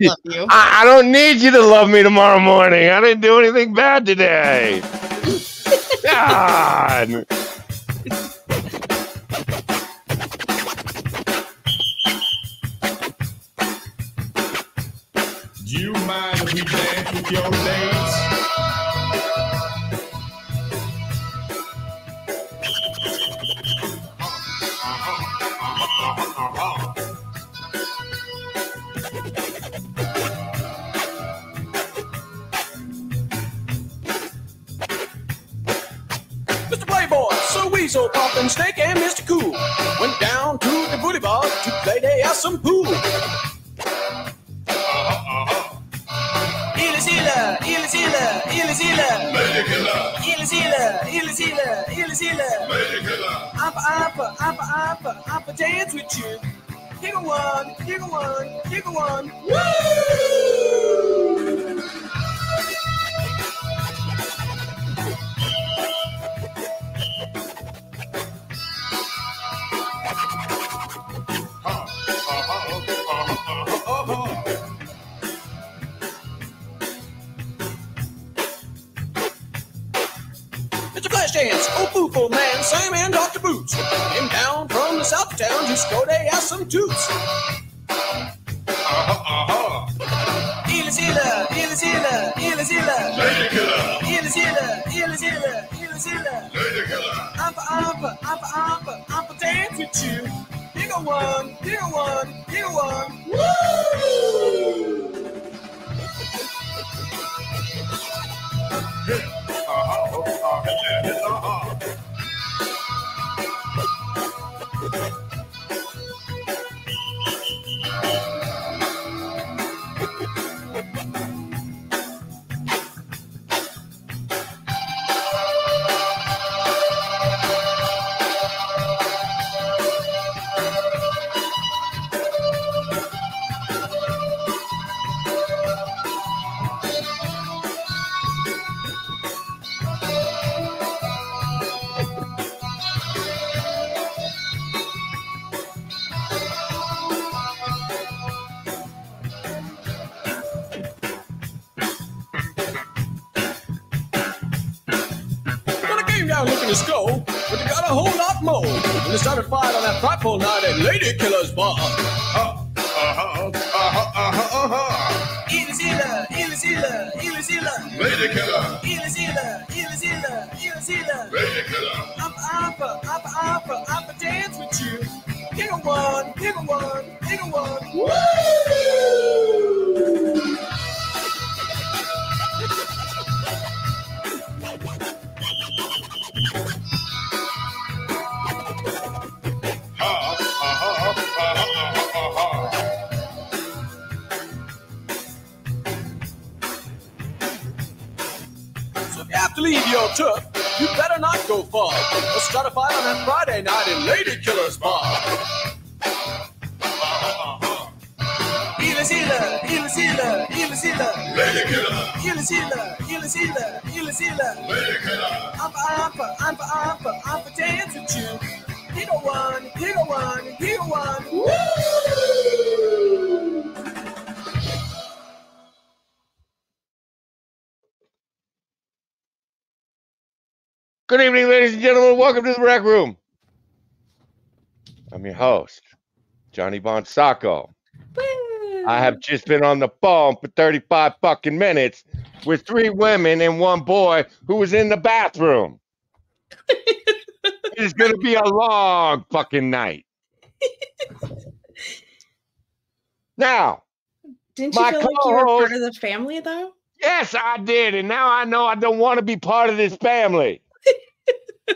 love you. I, I don't need you to love me tomorrow morning. I didn't do anything bad today. God. Do you mind if we dance with your dates? Johnny BonSocko. I have just been on the phone for 35 fucking minutes with three women and one boy who was in the bathroom. it's going to be a long fucking night. Now, Didn't you feel like you were part of the family though? yes, I did. And now I know I don't want to be part of this family.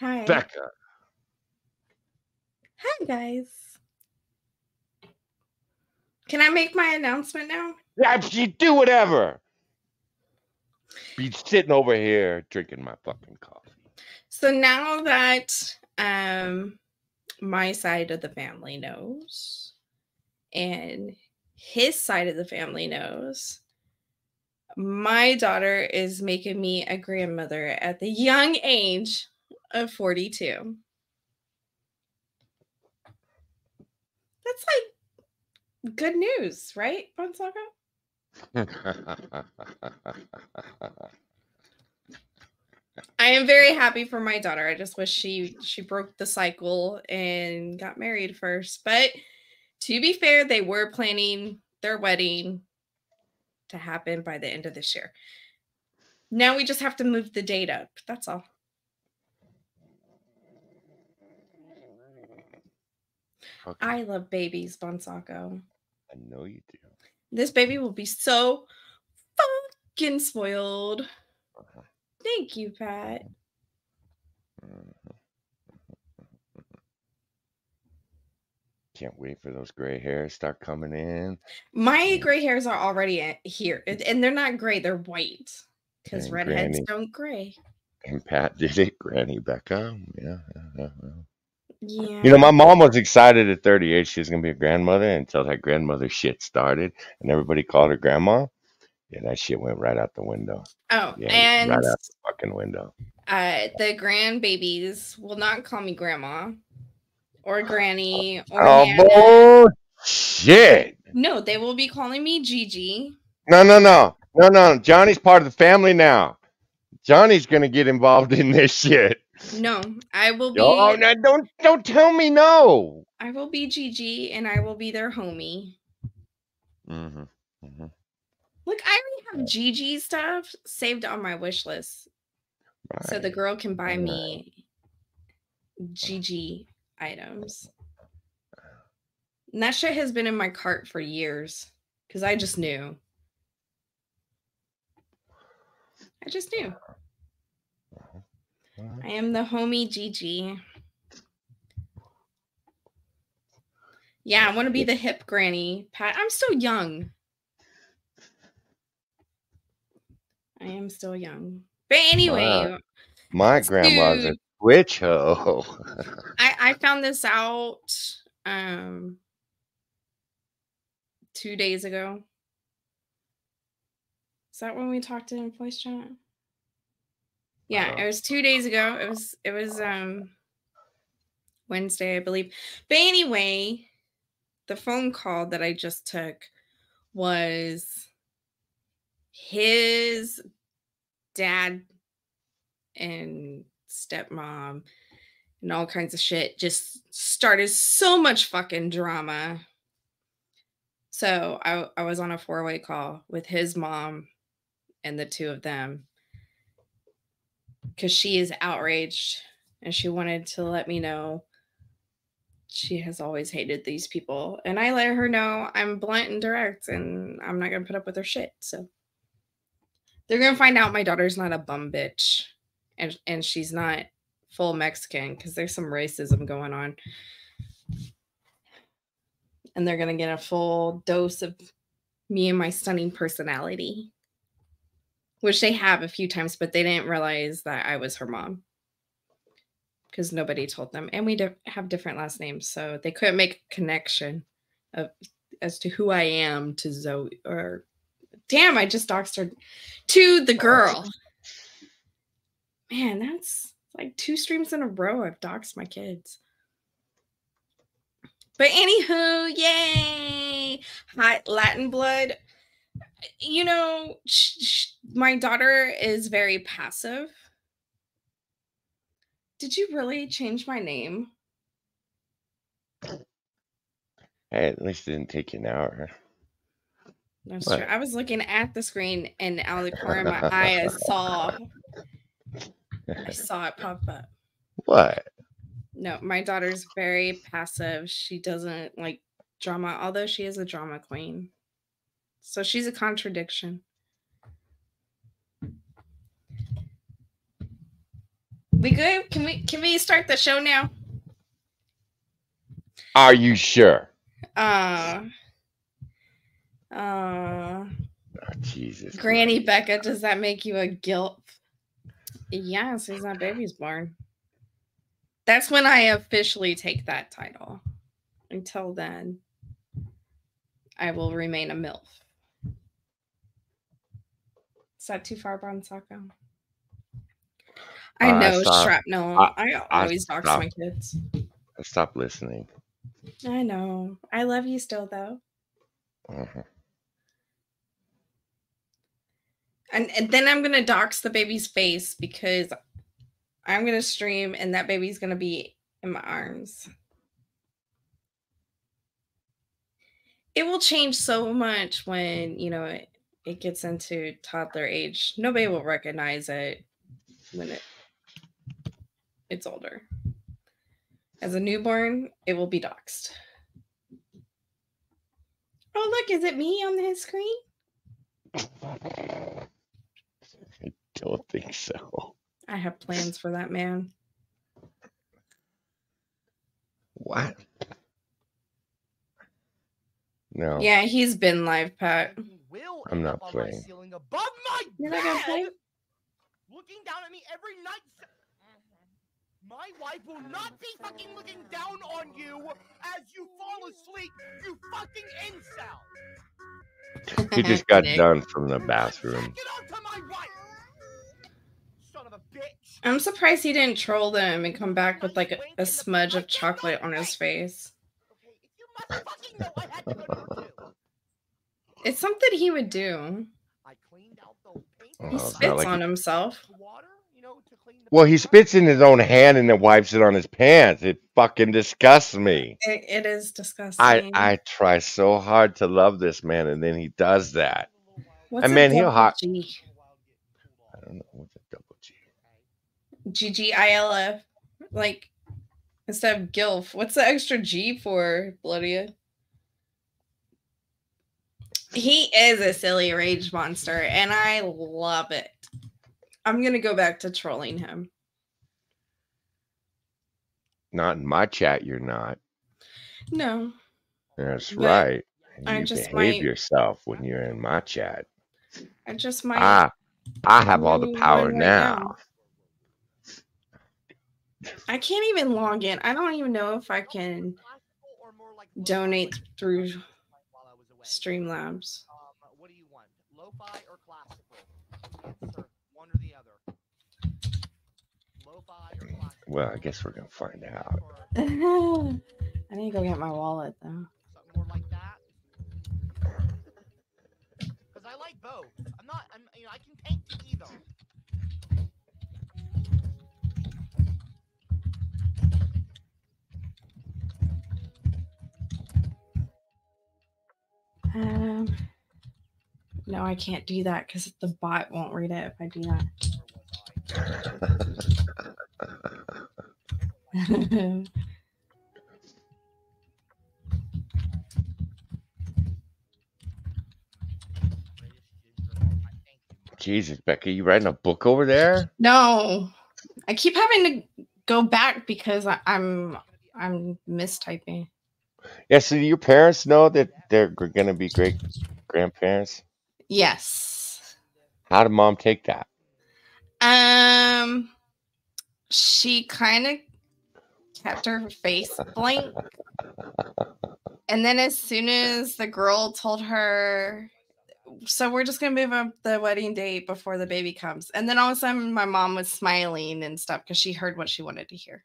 Hi. Becca. Hi guys. Can I make my announcement now? Yeah, you do whatever. Be sitting over here drinking my fucking coffee. So now that um my side of the family knows and his side of the family knows my daughter is making me a grandmother at the young age of 42. That's like good news, right, BonSocko? I am very happy for my daughter. I just wish she she broke the cycle and got married first. But to be fair, they were planning their wedding to happen by the end of this year. Now we just have to move the date up. That's all. I love babies, BonSocko. I know you do. This baby will be so fucking spoiled. Uh-huh. Thank you, Pat. Can't wait for those gray hairs start coming in. My gray hairs are already here, and and they're not gray; they're white because redheads Granny don't gray. and Pat did it. Granny Becca. Yeah, yeah. You know, my mom was excited at 38 she was gonna be a grandmother until that grandmother shit started, and everybody called her grandma. Yeah, that shit went right out the window. oh, Yeah, and right out the fucking window. uh, the grandbabies will not call me grandma or granny or Oh, shit! No, they will be calling me Gigi. No, no, no, no, no. Johnny's part of the family now. Johnny's gonna get involved in this shit. No, I will be. Oh, no, don't, don't tell me no. I will be Gigi, and I will be their homie. hmm hmm Look, I already have Gigi stuff saved on my wish list, so the girl can buy Right. me Gigi items. And that shit has been in my cart for years because I just knew. I just knew. Well, I am the homie Gigi. Yeah, I want to be the hip granny. Pat, I'm still young. I am still young. But anyway, Wow. My grandma's a Dude. witch hoe. I I found this out um 2 days ago. Is that when we talked in voice chat? Yeah, it was 2 days ago. It was it was um Wednesday, I believe. But anyway, the phone call that I just took was his dad and stepmom and all kinds of shit just started so much fucking drama. So I, I was on a four way call with his mom and the two of them because she is outraged and she wanted to let me know she has always hated these people. And I let her know I'm blunt and direct and I'm not going to put up with her shit. So they're going to find out my daughter's not a bum bitch and, and she's not full Mexican because there's some racism going on. And they're going to get a full dose of me and my stunning personality, which they have a few times, but they didn't realize that I was her mom because nobody told them. And we di- have different last names, so they couldn't make a connection of as to who I am to Zoe or damn, I just doxed her to the girl. Man, that's like two streams in a row. I've doxed my kids. But anywho, yay! Hot Latin blood. You know, sh- sh- my daughter is very passive. Did you really change my name? Hey, at least it didn't take you an hour. That's What? true. I was looking at the screen and out of the corner of my eye, I saw I saw it pop up. What? No, my daughter's very passive. She doesn't like drama, although she is a drama queen. So she's a contradiction. We good? Can we can we start the show now? Are you sure? Uh uh Oh, Jesus. Granny Becca, does that make you a GILF? Soon as that baby's born. That's when I officially take that title. Until then, I will remain a MILF. Is that too far, BonSocko? I Uh, I know, stopped- shrapnel. I- I, I always dox my stopped. kids. Stop listening. I know. I love you still, though. Mhm. And, and then I'm gonna dox the baby's face because I'm gonna stream and that baby's gonna be in my arms. It will change so much when you know it, it gets into toddler age. Nobody will recognize it when it it's older. As a newborn, it will be doxed. Oh look, is it me on his screen? I don't think so. I have plans for that man. What? No. Yeah, he's been live, Pat. Will I'm not up on my playing. ceiling above my You're not gonna play? looking down at me every night. My wife will mm-hmm. not be fucking looking down on you as you fall asleep, you fucking incel. He just got Nick. done from the bathroom. Get on to my wife. Son of a bitch. I'm surprised he didn't troll them and come back with like a, a smudge of chocolate on his face. Okay, It's something he would do. I cleaned out the paint. Oh, He spits like on he- himself. the water, you know, to clean the Well, he spits in his own hand and then wipes it on his pants. It fucking disgusts me. It, it is disgusting. I I try so hard to love this man, and then he does that. What's and a man, he'll hot- G? I don't know what's a double G. G G I L F. Like instead of gilf. What's the extra G for, Bloodia? He is a silly rage monster, and I love it. I'm gonna go back to trolling him. Not in my chat. You're not. No, That's But right. I you just behave might- yourself when you're in my chat. I just might. I I have all the power right now. I can't even log in. I don't even know if I can Classical or more like donate through while I was away. Streamlabs. Um, what do you want? Lo-fi or classical? Answer one or the other. Lo-fi or classical? Well, I guess we're gonna find out. I need to go get my wallet though. something more like that? Because I like both. I'm not. I'm. You know, I can paint to either. Um, no, I can't do that because the bot won't read it if I do that. Jesus, Becky, you writing a book over there? no, I keep having to go back because I, I'm I'm mistyping. Yeah. So do your parents know that they're gonna be great grandparents? Yes. How did mom take that? Um, she kind of kept her face blank. And then as soon as the girl told her, so we're just gonna move up the wedding date before the baby comes. And then all of a sudden my mom was smiling and stuff because she heard what she wanted to hear.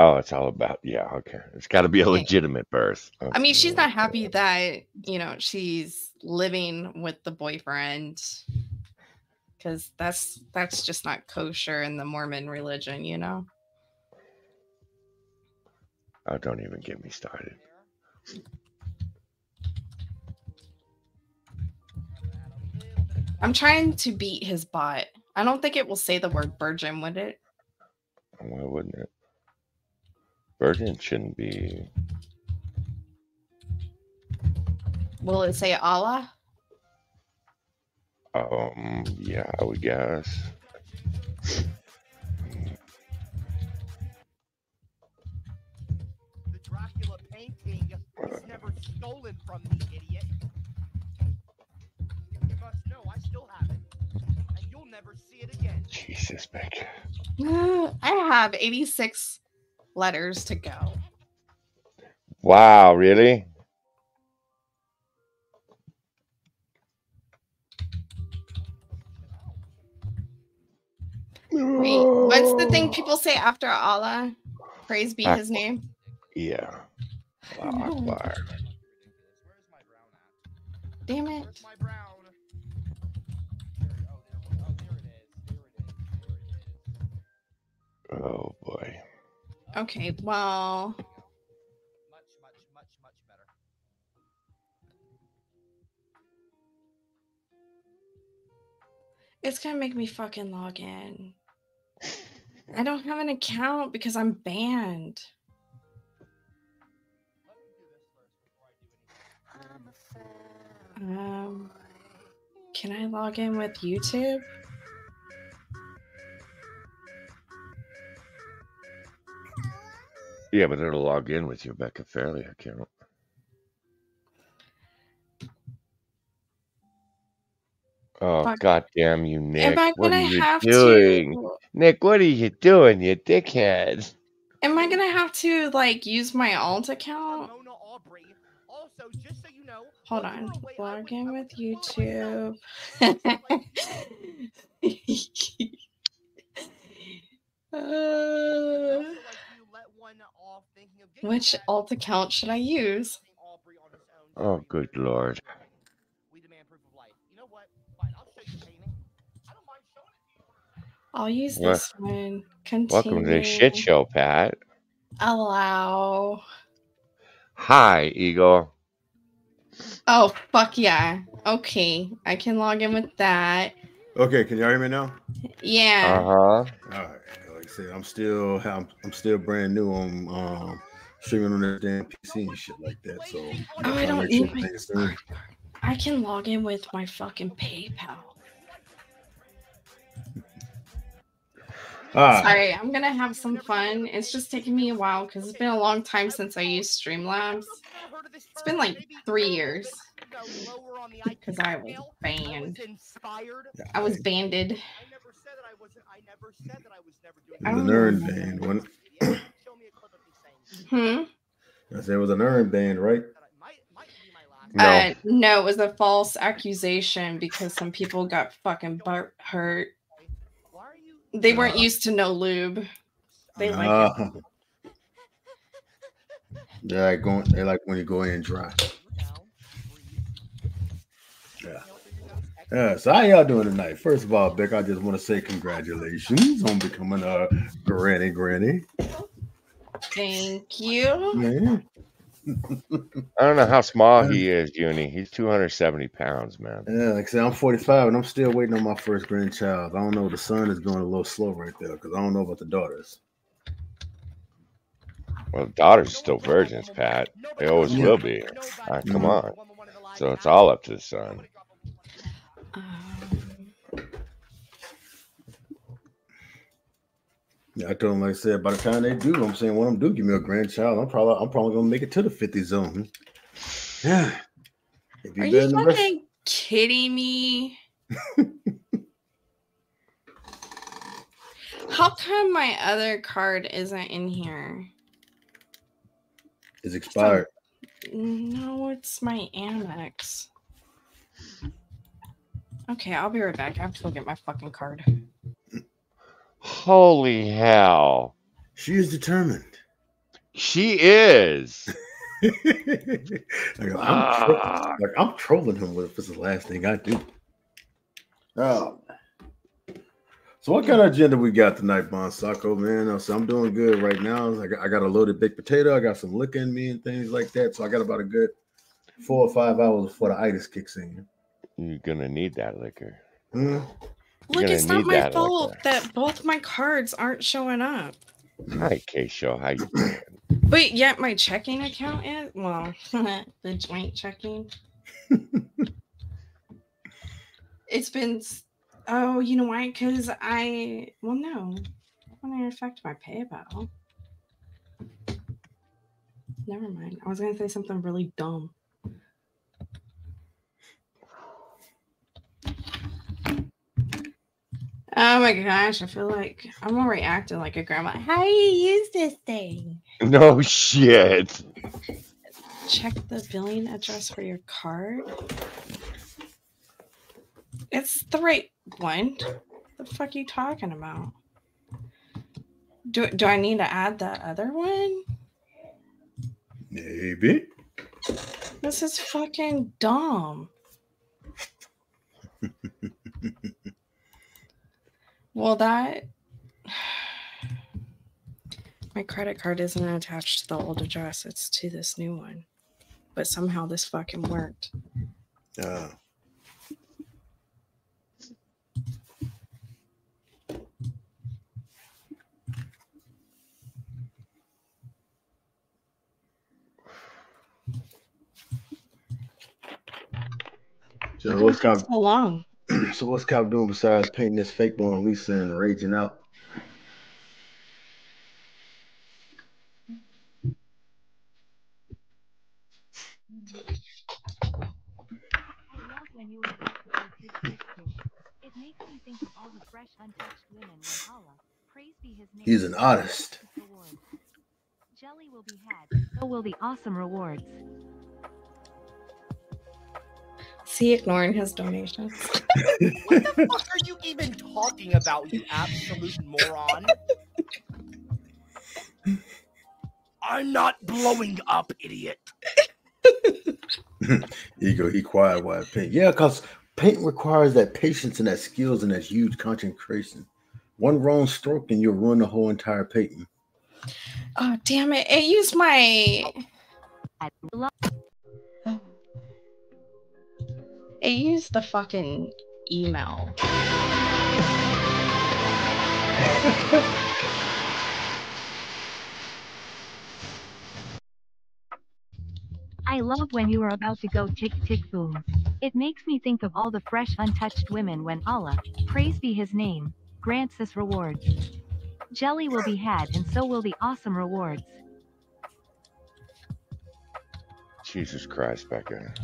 Oh, it's all about yeah. Okay, it's got to be a legitimate birth. I mean, she's not happy that, you know, she's living with the boyfriend. Cause that's that's just not kosher in the Mormon religion, you know. Oh, don't even get me started. I'm trying to beat his bot. I don't think it will say the word virgin, would it? Why wouldn't it? Virgin shouldn't be. Will it say Allah? Um. Yeah, I would guess. The Dracula painting was never stolen from me, idiot. You must know I still have it, and you'll never see it again. Jesus, Becky. I have 86 letters to go. Wow, really? Wait, what's the thing people say after Allah? Praise be ah, his name. Yeah. Allah Akbar. Where's my brown at? Damn it. my brown? There- there- there it is. There it is. There it is. Oh boy. Okay, well, Much, much, much, much better. it's gonna make me fucking log in. I don't have an account because I'm banned. Let me do this first before I do anything. Um, can I log in with YouTube? Yeah, but it'll log in with your Becca Fehrle account. Oh Fuck. god damn you, Nick. Am I what are you have doing? to? Nick, what are you doing, you dickhead? Am I gonna have to like use my alt account? Also, just so you know, Hold on. were Log in with went to follow YouTube. Uh, which alt account should I use? putting Aubrey on his own, so Oh good lord. We demand proof of life. You know what? Fine, I'll show you the painting. I don't mind showing it to you. I'll use Wel- this one. Continue. Welcome to the shit show, Pat. Allow. Hi, Eagle. Oh fuck yeah. Okay, I can log in with that. Okay, can y'all hear me now? Yeah. Uh-huh. All right. Like I said, I'm still I'm, I'm still brand new on um streaming on that damn PC and shit like that. So Oh, I don't make sure need my everything's. I can log in with my fucking PayPal. Ah, Sorry, I'm gonna have some fun. It's just taking me a while because it's been a long time since I used Streamlabs. It's been like three years because I was banned. I was banded. Wasn't. I never said that I was never doing. I it was an earned band. One, Show me a clip of me saying Hmm. I said it was an earned band, right? that I might might be my last. No. Uh, no, it was a false accusation because some people got fucking butt hurt. Why are you? They weren't Uh. used to no lube. They like it. Uh, they like going. They like when you go in dry. Yeah. So how y'all doing tonight? First of all, Beck, I just want to say congratulations on becoming a granny, granny. Thank you. Man. I don't know how small he is, Uni. He's 270 pounds, man. Yeah, like I said, I'm 45 and I'm still waiting on my first grandchild. I don't know. The son is going a little slow right there because I don't know about the daughters. Well, daughters are still virgins, Pat. They always will be. Ah, come on. So it's all up to the son. Um, Yeah, I told him, like I said, by the time they do, I'm saying, when them do give me a grandchild, I'm probably, I'm probably gonna make it to the 50 zone. Yeah. If are you the rest- fucking kidding me? How come my other card isn't in here? It's expired. No, it's my Amex. Okay, I'll be right back. I have to go get my fucking card. Holy hell. She is determined. She is. like, I'm, tro- Ah. like, I'm trolling him with this it's the last thing I do. Oh. So what kind of agenda we got tonight, BonSocko, man? Uh, So I'm doing good right now. I got, I got a loaded baked potato. I got some liquor in me and things like that. So I got about a good four or five hours before the itis kicks in. You're gonna need that liquor. Hmm? Look, it's not my fault liquor. that both my cards aren't showing up. Hi, K Show. How you doing? But yet my checking account is well, the joint checking. it's been oh, you know why? Because I well no, when I affect my PayPal. Never mind. I was gonna say something really dumb. Oh my gosh, I feel like I'm already acting like a grandma. How do you use this thing? No shit. check the billing address for your card. It's the right one. The fuck you talking about? Do do I need to add the other one? Maybe. This is fucking dumb. well, that. My credit card isn't attached to the old address, it's to this new one. But somehow this fucking worked. Uh, so what's Cop? So long. So what's Cop doing besides painting this fake Mona Lisa and raging out? I love when you were about to go tick tick tick. It makes me think of all the fresh, untouched women when Allah, praise be his name, He's an artist. grants us rewards. Jelly will be had, so will the awesome rewards. See, ignoring his donations. What the fuck are you even talking about, you absolute moron? I'm not blowing up, idiot. Ego, he quiet while I paint. Yeah, because paint requires that patience and that skills and that huge concentration. One wrong stroke and you'll ruin the whole entire painting. Oh, damn it. It used my. I love It used the fucking email. I love when you are about to go tick tick boom. It makes me think of all the fresh, untouched women when Allah, praise be his name, grants us rewards. Jelly will be had, and so will the awesome rewards. Jesus Christ, Becca.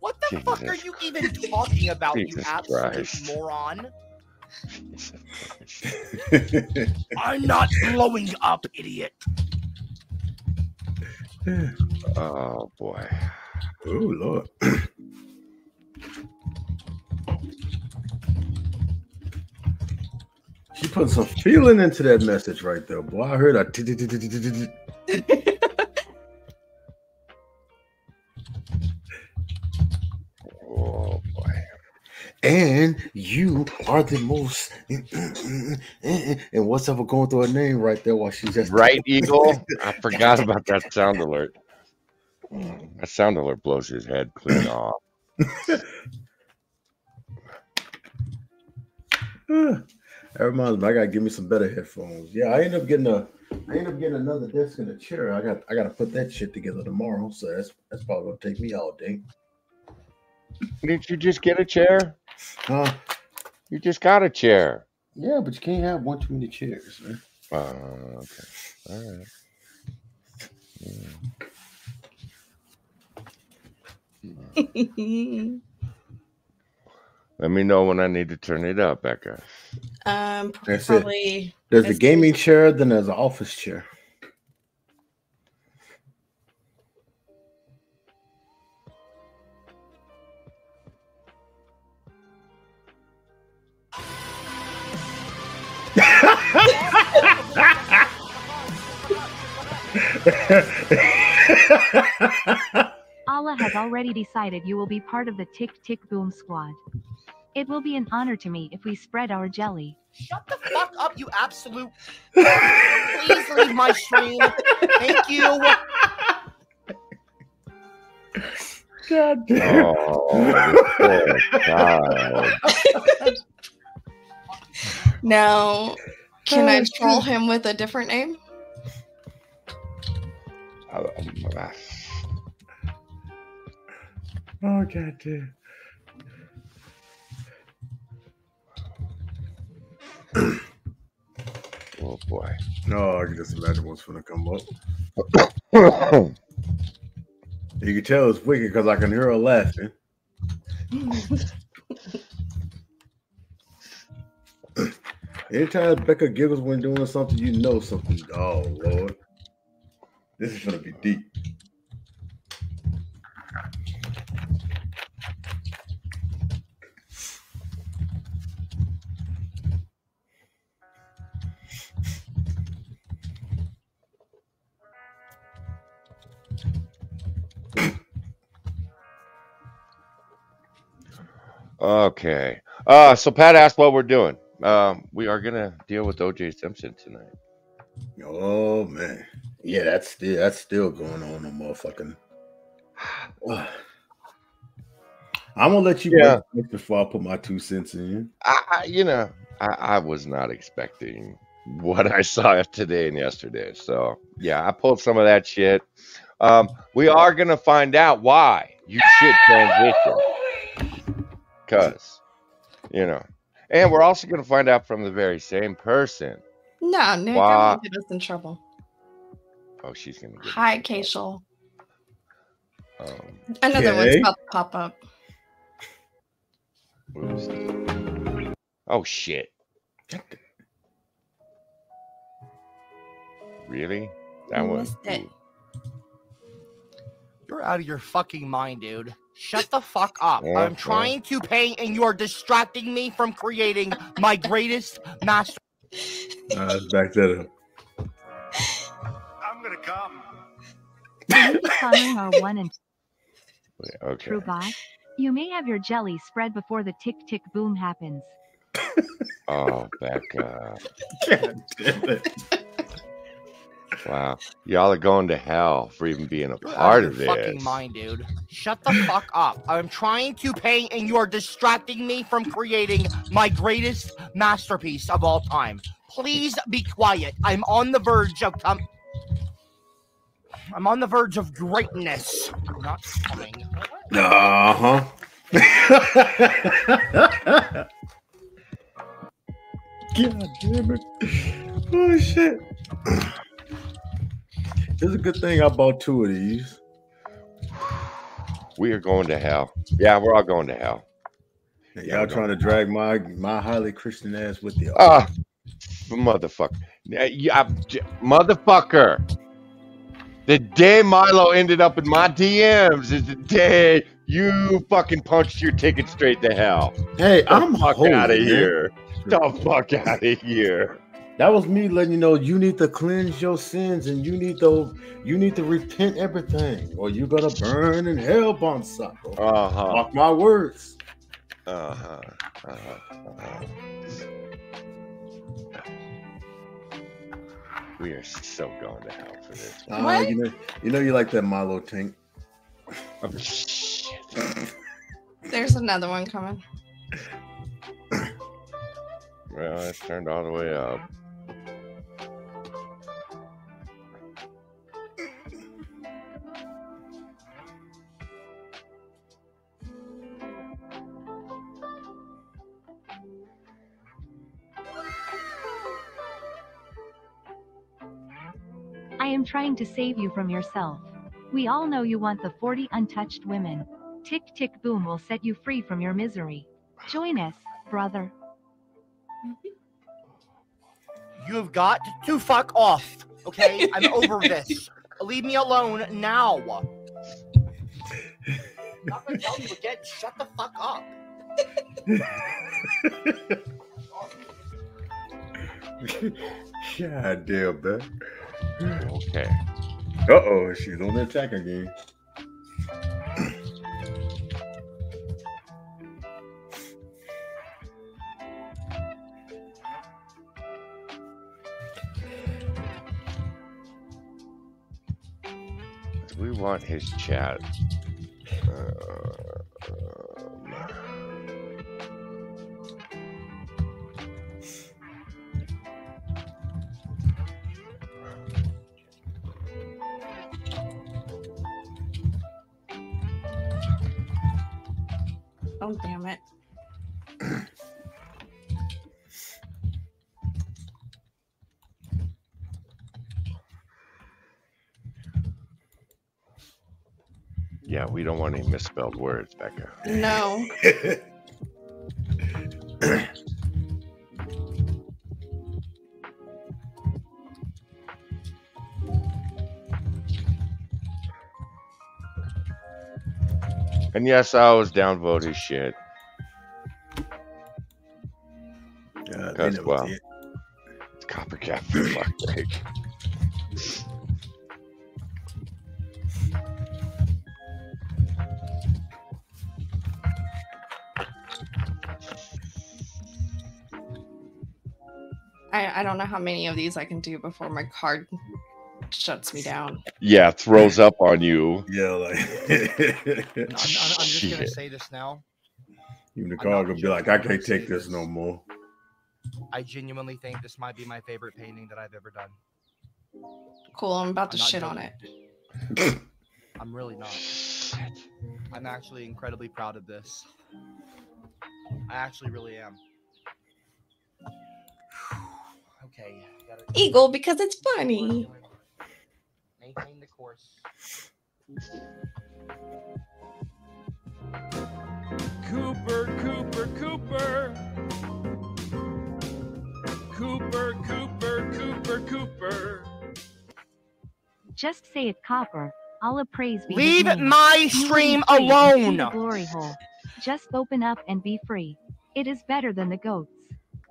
What the fuck are you even talking about, you Jesus absolute Christ. moron? I'm not blowing up, idiot. Oh boy. Oh Lord. She put some feeling into that message right there, boy. I heard a Oh boy. and you are the most mm, mm, mm, and what's ever going through her name right there while she's just Right, Eagle? I forgot about that sound alert. That sound alert blows his head clean off. that reminds me, I gotta give me some better headphones. Yeah, I end up getting a I end up getting another desk and a chair. I got I gotta put that shit together tomorrow. So that's that's probably gonna take me all day. Didn't you just get a chair? Uh, You just got a chair. yeah, but you can't have one too many chairs, man. Uh, okay. All right. Let me know when I need to turn it up, Becca. um, That's it. probably. There's a gaming chair, then there's an office chair. Allah has already decided you will be part of the Tick Tick Boom squad. It will be an honor to me if we spread our jelly. Shut the fuck up, you absolute. Please leave my stream. Thank you. God damn. Oh, this poor. Now, can I Oh, troll him with a different name? Um, Oh god damn. Oh boy. No, I can just imagine what's gonna come up. You can tell it's wicked because I can hear her laughing. Anytime Becca giggles when doing something, you know something. Oh Lord, this is gonna be deep. Okay. Uh, so Pat asked what we're doing. Um, we are gonna deal with OJ Simpson tonight. Oh man, yeah, that's still that's still going on. on motherfucking. I'm gonna let you Yeah. before I put my two cents in. I, I you know, I, I was not expecting what I saw today and yesterday. So yeah, I pulled some of that shit. Um, we are gonna find out why you should transition, cause you know, and we're also gonna find out from the very same person. No, Nick, Why- I'm gonna get us in trouble. Oh, she's gonna get Hi, Kaishal. um, Another one's about to pop up. whoops. Oh shit! Really? That You one? missed it. You're out of your fucking mind, dude. Shut the fuck up. Yeah, I'm trying to paint and you are distracting me from creating my greatest master. Uh, let's back that up. I'm gonna come. Calling our one and Wait, Okay. true bot. You may have your jelly spread before the tick tick boom happens. Oh, Becca. God damn it. Wow. Y'all are going to hell for even being a You're part of of this. fucking mind, dude. Shut the fuck up. I'm trying to paint and you are distracting me from creating my greatest masterpiece of all time. Please be quiet. I'm on the verge of com- I'm on the verge of greatness. I'm not coming. Uh huh. God damn it. Oh shit. There's a good thing I bought two of these. We are going to hell. Yeah, we're all going to hell. Yeah, y'all we trying to drag my my highly Christian ass with you. Ah, motherfucker. Yeah, yeah, motherfucker. The day Milo ended up in my DMs is the day you fucking punched your ticket straight to hell. hey, The I'm fuck out of here. The fuck out of here. That was me letting you know you need to cleanse your sins and you need to you need to repent everything or you're gonna burn in hell, BonSocko. Uh huh. Mark my words. Uh huh. Uh huh. Uh-huh. We are so going to hell for this. Uh, What? you know, you know you like that Milo tank. There's another one coming. Well, it's turned all the way up. Am trying to save you from yourself. We all know you want the 40 untouched women. Tick tick boom will set you free from your misery. Join us, brother. You have got to fuck off. Okay? I'm over this. Leave me alone now. Not gonna tell you again. Shut the fuck up. God damn, man. Okay. Uh oh, she's on the attack again. We want his chat. Uh, um, Oh damn it. yeah, we don't want any misspelled words, Becca. No. And yes, I was downvoted his shit. Uh, Cause, well, it. it's for fuck's sake. I, I don't know how many of these I can do before my card shuts me down. Yeah, throws up on you. Yeah, like I'm, I'm, I'm just gonna say this now. even the car not gonna be like, I joking when I can't take this this. no more. I genuinely think this might be my favorite painting that I've ever done. Cool, I'm about to I'm not shit on joking. it. I'm really not. I'm actually incredibly proud of this. I actually really am. Okay. Eagle, because it's funny. Maintain the course. Cooper, Cooper, Cooper. Cooper, Cooper, Cooper, Cooper. Just say it, Copper. Allah praise be. his Leave my stream ain't free and see alone. Glory hole. Just open up and be free. It is better than the goats.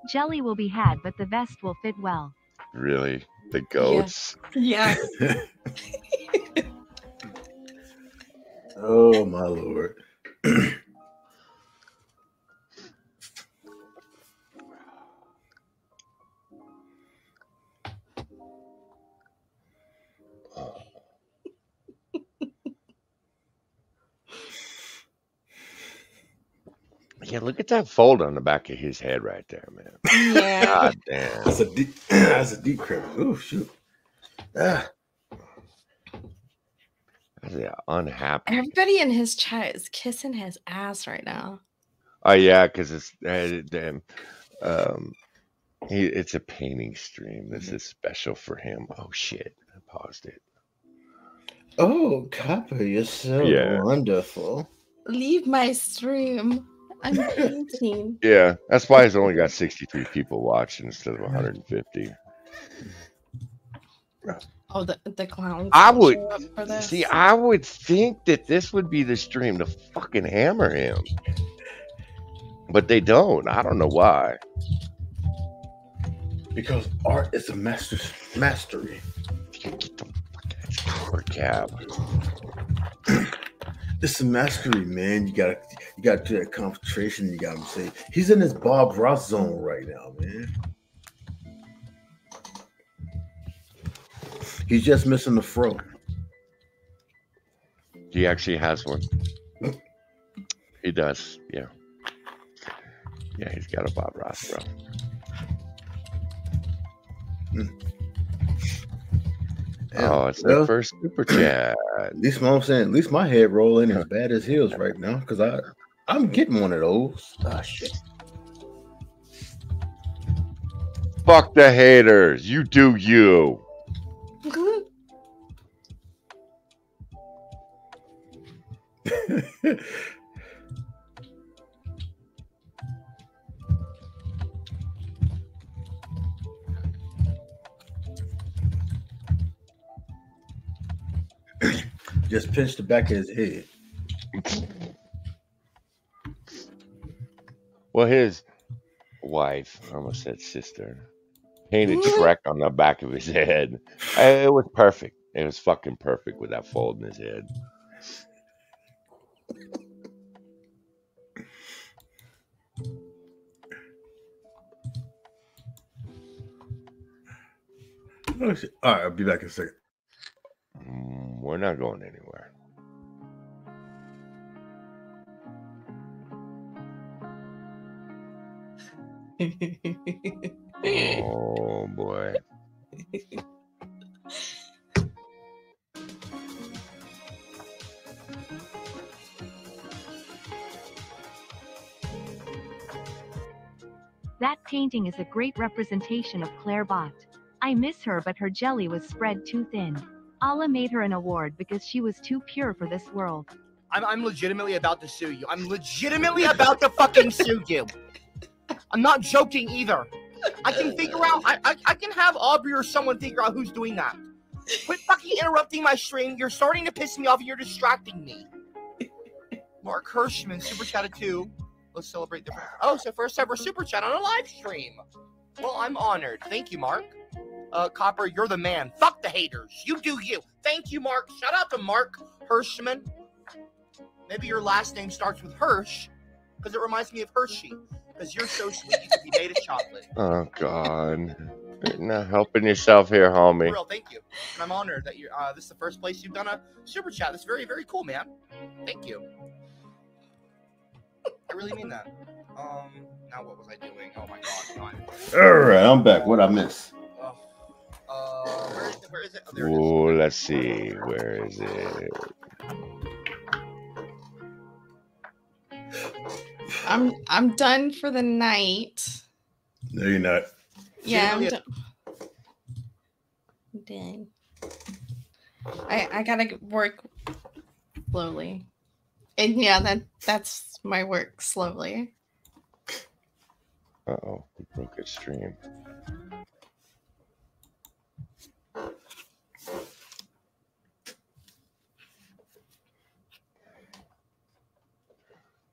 Jelly will be had, but the vest will fit well. Really? The goats. Yeah. Oh my lord. Yeah, look at that fold on the back of his head right there, man. Yeah. God damn. That's a deep that's a deep credit. Oh shoot. Ah, That's yeah, unhappy. Everybody in his chat is kissing his ass right now. Oh yeah, because it's uh, damn. Um, he it's a painting stream. This is special for him. Oh shit! I paused it. Oh, Copper, you're so Yeah. wonderful. Leave my stream. I'm painting. Yeah, that's why it's only got 63 people watching instead of 150. Oh, the the clowns. I would- show up for this? See, I would think that this would be the stream to fucking hammer him, but they don't. I don't know why. Because art is a master mastery. Get the fuck out cab. It's a mastery, man. You gotta you gotta do that concentration. You gotta say he's in his Bob Ross zone right now, man. He's just missing the fro. He actually has one. He does. Yeah. Yeah, he's got a Bob Ross, bro. Hmm. Yeah, Oh, it's well, the first super chat. At least what I'm saying, at least my head rolling as bad as his right now, because I I'm getting one of those. Ah shit. Fuck the haters. You do you. Just pinch the back of his head. Well, his wife, I almost said sister, painted Shrek on the back of his head. It was perfect. It was fucking perfect with that fold in his head. All right, I'll be back in a second. Mm, We're not going anywhere. Oh boy. That painting is a great representation of Claire Bott. I miss her, but her jelly was spread too thin. Allah made her an award because she was too pure for this world. I'm, I'm legitimately about to sue you. I'm legitimately about to fucking sue you. I'm not joking either. I can figure out. I, I I can have Aubrey or someone figure out who's doing that. Quit fucking interrupting my stream. You're starting to piss me off. and You're distracting me. Mark Hirschman super chatted too. Let's celebrate the. Oh, so first ever super chat on a live stream. Well, I'm honored. Thank you, Mark. Uh, Copper, you're the man. Fuck the haters. You do you. Thank you, Mark. Shout out to Mark Hirschman. Maybe your last name starts with Hirsch because it reminds me of Hershey. Because you're so sweet. You could be made of chocolate. Oh God. You're not helping yourself here, For homie. real, thank you. And I'm honored that you. Uh, this is the first place you've done a super chat. That's very, very cool, man. Thank you. I really mean that. Um, now what was I doing? Oh my god, God. All right, I'm back. What I miss? Oh. Uh, where is it? Where is it? Oh, there it is. Oh, let's see. Where is it? I'm I'm done for the night. No, you're not. Yeah, I'm Julia- done. I'm done. I I gotta work slowly, and yeah, that that's my work slowly. Uh oh, we broke a stream.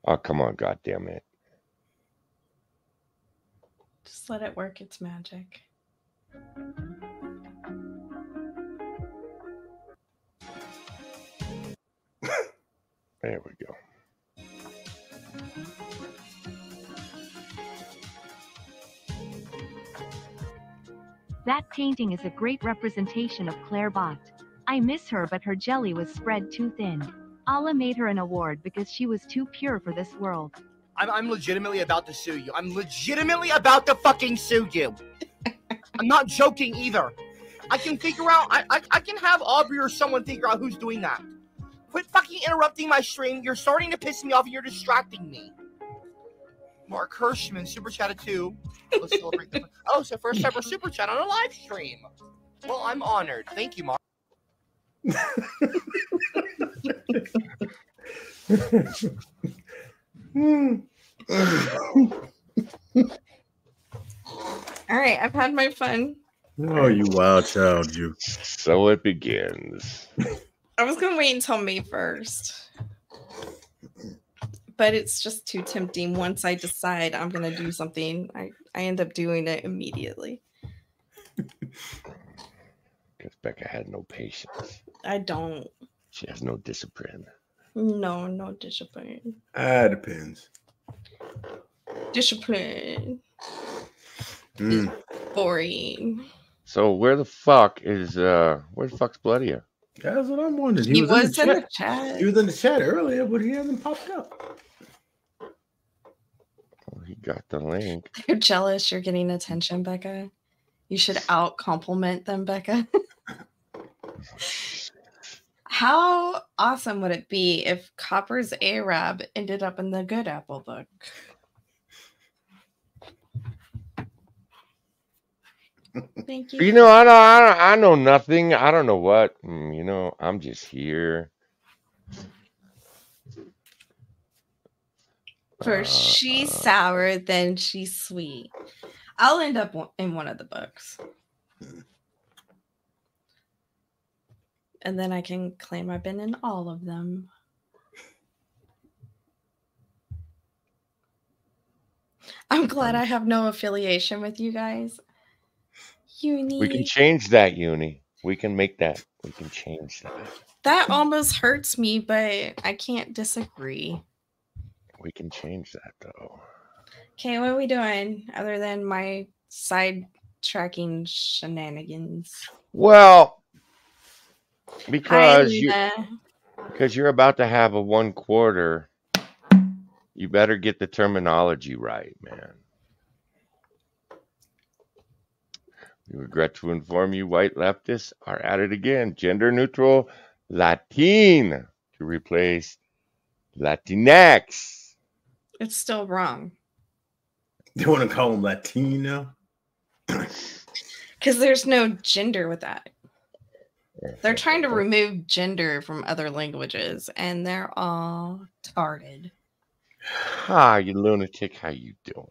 Oh, come on, God damn it. Just let it work its magic. There we go. That painting is a great representation of Claire Bot. I miss her, but her jelly was spread too thin. Allah made her an award because she was too pure for this world. I'm, I'm legitimately about to sue you. I'm legitimately about to fucking sue you. I'm not joking either. I can figure out. I, I I can have Aubrey or someone figure out who's doing that. Quit fucking interrupting my stream. You're starting to piss me off and you're distracting me. Mark Hirschman, super chatted too. Let's celebrate. the- oh, so first ever super chat on a live stream. Well, I'm honored. Thank you, Mark. All right, I've had my fun. oh, you wild child, you. So it begins. I was gonna wait until May first, but it's just too tempting. Once I decide I'm gonna do something, I I end up doing it immediately. Because Becca had no patience. I don't. She has no discipline. No, no discipline. Ah, depends. Discipline. Mm. Boring. So where the fuck is uh where the fuck's Bloodia? That's what I'm wondering. He, in was, the in the chat. chat. He was in the chat earlier, but he hasn't popped up. Oh, he got the link. You're jealous. You're getting attention, Becca. You should out compliment them, Becca. How awesome would it be if Copper's Arab ended up in the Good Apple book? Thank you. You know, I don't, I don't, I know nothing. I don't know what. Mm, You know, I'm just here. First, she's Uh, sour, then she's sweet. I'll end up in one of the books. And then I can claim I've been in all of them. I'm glad I have no affiliation with you guys. Uni. We can change that, Uni. We can make that. We can change that. that almost hurts me, but I can't disagree. We can change that though. Okay, what are we doing other than my side tracking shenanigans? Well, because you Luna. because you're about to have a one quarter, you better get the terminology right, man. We regret to inform you, white leftists are at it again. Gender neutral Latine to replace Latinx. It's still wrong They want to call them Latino. because there's no gender with that. They're trying to remove gender from other languages, and they're all tarded. Ah, you lunatic, how you doing?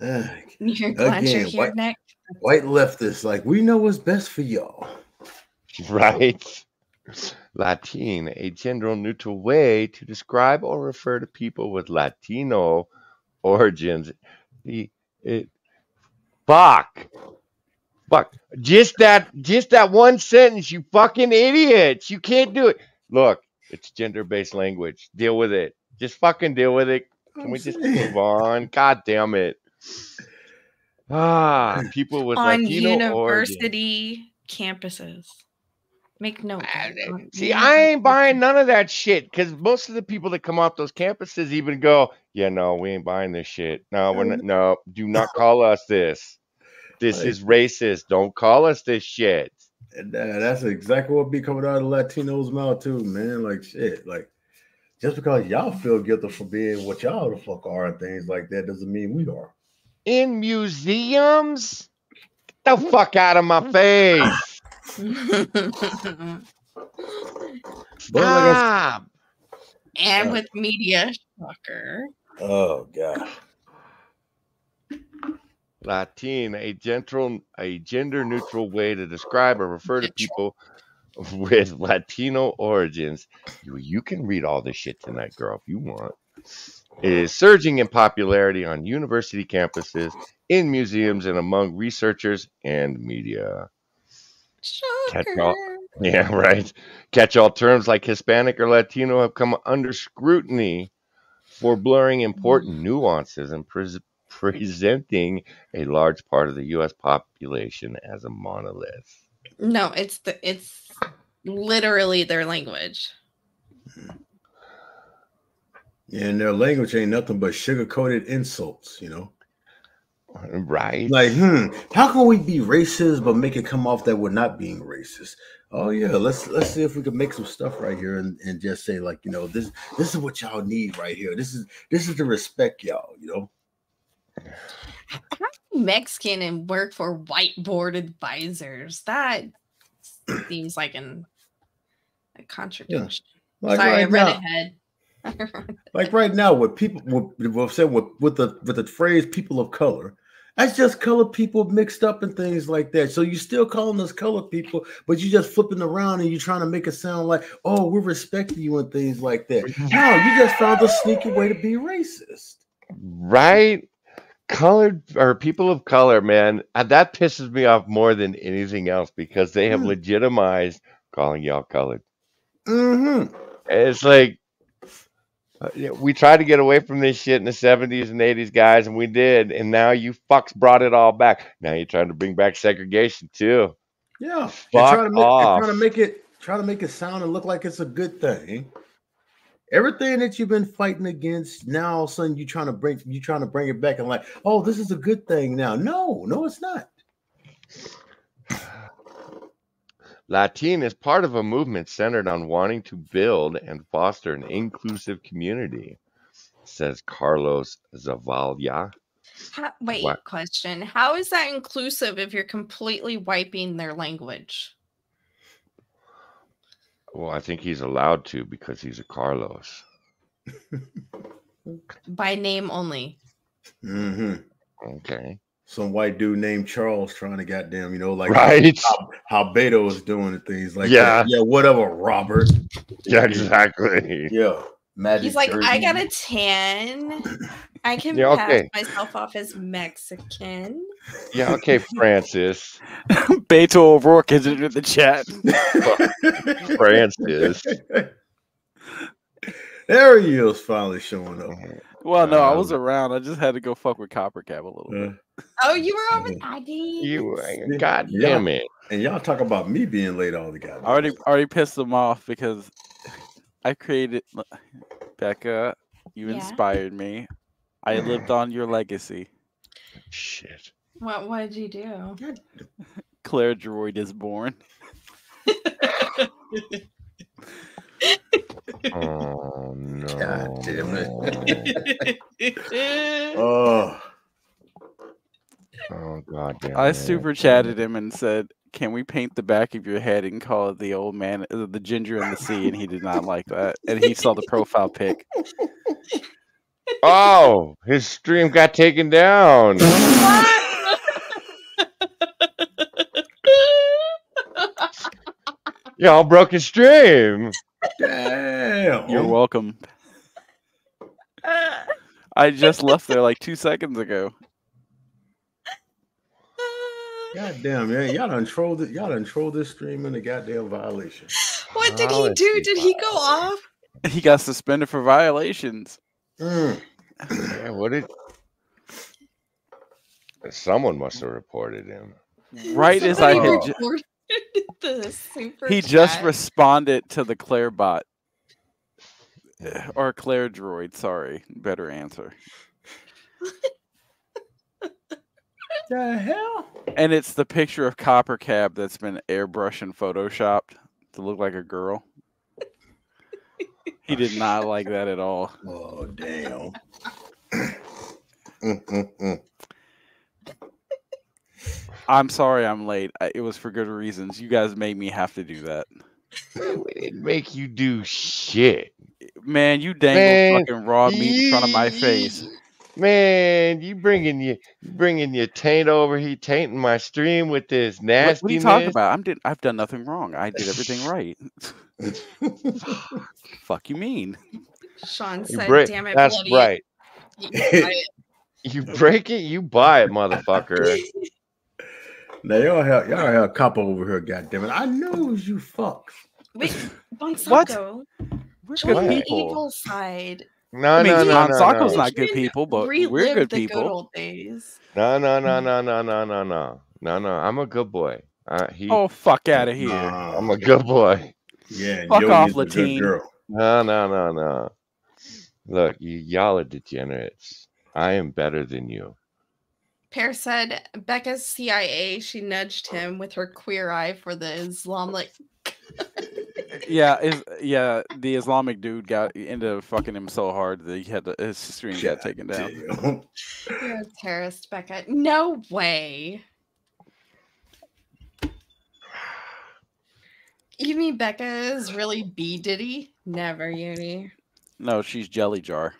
Ah, You're glad you're here, what- Nick. White leftists, like we know what's best for y'all. Right? Latine, a gender neutral way to describe or refer to people with Latino origins. The it fuck. Fuck. Just that just that one sentence, you fucking idiots. You can't do it. Look, it's gender based language. Deal with it. Just fucking deal with it. Can we just move on? God damn it. Ah, people with on Latino origin. university campuses. Make note. Ah, See, I ain't buying none of that shit because most of the people that come off those campuses even go, "Yeah, no, we ain't buying this shit. No, we're not. No, do not call us this. This Like- is racist. Don't call us this shit." That's exactly what be coming out of Latinos' mouth too, man. Like shit, like just because y'all feel guilty for being what y'all the fuck are and things like that doesn't mean we are. In museums, get the fuck out of my face. But like Stop. and with media, shocker. Oh god. Latine, a gentle, a gender neutral way to describe or refer to people with Latino origins. You, you can read all this shit tonight, girl, if you want. It is surging in popularity on university campuses, in museums, and among researchers and media. Catch all, yeah, right. Catch all terms like Hispanic or Latino have come under scrutiny for blurring important mm. nuances and presenting a large part of the U.S. population as a monolith. No, it's the it's literally their language. And their language ain't nothing but sugar-coated insults, you know. Right? Like, hmm, how can we be racist but make it come off that we're not being racist? Oh yeah, let's let's see if we can make some stuff right here and, and just say like, you know, this this is what y'all need right here. This is this is the respect y'all, you know. Mexican and work for whiteboard advisors. That seems like an a contradiction. Like Sorry, I right read now, ahead. like right now, with people with, with, said with, with the with the phrase "people of color," that's just colored people mixed up and things like that. So you're still calling us colored people, but you're just flipping around and you're trying to make it sound like, oh, we're respecting you and things like that. No, you just found a sneaky way to be racist. Right? Colored or people of color, man, uh, that pisses me off more than anything else because they have Hmm. legitimized calling y'all colored. Mm-hmm. It's like uh, we tried to get away from this shit in the 70s and 80s, guys, and we did. And now you fucks brought it all back. Now you're trying to bring back segregation too. Yeah, Fuck trying to make off. trying to make it trying to make it sound and look like it's a good thing. Everything that you've been fighting against, now all of a sudden you're trying to bring you trying to bring it back and like, oh, this is a good thing now. No, no, it's not. Latine is part of a movement centered on wanting to build and foster an inclusive community, says Carlos Zavalya. How, wait, What? question. How is that inclusive if you're completely wiping their language? Well, I think he's allowed to because he's a Carlos. By name only. hmm Okay. Some white dude named Charles trying to goddamn, you know, like Right. how, how Beto is doing and things like Yeah. that. Yeah, whatever, Robert. Yeah, exactly. Yeah. Magic He's like, I got a tan. I can Yeah, pass okay. myself off as Mexican. Yeah, okay, Francis. Beto O'Rourke is in the chat. Francis. there he is finally showing up. Well, no, I Um, was around. I just had to go fuck with Copper Cab a little bit. Uh, Oh, you were over I did. You, were. God damn it. and y'all talk about me being late all the goddamn. I already already pissed them off because I created Becca. You Yeah. inspired me. I lived on your legacy. Shit. What what did you do? Claire Droid is born. Oh no. God damn it. Oh, Oh god damn I it. super chatted him and said, "Can we paint the back of your head and call it the old man, uh, the ginger in the sea?" And he did not like that. And he saw the profile pic. Oh, his stream got taken down. Y'all broke his stream. damn. You're welcome. I just left there like two seconds ago. God damn, man. Y'all done trolled it. Y'all done trolled this stream in a goddamn violation. what did he do? Did he go off? He got suspended for violations. Mm, Yeah, what did? Someone must have reported him. Right as I Somebody had, ju- reported the he just responded to the Claire bot or Claire droid. Sorry, better answer. The hell? And it's the picture of Copper Cab that's been airbrushed and photoshopped to look like a girl. He did not like that at all. Oh damn. Mm, mm, mm. I'm sorry I'm late. I, it was for good reasons. You guys made me have to do that. We didn't make you do shit. Man, you dangled Man, fucking raw meat in front of my face. Man, you bringing you you bringing your taint over here, tainting my stream with this What, nastiness. what are you talking about? I'm did I've done nothing wrong. I did everything right. Fuck you mean? Sean said, break- "Damn it, That's bloody." right. You. You break it, you buy it, motherfucker. Now y'all have y'all have a couple over here, goddamn it. I know it was you fucks. Wait, What? We're join the evil side. No, I mean, no, no, no, Sacco's no. not good people, but we're good people. good old days. No, no, no, no, no, no, no, no, no, no. I'm a good boy. Uh, he, Oh, fuck out of here. Nah, I'm a good boy. yeah, Fuck off, is Latine. No, no, no, no. Look, you, y'all are degenerates. I am better than you. Pear said Becca's CIA. She nudged him with her queer eye for the Islamic. Yeah, is yeah, the Islamic dude got into fucking him so hard that he had to, his stream got taken down. You're a terrorist, Becca. No way. You mean Becca is really B Diddy? Never, Uni. No, she's Jelly Jar.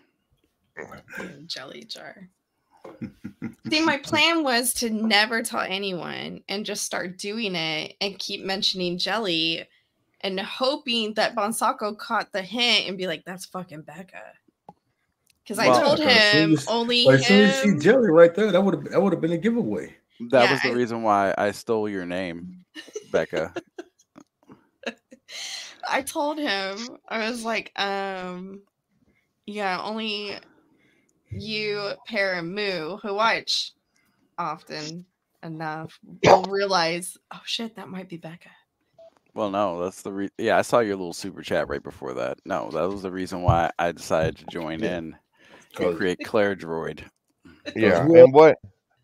Jelly jar. See, my plan was to never tell anyone and just start doing it and keep mentioning Jelly and hoping that BonSocko caught the hint and be like, that's fucking Becca. Because I Well, told Okay, as soon him as- only Like, as soon as she jelly right there, that would have that would have been a giveaway. That Yeah, was the I- reason why I stole your name, Becca. I told him I was like, um, yeah, only you, Pear, and Moo, who watch often enough, will realize, oh shit, that might be Becca. Well, no, that's the re- yeah. I saw your little super chat right before that. No, that was the reason why I decided to join Yeah. in and 'Cause- create Claire Droid. Yeah. who And what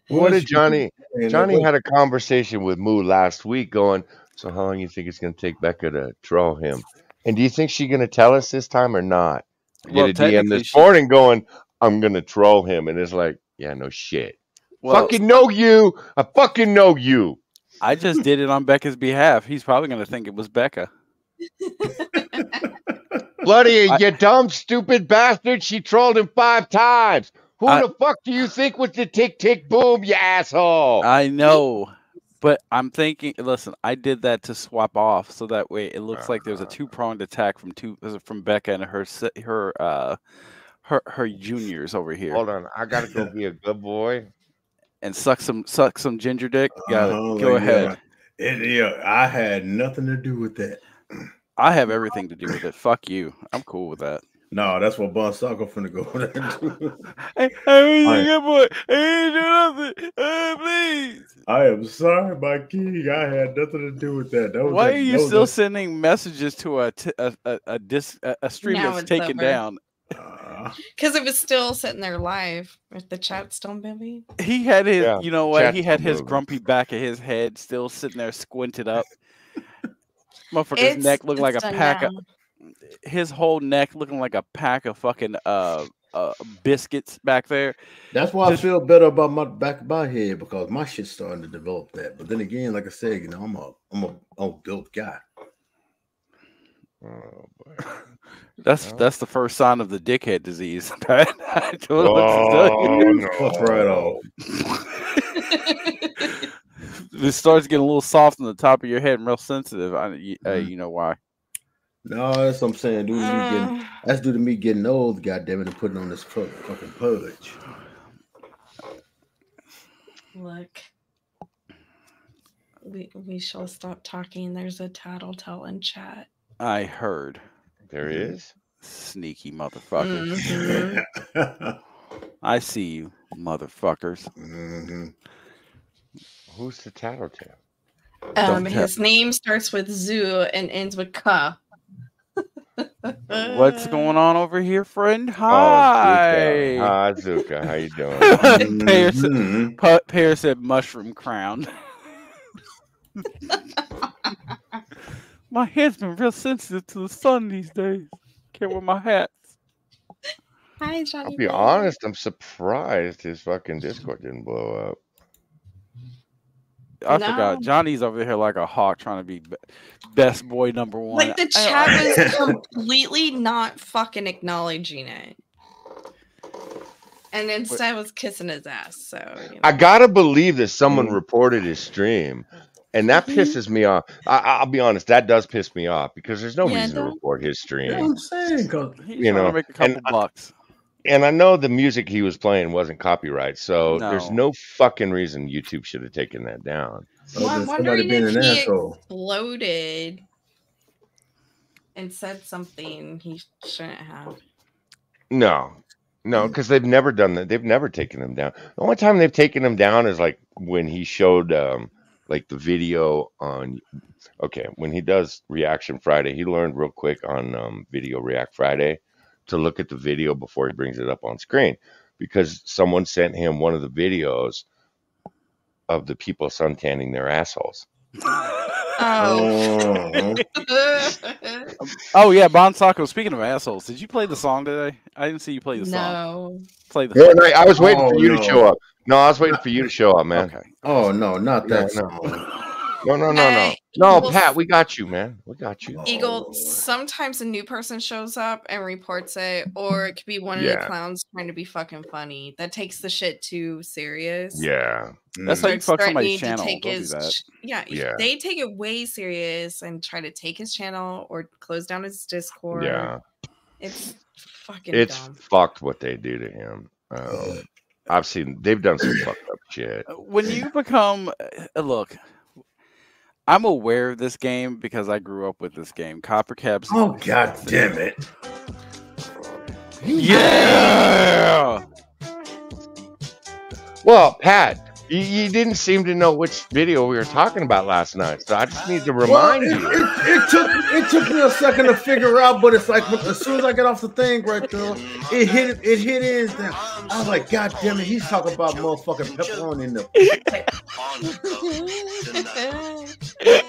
who what did Johnny Johnny had a conversation with Moo last week going, so how long do you think it's gonna take Becca to troll him? And do you think she's gonna tell us this time or not? I Well, get a DM this she- morning going, I'm gonna troll him, and it's like, yeah, no shit. Well, fucking know you. I fucking know you. I just did it on Becca's behalf. He's probably gonna think it was Becca. Bloody, I- you dumb, stupid bastard. She trolled him five times. Who I- the fuck do you think was the tick tick boom, you asshole? I know, but I'm thinking. Listen, I did that to swap off, so that way it looks like there's a two pronged attack from two uh, from Becca and her her uh her her juniors over here, Hold on. I gotta go be a good boy. And suck some suck some ginger dick. Got it. Uh-huh, Go yeah, ahead. It, yeah, I had nothing to do with that. I have everything to do with it. Fuck you. I'm cool with that. No, that's what BonSocko finna go there and do. Hey, I was Alright. a good boy. I ain't do nothing. Uh, please. I am sorry, my king. I had nothing to do with that. that was Why like- are you still like- sending messages to a t- a a, a, dis- a, a stream Now that's taken over. down? Uh, Because it was still sitting there live with the chat still moving. He had his, Yeah, you know what? chat's He had his moving. grumpy back of his head still sitting there squinted up. Motherfucker's It's- neck looked like a it's done pack of his whole neck looking like a pack of fucking uh uh biscuits back there. that's why I feel better about my back of my head because my shit's starting to develop that. But then again, like I said, you know, I'm a I'm a I'm a built guy. Oh, boy. That's Well. that's the first sign of the dickhead disease. Pat. I don't know what to tell Oh, no. Fuck right off. It starts getting a little soft on the top of your head and real sensitive. I, you, uh, Mhm. you know why? No, that's what I'm saying. Due to me getting Uh, that's due to me getting old, goddamn it, and putting on this fuck, fucking purge. look. We we shall stop talking. There's a tattletale in chat. I heard. There is. Sneaky motherfucker. Mhm. I see you, motherfuckers. Mm-hmm. Who's the tattletale? Um, Don't his name starts with Zoo and ends with Ka. What's going on over here, friend? Oh, Hi. Zuka. Hi, Zuka. How you doing? Pear, said. Pa- Pear said mushroom crown. my head's been real sensitive to the sun these days. Can't wear my hat. Hi, Johnny. I'll be Boy. honest. I'm surprised his fucking Discord didn't blow up. I No. forgot. Johnny's over here like a hawk trying to be be- best boy number one. Like the chat was completely not fucking acknowledging it. And instead was kissing his ass. So you know. I gotta believe that someone Mm. reported his stream, and that Mhm. pisses me off. I, I'll be honest, that does piss me off because there's no Yeah, reason to don't- report his You know what stream. I'm saying? 'Cause- He's you know, to make a couple and I- bucks. And I know the music he was playing wasn't copyright, so there's No. no fucking reason YouTube should have taken that down. Well, I'm somebody wondering being if an he asshole. exploded and said something he shouldn't have. No, no, because they've never done that. They've never taken him down. The only time they've taken him down is like when he showed um like the video on okay, when he does Reaction Friday, he learned real quick on um Video React Friday to look at the video before he brings it up on screen because someone sent him one of the videos of the people suntanning their assholes. Oh. Oh, Oh yeah, BonSocko. Speaking of assholes, did you play the song today? I didn't see you play the song. no. Play the Yeah, song. and I, I was waiting for Oh, you to show up. No, I was waiting for you to show up, man. Okay. oh no, not that No, no. No, no, no, no. No, Eagles- Pat, we got you, man. We got you. Eagle, sometimes a new person shows up and reports it, or it could be one of Yeah. the clowns trying to be fucking funny. That takes the shit too serious. Yeah. That's Mm. how you Starts fuck somebody's channel. take Don't do his that. Yeah, Yeah. they take it way serious and try to take his channel or close down his Discord. Yeah. It's fucking It's dumb. fucked what they do to him. Um, I've seen they've done some fucked up shit. When you become, uh, look, I'm aware of this game because I grew up with this game. Copper Cabs. Oh god damn it! Yeah. Well, Pat, you, you didn't seem to know which video we were talking about last night, so I just need to remind Well, it, you. It, it took it took me a second to figure out, but it's like as soon as I get off the thing right there, it hit it hit in. Then I was like, God damn it, he's talking about motherfucking pepperoni in the.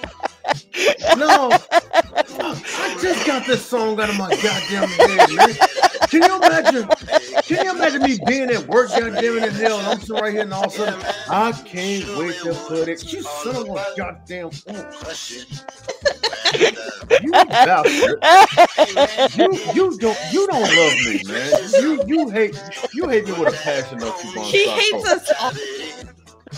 No, I just got this song out of my goddamn head, man. Can you imagine? Can you imagine me being at work, goddamn it, in hell, and I'm sitting right here, and all of a sudden, I can't wait to put it. You son of a goddamn fool. You. You you don't you don't love me, man. You you hate you hate me with a passion, don't you, Bon he Sacco? hates us all.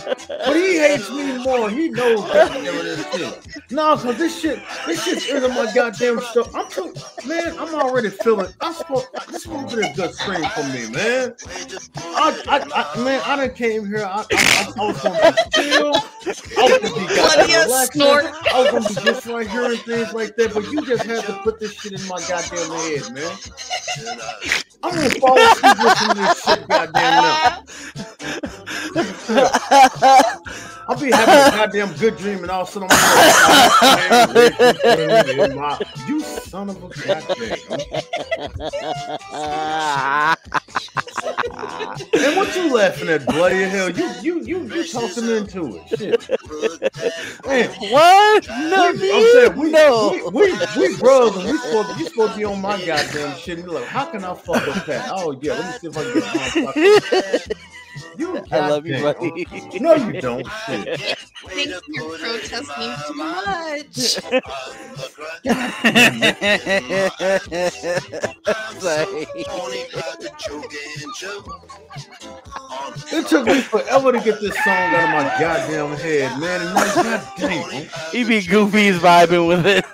But he hates me more. He knows shit. No, cause this shit, this shit's into my goddamn stuff. I'm too, man. I'm already feeling. I'm supposed. This supposed to be a good stream for me, man. I, I, I man, I done came here. I, I, I, I was gonna be chill. I was gonna be goddamn. I was gonna be just right here and things like that. But you just had to put this shit in my goddamn head, man. I'm gonna fall asleep listening to this shit, goddamn now. I'll be having a goddamn good dream, and all of a sudden I'm like, you son of a goddamn. And what you laughing at, bloody hell? You you you you him into it. Shit. Man, What? No, we, I'm saying we, no. we, we, we brothers. We supposed you supposed to be on my goddamn shit. And like, how can I fuck with that? Oh yeah, let me see if I can get my fucking. You I love you, buddy. No, you don't. Shit. think you're protesting too much. It took me forever to get this song out of my goddamn head, man. And like, goddamn. he be Goofy's vibing with it.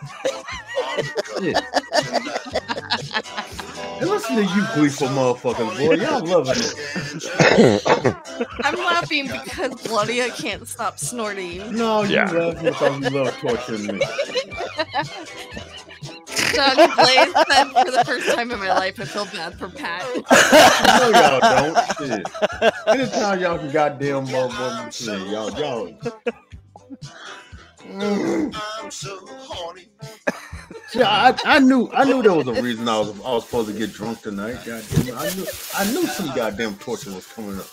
Shit. And listen to you gleeful motherfuckers, boy. Y'all loving it. I'm laughing because Claudia can't stop snorting. No, you Yeah. laughing because you love torturing me. Doug Blaze said for the first time in my life, I feel bad for Pat. no, y'all don't. Shit. Anytime y'all can goddamn motherfucker shit, y'all, y'all. Mm. See, I, I knew I knew there was a reason I was I was supposed to get drunk tonight. Goddamn it. I knew I knew some goddamn torture was coming up.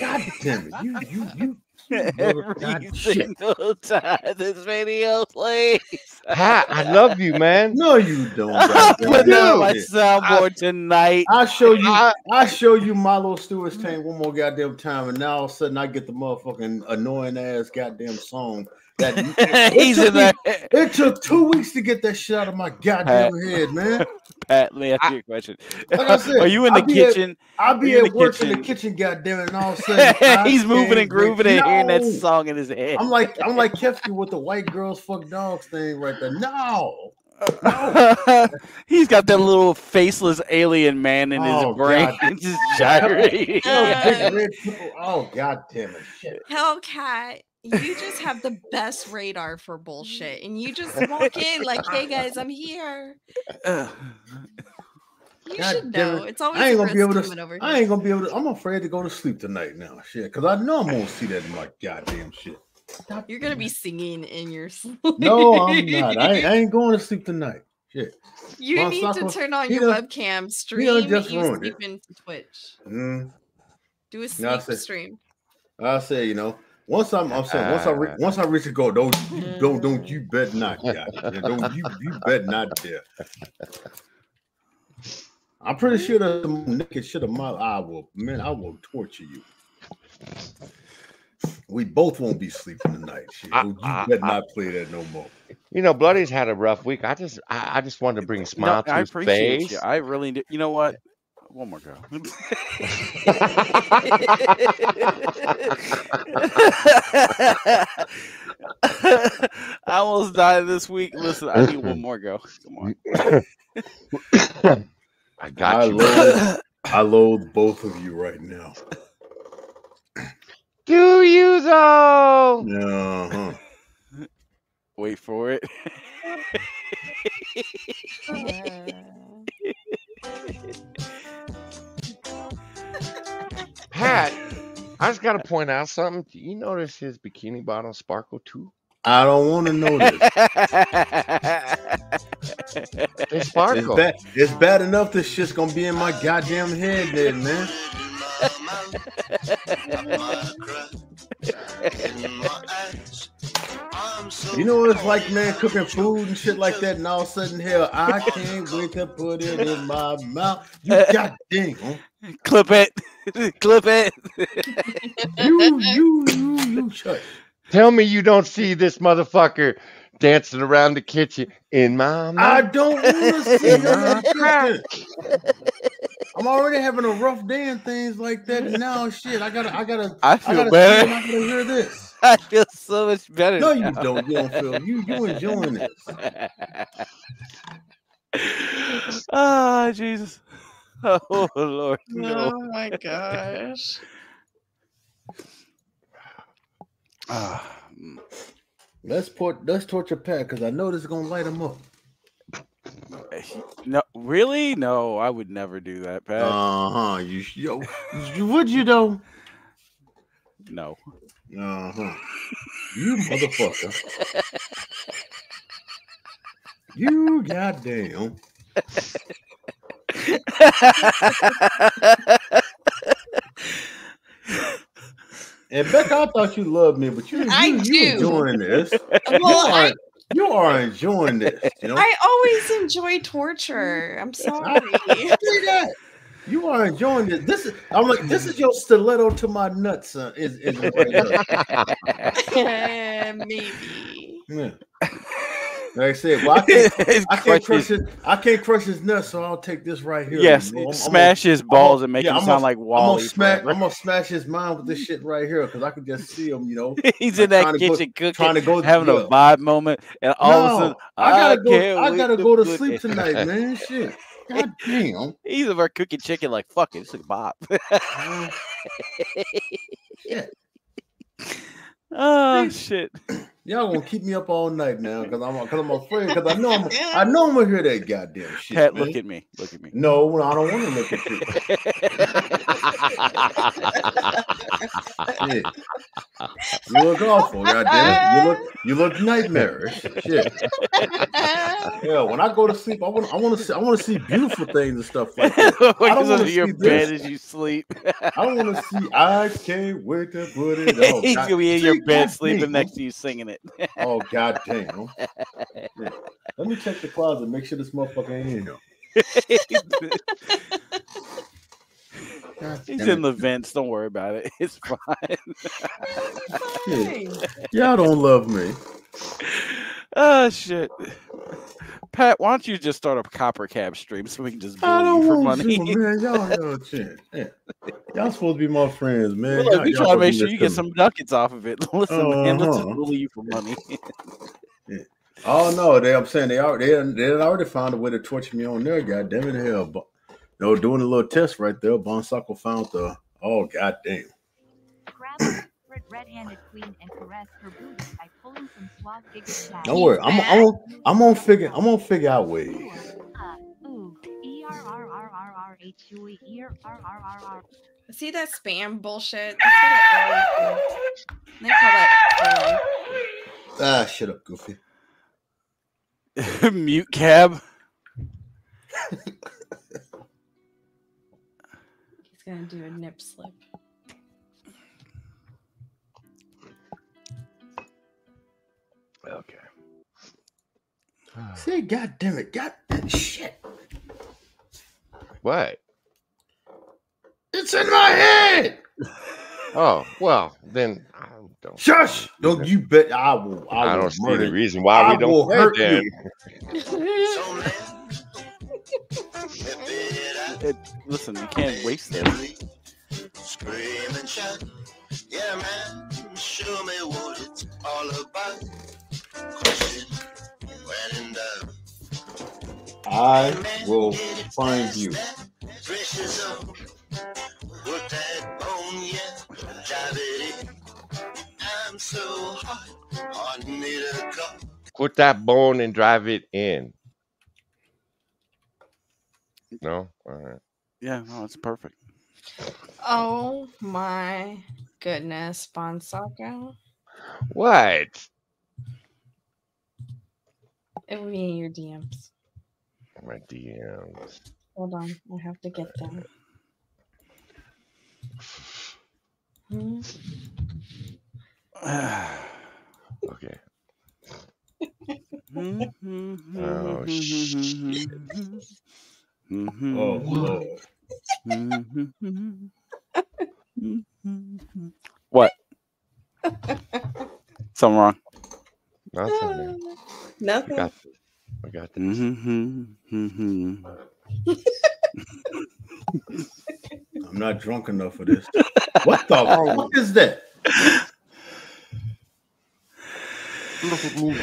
God damn it. You you you Every God, shit. single time this video plays. Pat, I love you, man. No, you don't. I'm goddamn putting on my I- soundboard tonight. I show you, I- I show you Milo Stewart's tank one more goddamn time, and now all of a sudden I get the motherfucking annoying ass goddamn song. That He's it, in took there. me, it took two weeks to get that shit out of my goddamn head, man. Pat, let me ask you a question. Like I said, Are you in the I'll be at- kitchen? I'll be in at the work in the kitchen. kitchen, goddamn it, and all of a sudden I He's moving and grooving wait. and hearing that song in his head. I'm like I'm like Kefka with the white girls fuck dogs thing right there. No, He's got that little faceless alien man in his Oh, brain, God. just gyrating. Yo, big red people. Oh god damn it! Shit. Hellcat, you just have the best radar for bullshit, and you just walk in like, "Hey guys, I'm here." You God should know. it. It's always I ain't gonna be able to. I ain't gonna be able to. I'm afraid to go to sleep tonight now. Shit, because I know I'm gonna see that in my goddamn shit. You're gonna be singing in your sleep. No, I'm not. I ain't, I ain't going to sleep tonight. Shit. You Mon need to turn on your done- webcam stream. just you sleep it. into Twitch. Mm. Do a No, I sleep stream. I say, you know, once I'm, I'm saying, once I re- Uh. once I reach the goal, don't you don't don't mm. you bet not, yeah, yeah, don't you you bet not there. I'm pretty sure that the naked shit of my I will, man, I will torture you. We both won't be sleeping tonight. Shit. Ah, I- you ah, I- better I- not play that no more. You know, Bloody's had a rough week. I just, I, I just wanted to bring a No, smile to I his appreciate face. you. I really do. You know what? One more go. I almost died this week. Listen, I need one more go. Come on. I got I you. loathe, I loathe both of you right now. Do you though? Uh-huh. Wait for it. Pat, I just got to point out something. Do you notice his bikini bottom sparkle too? I don't want to know this. They It's sparkle. bad. It's bad enough this shit's gonna be in my goddamn head, then, man. You know what it's like, man, cooking food and shit like that, and all of a sudden, hell, I can't wait to put it in my mouth. You goddamn, huh? Clip it. Clip it. you, you, you, you, shut. Tell me you don't see this motherfucker dancing around the kitchen in my I don't want to see that. I'm already having a rough day and things like that. and Now, shit, I gotta, I gotta, I I feel gotta, see better. and I gotta hear this. I feel so much better. No, you don't. You don't feel you. You enjoying this? Ah, Jesus. Oh Lord, no. Oh my gosh. Ah, mm. Let's put let's torture Pat because I know this is gonna light him up. no, really? No, I would never do that, Pat. Uh huh. You yo, would you though? no. Uh huh. You motherfucker. you goddamn. And Becca, I thought you loved me, but you you, I you do. enjoying this. you Well, are I, you are enjoying this. You know. I always enjoy torture. I'm sorry. You are enjoying this. This is I'm like this is your stiletto to my nuts. Uh, is is right here. Eh, Maybe. Yeah. Like I said, well, I can't, I can't crush his, I can't crush his nuts, so I'll take this right here. Yes, I'm- I'm- smash his I'm balls gonna- and make yeah, him I'm sound like I'm Wally. gonna smash. I'm gonna smash his mind with this shit right here because I can just see him. You know, He's like in that to go- kitchen cooking, trying to go having yeah. a vibe moment, and all of a sudden, I gotta go. I gotta go to sleep it-" tonight, man. Shit. God damn. He's over cooking chicken like fuck it. It's like Bob. Uh-huh. Shit. oh shit. Y'all gonna keep me up all night now because I'm because I'm afraid because I know I'm I know I'm gonna hear that goddamn shit. Pat, man. look at me. Look at me. No, I don't want to look at you. Shit. You look awful, goddamn. You look you look nightmarish. Shit. Yeah, when I go to sleep, I want I want to see I want to see beautiful things and stuff like that. I don't want to your see bed this. as you sleep. I want to see. I can't wait to put it on. He's God- gonna be in your bed sleeping damn. next to you singing it. Oh god damn! Yeah. Let me check the closet. Make sure this motherfucker ain't in here. God He's in it. the vents. Don't worry about it. It's fine. Shit. Y'all don't love me. oh shit. Pat, why don't you just start a Copper Cab stream so we can just I bully don't you for want money? to, man. Y'all, y'all, shit. Yeah. Y'all supposed to be my friends, man. Well, look, Y'all- we try to make sure you get some ducats off of it. Listen, man, let's just Uh-huh. bully you for money. Oh no, they. I'm saying they already they, they already found a way to torture me on there. God damn it, hell! But they were doing a little test right there. BonSocko found the. Oh god damn. Grab a red-handed queen and caress her booty by pulling from suave giga chat. Don't worry. I'm I'm I'm on figure I'm gonna figure out ways. Uh, ooh, R R R R R H U R R R R R. See that spam bullshit? That's what it always is. They call that. Ah, shut up, Goofy. Mute cab. He's gonna do a nip slip. Okay. Ah. See, god damn it, god damn shit. What? It's in my head. Oh well, then I don't. Shush! Don't you bet I will. I, I will don't see the reason why I we don't hurt then. you. It, listen, you can't waste this. Scream and shout. Yeah, man, show me what it's all about. Question when in doubt. I will find you. Precious zone. Put that bone, yeah, drive it in. I'm so hot, hard need a cup. Put that bone and drive it in. No, all right. Yeah, no, it's perfect. Oh my goodness, BonSocko. What? It will be in your DMs. My DMs. Hold on, I have to get them. Hmm? Okay. Oh shit. Mm-hmm. Oh mm-hmm. lord. Mm-hmm. What? Something wrong. Nothing. man. I Nothing. got this. I got this. Mm-hmm. I'm not drunk enough for this. What the fuck is that? Look at me.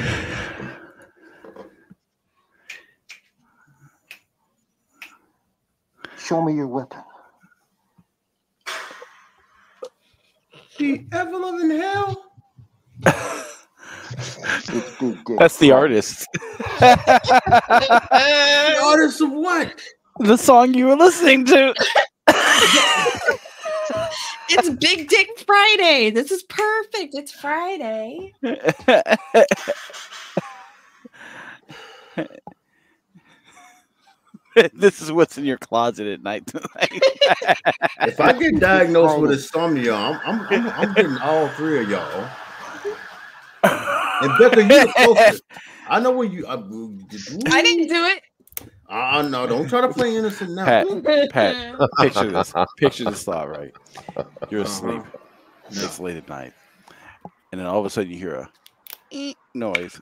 Show me your weapon. The evil of hell? It's Big Dick. That's the artist. The artist of what? the song you were listening to. It's Big Dick Friday. This is perfect. It's Friday. this is what's in your closet at night tonight. If I get diagnosed with insomnia, I'm I'm, I'm, I'm getting all three of y'all. And Becca, you the closest. I know where you. I, I didn't do it. Uh, no, don't try to play innocent now. Pat, Pat, picture this. Picture this thought, right? You're Uh-huh. asleep. It's late at night. And then all of a sudden you hear a noise.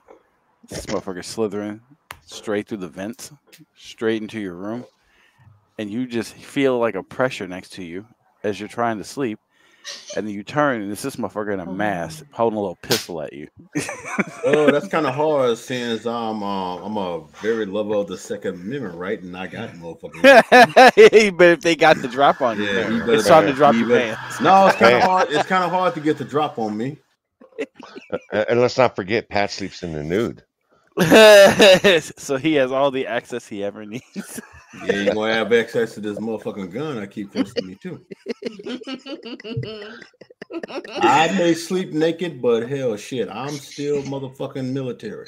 This motherfucker slithering straight through the vents, straight into your room. And you just feel like a pressure next to you as you're trying to sleep. And then you turn and it's this motherfucker in a mask holding a little pistol at you. Oh, that's kind of hard since I'm uh, I'm a very lover of the Second Amendment, right? And I got motherfucking. but if they got the drop on you, Yeah, you it's better- time to drop you your better- pants. No, it's kind of hard. It's kind of hard to get the drop on me. Uh, and let's not forget, Pat sleeps in the nude. so he has all the access he ever needs. Yeah, you gonna have access to this motherfucking gun I keep close to me too. I may sleep naked, but hell shit, I'm still motherfucking military.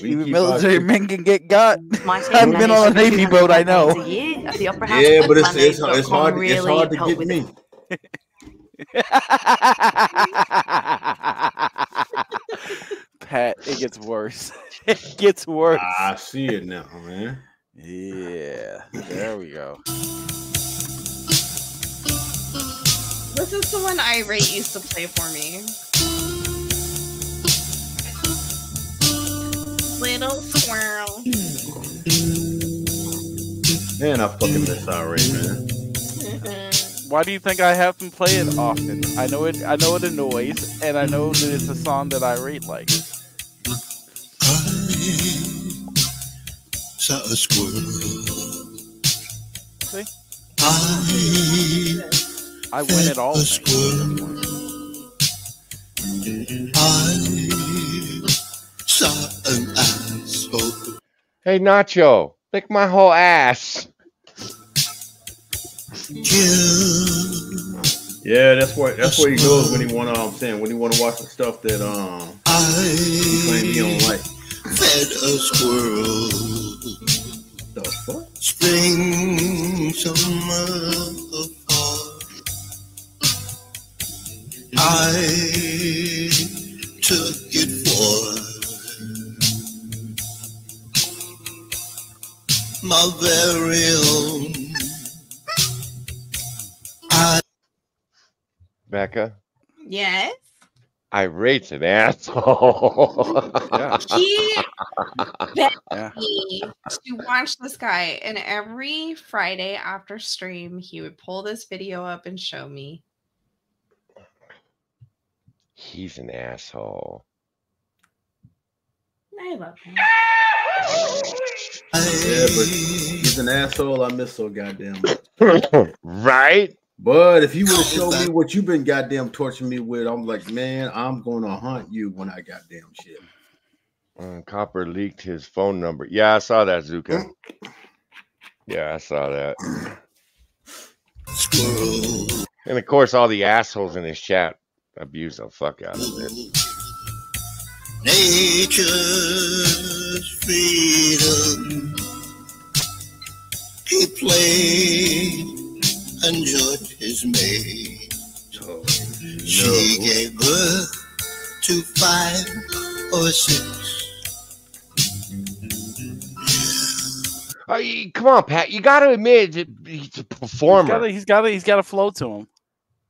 We Even keep our military shit- men can get got. I've been on a Navy boat, I know. A year at the Opera House. Yeah, but it's it's, it's dot com hard it's hard to help get with me. Pat, it gets worse. it gets worse. I see it now, man. Yeah, there we go. This is the one Irate used to play for me. Little squirrel. Man, I fucking miss Irate, man. Why do you think I have them play it often? I know it. I know it annoys, and I know that it's a song that Irate like. Saw a squirrel. See, I I win it all. a squirrel. I saw an asshole. Hey, Nacho, lick my whole ass. Yeah, that's where that's where he goes when he wanna. I'm saying when he wanna watch the stuff that um claim he don't like. Fed a squirrel. The fuck? Spring, summer, fall. I took it for my very own. Becca, Yes. Irate's an asshole. He begged Yeah. me to watch this guy, and every Friday after stream, he would pull this video up and show me. He's an asshole. I love him. Yeah, but he's an asshole. I miss so goddamn much. right? But if you would have showed me what you've been goddamn torturing me with, I'm like, man, I'm gonna hunt you when I goddamn shit. Uh, Copper leaked his phone number. Yeah, I saw that, Zuka. Yeah, I saw that. And of course, all the assholes in his chat abuse the fuck out of it. nature's freedom. He played and George his maid. She gave birth to five or six. Hey, come on, Pat. You got to admit he's a He's performer. got, a, he's got a, he's got a flow to him.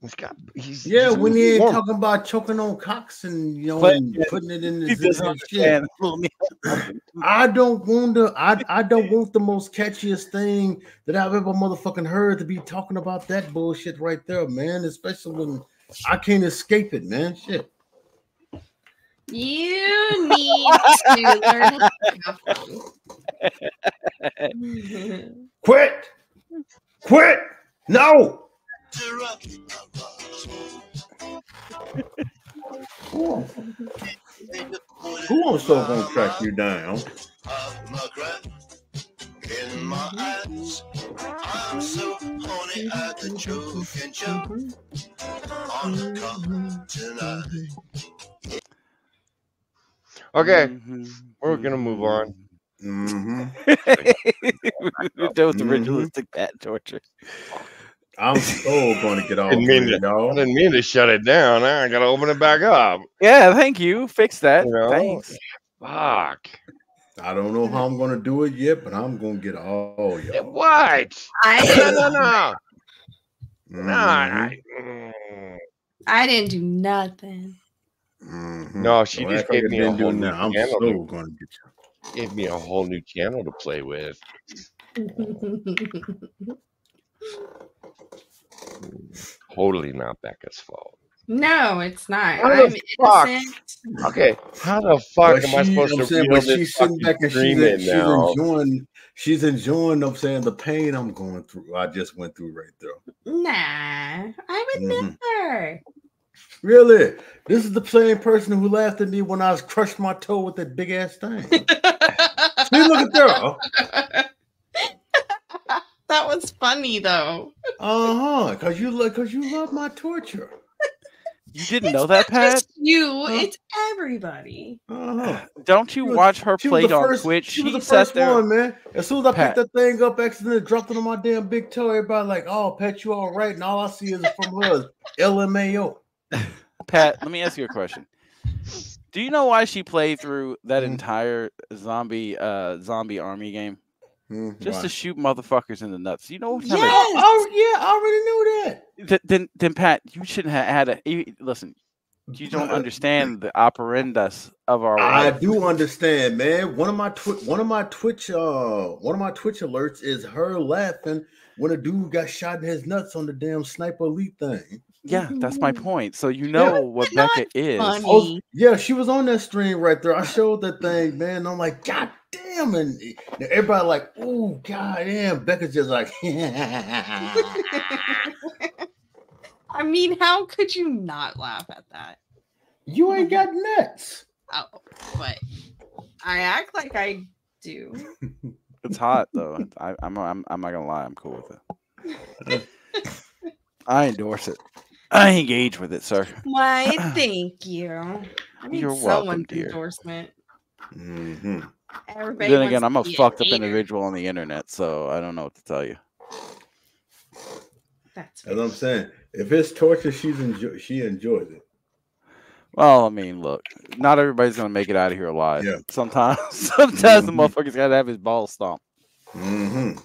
He's got. He's, Yeah, he's when he ain't performer. talking about choking on cocks and you know But- and putting it in He his shit. I don't want the I, I don't want the most catchiest thing that I've ever motherfucking heard to be talking about that bullshit right there, man. Especially when I can't escape it, man. Shit. You need to learn how to have fun. Quit! Quit! No! Who on so gonna track you down? In my eyes, I'm so horny I could choke and choke on the cup tonight. Okay, Mm-hmm. we're gonna move on. Mm-hmm. We're done with the ritualistic bat torture. I'm so gonna get off Didn't mean to, I y'all. didn't mean to shut it down. Now I gotta open it back up. Yeah, thank you. Fix that. You know? Thanks. Fuck. I don't know how I'm gonna do it yet, but I'm gonna get all y'all. What? No, I no, no. Mhm. No, I, mm. I didn't do nothing. Mhm. No, she Don't just gave me a whole new nothing. I'm channel. so gonna get you. gave me a whole new channel to play with. Totally not Becca's fault. no, it's not. How the I'm fuck? innocent. Okay, how the fuck But am I supposed I'm to saying, feel this she's sitting fucking back and she's, screaming she's enjoying. She's enjoying. I'm saying the pain I'm going through. I just went through right there. Nah, I would Mhm. never. Really? This is the same person who laughed at me when I was crushed my toe with that big ass thing. See, look at there. that was funny though. Uh huh. Cause you look, cause you love my torture. You didn't know that, Not just Pat? you, it's everybody. Uh huh. Don't you watch her play the on first- Twitch? She was She the first there. one, man. As soon as I Pat. picked that thing up, accidentally dropped it on my damn big toe. Everybody like, "Oh, Pat, you all right?" And all I see is from her is LMAO. Pat, let me ask you a question. Do you know why she played through Mm-hmm. that entire zombie uh zombie army game? Mm, Just why? to shoot motherfuckers in the nuts. You know what kind Oh, oh, yeah, I already knew that. th- then then Pat, you shouldn't have had a you- listen. You don't understand the operandus of our I life. do understand, man. One of my twi- one of my Twitch uh one of my Twitch alerts is her laughing when a dude got shot in his nuts on the damn sniper elite thing. Yeah, that's my mm-hmm. point. So you know what Becca is. Oh, yeah, she was on that stream right there. I showed that thing, man. and I'm like, God damn, and eh, everybody like, oh god damn. Becca's just like, I mean, how could you not laugh at that? you ain't got nuts. Oh, but I act like I do. It's hot though. I, I'm, I'm I'm not gonna lie. I'm cool with it. I endorse it. I engage with it, sir. Why, thank you. I need You're welcome, someone's dear. endorsement. Mm-hmm. Everybody then again, I'm a be fucked up hater. individual on the internet, so I don't know what to tell you. That's As I'm saying, if it's torture, she's enjoy she enjoys it. Well, I mean, look, not everybody's gonna make it out of here alive. Yeah. Sometimes, sometimes the Mhm. motherfucker's gotta have his balls stomped. Mm-hmm.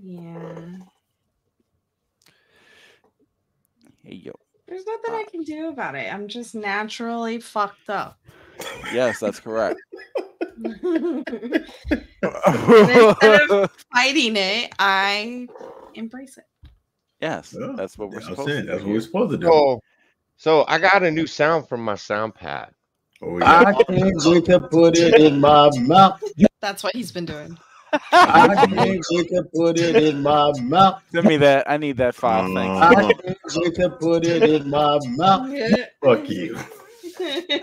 Yeah. Hey yo, There's nothing I uh, can do about it. I'm just naturally fucked up. yes, that's correct. Instead of fighting it, I embrace it. yes, that's what we're I'm supposed saying to do. that's what we're supposed to do. So, so I got a new sound from my sound pad. Oh, I can't wait to put it in my mouth. That's what he's been doing. I can't wait put it in my mouth. Send me that. I need that file. Thanks. can't wait to put it in my mouth. Fuck you.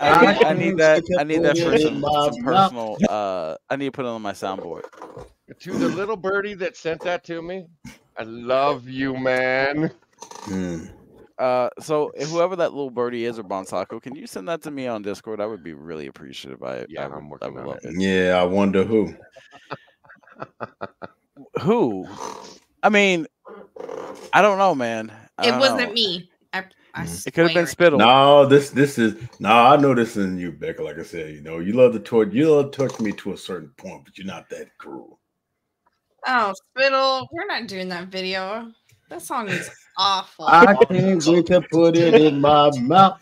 I need, I need that. I need that for some, my some mouth. personal. Uh, I need to put it on my soundboard. To the little birdie that sent that to me, I love you, man. Mm. Uh, so whoever that little birdie is or BonSocko, can you send that to me on Discord? I would be really appreciative. I Yeah, I would, I'm I would on love it. it. Yeah, I wonder who. Who? I mean, I don't know, man. I It wasn't know. me. I, I mm-hmm. It could have been. Spittle. No, this this is no. I know this isn't you, Becca. Like I said, you know, you love to torture. You love to torture me to a certain point, but you're not that cruel. Oh, Spittle, we're not doing that video. That song is awful. I can't wait to put it in my mouth.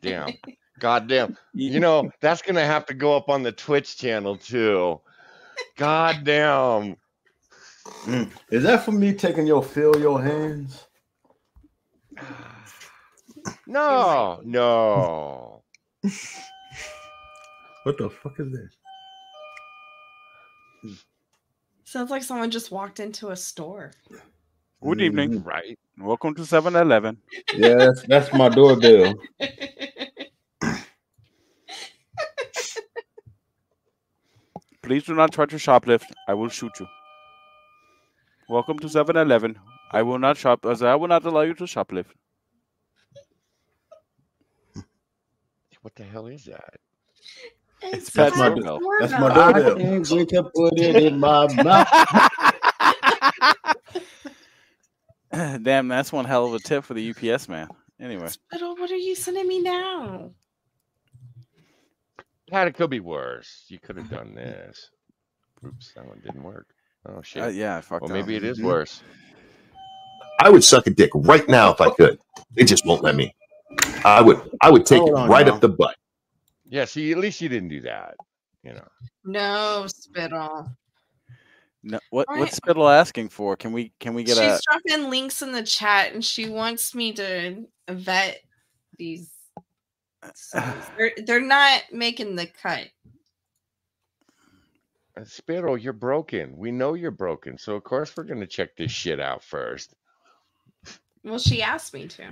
Damn. God damn. You know, that's gonna have to go up on the Twitch channel too. God damn. Mm. Is that for me taking your fill your hands? No, no. What the fuck is this? Sounds like someone just walked into a store. Good evening. Right. Welcome to 7-Eleven. Yeah, that's that's my doorbell. Please do not try to shoplift. I will shoot you. Welcome to 7-Eleven. I will not shop. as I will not allow you to shoplift. What the hell is that? It's That's my Pat's that's my doorbell. I doorbell. can't wait to put it in my mouth. Damn, that's one hell of a tip for the UPS man. Anyway, Spittle, what are you sending me now? Pat, it could be worse. You could have done this. Oops, that one didn't work. Oh shit. uh, yeah, I fucked well, up. maybe it is worse. I would suck a dick right now if I could. They just won't let me. I would I would take Hold it right now. up the butt. Yeah, see, at least you didn't do that. You know. No, Spittle. No, what Right. what's Spittle asking for? Can we can we get She's a She's dropping links in the chat and she wants me to vet these. Songs. They're, they're not making the cut. Uh, Spittle, you're broken. We know you're broken. So of course we're gonna check this shit out first. Well, she asked me to.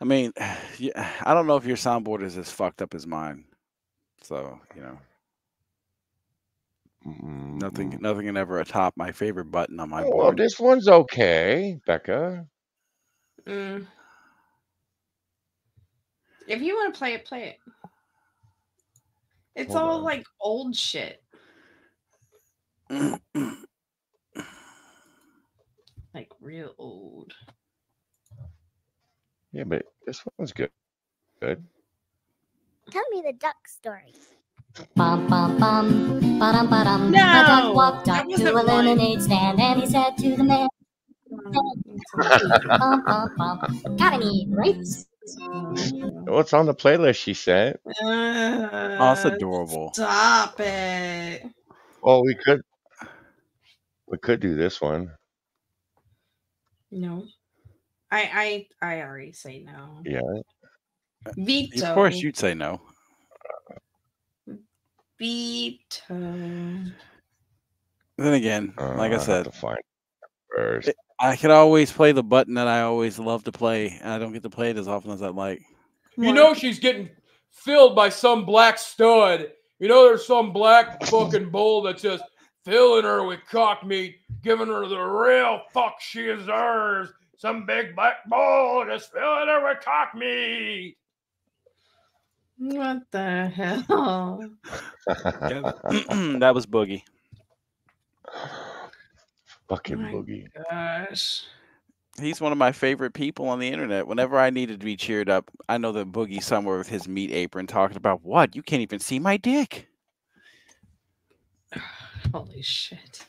I mean, yeah, I don't know if your soundboard is as fucked up as mine. So you know, nothing, nothing can ever top my favorite button on my Well, board. this one's okay, Becca. Mm. If you want to play it, play it. It's Hold all on. like old shit. like real old. Yeah, but this one's good. Good. Tell me the duck story. Bum, bum, bum, ba-dum, ba-dum. No, a duck walked up to wasn't a one. lemonade stand and he said to the man, bum, bum, bum. Got any grapes? Oh, it's on the playlist she sent. Oh, that's Uh, adorable. Stop it. Well, we could we could do this one. No. I I I already say no. Yeah. Veto. Of course, you'd say no. Veto. Then again, Uh, like I I'd said, to find first. I could always play the button that I always love to play, and I don't get to play it as often as I'd like. You know she's getting filled by some black stud. You know there's some black fucking bull that's just filling her with cock meat, giving her the real fuck she deserves. Some big black bull just filling her with cock meat. What the hell? that was Boogie. Fucking My boogie. Gosh. He's one of my favorite people on the internet. Whenever I needed to be cheered up, I know that Boogie somewhere with his meat apron talking about what? You can't even see my dick. Holy shit.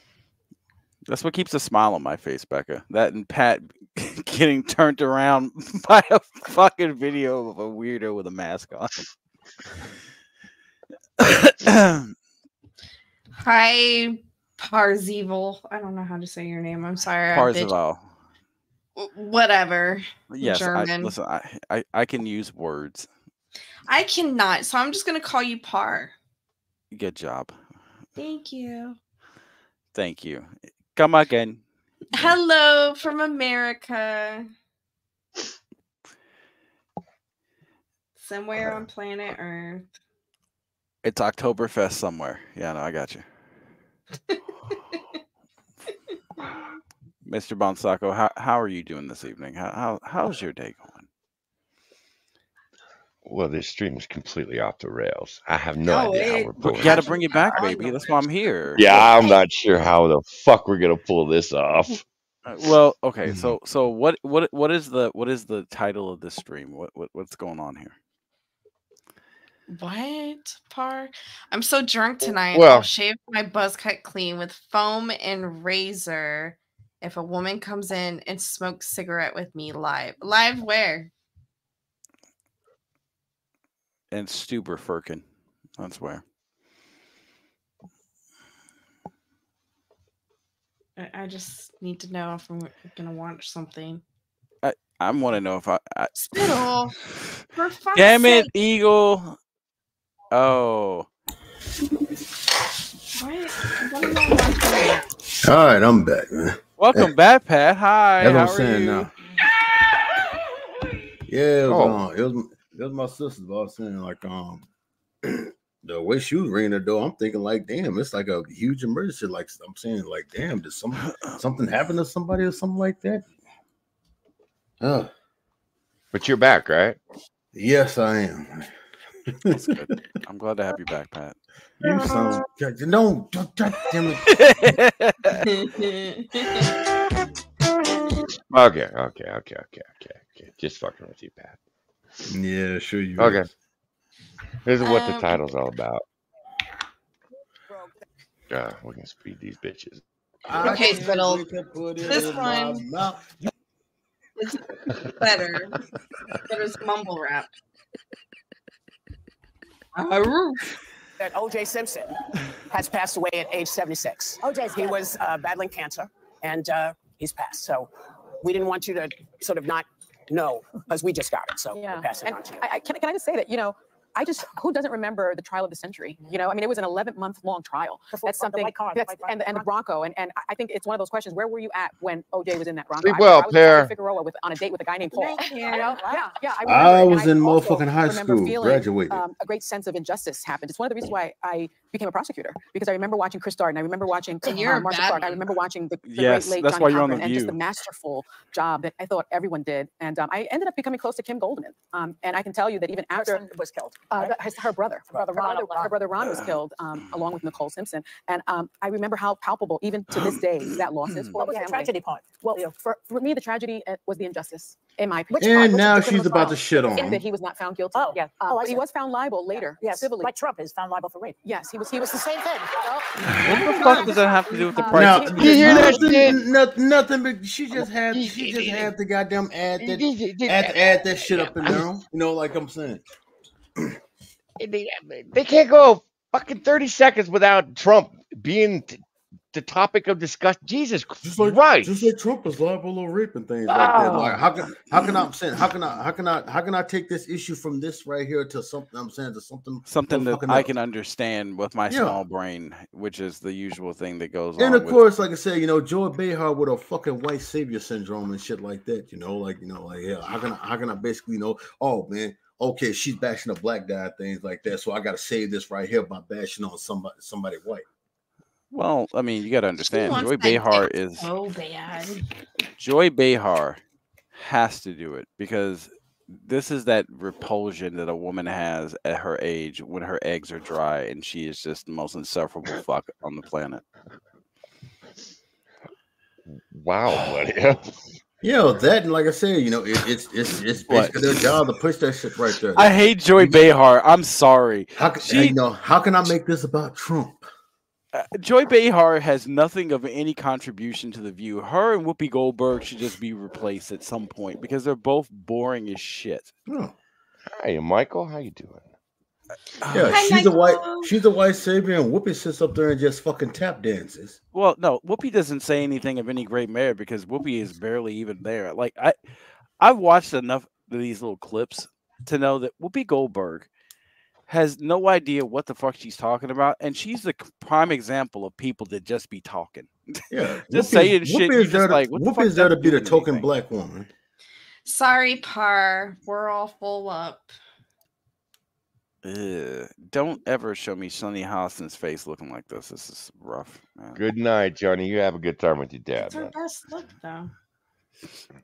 That's what keeps a smile on my face, Becca. That and Pat getting turned around by a fucking video of a weirdo with a mask on. Hi, Parzival. I don't know how to say your name. I'm sorry. I Parzival. Whatever. Yes, I, German. listen, I, I, I can use words. I cannot, so I'm just gonna call you Par. Good job. Thank you. Thank you. Come again. Hello from America. Somewhere on planet Earth. It's Oktoberfest somewhere. Yeah, no, I got you. Mr. BonSocko, how, how are you doing this evening? How, how how's your day going? Well, this stream is completely off the rails. I have no No, idea how we're But pulling you got to bring it back, baby. That's why I'm here. Yeah, I'm not sure how the fuck we're gonna pull this off. Uh, Well, okay. Mm-hmm. So so what what what is the what is the title of this stream? What what what's going on here? What, Par? I'm so drunk tonight. Well- I'll shave my buzz cut clean with foam and razor if a woman comes in and smokes cigarette with me live. Live where? And Stuber Firkin. That's where. I, I just need to know if I'm gonna watch something. I I want to know if I, I Spittle. Damn it, sake. Eagle. Oh. What? What am I watching? All right, I'm back, man. Welcome back, Pat. Hi. That's what I'm are saying you? now. Yeah, it was, Oh. um, it was it was my sister. But I was saying like um the way she was ringing the door, I'm thinking like, damn, it's like a huge emergency. Like I'm saying, like, damn, did some something happen to somebody or something like that? Uh, But you're back, right? yes, I am. That's good. I'm glad to have you back, Pat. You son of no, God God damn it. Okay, okay, okay, okay, okay, okay. Just fucking with you, Pat. Yeah, sure you. Okay. is. This is what the Um, title's all about. Yeah, we can speed these bitches. Okay, Spittle. We can put it This one- mouth. It's better. It's mumble rap. Aroo. that O.J. Simpson has passed away at age 76. OJ's He was uh, battling cancer, and uh, he's passed. So we didn't want you to sort of not know because we just got it. So Yeah. we're passing And on to you. I, I, can, can I just say that, you know, I just who doesn't remember the trial of the century? You know, I mean, it was an 11 month long trial. The That's something. car, the that's- white- and, and the Bronco, and and I- I think it's one of those questions. Where were you at when OJ was in that Bronco? Sleep I, well, I was Pear. Figueroa with on a date with a guy named Paul. You know? Yeah, yeah. I, remember I was in motherfucking high school, feeling, graduated. Um, a great sense of injustice happened. It's one of the reasons why I became a prosecutor because I remember watching Chris Darden. I remember watching And you're uh, a Clark. I remember watching the, the Yes, great late that's Johnny why you're on The Cochran and just the masterful job that I thought everyone did. And um, I ended up becoming close to Kim Goldman. Um, and I can tell you that even Her after son was killed. uh, right? her brother, her brother, Ron, Ron, Ron. her brother Ron was killed um, along with Nicole Simpson, and um, I remember how palpable, even to this day, that loss is for What the was the tragedy part? Well, for for, for me, the tragedy uh, was the injustice, in my opinion. And part? now she's about trial? to shit on him. that he was not found guilty. Oh. yeah, uh, I but he was found liable later, Yes, civilly. like Trump is found liable for rape. yes, he was. He was the same thing. What the fuck does that have to do with the Uh, price? Now, of Did you hear that nothing, shit? nothing, nothing, but she just had, she just had the goddamn ad that, add, add that shit up and down. You know, like I'm saying. They, they can't go fucking 30 seconds without Trump being t- the topic of discussion. Jesus Just like, Christ. just like Trump is liable to rape and things like that. Like, Ah. how can, how can I, I'm saying, how can I, how can I, how can I take this issue from this right here to something? I'm saying to something, Something that I else. can understand with my Yeah. small brain, which is the usual thing that goes on. And of with- course, like I said, you know, Joy Behar with a fucking white savior syndrome and shit like that. You know, like you know, like yeah, how can I, how can I basically know? Oh man, okay, she's bashing a black guy, things like that. So I got to save this right here by bashing on somebody, somebody white. Well, I mean, you got to understand, Joy Behar is so bad. Joy Behar has to do it because this is that repulsion that a woman has at her age when her eggs are dry and she is just the most insufferable fuck on the planet. Wow, buddy. You know that, and like I said, you know, it, it's it's it's basically their job to push that shit right there. I hate Joy Behar. I'm sorry. How can She- you know? How can I make this about Trump? Uh, Joy Behar has nothing of any contribution to the view. Her and Whoopi Goldberg should just be replaced at some point because they're both boring as shit. Oh. Hi, Michael. How you doing? Yeah, Hi, she's a white, she's a white savior, and Whoopi sits up there and just fucking tap dances. Well, no, Whoopi doesn't say anything of any great merit because Whoopi is barely even there. Like I, I've watched enough of these little clips to know that Whoopi Goldberg has no idea what the fuck she's talking about, and she's the prime example of people that just be talking. Yeah, Just Whoopi- saying shit, Whoopi you is there just to, like, what the Whoopi fuck is there to be the token anything? black woman. Sorry, Par. We're all full up. Ugh. Don't ever show me Sonny Hostin's face looking like this. This is rough. Man. Good night, Johnny. You have a good time with your dad. It's our best look, though.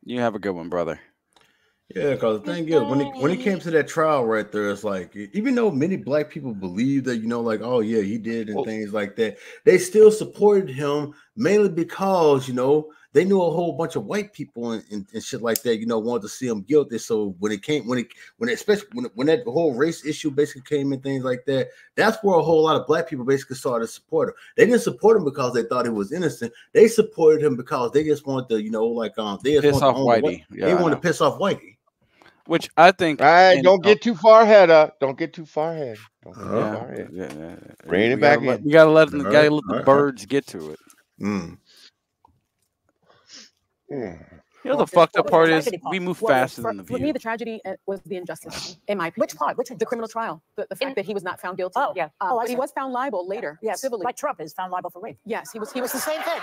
You have a good one, brother. Yeah, because the thing is, when it when it came to that trial right there, it's like even though many black people believe that you know, like oh yeah, he did and Well- things like that, they still supported him mainly because you know they knew a whole bunch of white people and, and, and shit like that. You know, wanted to see him guilty. So when it came, when it when it, especially when when that whole race issue basically came and things like that, that's where a whole lot of black people basically started to support him. They didn't support him because they thought he was innocent. They supported him because they just wanted to, you know, like um, they just Piss wanted to off Whitey. white- Yeah, they I wanted to piss off Whitey. Which I think. All right, and, don't uh, get too far ahead. Uh, don't get too far ahead. Don't get too Uh-huh. far ahead. yeah, yeah, yeah. Rein it We back gotta let- in. You gotta let them. All Gotta right, let the birds get to it. Mm. Mm. You know Well, the fucked up part is part? we move Well, faster for, than the for me, the tragedy uh, was the injustice, in my opinion. Which part? Which The criminal trial, the, the fact that he was not found guilty. Oh, yeah. oh, Um, but he was found liable later, Yes, civilly. like Trump is found liable for rape. yes, he was. He was the same thing.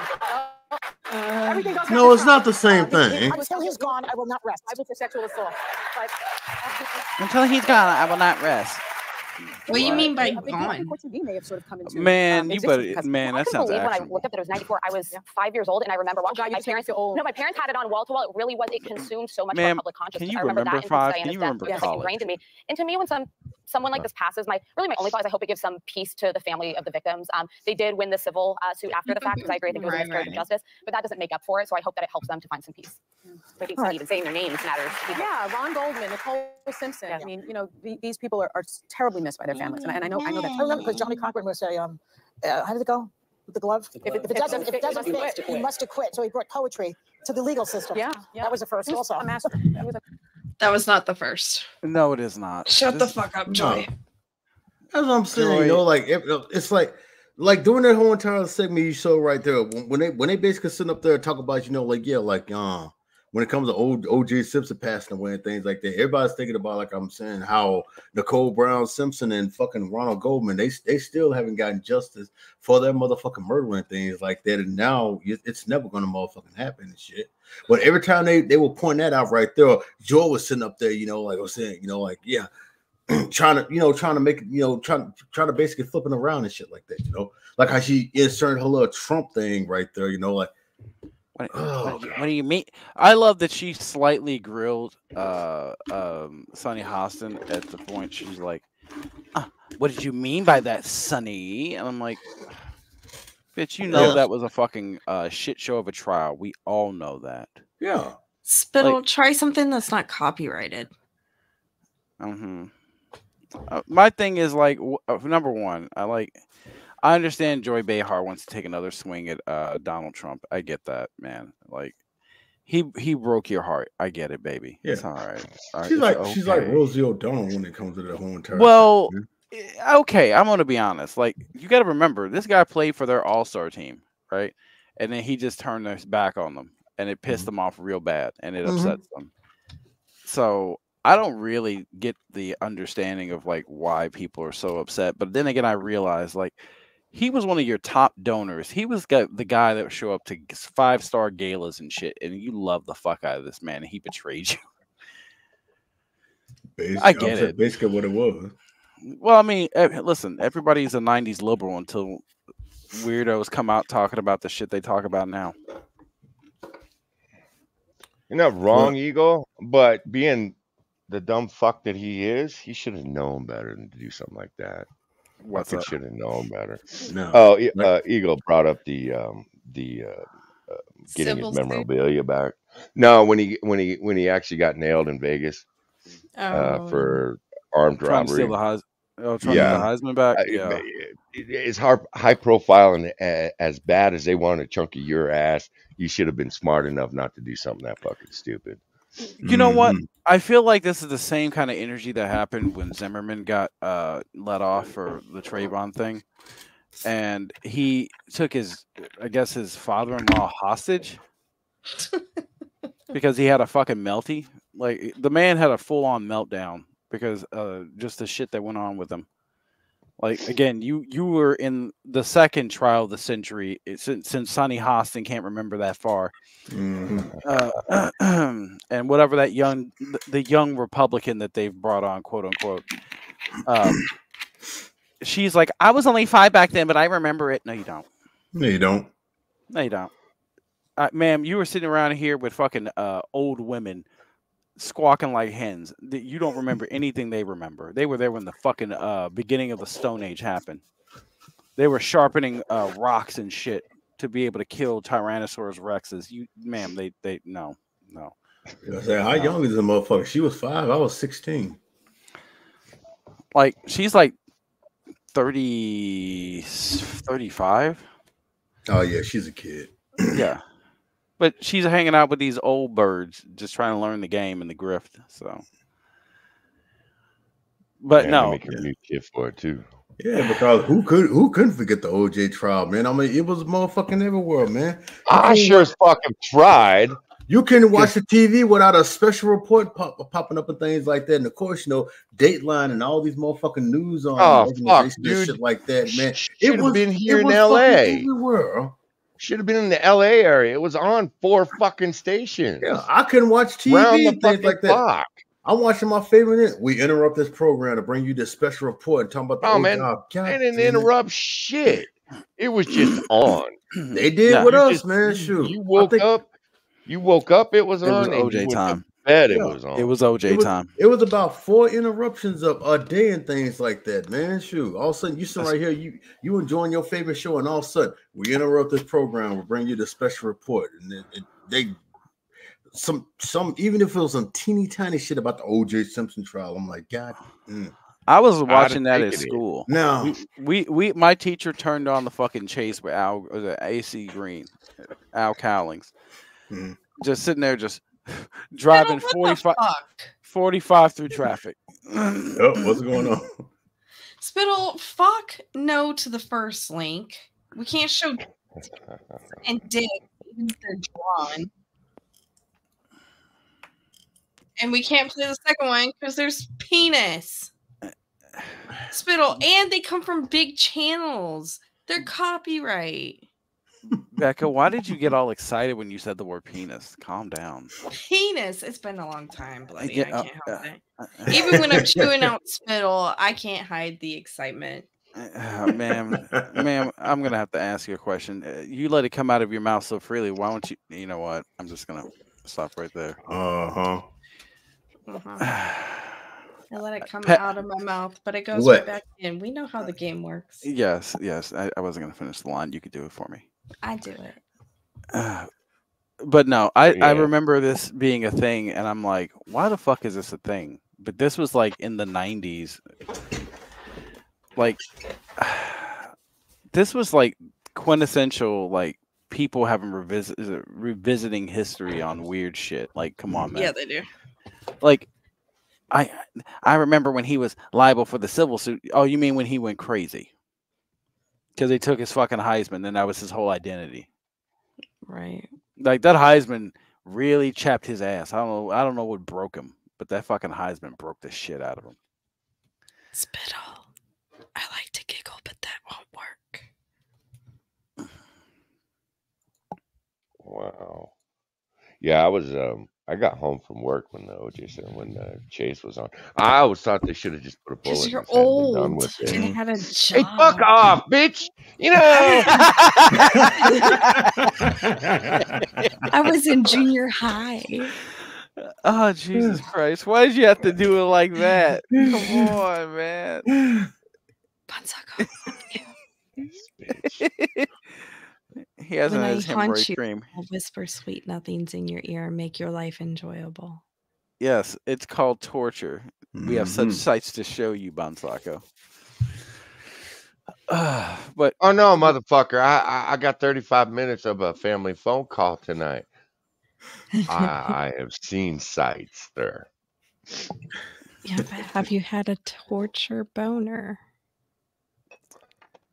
Everything goes back No, it's not the same Uh, he- he- thing. Until he's gone, I will not rest. liable for sexual assault. But Until he's gone, I will not rest. What do you mean by I think gone? Court TV may have sort of come into Man, um, you existence better- because- man, I that couldn't sounds believe when I looked up that it was 94. I was five years old and I remember Oh watching God, my just make me parents. feel old. No, my parents had it on wall to wall. It really was. It consumed so much of Ma'am, public consciousness. can you I remember, remember that five? and Can Diana's you death remember was like ingrained in me. And to me, when some someone like this passes, my really my only thought is I hope it gives some peace to the family of the victims. Um, they did win the civil uh, suit after the fact because I agree. I think it was a Right, of justice, but that doesn't make up for it. So I hope that it helps them to find some peace. I think even saying their names matters. Yeah, Ron Goldman, Nicole Simpson. I mean, you know, these people are, are terribly missed by their families, and I, and I know I know that. Remember because Johnnie Cochran was a um, uh, how did it go with the glove? If it, if it doesn't, if it doesn't He fit, must he must acquit. So he brought poetry to the legal system. Yeah, yeah. that was the first He was also. a master. That was a That was not the first. No, it is not. Shut the fuck up, No. That's what I'm saying. Joy- You know, like it, it's like like during that whole entire segment you show right there when, when they when they basically sitting up there and talk about you know like yeah like uh when it comes to old OJ Simpson passing away and things like that, everybody's thinking about like I'm saying how Nicole Brown Simpson and fucking Ronald Goldman they they still haven't gotten justice for their motherfucking murder and things like that, and now it's never gonna motherfucking happen and shit. But every time they they will point that out right there, Joel was sitting up there, you know, like I was saying, you know, like yeah, trying to you know trying to make you know trying trying to basically flipping around and shit like that, you know, like how she inserted her little Trump thing right there, you know, like. What, Oh, what, do you- what do you mean? I love that she slightly grilled uh um Sonny Hostin at the point she's like, "Uh, "What did you mean by that, Sonny?" And I'm like, "Bitch, you know Yeah. that was a fucking uh shit show of a trial. We all know that." Yeah. Spittle, try something that's not copyrighted. hmm Uh, my thing is like w- uh, number one, I like. I understand Joy Behar wants to take another swing at uh, Donald Trump. I get that, man. Like, he he broke your heart. I get it, baby. It's Yeah. all right. All right, She's it's like she's like. Rosie O'Donnell when it comes to the whole entire. Well, thing, eh, okay, I'm gonna be honest. Like, you got to remember, this guy played for their All Star team, right? And then he just turned his back on them, and it pissed them off real bad, and it Mhm. upsets them. So I don't really get the understanding of like why people are so upset. But then again, I realize like he was one of your top donors. He was the guy that would show up to five star galas and shit, and you love the fuck out of this man, and he betrayed you. Basically, I get it. Basically, what it was. Well, I mean, listen, everybody's a '90s liberal until weirdos come out talking about the shit they talk about now. You're not wrong, Eagle, but being the dumb fuck that he is, he should have known better than to do something like that. What's Fucking up? should have known better. No. Oh, uh, Eagle brought up the um, the uh, uh, getting Civil his suit? memorabilia back. No, when he when he when he actually got nailed in Vegas uh, Oh. for armed Trying to robbery. steal the Heis- oh, trying to get the Heisman back? Uh, Yeah. it- it's hard, high profile and a- as bad as they want to chunk of your ass. You should have been smart enough not to do something that fucking stupid. You know what? Mhm. I feel like this is the same kind of energy that happened when Zimmerman got uh, let off for the Trayvon thing, and he took his, I guess, his father-in-law hostage because he had a fucking melty. Like the man had a full-on meltdown because uh, just the shit that went on with him. Like again, you you were in the second trial of the century it- since since Sonny Hostin can't remember that far. Uh, and whatever that young the young republican that they've brought on quote unquote um, she's like i was only five back then but i remember it. No you don't. No, you don't. no you don't. Uh, ma'am you were sitting around here with fucking uh, old women squawking like hens that you don't remember anything they remember they were there when the fucking uh, beginning of the stone age happened they were sharpening uh, rocks and shit to be able to kill tyrannosaurus rexes you ma'am they they no no I said, how young is the motherfucker? She was five. I was sixteen. like she's like 30 35 Oh yeah, she's a kid. yeah but she's hanging out with these old birds just trying to learn the game and the grift so but Yeah, they no make a new kid for it too. Yeah, because who could who couldn't forget the OJ trial, man? I mean, it was motherfucking everywhere, man. I sure as fucking tried. You couldn't watch the TV without a special report pop, popping up and things like that. And of course, you know, Dateline and all these motherfucking news on Oh, fuck, and dude. shit like that, man. It should have been it here in was LA. everywhere. Should have been in the LA area. It was on four fucking stations. Yeah, I couldn't watch TV Round the things fucking like that. clock. I'm watching my favorite. We interrupt this program to bring you this special report and talk about the Oh old man, job. God they didn't damn it. interrupt shit. It was just on. They did Yeah. with us, just- man. you- Shoot, You woke think- up. You woke up. It was It was on. and you OJ time. Bed. It Yeah. was on. it was oj It was, time it was about four interruptions of a day and things like that, man. Shoot, all of a sudden you sitting right here, you you enjoying your favorite show, and all of a sudden we interrupt this program, we bring you the special report, and it, it, they some some even if it was some teeny tiny shit about the OJ Simpson trial, I'm like, God, mm. i was I'd watching that at taken it. school no, we, we we my teacher turned on the fucking chase with Al was it AC Green, Al Cowlings, Mhm. just sitting there just driving What 45, 45 through traffic. oh, what's going on? Spittle, fuck no to the first link. We can't show and dick they're drawn. And we can't play the second one because there's penis. Spittle. And they come from big channels. They're copyright. Becca, why did you get all excited when you said the word penis? Calm down. Penis. It's been a long time, bloody. Yeah, I uh, can't help it. uh, Even when I'm chewing out spittle, I can't hide the excitement. Uh, ma'am, ma'am, I'm gonna have to ask you a question. Uh, You let it come out of your mouth so freely. Why don't you? You know what? I'm just gonna stop right there. Uh huh. Uh-huh. I let it come Pat- out of my mouth, but it goes What? right back in. We know how the game works. Yes, yes. I, I wasn't gonna finish the line. You could do it for me. I do it. Uh, but no, I, I remember this being a thing, and I'm like, why the fuck is this a thing? But this was like in the 90s. Like, this was like quintessential, like people having revisit revisiting history on weird shit. Like, come on, man. Yeah, they do. Like, I I remember when he was liable for the civil suit. Oh, you mean when he went crazy? Because they took his fucking Heisman, and that was his whole identity Right. like that Heisman really chapped his ass. I don't know. I don't know what broke him, but that fucking Heisman broke the shit out of him. Spittle. I like to giggle, but that won't work. Wow. Yeah, I was um I got home from work when the OJ said when the chase was on. I always thought they should have just put a bullet. Because in you're his head and done old with it. and had a Hey, fuck off, bitch! You know. I was in junior high. Oh Jesus Christ! Why did you have to do it like that? Come on, man. he hasn't when had I his hemorrhoid haunt you, cream. I'll whisper sweet nothings in your ear and make your life enjoyable. Yes, it's called torture. We have such Mhm. sights to show you, BonSocko. but oh no, motherfucker! I, I I got 35 minutes of a family phone call tonight. I I have seen sights there. Yeah, but have you had a torture boner?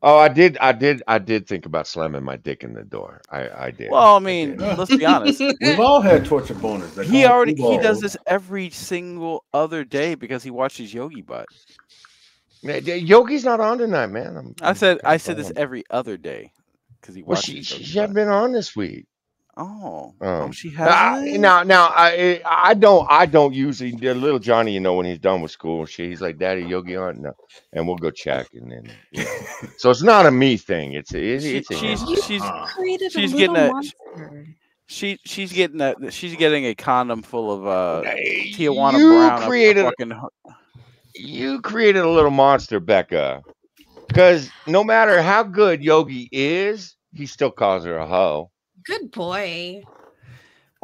Oh, I did, I did, I did think about slamming my dick in the door. I I did. Well, I mean, let's be honest. We've all had torture boners. They He already he does this every single other day because he watches Yogi Butt. Yeah, yeah, Yogi's not on tonight, man. I'm, I said I said fine. this every other day because he Well, watches. she, she, Yogi she hasn't been on this week. Oh, Um, she I- hasn't? now, now, I, I don't, I don't usually. Little Johnny, you know, when he's done with school and shit, he's like, "Daddy, Yogi on?" No, and we'll go check, and then, you know. so it's not a me thing. It's a, it's, She- it's a she's him. she's created a she's little getting a monster. she she's getting a she's getting a condom full of uh Tijuana you Brown. up created- her fucking You created a little monster, Becca, because no matter how good Yogi is, he still calls her a hoe. Good boy.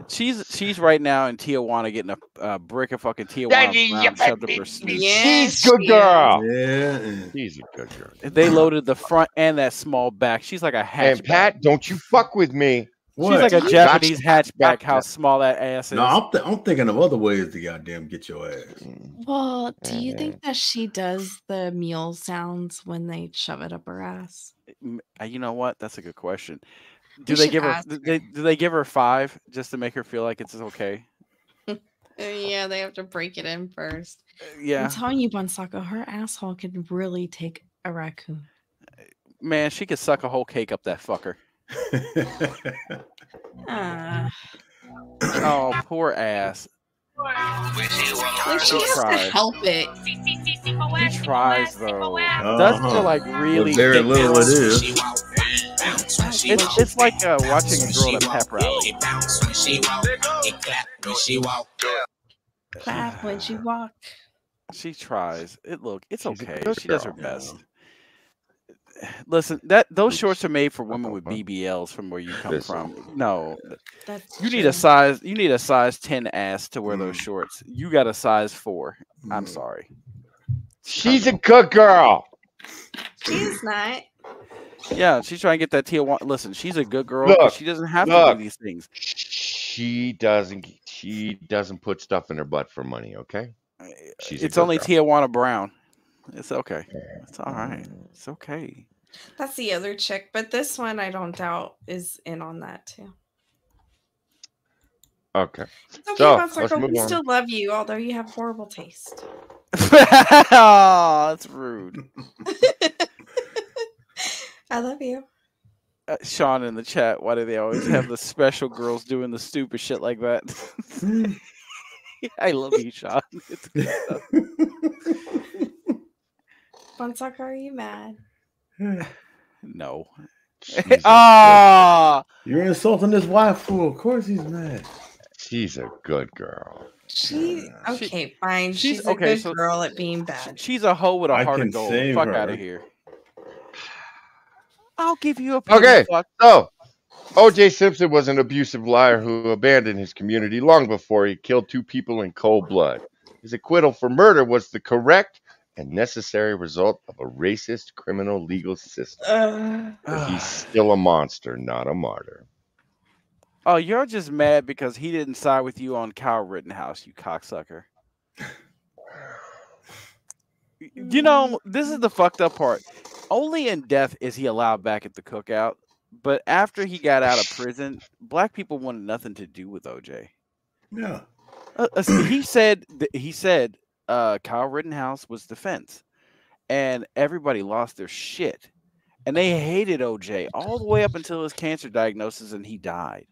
She's she's right now in Tijuana getting a uh, brick of fucking Tijuana Daddy, Brown yeah, shoved up her sleeve. She's good girl. Yeah, she's a good girl. They loaded the front and that small back. She's like a hatchback. And Pat, don't you fuck with me. She's like a Japanese hatchback. How small that ass is. No, I'm, th- I'm thinking of other ways to goddamn get your ass. Well, do you think that she does the mule sounds when they shove it up her ass? Uh, You know what? That's a good question. We Do they give her? ask Do they, do they give her five just to make her feel like it's okay? Uh, Yeah, they have to break it in first. yeah. I'm telling you, BonSocko, her asshole could really take a raccoon. Man, she could suck a whole cake up that fucker. Ah. Oh, poor ass. Like, she She has to help it. She tries though. Doesn't Uh-huh. feel like really. But very little it is. It's, it's like uh, watching a girl at pep rally. Clap when she walk. She tries. It look, it's okay. good She does her best. Listen, that those shorts are made for women with BBLs from where you come from. No, That's you need a size. You need a size ten ass to wear Mm. those shorts. You got a size four. I'm sorry. She's a good girl. She's not. Yeah, she's trying to get that Tijuana. Listen, she's a good girl. Look, she doesn't have to do these things. She doesn't. She doesn't put stuff in her butt for money. Okay. She's it's only girl. Tijuana Brown. It's okay. It's all right. It's okay. That's the other chick, but this one I don't doubt is in on that too. Okay. It's okay, So Von let's Sucker. move We on. still love you, although you have horrible taste. oh, that's rude. I love you. Uh, Sean in the chat. Why do they always have the special girls doing the stupid shit like that? I love you, Sean. It's good stuff. Von are you mad? No. Ah, You're insulting his wife, fool. Of course he's mad. She's a good girl. She okay, fine. she's- She's, a okay, good so- girl at being bad. she's a hoe with a I heart of gold. Fuck her. out of here. I'll give you a Okay, fuck. so O.J. Simpson was an abusive liar who abandoned his community long before he killed two people in cold blood. His acquittal for murder was the correct and necessary result of a racist criminal legal system. Uh, But he's still a monster, not a martyr. Oh, you're just mad because he didn't side with you on Kyle Rittenhouse, you cocksucker. You know, this is the fucked up part. Only in death is he allowed back at the cookout, but after he got out of prison, black people wanted nothing to do with OJ. Yeah. Uh, uh, he said he said uh, Kyle Rittenhouse was defense, and everybody lost their shit, and they hated OJ all the way up until his cancer diagnosis, and he died.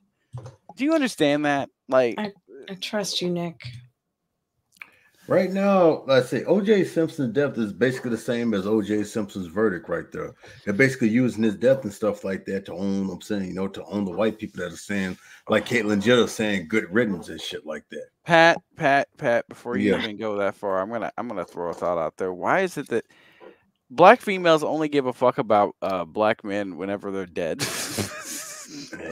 Do you understand that? Like, I, I trust you, Nick. Right now, let's say OJ Simpson's death is basically the same as OJ Simpson's verdict right there. They're basically using his death and stuff like that to own, I'm saying, you know, to own the white people that are saying, like Caitlyn Jenner saying good riddance and shit like that. Pat, Pat, Pat. Before you Yeah. even go that far, I'm gonna I'm gonna throw a thought out there. Why is it that black females only give a fuck about uh, black men whenever they're dead?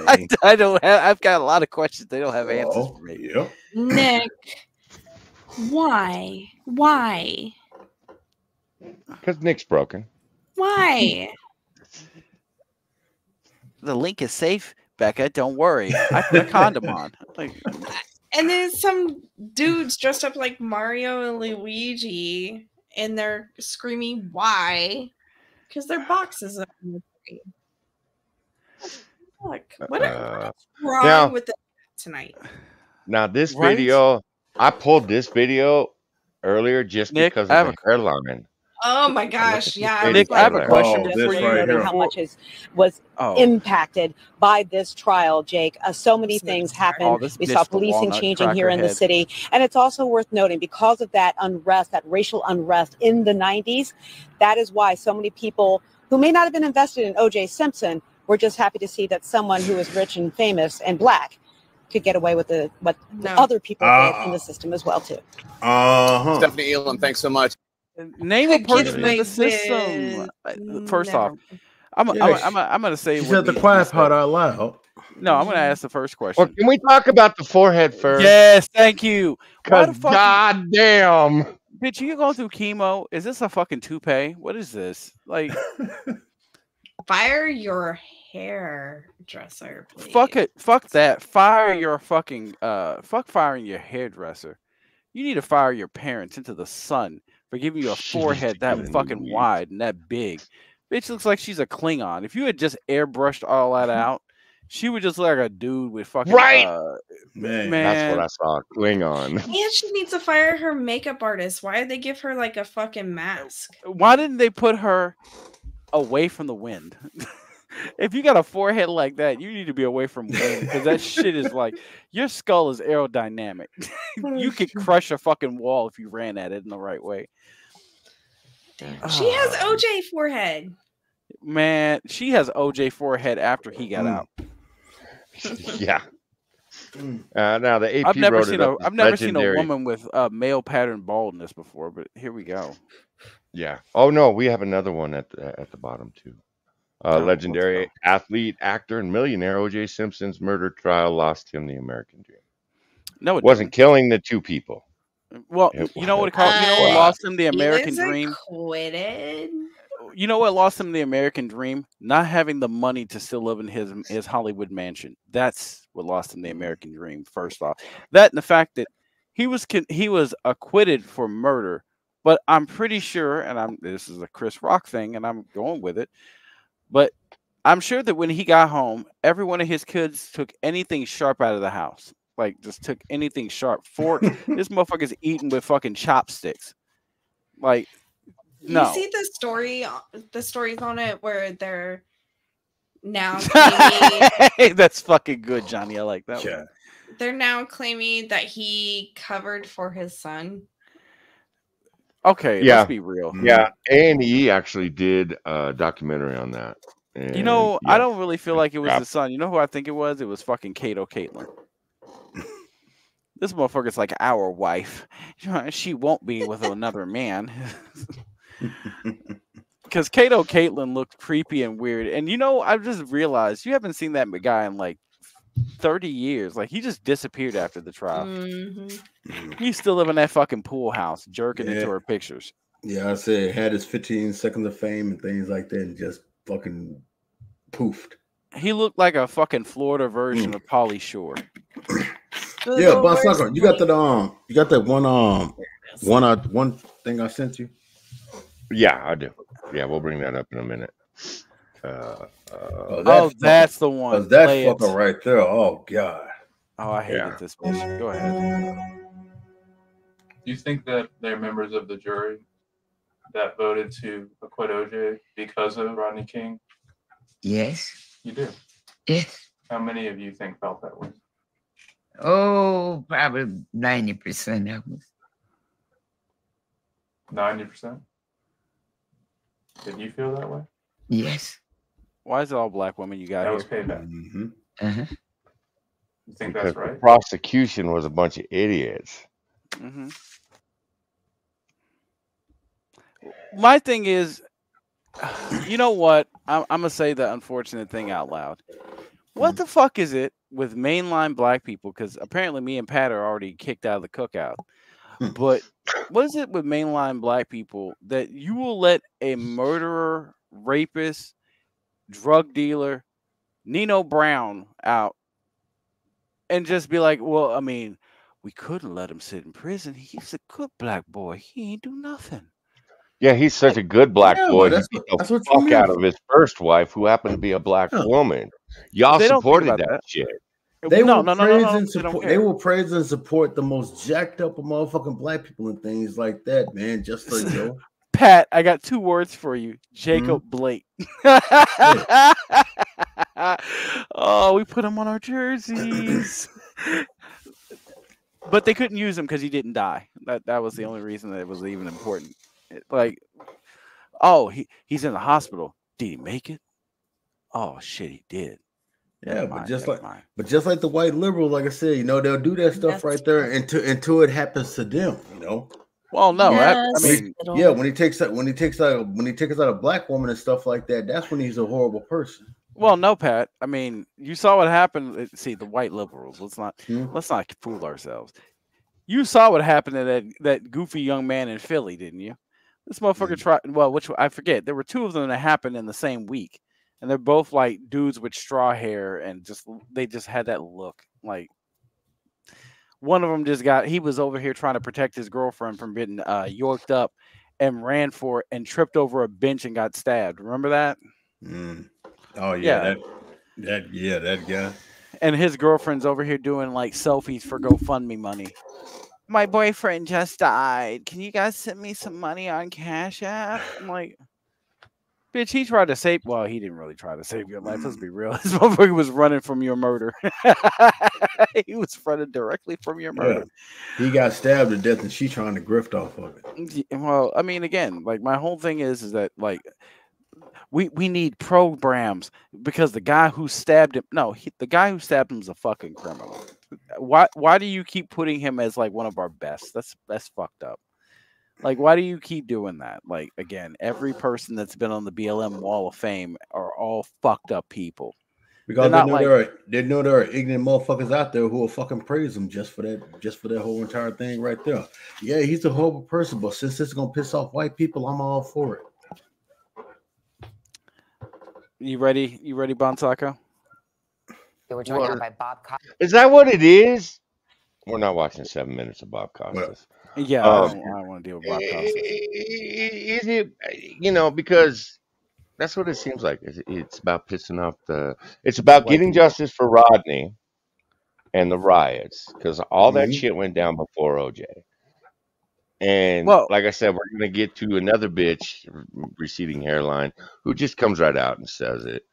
I, I don't have. I've got a lot of questions. They don't have answers Oh, for me. Yep. Nick, why? Why? Because Nick's broken. Why? The link is safe, Becca. Don't worry. I put a condom on. Like, And then some dudes dressed up like Mario and Luigi, and they're screaming, "Why?" Because their boxes are on the tree. Look, what Uh, what's wrong now- with the tonight? Now, this Right? video, I pulled this video earlier just Nick, because I of have the hairline. Oh my gosh, yeah. I Nick, was I have a question Oh, for you. right how much is was Oh, impacted by this trial, Jake. Uh, so many This things happened. Oh, we saw policing changing here in the city. And it's also worth noting because of that unrest, that racial unrest in the 90s, that is why so many people who may not have been invested in OJ Simpson were just happy to see that someone who is rich and famous and black could get away with the what No. other people did in Ah. the system as well too. Uh huh. Stephanie Elam, thanks so much. Name a person in the system. Uh, First Never. off, I'm, I'm, Yeah, I'm, she- I'm, I'm going to say She what said the needs to be quiet part out loud. No, I'm going to ask the first Well, question. can we talk about the forehead first? Yes, thank you. Why the Because fuck? goddamn. Bitch, you going through chemo? Is this a fucking toupee? What is this? Like, Fire your hairdresser, please. fuck it. Fuck that. Fire your fucking, uh, fuck firing your hairdresser. You need to fire your parents into the sun for giving you a forehead that fucking wide and that big. Bitch looks like she's a Klingon. If you had just airbrushed all that out, she would just look like a dude with fucking Right. uh, Man, man. That's what I saw. Klingon. And she needs to fire her makeup artist. Why did they give her like a fucking mask? Why didn't they put her away from the wind? if you got a forehead like that, you need to be away from wind because that shit is like your skull is aerodynamic. you could crush a fucking wall if you ran at it in the right way. She has OJ forehead. Man, she has OJ forehead after he got Mm. out. yeah. Uh, now the AP I've never wrote seen it. I've never seen a woman with uh, male pattern baldness before, but here we go. Yeah. Oh no, we have another one at the, at the bottom too. Uh, legendary athlete, actor, and millionaire O.J. Simpson's murder trial lost him the American dream. No, it Wasn't killing the two people. Well, It you know what it was- called, you know what Uh, lost him the American was dream? acquitted. you know what lost him the American dream? Not having the money to still live in his his Hollywood mansion. That's what lost him the American dream. First off, that and the fact that he was he was acquitted for murder, but I'm pretty sure, and I'm this is a Chris Rock thing, and I'm going with it, but I'm sure that when he got home, every one of his kids took anything sharp out of the house. like just took anything sharp. Fork. this motherfucker's eating with fucking chopsticks. Like, no. You see the story, uh, the stories on it where they're now claiming, That's fucking good, Johnny. I like that. Yeah. One. they're now claiming that he covered for his son. Okay, Yeah. let's be real. Yeah, A and E actually did a documentary on that. And You know, yeah, I don't really feel like it was crap. the son. You know who I think it was? It was fucking Kato Kaelin. this motherfucker's like our wife. She won't be with another man. Because Kato Kaelin looked creepy and weird. And you know, I've just realized you haven't seen that guy in like 30 years. Like he just disappeared after the trial. Mhm. He's still living in that fucking pool house, jerking Yeah. into her pictures. Yeah, I said had his 15 seconds of fame and things like that, and just fucking poofed. He looked like a fucking Florida version of Pauly Shore. Yeah, Bon Sucker, you got that um, you got that one um, one uh, one thing I sent you. Yeah, I do. Yeah, we'll bring that up in a minute. Uh, uh, Oh, Oh, that's the one. oh, that Play it. right there. Oh god. Oh, I hated Yeah. this bitch. Go ahead. Do you think that they're members of the jury that voted to acquit OJ because of Rodney King? Yes. You do. Yes. How many of you think felt that way? Oh, probably 90% of them. Ninety percent. Did you feel that way? Yes. Why is it all black women you got That here? was payback. Mm-hmm. Uh-huh. You think because that's the right? prosecution was a bunch of idiots. Mm-hmm. My thing is, you know what? I'm, I'm gonna say the unfortunate thing out loud. What the fuck is it with mainline black people? Because apparently, me and Pat are already kicked out of the cookout. But what is it with mainline black people that you will let a murderer, rapist, drug dealer, Nino Brown out and just be like, well, I mean, we couldn't let him sit in prison. He's a good black boy. He ain't do nothing. Yeah, he's such a good black Yeah, boy. but He that's beat what- the what fuck out of his first wife, who happened to be a black Huh. woman. Y'all They supported that, that. shit. They no, will no, no, no, praise no, and support. care. They will praise and support the most jacked up of motherfucking black people and things like that, man. Just for you know. Pat, I got two words for you. Jacob Mm-hmm. Blake. oh, we put him on our jerseys. but they couldn't use him because he didn't die. That that was the only reason that it was even important. It- like, oh, he, he's in the hospital. Did he make it? Oh shit, he did. Yeah, Never but just like mind. but just like the white liberals, like I said, you know, they'll do that stuff right there until until it happens to them, you know. Well, no, I, I When he- mean, yeah, when he takes that when he takes out when he takes out a black woman and stuff like that, that's when he's a horrible person. Well, no, Pat. I mean, you saw what happened. uh, See, the white liberals. Let's not Hmm? let's not fool ourselves. You saw what happened to that that goofy young man in Philly, didn't you? This motherfucker Hmm. tried. Well, which I forget. There were two of them that happened in the same week, and they're both like dudes with straw hair, and just they just had that look. Like one of them just got. He was over here trying to protect his girlfriend from getting uh, yorked up, and ran for it and tripped over a bench and got stabbed. Remember that? Mm. Oh Yeah. yeah, that that yeah, that guy. and his girlfriend's over here doing like selfies for GoFundMe money. My boyfriend just died. Can you guys send me some money on Cash App? I'm like, bitch, he tried to save. Well, he didn't really try to save your life. Let's mm. be real. This motherfucker was running from your murder. he was running directly from your Yeah. murder. He got stabbed to death and she trying to grift off of it. Mm, well, I mean, again, like my whole thing is, is that like we we need programs because the guy who stabbed him, no, he, the guy who stabbed him is a fucking criminal. Why why do you keep putting him as like one of our best? That's that's fucked up. Like, why do you keep doing that? Like, again, every person that's been on the BLM Wall of Fame are all fucked up people. Because They're not know like- there are they know there are ignorant motherfuckers out there who will fucking praise him just for that just for that whole entire thing right there. Yeah, he's a horrible person, but since it's gonna piss off white people, I'm all for it. You ready? You ready, BonSocko? They were joined What? out by Bob Costas. Is that what it is? We're not watching seven minutes of Bob Costas. Yeah, I Um, don't, I don't want to deal with Bob Costas. is it you know because that's what it seems like it's, it's about pissing off the it's about White getting people. justice for rodney and the riots because all that Mhm. shit went down before OJ. And Well- like I said, we're gonna get to another bitch, receding hairline, who just comes right out and says it.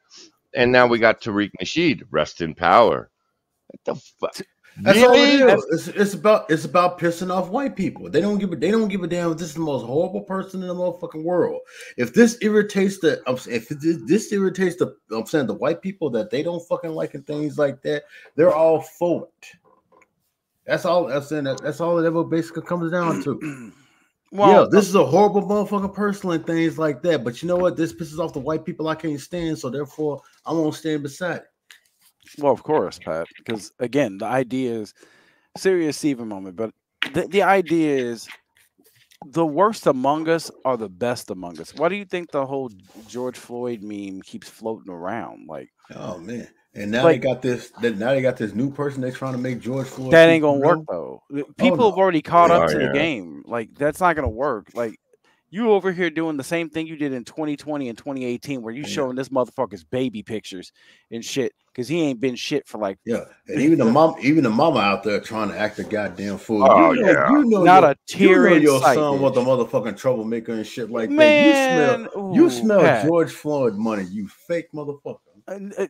And now we got Tariq Nasheed, rest in power. What the fuck? That's all Really? is. It's, it's about it's about pissing off white people. They don't give a they don't give a damn. if This is the most horrible person in the motherfucking world. If this irritates the if this, this irritates the I'm saying the white people that they don't fucking like and things like that, they're all for it. That's all. That's saying that, that's all it ever basically comes down to. Well, yeah, this is a horrible motherfucking person and things like that. But you know what? This pisses off the white people I can't stand, so therefore I won't stand beside it. Well, of course, Pat, because again, the idea is serious Steven moment, but the, the idea is the worst among us are the best among us. Why do you think the whole George Floyd meme keeps floating around? Like, Oh man. And now Like- they got this. They, now they got this new person they're trying to make George Floyd. that ain't gonna work know. though. People no. have already caught up Oh, to yeah. the game. Like, that's not gonna work. Like, you over here doing the same thing you did in 2020 and 2018, where you showing this motherfucker's baby pictures and shit, because he ain't been shit for like Yeah, and even the mom, even the mama out there trying to act a goddamn fool. Oh, you know, yeah. you know, Not your, a tear you know in your sight, son was bitch. the motherfucking troublemaker and shit like Man, that. You smell, you smell Pat. George Floyd money. You fake motherfucker.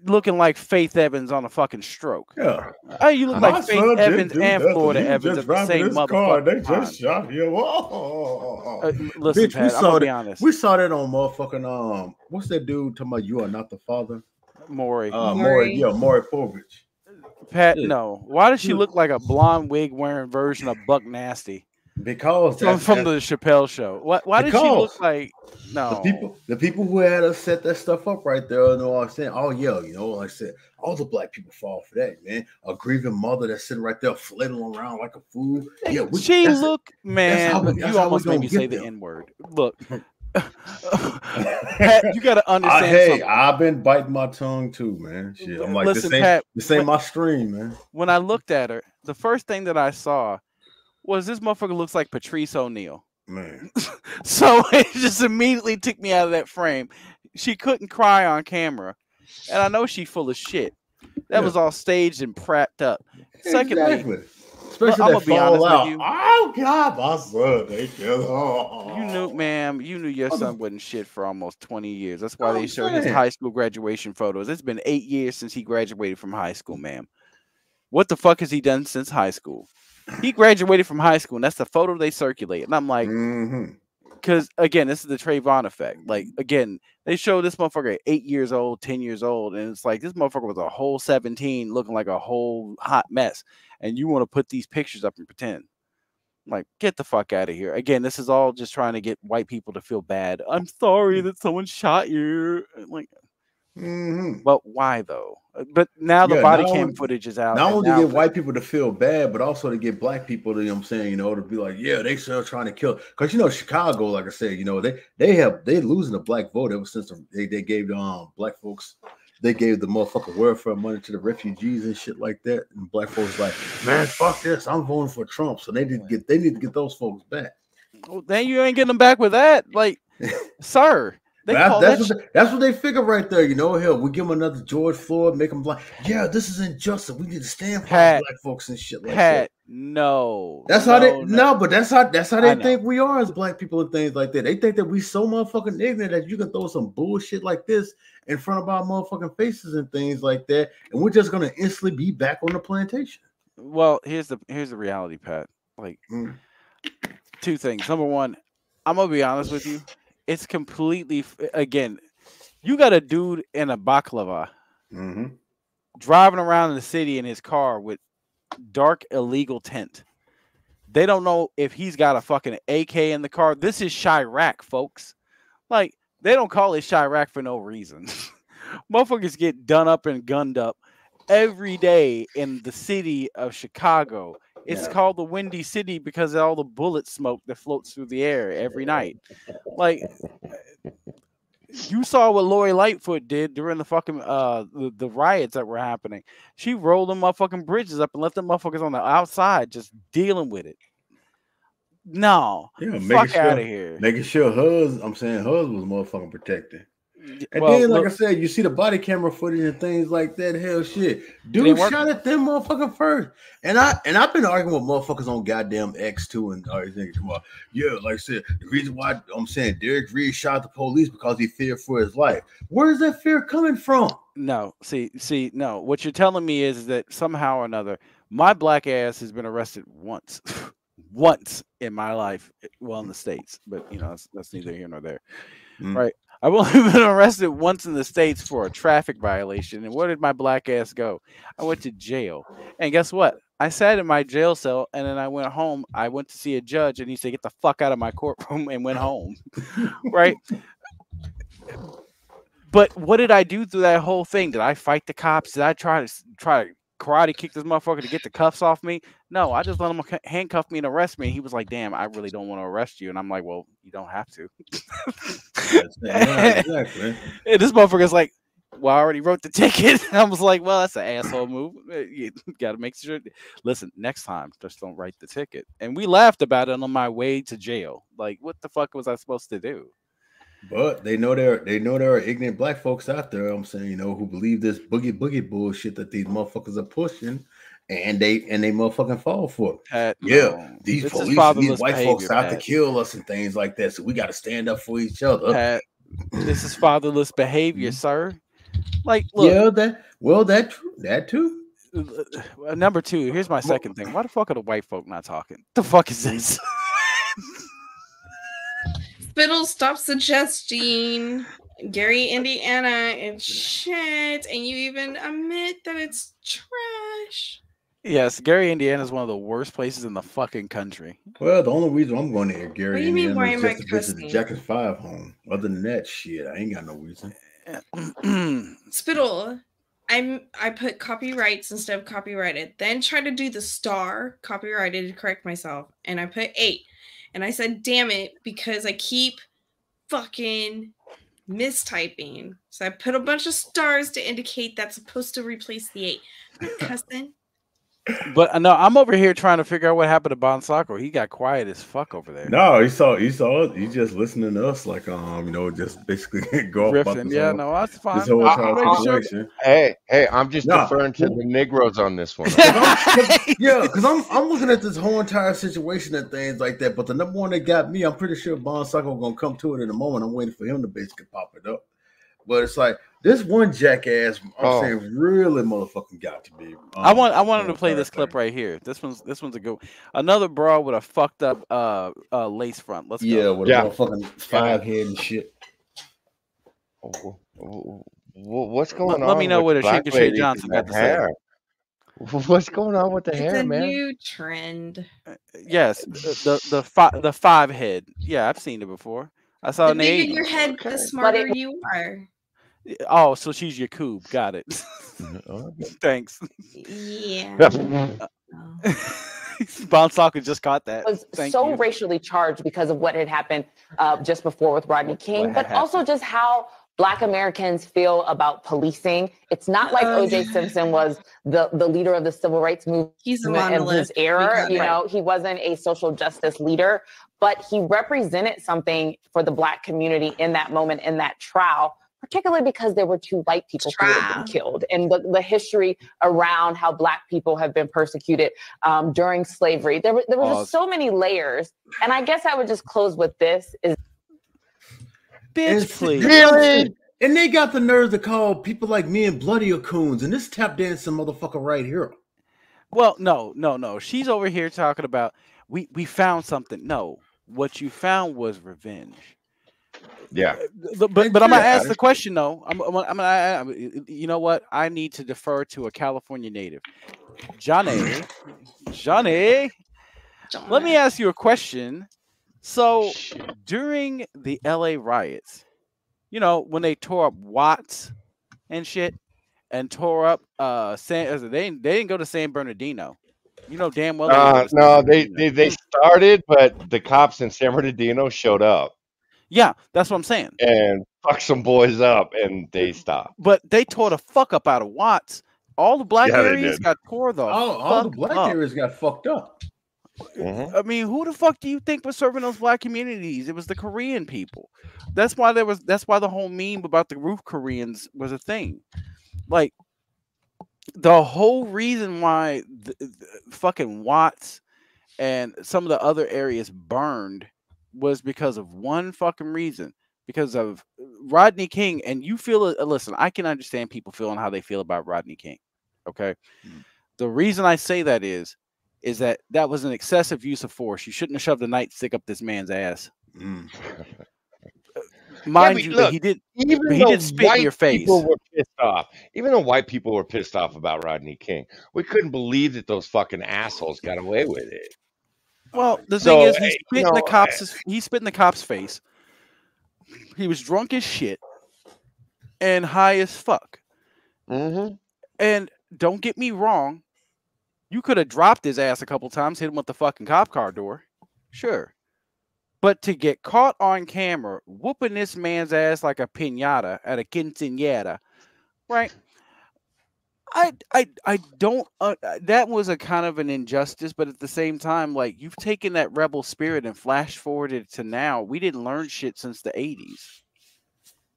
Looking like Faith Evans on a fucking stroke. Yeah. Oh, you look My like Faith Evans and. Florida He Evans at the same his car. motherfucking They time. just shot him. Oh. Uh, listen, Bitch, we Pat, I'm saw gonna be that. honest. We saw that on motherfucking um. What's that dude talking about? You are not the father. Maury. Uh, Maury. Maury. Yeah, Maury Povich. Pat, Yeah. no. Why does she Look. look like a blonde wig wearing version of Buck Nasty Because from, from the Chappelle show? What? Why does she look like? No. the people, the people who had us set that stuff up right there, you know what I'm saying? Oh yeah, you know, like I said, all the black people fall for that, man. A grieving mother that's sitting right there flailing around like a fool. Yeah, we, she look man. we- you almost made me say the. N word. Look, Pat, you got to I, understand. hey, something. I've been biting my tongue too, man. Shit, I'm like, Listen, this ain't Pat, this ain't when- my stream, man. when I looked at her, the first thing that I saw was this motherfucker looks like Patrice O'Neal. Man, So it just immediately took me out of that frame. She couldn't cry on camera. And I know she full of shit. That Yeah. was all staged and prepped up. Secondly, exactly. Especially I'ma that be honest fall with out. you. Oh God, my son, they killed. Oh. you knew, ma'am, you knew your son wasn't shit for almost 20 years. That's why they I'm showed his high school graduation photos. It's been eight years since he graduated from high school, ma'am. What the fuck has he done since high school? He graduated from high school, and that's the photo they circulate. And I'm like, mm-hmm. because again, this is the Trayvon effect. Like again, they show this motherfucker eight years old, ten years old, and it's like this motherfucker was a whole seventeen, looking like a whole hot mess, and you want to put these pictures up and pretend. Like, get the fuck out of here. Again, this is all just trying to get white people to feel bad. I'm sorry mm. that someone shot you. Like, Mhm. but why though? Uh, But now the Yeah, body cam only- footage is out. Not only to get white people to feel bad, but also to get black people to, you know what I'm saying, you know, to be like, yeah, they still trying to kill. Because, you know, Chicago, like I said, you know, they they have, they losing the black vote ever since the, they, they gave um black folks, they gave the motherfucking welfare money to the refugees and shit like that. And black folks like, man, fuck this. I'm voting for Trump. So they need to get, they need to get those folks back. Well, then you ain't getting them back with that. Like, sir, they that's, that what they, that's what they figure right there. You know, hell, we give them another George Floyd, make them black. Yeah, this is injustice. We need to stand for Pat, black folks and shit like Pat, that. no. That's how they no, no, but that's how that's how they think we are as black people and things like that. They think that we so motherfucking ignorant that you can throw some bullshit like this in front of our motherfucking faces and things like that, and we're just gonna instantly be back on the plantation. Well, here's the here's the reality, Pat. Like Mm. two things. Number one, I'm gonna be honest with you. It's completely again. You got a dude in a baklava Mm-hmm. driving around the city in his car with dark illegal tint. They don't know if he's got a fucking AK in the car. This is Chiraq, folks. Like they don't call it Chiraq for no reason. Motherfuckers get done up and gunned up every day in the city of Chicago. It's Yeah. called the Windy City because of all the bullet smoke that floats through the air every night. Like you saw what Lori Lightfoot did during the fucking uh the, the riots that were happening. She rolled them motherfucking bridges up and left them motherfuckers on the outside just dealing with it. No, Yeah, fuck sure, out of here. Making sure hers, I'm saying hers was motherfucking protected. And well, then, like look- I said, you see the body camera footage and things like that. Hell, shit, dude shot at them motherfucker first. And I and I've been arguing with motherfuckers on goddamn X too, and everything. Come on, yeah, like I said, the reason why I'm saying Dexter Reed shot the police because he feared for his life. Where is that fear coming from? No, see, see, no. What you're telling me is that somehow or another, my black ass has been arrested once, once in my life. Well, in the states, but you know that's, that's neither here nor there, Mm. right? I've only been arrested once in the states for a traffic violation, and where did my black ass go? I went to jail, and guess what? I sat in my jail cell, and then I went home. I went to see a judge, and he said, "Get the fuck out of my courtroom," and went home, right? But what did I do through that whole thing? Did I fight the cops? Did I try to try to karate kick this motherfucker to get the cuffs off me? No, I just let him handcuff me and arrest me. He was like, "Damn, I really don't want to arrest you," and I'm like, "Well, you don't have to." Yeah, exactly. And this motherfucker's like, "Well, I already wrote the ticket." I was like, "Well, that's an asshole move. Uh, You got to make sure." Listen, next time, just don't write the ticket. And we laughed about it on my way to jail. Like, what the fuck was I supposed to do? But they know there they know there are ignorant black folks out there. I'm saying, you know, who believe this boogie boogie bullshit that these motherfuckers are pushing, and they and they motherfucking fall for it. Pat, yeah, these police, these white folks behavior, out to kill us and things like that. So we got to stand up for each other. Pat, this is fatherless behavior, mm-hmm. sir. Like, look, yeah, that well, that true, that too. Uh, uh, number two. Here's my second thing. Why the fuck are the white folk not talking? The fuck is mm-hmm. this? Spittle, stop suggesting Gary, Indiana, and shit, and you even admit that it's trash. yes, Gary, Indiana is one of the worst places in the fucking country. Well, the only reason I'm going to hear Gary What do you mean, Indiana why is just to visit the cussing? Jackson Five home. Other than that, shit, I ain't got no reason. Spittle, I'm I put copyrights instead of copyrighted. Then try to do the star copyrighted to correct myself, and I put eight. And I said, "Damn it!" because I keep fucking mistyping. So I put a bunch of stars to indicate that's supposed to replace the eight. I'm cussing. But uh, no, I'm over here trying to figure out what happened to BonSocko. He got quiet as fuck over there. No, he saw he saw he just listening to us like um you know just basically go off Riffing. Yeah, whole, no, that's fine. this whole I- entire I- I- situation. Hey, hey, I'm just Nah. deferring to the Negroes on this one. yeah, because I'm I'm looking at this whole entire situation and things like that. But the number one that got me, I'm pretty sure BonSocko gonna come to it in a moment. I'm waiting for him to basically pop it up. But it's like this one jackass, I'm Oh. saying, really motherfucking got to be. I um, want I wanted to play entire this clip right here. This one's this one's a good another bra with a fucked up uh uh lace front. Let's Yeah, go. with a motherfucking five head and shit. Wh- What's Let- going on? let me know with what a black Shay Johnson got the to say. What's going on with the It's hair, a man? new trend. Yes, the the the five the five head. Yeah, I've seen it before. I saw The it in the bigger your head, the smarter you are. Oh, so she's your coob. Got it. Thanks. Yeah. BonSocko just caught that. It was Thank so you. racially charged because of what had happened uh, just before with Rodney King, What had but also just how Black Americans feel about policing. It's not like O.J. Simpson was the, the leader of the civil rights movement He's a in his monolith. Era. You it. know, he wasn't a social justice leader, but he represented something for the Black community in that moment in that trial. Particularly because there were two white people who had been killed, and the, the history around how Black people have been persecuted um, during slavery. There, were- there were Pause. just so many layers. And I guess I would just close with this: is Bitch, And- please. Really? And they got the nerve to call people like me and Bloody a coons, and this tap dancing motherfucker right here. Well, no, no, no. She's over here talking about we we found something. No, what you found was revenge. Yeah. But but, but I'm gonna ask the question though. I'm I'm, I'm, gonna, I, I- you know what? I need to defer to a California native, Johnny. Johnny, let me ask you a question. So during the LA riots, you know when they tore up Watts and shit, and tore up uh San, they they didn't go to San Bernardino. You know damn well. they Uh, no, they, they they started, but the cops in San Bernardino showed up Yeah, that's what I'm saying. and fucked some boys up, and they stop. But they tore the fuck up out of Watts. All the black Yeah, areas got tore though. All, all the black up. areas got fucked up. Mhm. I mean, who the fuck do you think was serving those black communities? It was the Korean people. That's why there was. That's why the whole meme about the roof Koreans was a thing. Like the whole reason why the, the fucking Watts and some of the other areas burned was because of one fucking reason. Because of uh, Rodney King, and you feel it. Listen, I can understand people feeling how they feel about Rodney King. Okay, mm. the reason I say that is, is that that was an excessive use of force. You shouldn't have shoved a nightstick up this man's ass. Mm. Uh, mind but you, look, he did. Even he did spit in white your face. people were pissed off. Even though white people were pissed off about Rodney King, we couldn't believe that those fucking assholes got away with it. Well, the So, thing is, he spit you in the know, cops. He spit in the cop's face. He was drunk as shit and high as fuck. Mm-hmm. And don't get me wrong, you could have dropped his ass a couple times, hit him with the fucking cop car door, sure. But to get caught on camera whooping this man's ass like a pinata at a quinceañera, right? I I I don't. Uh, uh, that was a kind of an injustice, but at the same time, like you've taken that rebel spirit and flash forwarded it to now. We didn't learn shit since the '80s.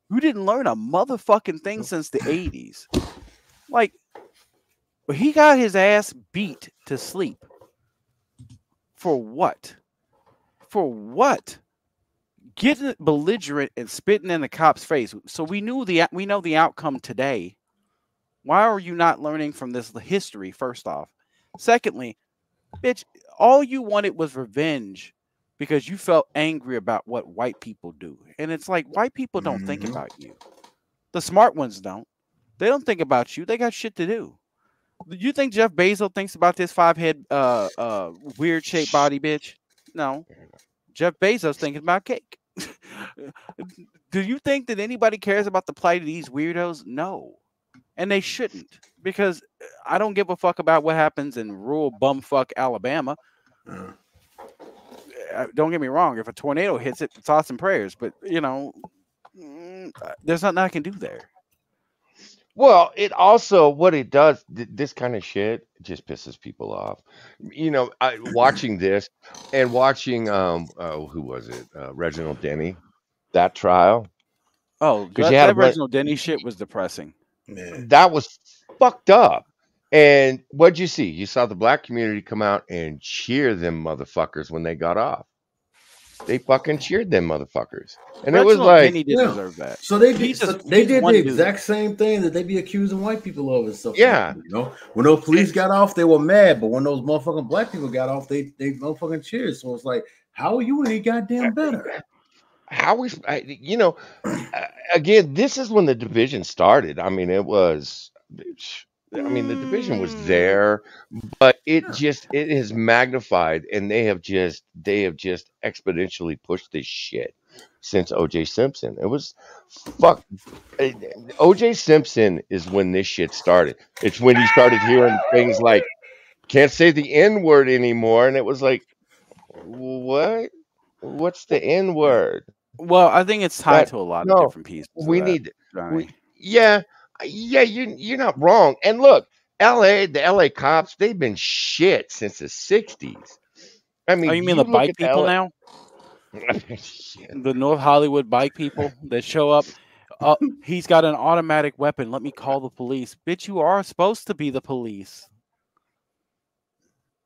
We didn't learn a motherfucking thing since the '80s. Like he got his ass beat to sleep. For what? For what? Getting belligerent and spitting in the cop's face. So we knew the we know the outcome today. Why are you not learning from this history? First off, secondly, bitch, all you wanted was revenge because you felt angry about what white people do, and it's like white people don't think Mhm. about you. The smart ones don't. They don't think about you. They got shit to do. Do you think Jeff Bezos thinks about this five head, uh, uh, weird shaped body bitch? No. Jeff Bezos thinking about cake. Do you think that anybody cares about the plight of these weirdos? No. And they shouldn't because I don't give a fuck about what happens in rural bumfuck Alabama. Uh, Don't get me wrong. If a tornado hits it, thoughts and prayers. But, you know, mm, uh, there's nothing I can do there. Well, it also what it does. th- This kind of shit just pisses people off. You know, I, watching this and watching um, uh, who was it? Uh, Reginald Denny, that trial. Oh, that, you had that Reginald Denny shit was depressing. That was fucked up. And what'd you see? You saw the black community come out and cheer them motherfuckers when they got off. They fucking cheered them motherfuckers, and it was like, Denny didn't Yeah. deserve that. So they He's did, so they did the exact same thing that they be accusing white people of and stuff. like Yeah. that, you know, when those police got off, they were mad, but when those motherfucking black people got off, they they motherfucking cheered. So it's like, how are you any goddamn better? How we, I, you know, uh, again, this is when the division started. I mean, it was, I mean, the division was there, but it just it has magnified, and they have just they have just exponentially pushed this shit since O.J. Simpson. It was fuck. eh, O.J. Simpson is when this shit started. It's when you started hearing things like "can't say the N word anymore," and it was like, what? What's the N word? Well, I think it's tied That- to a lot no, of different pieces. We need, we, yeah, yeah. You you're not wrong. And look, L.A. the L.A. cops they've been shit since the '60s. I mean, oh, you mean you the bike people LA now? The North Hollywood bike people that show up. Uh, he's got an automatic weapon. Let me call the police. Bitch, you are supposed to be the police.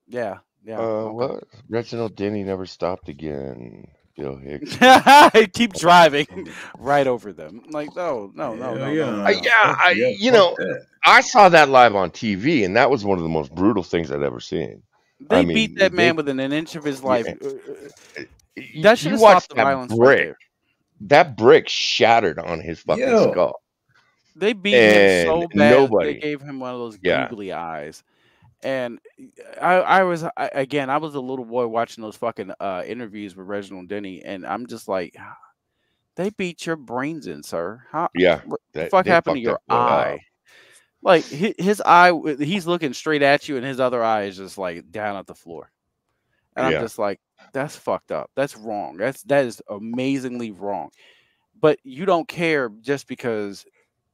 Yeah, yeah. Uh, what? Reginald Denny never stopped again. Bill Hicks. Keep driving right over them. Like, no, no, no, no, yeah. no. Uh, yeah, I, you know, I saw that live on TV, and that was one of the most brutal things I'd ever seen. They I mean, beat that they- man within an inch of his life. Yeah. Uh, uh, you- That should you have watch stopped the that violence brick. there. That brick shattered on his fucking Yo. skull. They beat him so bad nobody- they gave him one of those Yeah. googly eyes. And I, I was I, again, I was a little boy watching those fucking uh, interviews with Reginald Denny, and I'm just like, they beat your brains in, sir. How? Yeah, what the fuck happened to your up. eye? Like his, his eye, he's looking straight at you, and his other eye is just like down at the floor. And Yeah. I'm just like, that's fucked up. That's wrong. That's that is amazingly wrong. But you don't care just because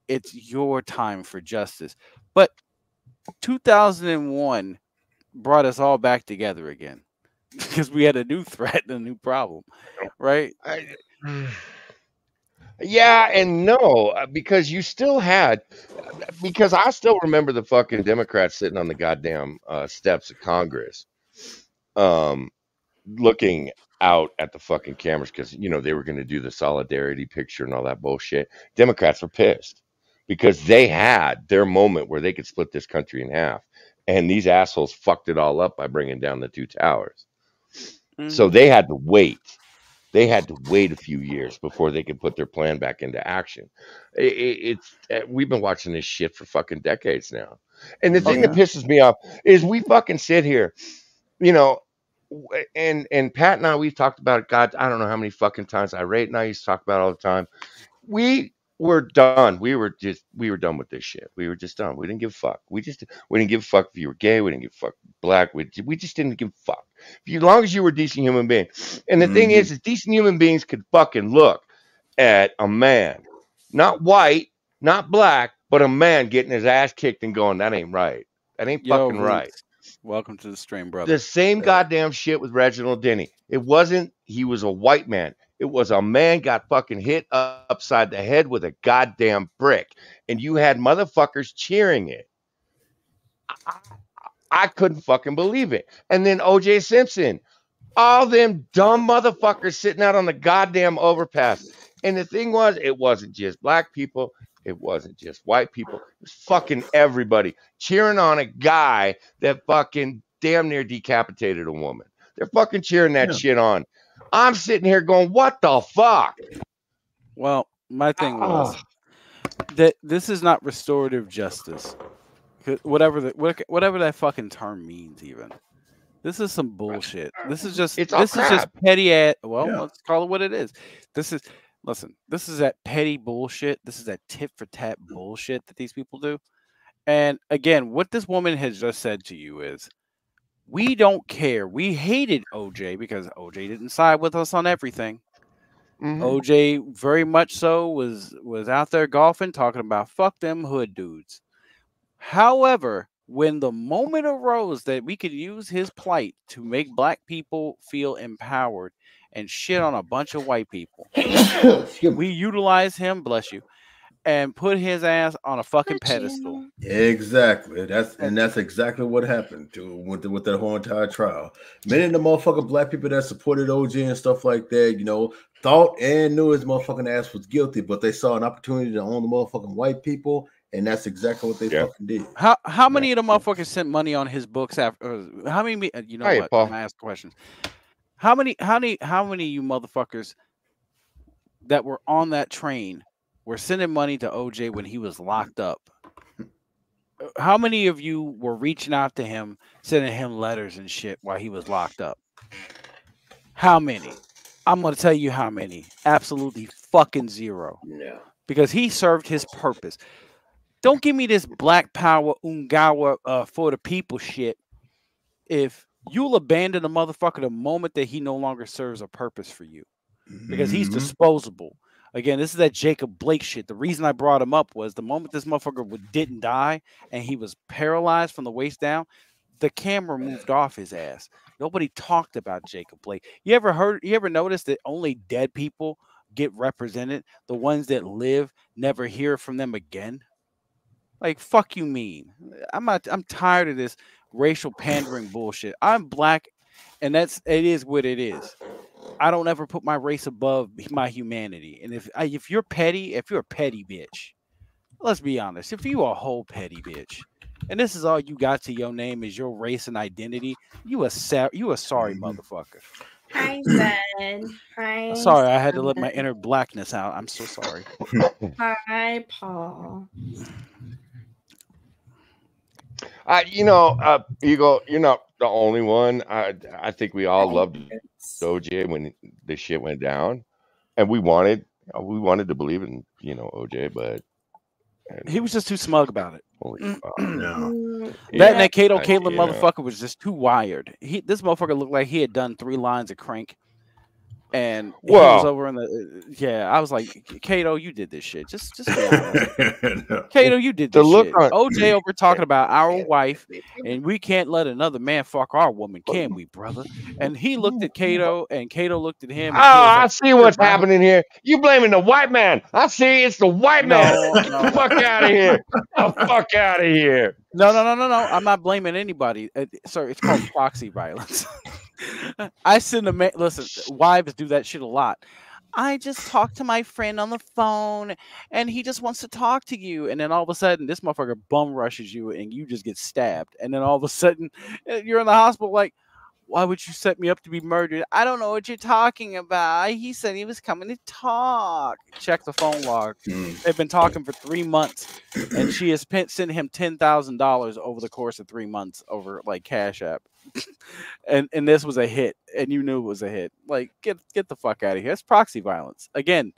it's your time for justice. But 2001 brought us all back together again. because we had a new threat and a new problem, right? Yeah and no, uh, because you still had, because I still remember the fucking Democrats sitting on the goddamn uh, steps of Congress, um, looking out at the fucking cameras because you know they were going to do the solidarity picture and all that bullshit. Democrats were pissed because they had their moment where they could split this country in half, and these assholes fucked it all up by bringing down the two towers. So Mhm. they had to wait. They had to wait a few years before they could put their plan back into action. I- I- it's uh, we've been watching this shit for fucking decades now. And the Oh, thing that pisses me off is we fucking sit here, you know, and and Pat and I we've talked about it. God, I don't know how many fucking times Irate and I used to talk about it all the time. We were done. We were just we were done with this shit. We were just done. We didn't give a fuck. We just we didn't give a fuck if you were gay. We didn't give a fuck black. We we just didn't give a fuck. If you, as long as you were a decent human being. And the thing mm-hmm. is, is decent human beings could fucking look at a man, not white, not black, but a man getting his ass kicked and going, that ain't right. That ain't Yo, fucking right. Welcome to the stream, brother. The same goddamn shit with Reginald Denny. It wasn't he was a white man. It was a man got fucking hit upside the head with a goddamn brick, and you had motherfuckers cheering it. I couldn't fucking believe it. And then OJ Simpson, all them dumb motherfuckers sitting out on the goddamn overpass. And the thing was, it wasn't just black people, it wasn't just white people, it was fucking everybody cheering on a guy that fucking damn near decapitated a woman. They're fucking cheering that Yeah. shit on. I'm sitting here going, what the fuck? Well, my thing was Ah. that this is not restorative justice. whatever the whatever that fucking term means. Even this is some bullshit. This is just It's this is just petty. At well, Yeah. let's call it what it is. This is listen. This is that petty bullshit. This is that tit for tat bullshit that these people do. And again, what this woman has just said to you is, we don't care. We hated OJ because OJ didn't side with us on everything. Mhm. OJ very much so was was out there golfing, talking about fuck them hood dudes. However, when the moment arose that we could use his plight to make black people feel empowered and shit on a bunch of white people, we utilized him, bless you, and put his ass on a fucking pedestal. Exactly. That's and that's exactly what happened to with the, with that whole entire trial. Many of the motherfucking black people that supported OJ and stuff like that, you know, thought and knew his motherfucking ass was guilty, but they saw an opportunity to own the motherfucking white people, and that's exactly what they fucking did. How how many of the motherfuckers sent money on his books after? uh, How many? uh, You know Hey, what? Paul. I'm gonna ask questions. How many? How many? How many of you motherfuckers that were on that train were sending money to OJ when he was locked up? How many of you were reaching out to him, sending him letters and shit while he was locked up? How many? I'm gonna tell you how many. Absolutely fucking zero. Yeah. Because he served his purpose. Don't give me this black power ungawa uh, for the people shit. If you'll abandon a motherfucker the moment that he no longer serves a purpose for you, because he's Mhm. disposable. Again, this is that Jacob Blake shit. The reason I brought him up was the moment this motherfucker didn't die and he was paralyzed from the waist down, the camera moved off his ass. Nobody talked about Jacob Blake. You ever heard? You ever noticed that only dead people get represented? The ones that live never hear from them again. Like fuck you mean? I'm not. I'm tired of this racial pandering bullshit. I'm black, and that's it is what it is. I don't ever put my race above my humanity. And if if you're petty, if you're a petty bitch, let's be honest. If you are a whole petty bitch, and this is all you got to your name is your race and identity, you a sa- you a sorry motherfucker. Hi, Ben. Hi. Sorry, I had to let my inner blackness out. I'm so sorry. Hi, Paul. I, you know, uh, Eagle, you're not the only one. I, I think we all loved OJ when the shit went down, and we wanted, uh, we wanted to believe in, you know, OJ, but He was just too smug about it. holy Mm. fuck. Mm, That and that Kato I- Kaelin yeah. motherfucker was just too wired. He this motherfucker looked like he had done three lines of crank. And he was over in the yeah. I was like, Kato, you did this shit. Just just. Kato, you did The this look shit. on- OJ over talking about our wife, and we can't let another man fuck our woman, can we, brother? And he looked at Kato, and Kato looked at him. Oh, and I like, see what's happening here. You blaming the white man. I see it's the white man. No, Get the fuck out of here. The fuck out of here. No, no, no, no, no. I'm not blaming anybody. Uh, Sir, it's called proxy violence. I send a man. Listen, wives do that shit a lot. I just talked to my friend on the phone and he just wants to talk to you. And then all of a sudden, this motherfucker bum rushes you and you just get stabbed. And then all of a sudden, uh, you're in the hospital like, why would you set me up to be murdered? I don't know what you're talking about. He said he was coming to talk. Check the phone log. Mm. They've been talking for three months, and she has sent him ten thousand dollars over the course of three months over like Cash App. and and this was a hit, and you knew it was a hit. Like get get the fuck out of here. It's proxy violence again.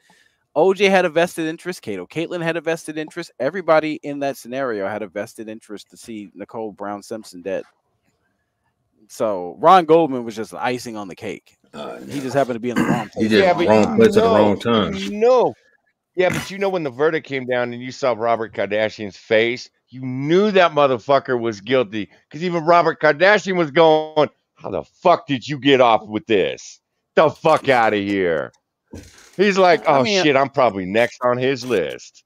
OJ had a vested interest. Kato Kaelin had a vested interest. Everybody in that scenario had a vested interest to see Nicole Brown Simpson dead. So Ron Goldman was just icing on the cake. Uh, he just happened to be in the wrong place. He just but wrong you place at the wrong time. You know. Yeah, but you know when the verdict came down and you saw Robert Kardashian's face, you knew that motherfucker was guilty. Because even Robert Kardashian was going, How the fuck did you get off with this? The fuck out of here. He's like, I Oh mean- shit, I'm probably next on his list.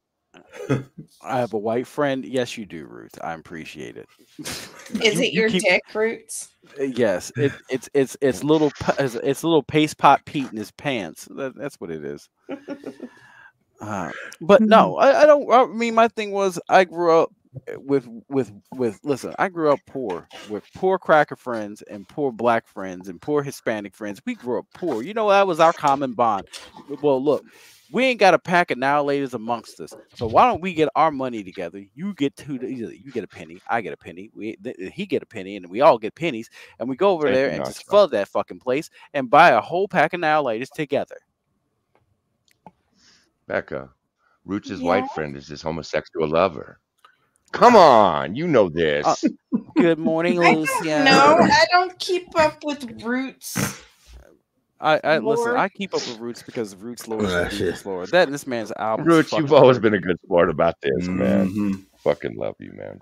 I have a white friend. Yes, you do, Ruth. I appreciate it. Is You- it you your keep- dick roots? Uh, Yes, it, it's it's it's little it's, it's little paste pot Pete in his pants. That, that's what it is. Uh, but no, I, I don't. I mean, my thing was I grew up with with with. Listen, I grew up poor with poor cracker friends and poor black friends and poor Hispanic friends. We grew up poor. You know that was our common bond. Well, look. We ain't got a pack of now laters amongst us, so why don't we get our money together? You get two, you get a penny, I get a penny, we th- he get a penny, and we all get pennies, and we go over Thank there and just flood that fucking place and buy a whole pack of now laters together. Becca, Roots' white friend is his homosexual lover. Come on, you know this. Uh, Good morning, I Lucia. don't. I don't keep up with roots. I, I listen. I keep up with Roots because Roots Lord Ah, is the deepest Lord. That this man's album. Roots, you've always been a good sport about this, man. Mm-hmm. Fucking love you, man.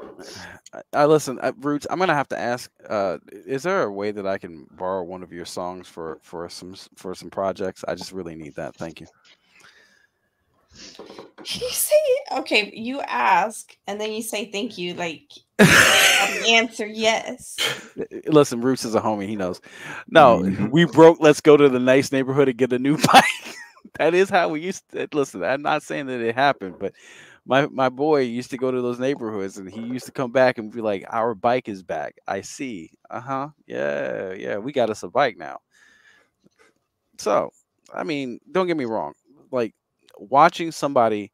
I, I listen, uh, Roots. I'm gonna have to ask. Uh, is there a way that I can borrow one of your songs for for some for some projects? I just really need that. Thank you. You say okay. You ask, and then you say thank you. Like the answer yes. Listen, Roots is a homie. He knows. No, Mm-hmm. we broke. Let's go to the nice neighborhood and get a new bike. that is how we used to listen. I'm not saying that it happened, but my my boy used to go to those neighborhoods and he used to come back and be like, "Our bike is back." I see. Uh huh. Yeah, yeah. We got us a bike now. So, I mean, don't get me wrong. Like watching somebody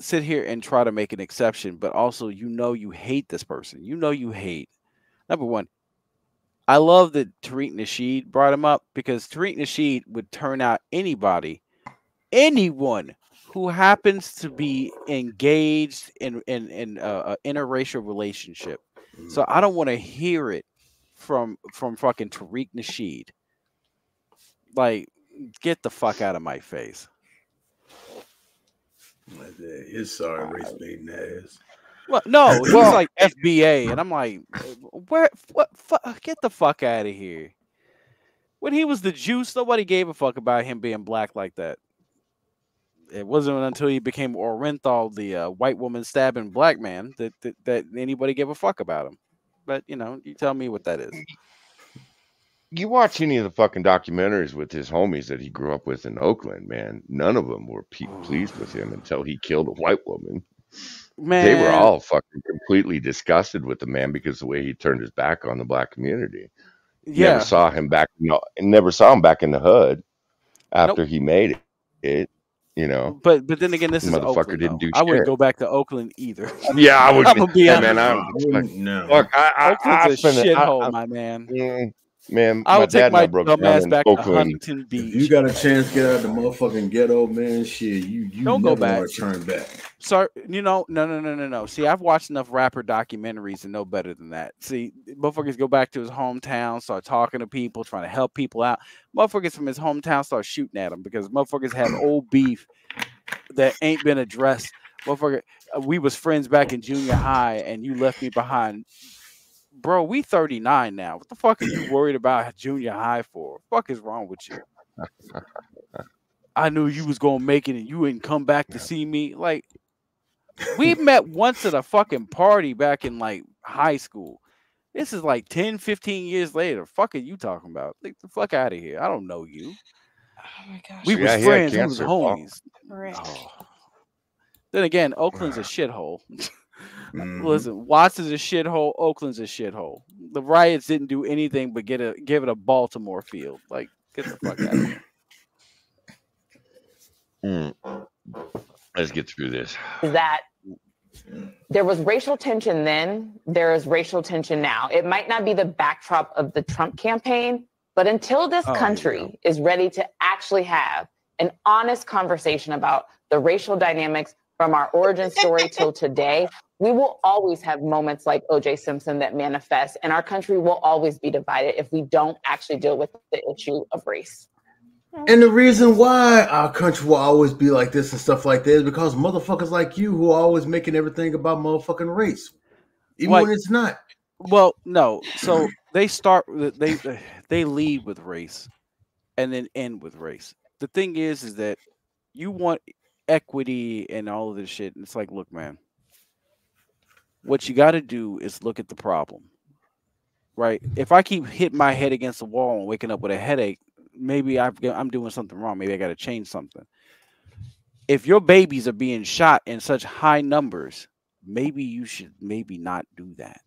sit here and try to make an exception, but also you know you hate this person. You know you hate. Number one, I love that Tariq Nasheed brought him up because Tariq Nasheed would turn out anybody, anyone who happens to be engaged in in in a, a interracial relationship. So mm. I don't want to hear it from from fucking Tariq Nasheed. Like, get the fuck out of my face. His sorry race baiting ass. Well, no, he's Well- like FBA, and I'm like, where? What? Fu- get the fuck out of here. When he was the juice, nobody gave a fuck about him being black like that. It wasn't until he became Orenthal, the uh, white woman stabbing black man, that, that that anybody gave a fuck about him. But you know, you tell me what that is. You watch any of the fucking documentaries with his homies that he grew up with in Oakland, man. None of them were pe- pleased with him until he killed a white woman. Man. They were all fucking completely disgusted with the man because the way he turned his back on the black community. Yeah. Never saw him back. No, never saw him back in the hood after he made it. it. You know. But but then again, this is Motherfucker Oakland. didn't though. do I wouldn't go back to Oakland either. Yeah, I would. I'm gonna be hey, honest. man, I'm like, no. look, I, I, I Oakland's a spent it- I- shithole, my man. Mm, man, I would take dad and I my broke dumb ass back to Oakland. Huntington If Beach. you got a chance to get out of the motherfucking ghetto, man, shit, you you Don't go never back. want turn back. So you know, no, no, no, no, no. See, I've watched enough rapper documentaries to know better than that. See, motherfuckers go back to his hometown, start talking to people, trying to help people out. Motherfuckers from his hometown start shooting at him because motherfuckers have old beef that ain't been addressed. Motherfucker, uh, we was friends back in junior high, and you left me behind. Bro, we 39 now. What the fuck are you worried about junior high for? fuck is wrong with you? I knew you was gonna make it and you didn't come back to see me. Like we met once at a fucking party back in like high school. This is like 10, 15 years later. Fuck are you talking about? Get the fuck out of here. I don't know you. Oh my gosh. We Yeah, was friends, we was cancer, homies. Oh. Then again, Oakland's a shithole. Mhm. Listen, Watts is a shithole. Oakland's a shithole. The riots didn't do anything but get a give it a Baltimore field. Like, get the fuck out of here. Mm. Let's get through this. is that there was racial tension then, there is racial tension now. It might not be the backdrop of the Trump campaign, but until this Oh, here we country is ready to actually have an honest conversation about the racial dynamics from our origin story till today, we will always have moments like OJ Simpson that manifest, and our country will always be divided if we don't actually deal with the issue of race. And the reason why our country will always be like this and stuff like that is because motherfuckers like you who are always making everything about motherfucking race, even Like- when it's not. Well, no. So they start they they lead with race and then end with race. The thing is is that you want equity and all of this shit. And it's like, look, man, what you got to do is look at the problem. Right? If I keep hitting my head against the wall and waking up with a headache, maybe I've, I'm doing something wrong. Maybe I got to change something. If your babies are being shot in such high numbers, maybe you should maybe not do that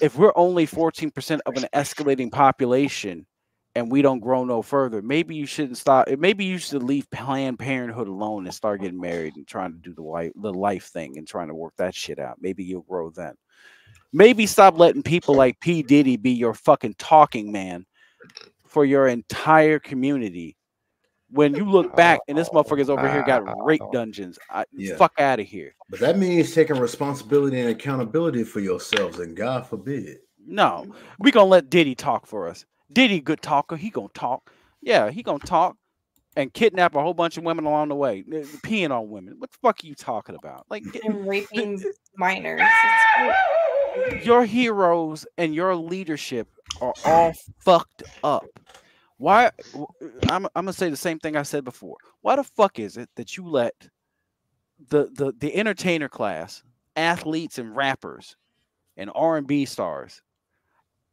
if we're only 14% of an escalating population and we don't grow no further, maybe you shouldn't stop. Maybe you should leave Planned Parenthood alone and start getting married and trying to do the life, the life thing and trying to work that shit out. Maybe you'll grow then. Maybe stop letting people like P. Diddy be your fucking talking man for your entire community. When you look back and this motherfucker's over here got rape dungeons, I, Yeah. fuck out of here. But that means taking responsibility and accountability for yourselves, and God forbid. No, we gonna let Diddy talk for us. Diddy good talker. He gonna talk. Yeah, he gonna talk and kidnap a whole bunch of women along the way, uh, peeing on women. What the fuck are you talking about? Like And raping minors. Your heroes and your leadership are all fucked up. Why? I'm, I'm gonna say the same thing I said before. Why the fuck is it that you let the the the entertainer class, athletes and rappers, and R and B stars,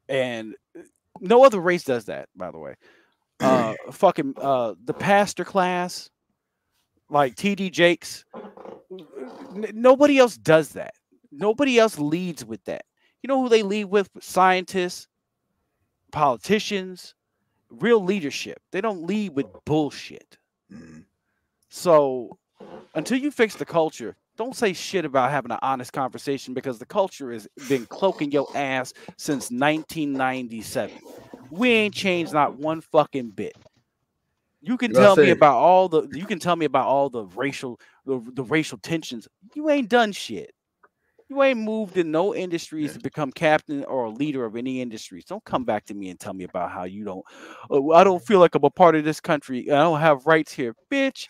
and uh, no other race does that, by the way. Uh, fucking uh, the pastor class, like TD Jakes. n- nobody else does that. Nobody else leads with that. You know who they lead with? Scientists, politicians, real leadership. They don't lead with bullshit. So until you fix the culture, don't say shit about having an honest conversation because the culture has been cloaking your ass since 1997. We ain't changed not one fucking bit. You can tell me about all the you can tell me about all the racial the, the racial tensions. You ain't done shit. You ain't moved in no industries to become captain or a leader of any industries. Don't come back to me and tell me about how you don't. Oh, I don't feel like I'm a part of this country. I don't have rights here, bitch.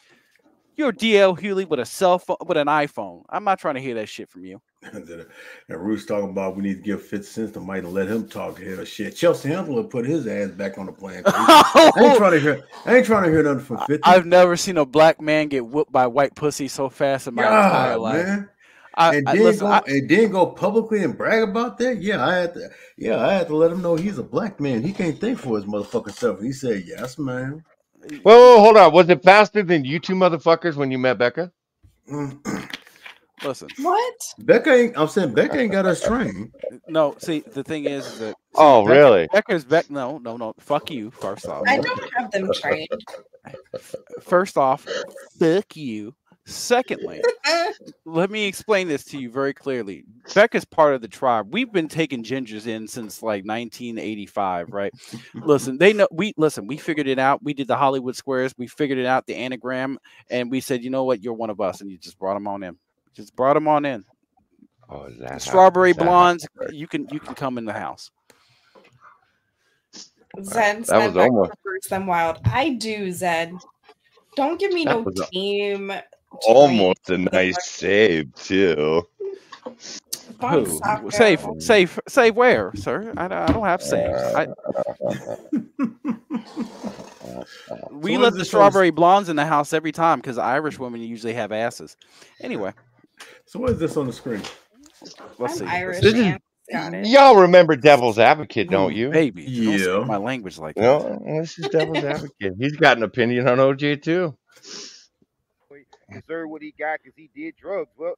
You're DL Hughley with a cell phone, with an iPhone. I'm not trying to hear that shit from you. and Ruth's uh, talking about we need to give Fifth Cent the might and let him talk hell shit. Chelsea Handler put his ass back on the plan. I ain't trying to hear. I ain't trying to hear nothing from Fifty. I've never seen a black man get whooped by white pussy so fast in my entire life. man. I, and I- then listen, go I- and then go publicly and brag about that. Yeah, I had to. Yeah, I had to let him know he's a black man. He can't think for his motherfucking self. He said, "Yes, man." Whoa, whoa, hold on. Was it faster than you two motherfuckers when you met Becca? listen. What? Becca ain't. I'm saying Becca ain't got us trained. No, see, the thing is, is that. Oh, Becca- really? Becca's Beck. No, no, no. Fuck you. First off. I don't have them trained. First off, fuck you. Secondly, let me explain this to you very clearly. Becca's part of the tribe. We've been taking gingers in since like 1985, right? listen, they know we listen. We figured it out. We did the Hollywood Squares. We figured it out, the anagram, and we said, you know what, you're one of us, and you just brought them on in. Just brought them on in. Oh, is that how- Strawberry that blondes, you can you can come in the house. Zen that said was almost- them wild. I do, Zen. Don't give me That no was a- team. Almost a nice save too. Bon Who? Save, save, save where, sir? I, don't- I don't have saves. I, we So let the this strawberry blondes in the house every time because Irish women usually have asses. Anyway, So what is this on the screen? let's I'm see. Irish, This is- man. Y'all remember Devil's Advocate, don't you? Baby, don't speak Yeah. my language like that. No, this is Devil's Advocate. He's got an opinion on OJ too. Deserve what he got because he did drugs. Well,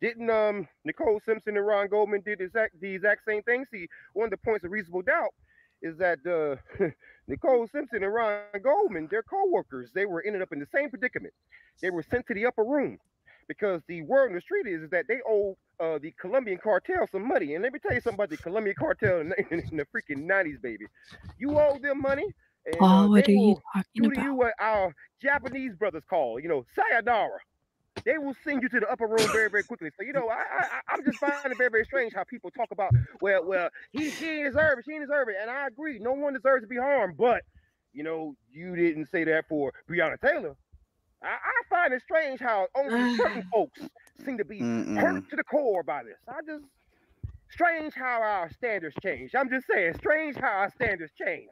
didn't um Nicole Simpson and Ron Goldman did exact the exact same thing? See, one of the points of reasonable doubt is that uh Nicole Simpson and Ron Goldman, they're co-workers. They were ended up in the same predicament. They were sent to the upper room because the word on the street is, is that they owe uh, the Colombian cartel some money. And let me tell you something about the Colombian cartel in, in, in the freaking 90s, baby. You owe them money. And, uh, Oh, what are you will talking do about? you what our Japanese brothers call, you know, sayonara. They will send you to the upper room very, very quickly. So you know, I, I I'm just finding it very, very strange how people talk about, well, well, he she didn't deserve it, she didn't deserve it, and I agree, no one deserves to be harmed. But you know, you didn't say that for Breonna Taylor. I, I find it strange how only certain folks seem to be Mm-mm. hurt to the core by this. I just strange how our standards change. I'm just saying, strange how our standards change.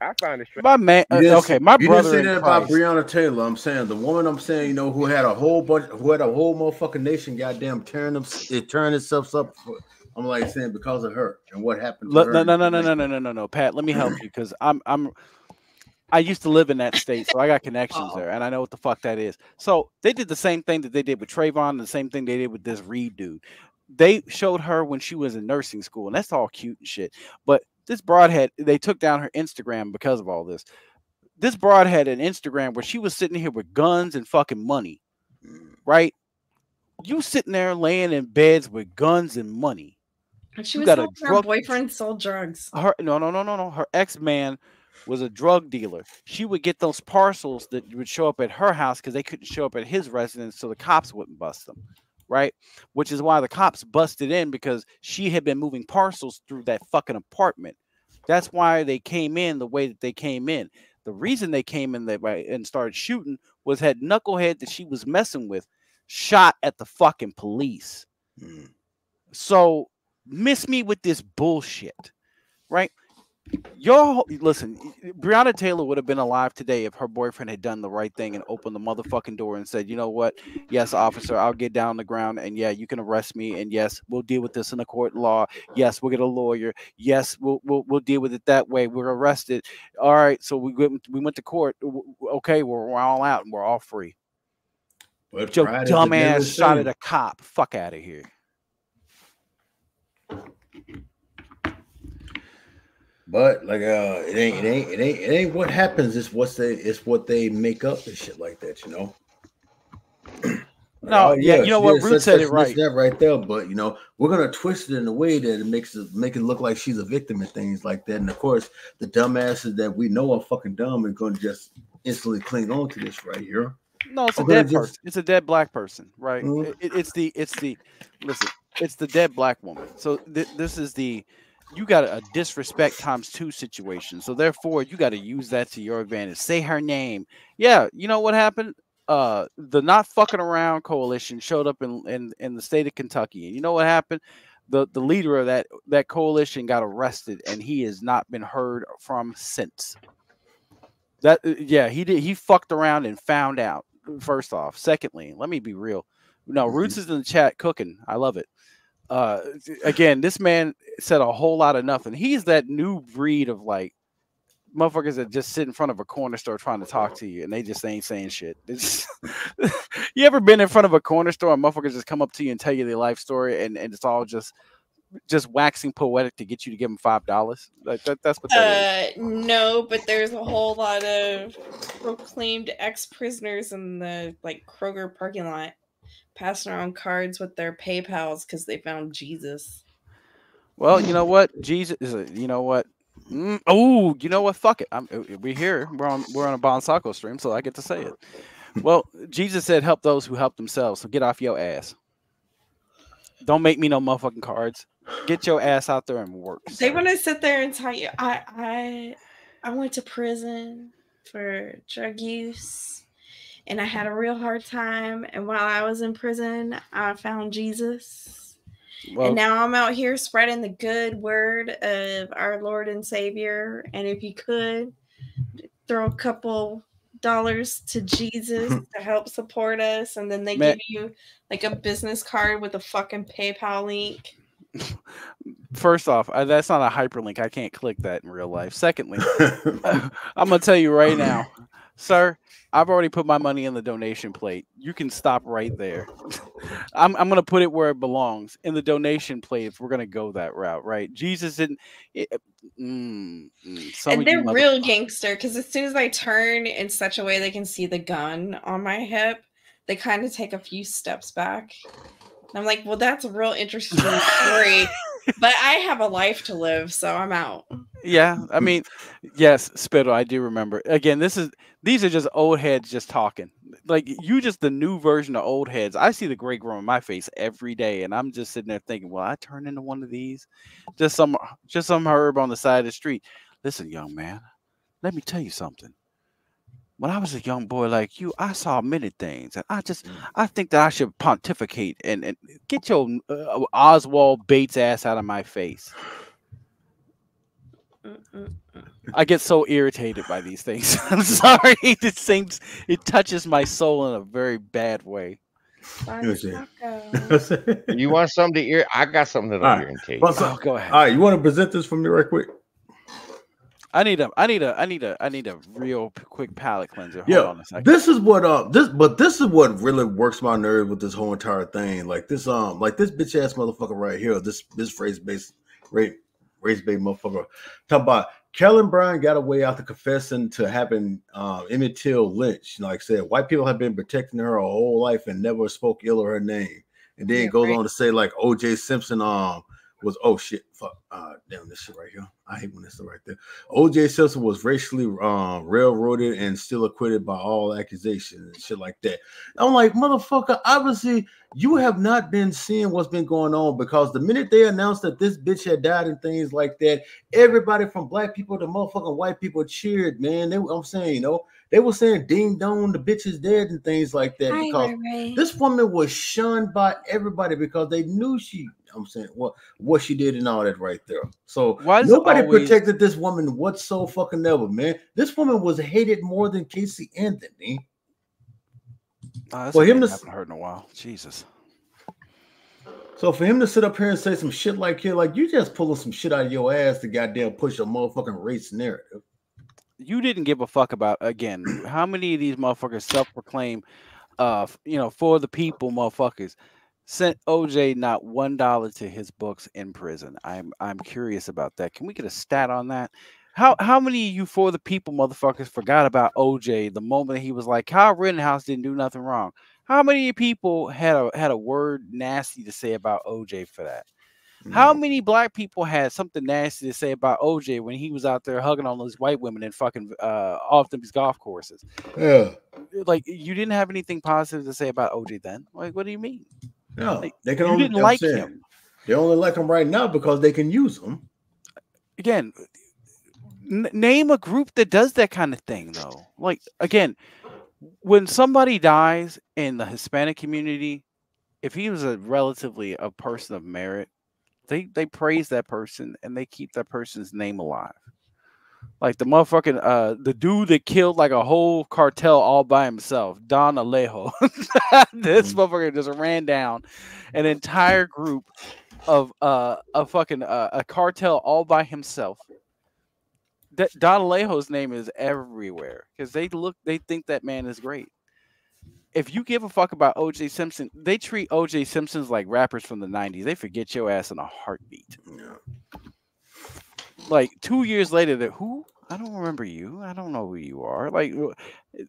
I find it strange. My man, uh, didn't okay, say- my you brother didn't say in that about Breonna Taylor. I'm saying the woman. I'm saying you know who had a whole bunch, who had a whole motherfucking nation, goddamn tearing them, it tearing itself up. For, I'm like saying because of her and what happened to Look, her. no, no, no, no, no, no, no, no, no, Pat. Let me help you because I'm, I'm, I used to live in that state, so I got connections there, and I know what the fuck that is. So they did the same thing that they did with Trayvon, and the same thing they did with this Reed dude. They showed her when she was in nursing school, and that's all cute and shit. But this broadhead, they took down her Instagram because of all this. This broad had an Instagram where she was sitting here with guns and fucking money, mm. right? You sitting there laying in beds with guns and money. And she You was got a helping her drug- boyfriend sold drugs. her no no no no no her ex-man was a drug dealer she would get those parcels that would show up at her house because they couldn't show up at his residence so the cops wouldn't bust them right which is why the cops busted in because she had been moving parcels through that fucking apartment that's why they came in the way that they came in. The reason they came in that way and started shooting was that knucklehead that she was messing with shot at the fucking police. Hmm. So miss me with this bullshit, right? Y'all listen, Breonna Taylor would have been alive today if her boyfriend had done the right thing and opened the motherfucking door and said, you know what? Yes, officer, I'll get down on the ground and yeah, you can arrest me. And yes, we'll deal with this in the court law. Yes, we'll get a lawyer. Yes, we'll we'll, we'll deal with it that way. We're arrested. All right, so we went we went to court. Okay, we're, we're all out and we're all free. But Joe pride is the deadly dumbass shot at a cop. Fuck out of here. But like uh it ain't it ain't it ain't it ain't what happens, it's what's they it's what they make up and shit like that, you know. Like, No, oh, yeah, you know what, Ruth such, said such, it right. That right there, but you know, we're gonna twist it in a way that it makes it make it look like she's a victim and things like that. And of course, the dumbasses that we know are fucking dumb are gonna just instantly cling on to this right here. No, it's a I'm gonna dead just- person. It's a dead black person, right? Mhm. It- it- it's the it's the listen. It's the dead black woman. So th- this is the you got a disrespect times two situation. So therefore, you got to use that to your advantage. Say her name. Yeah, you know what happened? Uh, the not fucking around coalition showed up in in, in the state of Kentucky, and you know what happened? The the leader of that that coalition got arrested, and he has not been heard from since. That uh, yeah, he did. He fucked around and found out. First off, secondly, let me be real. No, Roots is in the chat cooking. I love it. Uh, again, this man said a whole lot of nothing. He's that new breed of like motherfuckers that just sit in front of a corner store trying to talk to you and they just ain't saying shit. You ever been in front of a corner store and motherfuckers just come up to you and tell you their life story and, and it's all just just waxing poetic to get you to give them five dollars? Like that, that's what that is. Uh, no, but there's a whole lot of proclaimed ex-prisoners in the like Kroger parking lot passing around cards with their PayPal's because they found Jesus. Well, you know what, Jesus is. a- You know what? Mm, oh, you know what? Fuck it. I'm, uh, we're here. We're on. We're on a BonSocko stream, so I get to say it. Well, Jesus said, "Help those who help themselves." So get off your ass. Don't make me no motherfucking cards. Get your ass out there and work. They want to sit there and tell you, I, I, I went to prison for drug use, and I had a real hard time. And while I was in prison, I found Jesus. Well- and now I'm out here spreading the good word of our Lord and Savior. And if you could throw a couple dollars to Jesus to help support us, and then they Ma- give you like a business card with a fucking PayPal link. First off, uh, that's not a hyperlink. I can't click that in real life. Secondly, I'm gonna tell you right now, sir. I've already put my money in the donation plate. You can stop right there. I'm, I'm gonna put it where it belongs in the donation plate. If we're gonna go that route, right? Jesus didn't. It, mm, mm, some and they're real gangster because as soon as I turn in such a way they can see the gun on my hip, they kind of take a few steps back. And I'm like, well, that's a real interesting story, but I have a life to live, so I'm out. Yeah, I mean, yes, Spittle, I do remember. Again, this is these are just old heads just talking. Like you just the new version of old heads. I see the gray grow in my face every day, and I'm just sitting there thinking, Will I turn into one of these? Just some just some herb on the side of the street. Listen, young man, let me tell you something. When I was a young boy like you, I saw many things, and I just I think that I should pontificate and, and get your uh, Oswald Bates ass out of my face. I get so irritated by these things. I'm sorry. It seems it touches my soul in a very bad way. You want something to ear? I got something that'll All right. irritate. Well, you. so- go ahead. All right, you want to present this for me right quick? I need a I need a I need a I need a real quick palate cleanser. Hold Yeah, on a second. this is what uh this but this is what really works my nerve with this whole entire thing. Like this um like this bitch ass motherfucker right here, this this race based race race based motherfucker. Talk about Kellen Brown got away after confessing to having uh, Emmett Till lynched. Like I said, white people have been protecting her her whole life and never spoke ill of her name. And then it goes on to say like O.J. Simpson um was oh shit fuck uh damn this shit right here. I hate when this is right there. O.J. Simpson was racially um railroaded and still acquitted by all accusations and shit like that. I'm like motherfucker, obviously you have not been seeing what's been going on because the minute they announced that this bitch had died and things like that, everybody from black people to motherfucking white people cheered, man. They, I'm saying, you know, they were saying ding dong, the bitch is dead and things like that because this woman was shunned by everybody because they knew she. I'm saying what what she did and all that right there. So nobody always- protected this woman whatsoever fucking ever, man. This woman was hated more than Casey Anthony. Oh, For him to I haven't heard in a while. Jesus. So for him to sit up here and say some shit like here, like you just pulling some shit out of your ass to goddamn push a motherfucking race narrative. you didn't give a fuck about again how many of these motherfuckers self-proclaim uh you know for the people motherfuckers sent oj not one dollar to his books in prison i'm i'm curious about that can we get a stat on that how how many of you for the people motherfuckers forgot about oj the moment he was like kyle rittenhouse didn't do nothing wrong how many people had a had a word nasty to say about oj for that how many black people had something nasty to say about OJ when he was out there hugging on those white women and fucking uh, off these golf courses? Yeah. Like you didn't have anything positive to say about OJ then? Like, what do you mean? No, Like, they can you only didn't like saying, him. They only like him right now because they can use him. Again, n- name a group that does that kind of thing though. Like again, when somebody dies in the Hispanic community, if he was a relatively a person of merit, they they praise that person and they keep that person's name alive. Like the motherfucking uh the dude that killed like a whole cartel all by himself, Don Alejo. this motherfucker just ran down an entire group of uh a fucking uh, a cartel all by himself. That Don Alejo's name is everywhere because they look they think that man is great. if you give a fuck about OJ Simpson, they treat OJ Simpsons like rappers from the 90s. They forget your ass in a heartbeat. Like two years later, they're who? I don't remember you. I don't know who you are. Like, uh,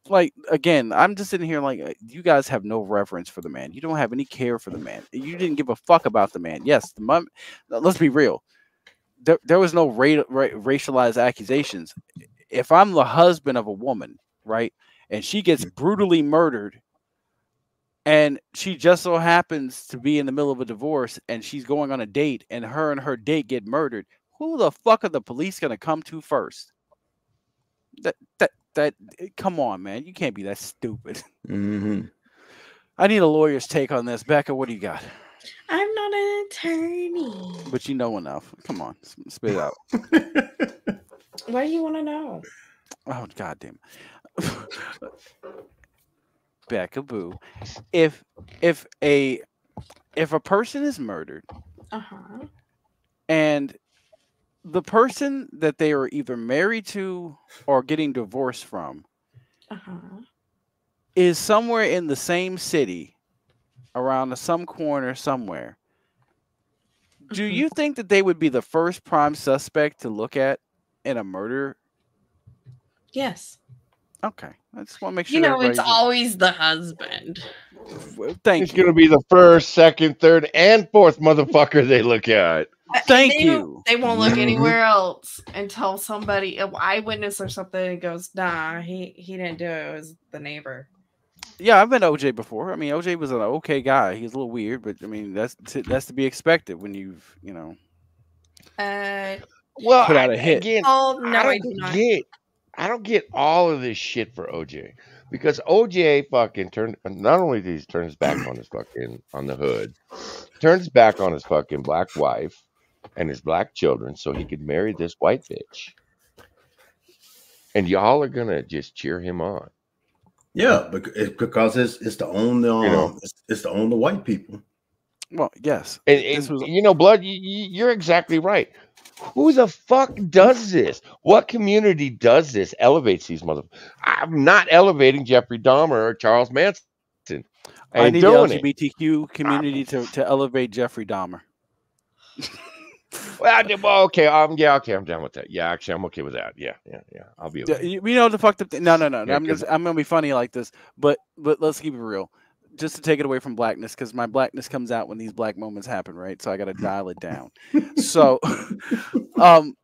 like again, I'm just sitting here like uh, you guys have no reverence for the man. You don't have any care for the man. You didn't give a fuck about the man. Yes, the mom. Let's be real. There, there was no ra- ra- racialized accusations. If I'm the husband of a woman, right, and she gets brutally murdered, and she just so happens to be in the middle of a divorce, and she's going on a date, and her and her date get murdered, who the fuck are the police gonna come to first? That that that eh, come on, man. You can't be that stupid. Mm-hmm. I need a lawyer's take on this. Becca, what do you got? I'm not an attorney. But you know enough. Come on, spit it out. What do you want to know? Oh goddamn. Becca Boo. If if a if a person is murdered Uh huh. and the person that they are either married to or getting divorced from Uh huh. is somewhere in the same city around some corner somewhere do Mm-hmm. you think that they would be the first prime suspect to look at in a murder Yes. Okay i just want to make sure You know, it's everybody- always the husband. thank It's gonna be the first, second, third, and fourth motherfucker they look at. Thank they you. They won't look Mhm. anywhere else until somebody, an eyewitness or something, goes, "Nah, he he didn't do it. It was the neighbor." yeah i've met oj before i mean oj was an okay guy he's a little weird but i mean that's to, that's to be expected when you've you know Uh, Well, Put out a hit. again, Oh, no, I I don't do not. get. I don't get all of this shit for OJ because OJ fucking turned. Not only did he turn his back on his fucking on the hood, turned his back on his fucking black wife and his black children so he could marry this white bitch. And y'all are gonna just cheer him on. Yeah, because it's it's to own the um, You know. it's, it's to own the white people. well yes And, and you know, blood, you, you- you're exactly right. Who the fuck does this? What community does this? Elevates these motherfuckers. I'm not elevating Jeffrey Dahmer or Charles Manson. I i need the doing it. lgbtq community to, to elevate jeffrey dahmer Well, I well, okay, um, yeah, okay, I'm down with that. Yeah, actually, I'm okay with that. Yeah, yeah, yeah. I'll be. Okay. you know the fucked up thing. No, no, no. Yeah, I'm just I'm gonna be funny like this, but but let's keep it real. Just to take it away from blackness, because my blackness comes out when these black moments happen, right? So I gotta dial it down. so, um,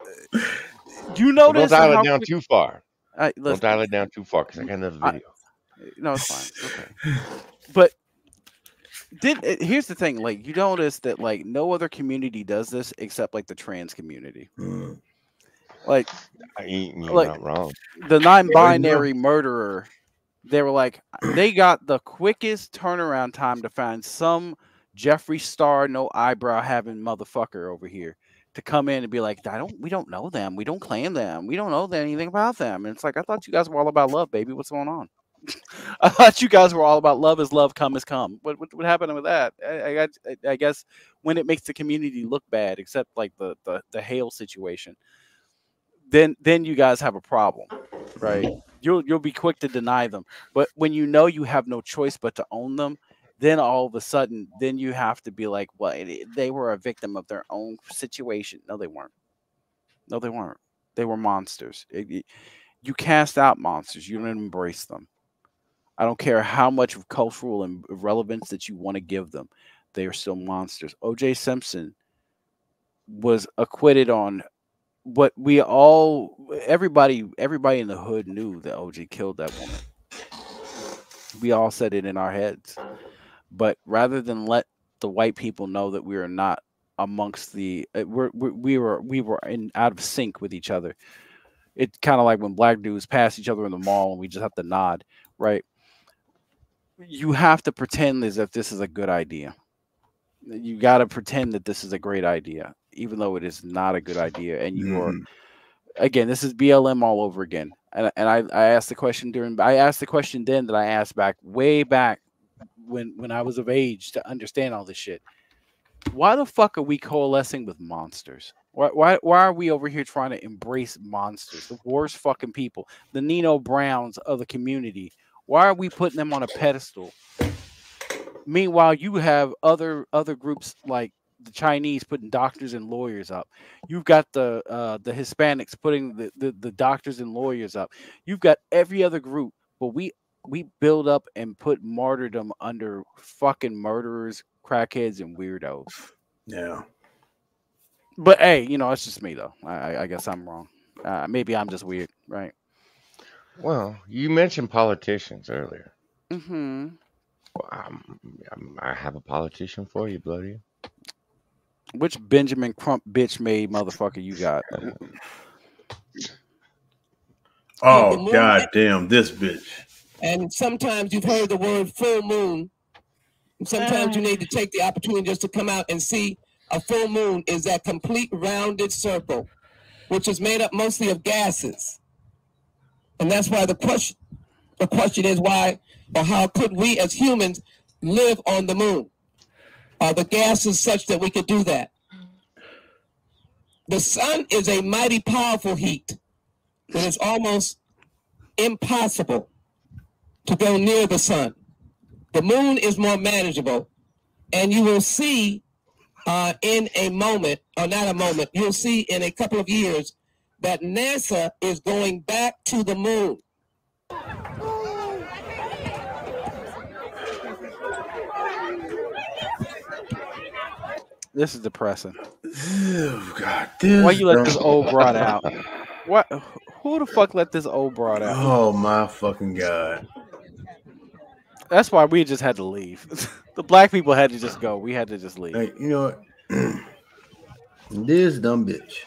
you Well, notice don't dial it down quick- too far. I, Don't dial it down too far because I got another I- video. no, it's fine. Okay, but did uh, here's the thing: like you notice that like no other community does this except like the trans community. Mm. Like I, You're like not wrong. the non-binary murderer they were like they got the quickest turnaround time to find some jeffree star no eyebrow having motherfucker over here to come in and be like i don't we don't know them. We don't claim them. We don't know anything about them. And it's like i thought you guys were all about love baby. What's going on? I thought you guys were all about love is love come is come. What what, what happened with that? I, I, I guess when it makes the community look bad except like the the, the Hale situation then then you guys have a problem right you'll you'll be quick to deny them. But when you know you have no choice but to own them then all of a sudden then you have to be like well they were a victim of their own situation. No they weren't. No they weren't. They were monsters. It- it- you cast out monsters. You don't embrace them. I don't care how much of cultural and relevance that you want to give them they are still monsters. Oj simpson was acquitted on what we all everybody everybody in the hood knew that OJ killed that woman. We all said it in our heads. But rather than let the white people know that we are not amongst the uh, we're, we we were we were in out of sync with each other. It's kind of like when black dudes pass each other in the mall and we just have to nod, right? You have to pretend as if this is a good idea. You got to pretend that this is a great idea, even though it is not a good idea. And you are Mhm. again, this is BLM all over again. And, and I, I asked the question during I asked the question then that I asked back way back when when I was of age to understand all this shit. Why the fuck are we coalescing with monsters? Why, why why are we over here trying to embrace monsters, the worst fucking people, the Nino Browns of the community Why are we putting them on a pedestal? Meanwhile, you have other other groups like the Chinese putting doctors and lawyers up. You've got the uh, the Hispanics putting the, the the doctors and lawyers up. You've got every other group, but we we build up and put martyrdom under fucking murderers, crackheads, and weirdos. Yeah. But hey, you know, it's just me though. I, I- I guess I'm wrong. Uh, maybe I'm just weird, right? Well, you mentioned politicians earlier. Mm-hmm. Well, um, um, I have a politician for you, bloody. Which Benjamin Crump bitch made motherfucker you got? Oh god damn this bitch. And sometimes you've heard the word full moon. Sometimes you need to take the opportunity just to come out and see a full moon is that complete rounded circle, which is made up mostly of gases. And that's why the question the question is why or how could we as humans live on the moon? Are the gases such that we could do that? The sun is a mighty powerful heat. It is almost impossible to go near the sun. The moon is more manageable, and you will see uh, in a moment, or not a moment, you'll see in a couple of years that NASA is going back to the moon. This is depressing. Oh god, Why you let this old broad out? What? Who the fuck let this old broad out? Oh my fucking god. That's why we just had to leave. the black people had to just go. We had to just leave. Hey, you know what? this dumb bitch.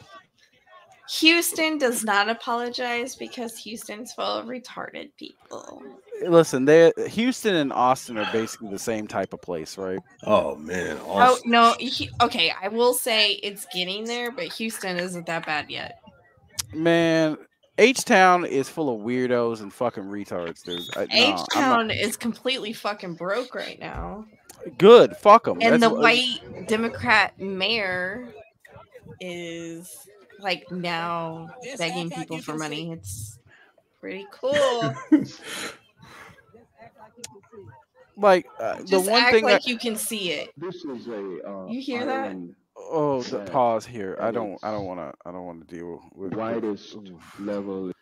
Houston does not apologize because Houston's full of retarded people. Listen, they Houston and Austin are basically the same type of place, right? Oh man. Oh no, he, okay. I will say it's getting there, but Houston isn't that bad yet. Man, H Town is full of weirdos and fucking retards, dude. I, no, H I'm Town not- is completely fucking broke right now, good. Fuck them. and the white Democrat mayor is like now begging people for money. It's pretty cool. like uh, the Just one act thing like that, you can see it. This is a uh, You hear that? oh, the pause here. I don't. I don't want to. I don't want to deal with widest level.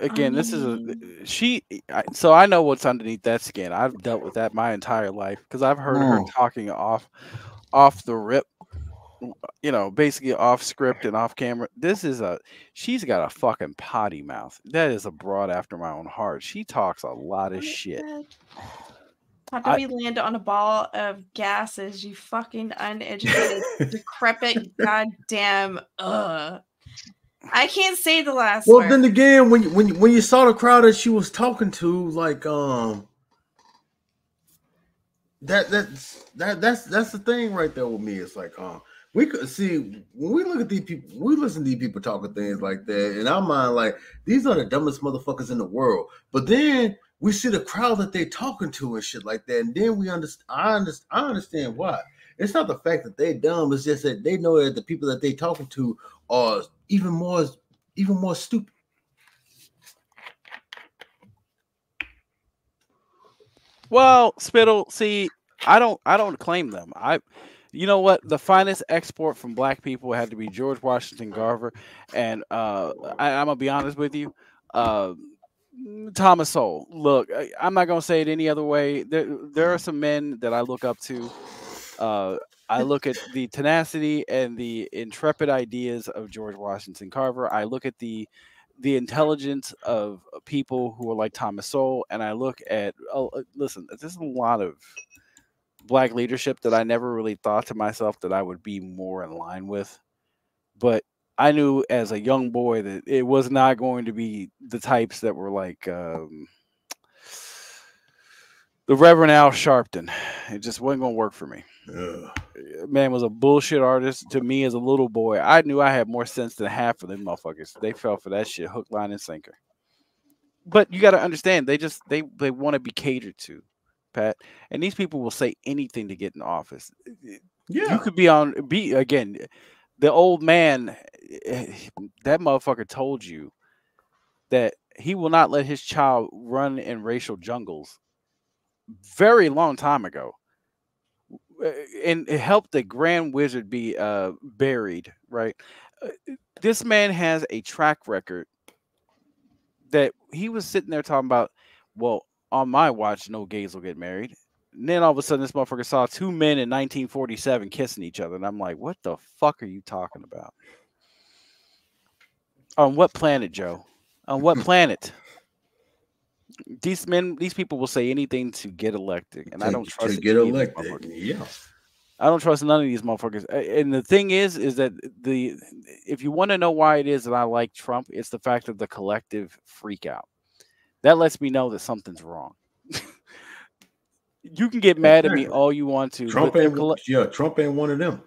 again this is a she I, so i know what's underneath that skin i've dealt with that my entire life because i've heard her Mm. talking off off the rip you know basically off script and off camera this is a she's got a fucking potty mouth that is a broad after my own heart she talks a lot of shit How I- do we land on a ball of gases? You fucking uneducated, decrepit, goddamn. uh I can't say the last Well, word. then again, when you- when when you saw the crowd that she was talking to, like um, that that's that that's that's the thing right there with me. It's like um, we could see when we look at these people, we listen to these people talking things like that. In our mind, like these are the dumbest motherfuckers in the world. But then we see the crowd that they're talking to and shit like that, and then we understand. I understand. I understand why. It's not the fact that they're dumb. It's just that they know that the people that they're talking to are even more even more stupid. well spittle see i don't i don't claim them i you know what? The finest export from black people had to be george washington carver and uh I, i'm gonna be honest with you uh thomas sowell. Look I, i'm not gonna say it any other way. There, there are some men that i look up to. Uh I look at the tenacity and the intrepid ideas of George Washington Carver. I look at the the intelligence of people who are like Thomas Sowell, and I look at oh, listen, there's a lot of black leadership that I never really thought to myself that I would be more in line with, but I knew as a young boy that it was not going to be the types that were like um, the Reverend Al Sharpton. It just wasn't going to work for me. Man was a bullshit artist to me as a little boy. I knew I had more sense than half of them motherfuckers. They fell for that shit, hook, line, and sinker. But you got to understand, they just they they want to be catered to, Pat. And these people will say anything to get in office. Yeah, you could be on be again. The old man, that motherfucker told you that he will not let his child run in racial jungles. Very long time ago, and it helped the Grand Wizard be uh, buried. Right, Uh, this man has a track record that he was sitting there talking about. Well, on my watch, no gays will get married. And then all of a sudden, this motherfucker saw two men in 1947 kissing each other, and I'm like, "What the fuck are you talking about?" On what planet, Joe? On what planet? These men, these people will say anything to get elected, and I don't trust to get any of these elected, yeah. I don't trust none of these motherfuckers. And the thing is, is that the if you want to know why it is that I like Trump, it's the fact of the collective freak out. That lets me know that something's wrong. you can get mad at me all you want to. Trump ain't colle- yeah, Trump ain't one of them.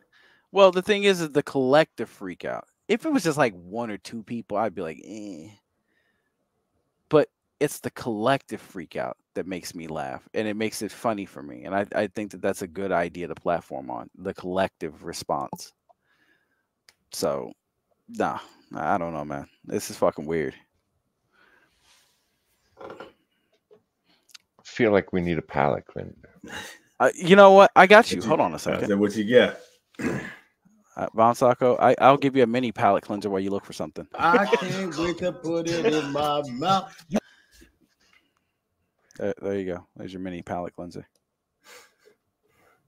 well, the thing is, is the collective freak out. If it was just like one or two people, I'd be like, eh. But it's the collective freak out that makes me laugh, and it makes it funny for me. And I, I think that that's a good idea to platform on the collective response. So, nah, I don't know, man. This is fucking weird. Feel like we need a palate cleanser. Uh, you know what? I got you. What you- Hold on a second. said, what you get? Uh, BonSocko, I, I'll give you a mini palate cleanser while you look for something. I can't wait to put it in my mouth. There, there you go. There's your mini palate cleanser.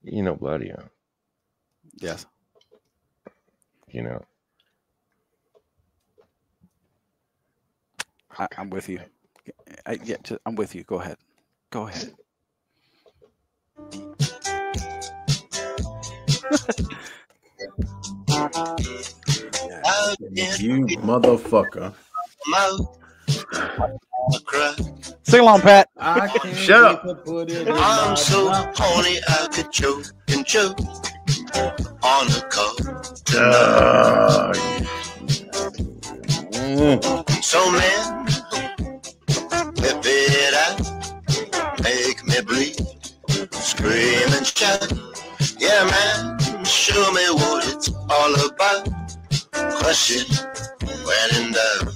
You know, bloody, huh? Yes. You know, I, I'm with you. I, yeah, ju- I'm with you. Go ahead. Go ahead. You motherfucker. Sing along, Pat. I can't Shut up. to put it in I'm so mouth. horny I could choke and choke on a cup Uh, So man, bleed, and shout. Yeah man, show me what it's all about. Crush it when in doubt.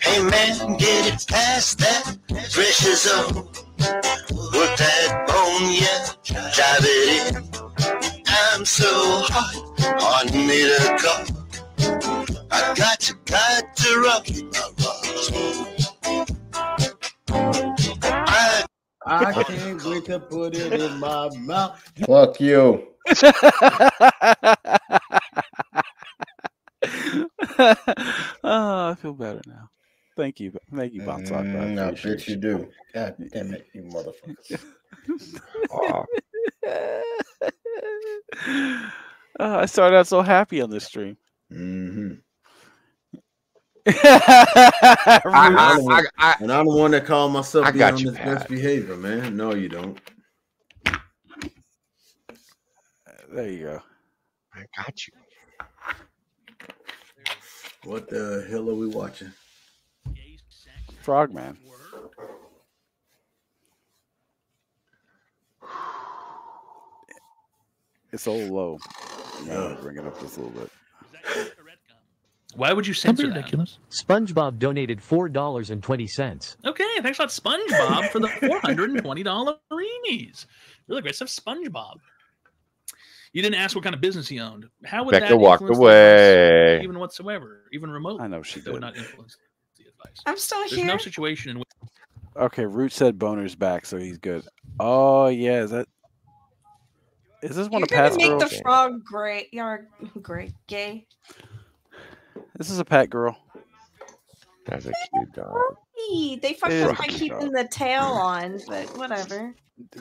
Hey man, get it past that pressure zone. Oh. Work that bone, yeah, drive it in. I'm so hot, I need a cup. I got to, got to rock it. I I can't wait to put it in my mouth. Fuck you. oh, I feel better now. Thank you. Thank you, BonSocko. Mm, I I bet you do. God damn it, you motherfuckers. Aw. Oh, I started out so happy on this stream. Mm-hmm. Rude. I, I, and I'm the one that called myself I got on you, this best behavior, man. No, you don't. there you go. I got you. What the hell are we watching? Frogman. It's so low. Yeah, bring it up just a little bit. Why would you censor ridiculous? SpongeBob donated four dollars and twenty cents. Okay, thanks a lot, SpongeBob, for the four hundred and twenty dollar greenies. Really great stuff, SpongeBob. You didn't ask what kind of business he owned. How would Becca that walked influence the away. even whatsoever, even remotely? I know she That would did. not influence the advice. I'm still There's here. no situation in which Okay, Root said Boner's back, so he's good. Oh yeah, is that is this one You're of Pat's gonna make girls? the frog gray, you're gray, gay. This is a pet girl. That's a cute dog. Hey, They fucked It up by cute, keeping the tail on, but whatever.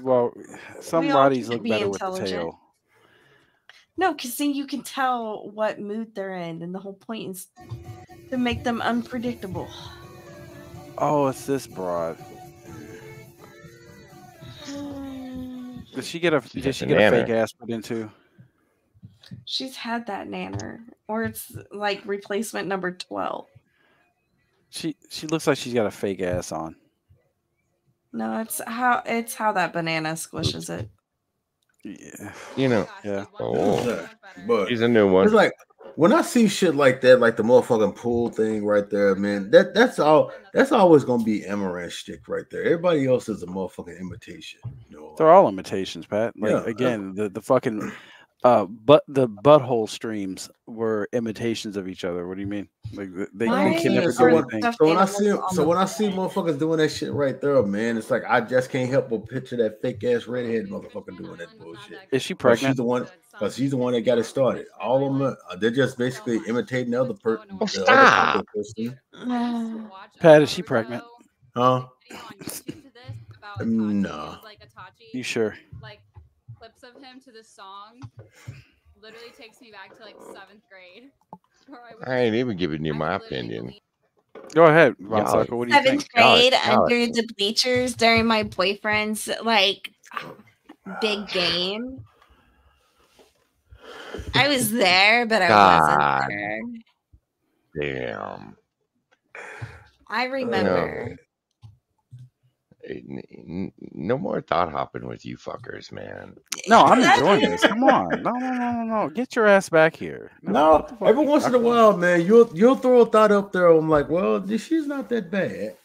Well, some We bodies look be better with the tail. No, because then you can tell what mood they're in, and the whole point is to make them unpredictable. Oh, it's this broad. Did she get a She's did she get a fake ass put into? She's had that nanner, or it's like replacement number twelve. She she looks like she's got a fake ass on. No, it's how it's how that banana squishes it. Yeah. You know. Yeah. Oh, But he's a new one. it's like when I see shit like that, like the motherfucking pool thing right there, man, that that's all. That's always gonna be Amouranth stick right there. Everybody else is a motherfucking imitation. You know, They're all imitations, Pat. Like Yeah. again, the the fucking uh but the butthole streams were imitations of each other. What do you mean? Like th- they, Why? they can never so do when, anything. so when I see so when I see motherfuckers doing that shit right there, man, it's like I just can't help but picture that fake ass redhead motherfucker doing that bullshit. Is she 'Cause She's the one because she's the one that got it started. All of them, are, they're just basically imitating the other person. the other stop. popular person. Pat, is she pregnant? Huh? No. You sure? like clips of him to the song literally takes me back to like seventh grade. I I ain't even giving you my opinion. Go ahead, Von Golly. Socko, What do you Seventh think? Grade golly. under the bleachers during my boyfriend's like big game. I was there, but I God. wasn't there. Damn. I You remember. Know, n- n- no more thought hopping with you fuckers, man. No, I'm enjoying this. Come on. No, no, no, no, no. Get your ass back here. No, every once in a while, man, you'll you'll throw a thought up there. I'm like, well, she's not that bad.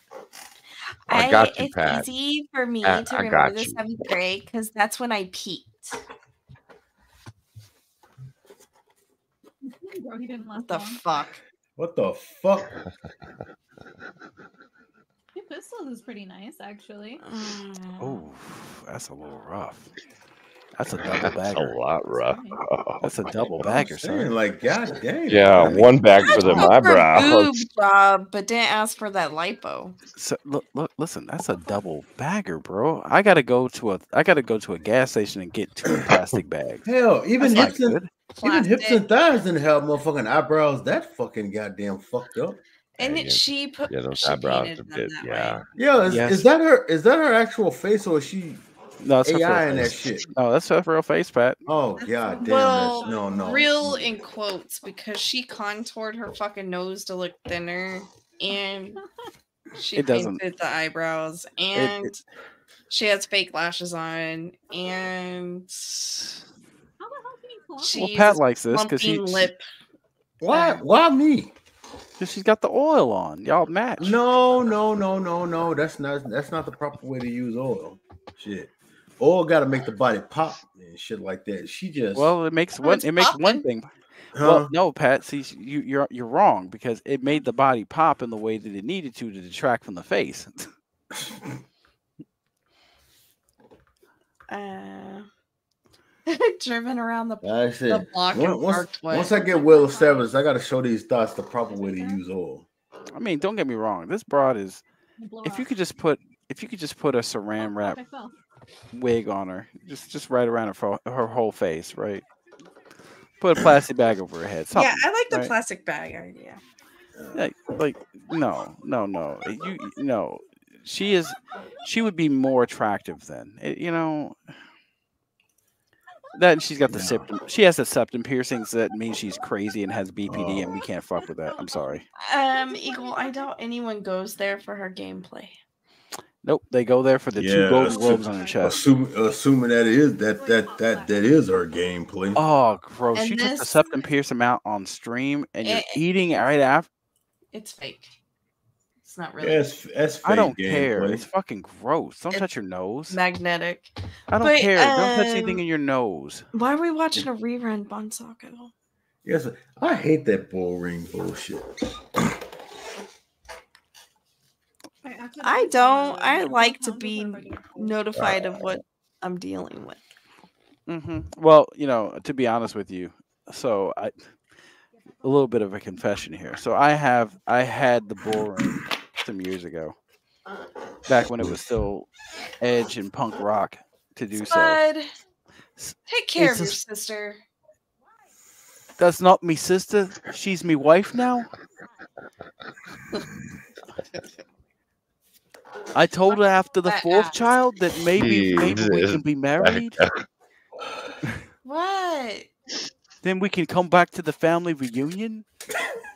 I got you, it's Pat. easy for me Pat, to I remember the seventh grade because that's when I peaked. Bro, he didn't What the fuck? What the fuck? Your pistol is pretty nice, actually. Oh, that's a little rough. That's a double bagger. That's a lot rough. That's a double I'm bagger, saying, son. like, god damn. Yeah, one bag for the Go for eyebrows. boob but didn't ask for that lipo. So, look, look, listen. That's a double bagger, bro. I gotta go to a, I gotta go to a gas station and get two plastic bags. Hell, even That's hips and even hips and thighs didn't have motherfucking eyebrows that fucking goddamn fucked up. And yeah. she put Yeah, those she eyebrows a bit. that Yeah. Yeah, is, Yes. is that her? Is that her actual face, or is she No, that's her AI real in that face. shit? No, that's her real face, Pat. Oh god damn! well, that's, no, no. real in quotes because she contoured her fucking nose to look thinner, and she It doesn't- painted the eyebrows, it- and she has fake lashes on, and she Well, Pat uses likes this 'cause he- plumping lip. Why? Why me? Cause she's got the oil on. Y'all match. No, no, no, no, no. That's not. That's not the proper way to use oil. Shit, oil got to make the body pop and shit like that. She just Well, it makes one. it's It makes one thing. Huh? Well, no, Pat. See, you, you're you're wrong because it made the body pop in the way that it needed to to detract from the face. Uh, driven around the, I the block once, once, once I get well established, I got to show these thoughts the proper way to use oil. I mean, don't get me wrong. This broad is. If you could just put, if you could just put a saran oh, wrap wig on her, just just right around her fo- her whole face, right? Put a plastic bag over her head. yeah, I like the right? plastic bag idea. Like, like no, no, no. You no. She is. She would be more attractive then. It- you know. That she's got the septum. She has the septum piercings. That means she's crazy and has BPD, and we can't fuck with that. I'm sorry. Um, Eagle, I doubt anyone goes there for her gameplay. Nope. They go there for the two golden assu- globes on her chest. Assuming, assuming that is that that that that is her gameplay. Oh, gross! And you took the septum piercing out on stream, and you're Eh. eating right after. It's fake. It's not really. Yeah, it's, that's I don't fake care. gameplay. It's fucking gross. Don't It's touch your nose. magnetic. I don't But, care. don't touch anything um, in your nose. Why are we watching a rerun, BonSocko? Yes, I hate that bull ring bullshit. I don't. I like to be notified of what I'm dealing with. Mm-hmm. Well, you know, to be honest with you, so I a little bit of a confession here. So I have I had the bull ring some years ago, back when it was still edge and punk rock to do so. Spud, take care It's of your just- sister. That's not me sister. She's me wife now. I told her after the that fourth ass. child that maybe maybe we Jesus. can be married. What? Then we can come back to the family reunion.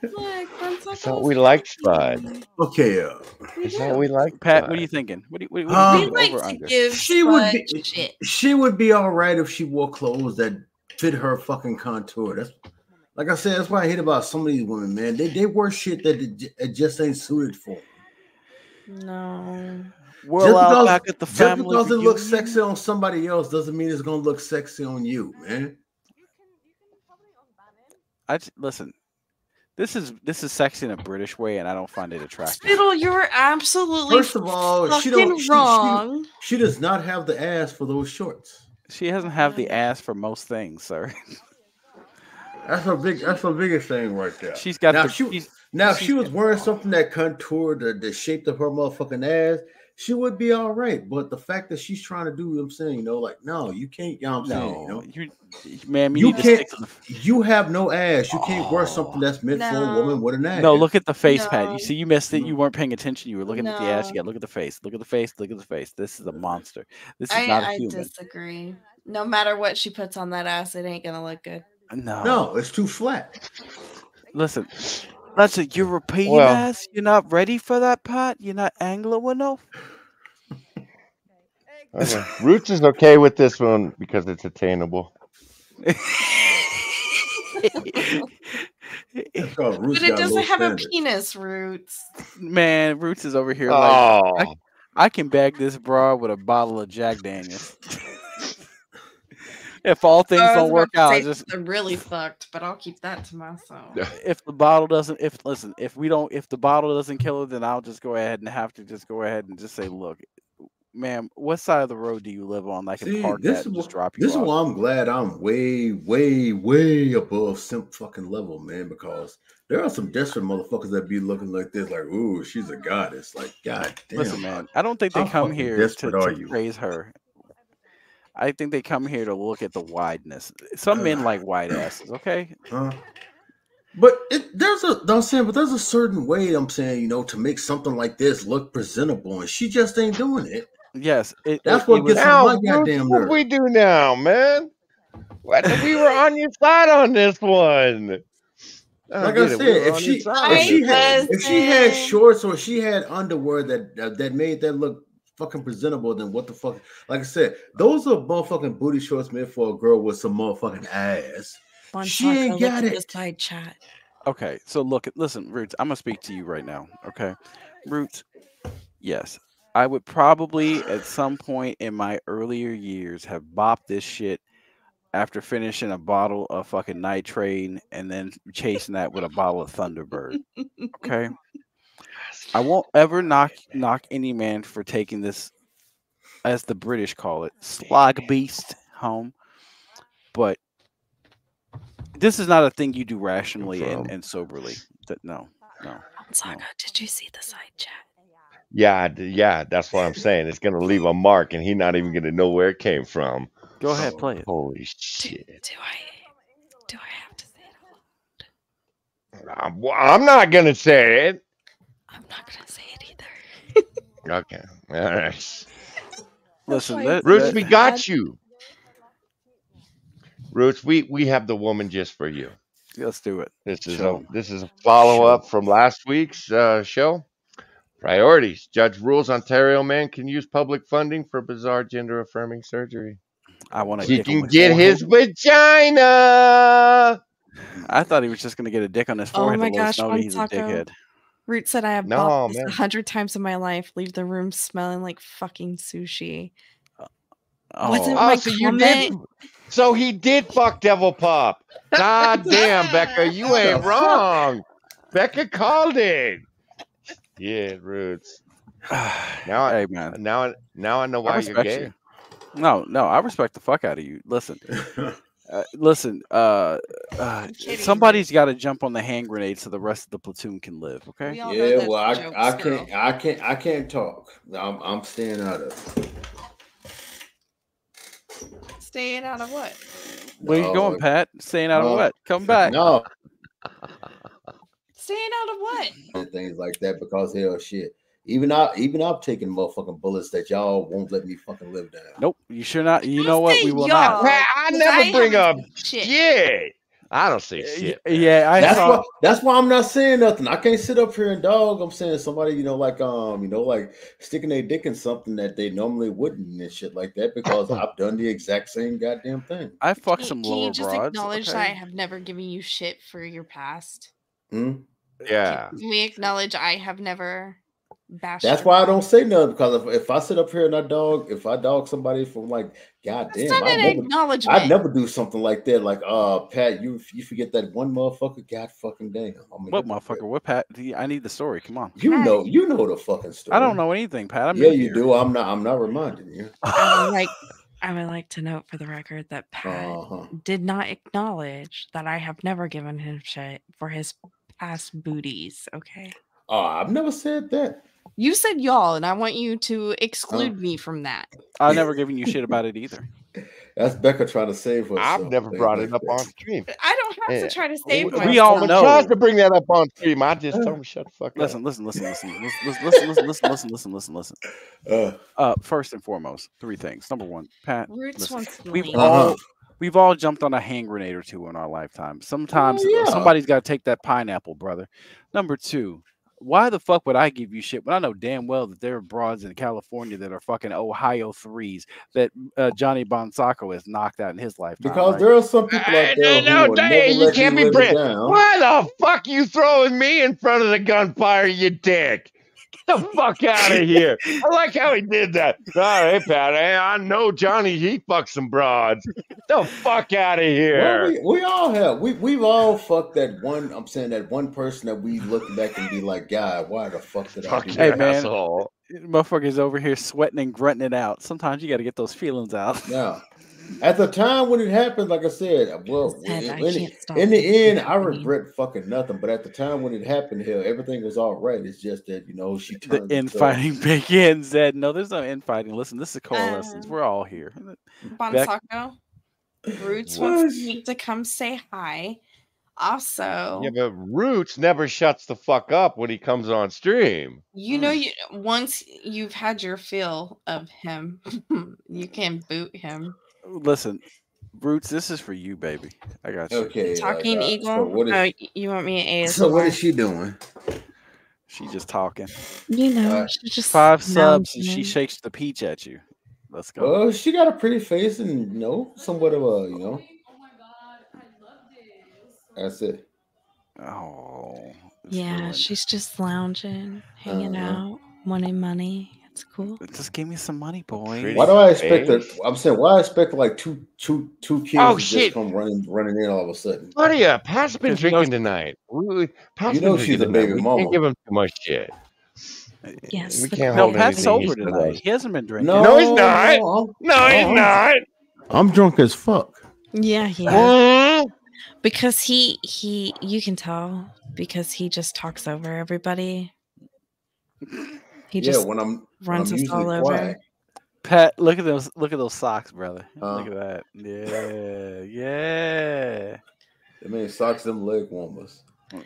Look, I thought we liked Spud. Okay, uh, I thought we liked Pat, Spud. what are you thinking? What do you, what, what Um, you We like to under? give she would be shit. she would be all right if she wore clothes that fit her fucking contour. That's Like I said, that's why I hate about some of these women, man. They they wear shit that it it just ain't suited for. No. Well, out back at the family. just family because it looks sexy on somebody else doesn't mean it's gonna look sexy on you, man. I j- listen. This is this is sexy in a British way, and I don't find it attractive. Spittle, you're absolutely First of all, she fucking don't she, she, wrong. she does not have the ass for those shorts. She doesn't have the ass for most things, sir. That's her big. That's her biggest thing right there. She's got now. the- she, she's- now, if she was wearing something that contoured the, the shape of her motherfucking ass, she would be all right. But the fact that she's trying to do, what I'm saying, you know, like, no, you can't. You know what I'm saying, you know, you, ma'am, you, you need can't. stick to the You have no ass. You can't wear something that's meant for a woman with an ass. No, look at the face pad. No. You see, you missed it. You mm-hmm. weren't paying attention. You were looking at the ass. No. Yeah, look at the face. Look at the face. Look at the face. This is a monster. This is I, not a I human. I disagree. No matter what she puts on that ass, it ain't gonna look good. No, No, it's too flat. Listen, that's a European Well- ass. You're not ready for that part. You're not Anglo enough. Okay. Roots is okay with this one because it's attainable. That's called Roots But it doesn't have a penis, Roots. Man, Roots is over here like I, Oh. I can bag this bra with a bottle of Jack Daniels. if all things I don't work out, say just they're really fucked, but I'll keep that to myself. if the bottle doesn't if listen if we don't if the bottle doesn't kill her then i'll just go ahead and have to just go ahead and just say look ma'am what side of the road do you live on i can See, park this that is and just drop you this is why I'm glad I'm way, way, way above simp fucking level, man. Because there are some desperate motherfuckers that be looking like this, like, ooh, she's a goddess. Like, god damn. listen man i don't think they How come here to, to you? praise her i think they come here to look at the wideness some men like uh, wide asses okay Huh? But it, there's a, no, I'm saying, but there's a certain way I'm saying, you know, to make something like this look presentable, and she just ain't doing it. yes it, That's it- what it gets Now, my Roots, goddamn what nerve. we do now, man? What, we were on your side on this one. don't like get I said, We if she if she this had if she had shorts or she had underwear that that, that made that look fucking presentable, than what the fuck? Like I said, those are motherfucking booty shorts meant for a girl with some motherfucking ass. Bon She Taco, ain't got it. the side chat. Okay, so look, listen, Roots. I'm gonna speak to you right now. Okay, Roots. Yes, I would probably at some point in my earlier years have bopped this shit after finishing a bottle of fucking Night Train and then chasing that with a bottle of Thunderbird. Okay, I won't ever knock knock any man for taking this, as the British call it, slog beast home, but this is not a thing you do rationally and, and soberly. That no, uh, no. Saga, did you see the side chat? Yeah, yeah, that's what I'm saying. It's gonna leave a mark, and he's not even gonna know where it came from. Go ahead, play it. Holy shit! Do I do I have to say it? I'm, I'm not gonna say it. I'm not gonna say it either. Okay, all right. Listen, why that, Roots, that- we got you. Roots, we we have the woman just for you. let's do it. This is Show. a this is a follow up from last week's uh, show. Priorities. Judge rules Ontario man can use public funding for bizarre gender affirming surgery. I want to. He can get his vagina. I thought he was just gonna get a dick on his forehead. Oh forehead. my to let us gosh, know that he's a dickhead. Root said I have No, bought this a hundred times in my life. Leave the room smelling like fucking sushi. Uh, Wasn't Oh, my oh, so you did. comment? So he did fuck Devil Pop. God damn, Becca, you ain't wrong. Becca called it. Yeah, Roots. Now, I, Hey man, now, I- now I know I why you're respect gay. you. No, no, I respect the fuck out of you. Listen, uh, listen. Uh, uh, somebody's got to jump on the hand grenade so the rest of the platoon can live. Okay. Yeah, well, I, I can't, I can't, I can't talk. I'm, I'm staying out of. it. Staying out of what? Where you going, Pat? Staying out of what? Come back. No, Staying out of what? and things like that because hell, shit. Even I, even I'm taking motherfucking bullets that y'all won't let me fucking live down. Nope. You sure not. You know what? We will not. Man, I never I bring up shit. Yeah, I don't see shit. Yeah, I that's saw. why that's why I'm not saying nothing. I can't sit up here and dog. I'm saying somebody, you know, like um, you know, like sticking their dick in something that they normally wouldn't and shit like that because I've done the exact same goddamn thing. I fuck Can, some can lower you just broads. acknowledge that I have never given you shit for your past? Hmm? Yeah. Can we acknowledge I have never bashed That's why I don't say nothing because if, if I sit up here and I dog, if I dog somebody from like, goddamn, not I never. I'd never do something like that. Like, uh, Pat, you you forget that one motherfucker. God fucking damn. I'm What motherfucker? What Pat? do you- I need the story. Come on. You know, you know the fucking story. I don't know anything, Pat. I'm yeah, new you here. do. I'm not. I'm not reminding you. I would like I would like to note for the record that Pat Uh-huh. did not acknowledge that I have never given him shit for his past booties. Okay. Oh, I've never said that. You said y'all, and I want you to exclude me from that. I've never given you shit about it either. That's Becca trying to save herself. I've never brought like it up that. on stream. I don't have Yeah. to try to save We, myself. we all someone know. tries to bring that up on stream. I just told him shut the fuck Listen, up. listen, listen, listen, listen, listen, listen, listen, listen, listen, listen, listen. Uh, Uh, first and foremost, three things. Number one, Pat. Roots listen, wants to we've all Uh-huh. we've all jumped on a hand grenade or two in our lifetime. Sometimes yeah. somebody's got to take that pineapple, brother. Number two, why the fuck would I give you shit when I know damn well that there are broads in California that are fucking Ohio threes that uh, Johnny BonSocko has knocked out in his life? because right? there are some people out there no, who no, never you let can't you be live it Brit. down. Why the fuck you throwing me in front of the gunfire, you dick? Get the fuck out of here. I like how he did that. All right, Pat. Hey, I know Johnny, he fucked some broads. Get the fuck out of Well, here. we, we all have. We we've all fucked that one. I'm saying that one person that we look back and be like, God, why the fuck did I Fuck do Hey, that? man. asshole. Motherfuckers over here sweating and grunting it out. Sometimes you got to get those feelings out. Now, at the time when it happened, like I said, well, Said, in, "I in- in the end, I about me." regret fucking nothing. But at the time when it happened, hell, everything was all right. It's just that you know she the turned into- infighting begins. Said, no, there's no infighting. Listen, this is coalescence. Um, We're all here. Beck- BonSocko, Roots wants me to come say hi. Also, Yeah, but Roots never shuts the fuck up when he comes on stream. you know, you once you've had your fill of him, you can boot him. Listen, Roots, this is for you, baby. I got you. Okay, Talking uh, uh, eagle. So what is, oh, you want me ASMR? so what is she doing? She just talking. You know, Uh, she's just Five subs and she shakes the peach at you. Let's go. Well, she got a pretty face and you know, somewhat of a you know. Oh my god, I love this. That's it. Oh, Yeah, ruined. she's just lounging, hanging Uh-huh. out, wanting money. It's cool. Just give me some money, boy. Pretty Why do I expect that? I'm saying, why I expect like two, two, two kids Oh, to shit. just come running, running in all of a sudden? What yeah, Pat's been Because you know- drinking tonight. We- Pat's You know been she's drinking a tonight. baby we mama. can't give him too much shit. Yes, We can't No, hold Pat's anything sober tonight. He hasn't been drinking. No, No, he's not. I'm- No, he's I'm- not. I'm drunk as fuck. Yeah, yeah. Huh? Because he he you can tell because he just talks over everybody. He yeah, just when I'm when runs I'm us usually all over. quiet. Pat, look at those. Look at those socks, brother. Look at that. Yeah, yeah. I mean, socks them leg warmers.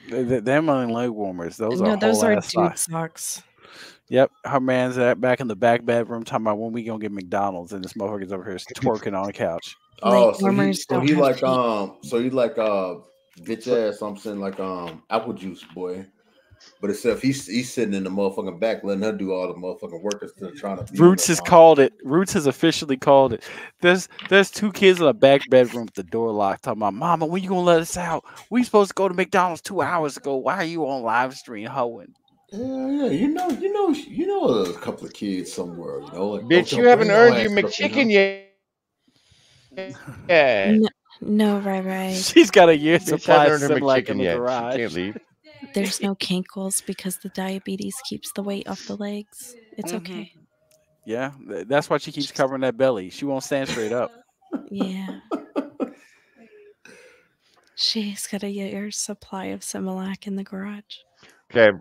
Th- th- Them only leg warmers. Those no, are those are dude socks. socks. Yep, her man's at back in the back bedroom talking about when we gonna get McDonald's, and this motherfucker's over here twerking on the couch. Oh, Leg so he, warmers so he like feet. um, so he like uh, bitch ass. I'm saying like um, apple juice boy. But except he's he's sitting in the motherfucking back, letting her do all the motherfucking work instead of trying to. Roots has line. called it. Roots has officially called it. There's there's two kids in the back bedroom with the door locked. Talking about, Mama, when you gonna let us out? We supposed to go to McDonald's two hours ago. Why are you on live stream hoeing? Yeah, yeah, you know, you know, you know, a couple of kids somewhere, you know. Like, Bitch, you haven't earned your ass McChicken yet. Yeah. No, no, right, right. She's got a year's Bitch supply of her Similac in McChicken the yet. She can't leave. There's no cankles because the diabetes keeps the weight off the legs. It's Mhm. okay. Yeah, that's why she keeps covering that belly. She won't stand straight up. Yeah. She's got a year's supply of Similac in the garage. Okay.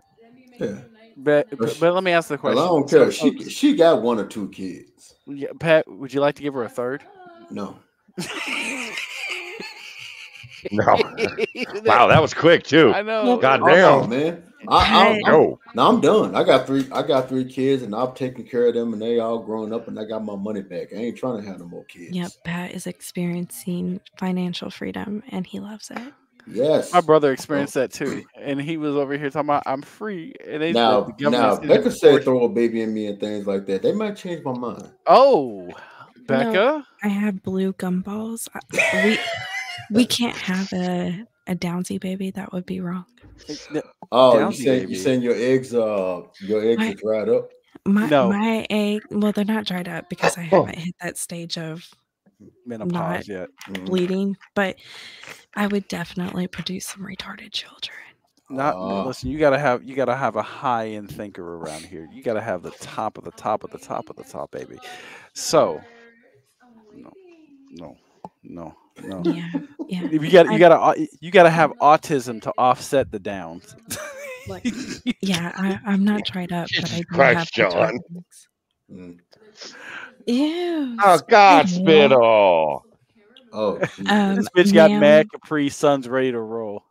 Yeah. But, but, but let me ask the Well, question. I don't care. So- She she got one or two kids. yeah, Pat, would you like to give her a third? No. No. wow, that was quick too. I know. God Oh, damn. man. I, I'm, No. I'm, no, I'm done. I got three. I got three kids, and I've taken care of them, and they all grown up, and I got my money back. I ain't trying to have no more kids. Yep, Pat is experiencing financial freedom and he loves it. Yes. My brother experienced that too, and he was over here talking about I'm free, and they Now, the government now, Becca said abortion. throw a baby in me and things like that. They might change my mind. Oh, No, Becca, I have blue gumballs. I- We we can't have a a Downsy baby. That would be wrong. Oh, you Downsy saying you baby. saying your eggs? Uh, your eggs My- are dried up. My No. my egg. Well, they're not dried up because I haven't hit that stage of menopause not yet. Mm-hmm. bleeding. But I would definitely produce some retarded children. Not Uh, listen. You gotta have you gotta have a high end thinker around here. You gotta have the top of the top of the top of the top, baby. So, no, no, no, no. Yeah, yeah. You got you gotta you gotta have autism to offset the downs. Yeah, I, I'm not tried up, but I do Christ, have John. Mm. Ew. Oh God, Spittle. spittle. Oh, Um, this bitch got ma'am- mad Capri Suns ready to roll.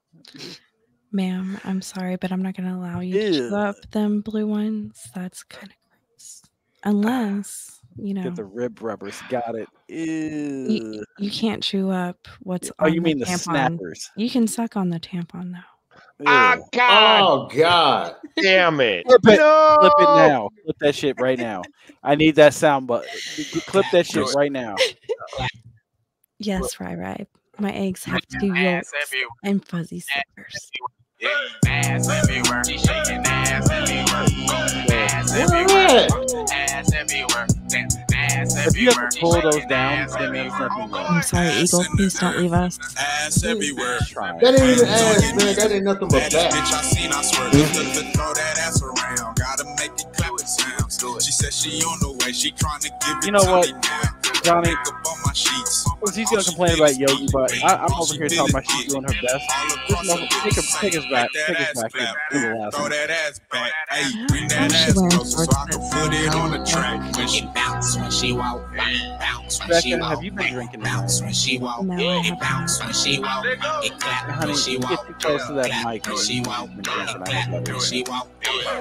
Ma'am, I'm sorry, but I'm not going to allow you to chew up them blue ones. That's kind of gross. Unless, you know, Get the rib rubbers. Got it. you, you can't chew up what's Oh, on you mean the tampon. snappers? You can suck on the tampon, though. Oh, Ew. God Oh God. damn it. Clip it. No. Clip it now. Clip that shit right now. I need that sound but clip that shit right now. Yes, Rai Rai. My eggs have two yolks and fuzzy suckers. Ass everywhere. She shaking ass everywhere. Ass everywhere. Ass everywhere. Ass If you have everywhere. to pull those down, then there's nothing wrong. I'm sorry, Eagle. Please don't leave us. Ass everywhere. That ain't even ass, man. That ain't nothing but Baddest back. bitch I seen, I swear. Just look mm-hmm. throw that ass around. Gotta make it clap it sound. She said she on the way. She trying to give it You know what. Johnny? Make up on my sheets. Well, he's gonna complain about Yogi, but I, I'm over here talking about she's doing her best. Just know, take, a, take us back, take us back to to the last Throw one. that ass back. Hey, bring that Why is she ass wearing closer so I shorts can that put it say on the no? track. When she bounce, when she walk, bounce when she Becca, walk. have you been drinking Bounce tonight? when she walk. No, I It haven't. bounce when she walk. It clap Honey, when she you walk. get too close to that Clap mic when when she you've walk. been drinking. I Clap don't know. when she walk.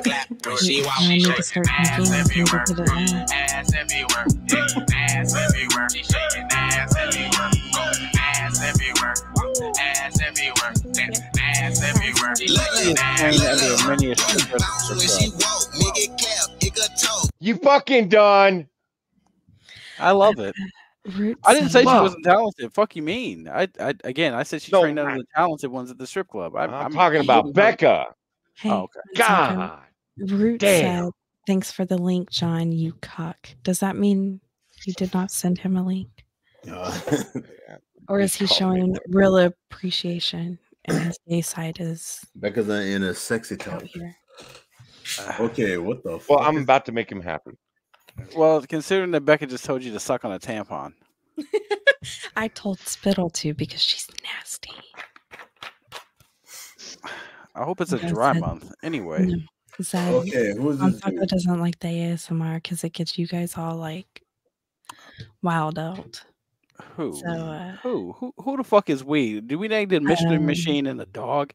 Clap when You, she walk. I need to start drinking. I need to put it in. Ass everywhere. Ass everywhere. She shaking ass You fucking done. I love it. I didn't say she wasn't talented. Fuck you mean? I, I again, I said she No, trained under I- the talented ones at the strip club. I, I'm talking about Becca. Hey, Oh, okay. God. Root damn. said, "Thanks for the link, John. You cuck." Does that mean you did not send him a link, Uh, or is he showing real appreciation and his gay side is Becca's in a sexy out talk. here? Okay, what the? Well, fuck I'm is- about to make him happy. Well, considering that Becca just told you to suck on a tampon. I told Spittle to because she's nasty. I hope it's a Yeah, dry said- month. Anyway, No, Zed, Okay, who's this? Taco dude? doesn't like the ASMR because it gets you guys all like wild out. Who? So uh, Who? Who? Who the fuck is we? Do we need the mystery Um, machine and the dog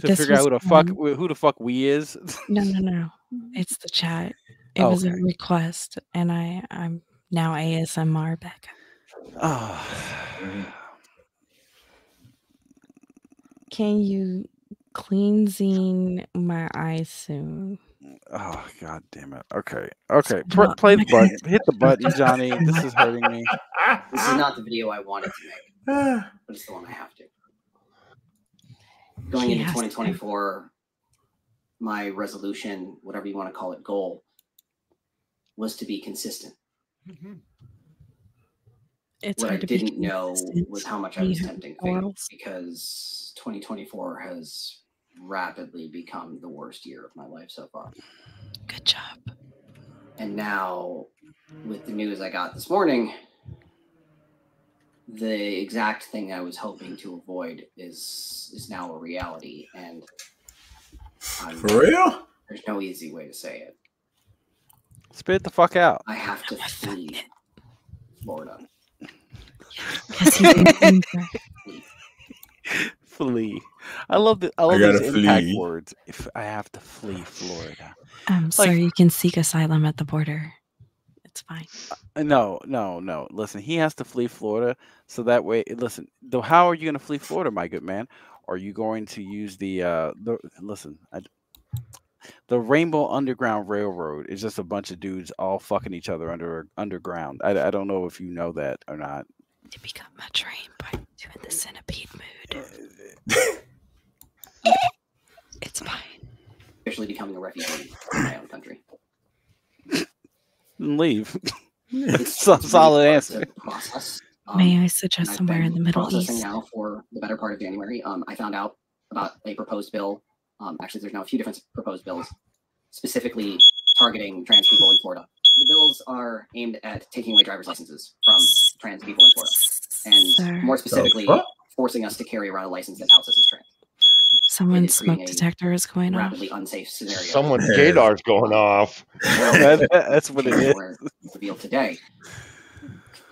to figure out who the fuck who the fuck we is? no, no, no. It's the chat. It was a request, and I I'm now ASMR Becca. oh. Can you cleansing my eyes soon? Oh god damn it. Okay. Okay. Pr- Well, play the button. Hit the button, Johnny. This is hurting me. This is not the video I wanted to make, but it's the one I have to. Going He into has to. 2024, my resolution, whatever you want to call it, goal, was to be consistent. Mm-hmm. It's what I hard to didn't know was how much I was you have tempting fate because 2024 has rapidly become the worst year of my life so far. Good job. And now, with the news I got this morning, the exact thing I was hoping to avoid is is now a reality, and I'm, For real? there's no easy way to say it. Spit the fuck out. I have to flee Florida. Yes, he did. Flee. I love the I love gotta these impact flee. words. If I have to flee Florida. Um, sir, Like- you can seek asylum at the border. It's fine. Uh, No, no, no. Listen, he has to flee Florida, so that way. Listen, though, how are you going to flee Florida, my good man? Are you going to use the uh the listen? I, the Rainbow Underground Railroad is just a bunch of dudes all fucking each other under underground. I, I don't know if you know that or not. To become a train by doing the centipede mood. it's fine. Officially becoming a refugee in my own country. Leave. It's- a solid answer. to Process. May Um, I suggest somewhere in the Middle processing East? now for the better part of January. Um, I found out about a proposed bill. Um, actually, there's now a few different proposed bills specifically targeting trans people in Florida. The bills are aimed at taking away driver's licenses from trans people in Florida, and Sir. more specifically, fuck? Forcing us to carry around a license that outs us as trans. Someone's smoke detector is going off. Rapidly unsafe scenario. Someone's gadar's going off. That- that's what it is. Were Revealed today.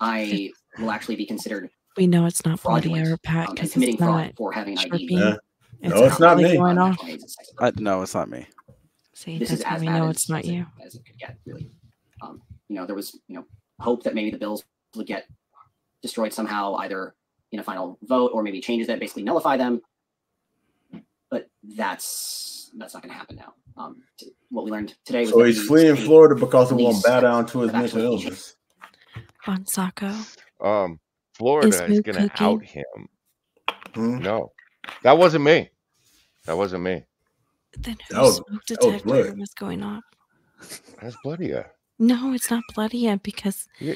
I will actually be considered We know it's not bloody fraudulent or Pat because committing it's fraud not for having an ID. chirping. Yeah. No, it's not really me. Going off. Uh, no, it's not me. See, this is that's how as we know as, it's not as it- you. as it could get, really. Um, you know, there was, you know, hope that maybe the bills would get destroyed somehow, either in a final vote or maybe changes that basically nullify them. But that's that's not going to happen now. Um, t- what we learned today was So he's fleeing Florida because he won't bow down to his mental illness. BonSocko. Um, Florida is Mood going to out him. No, that wasn't me. That wasn't me. Then That whose was- smoke that was detector was going off? That's bloody. uh, No, it's not bloody yet because You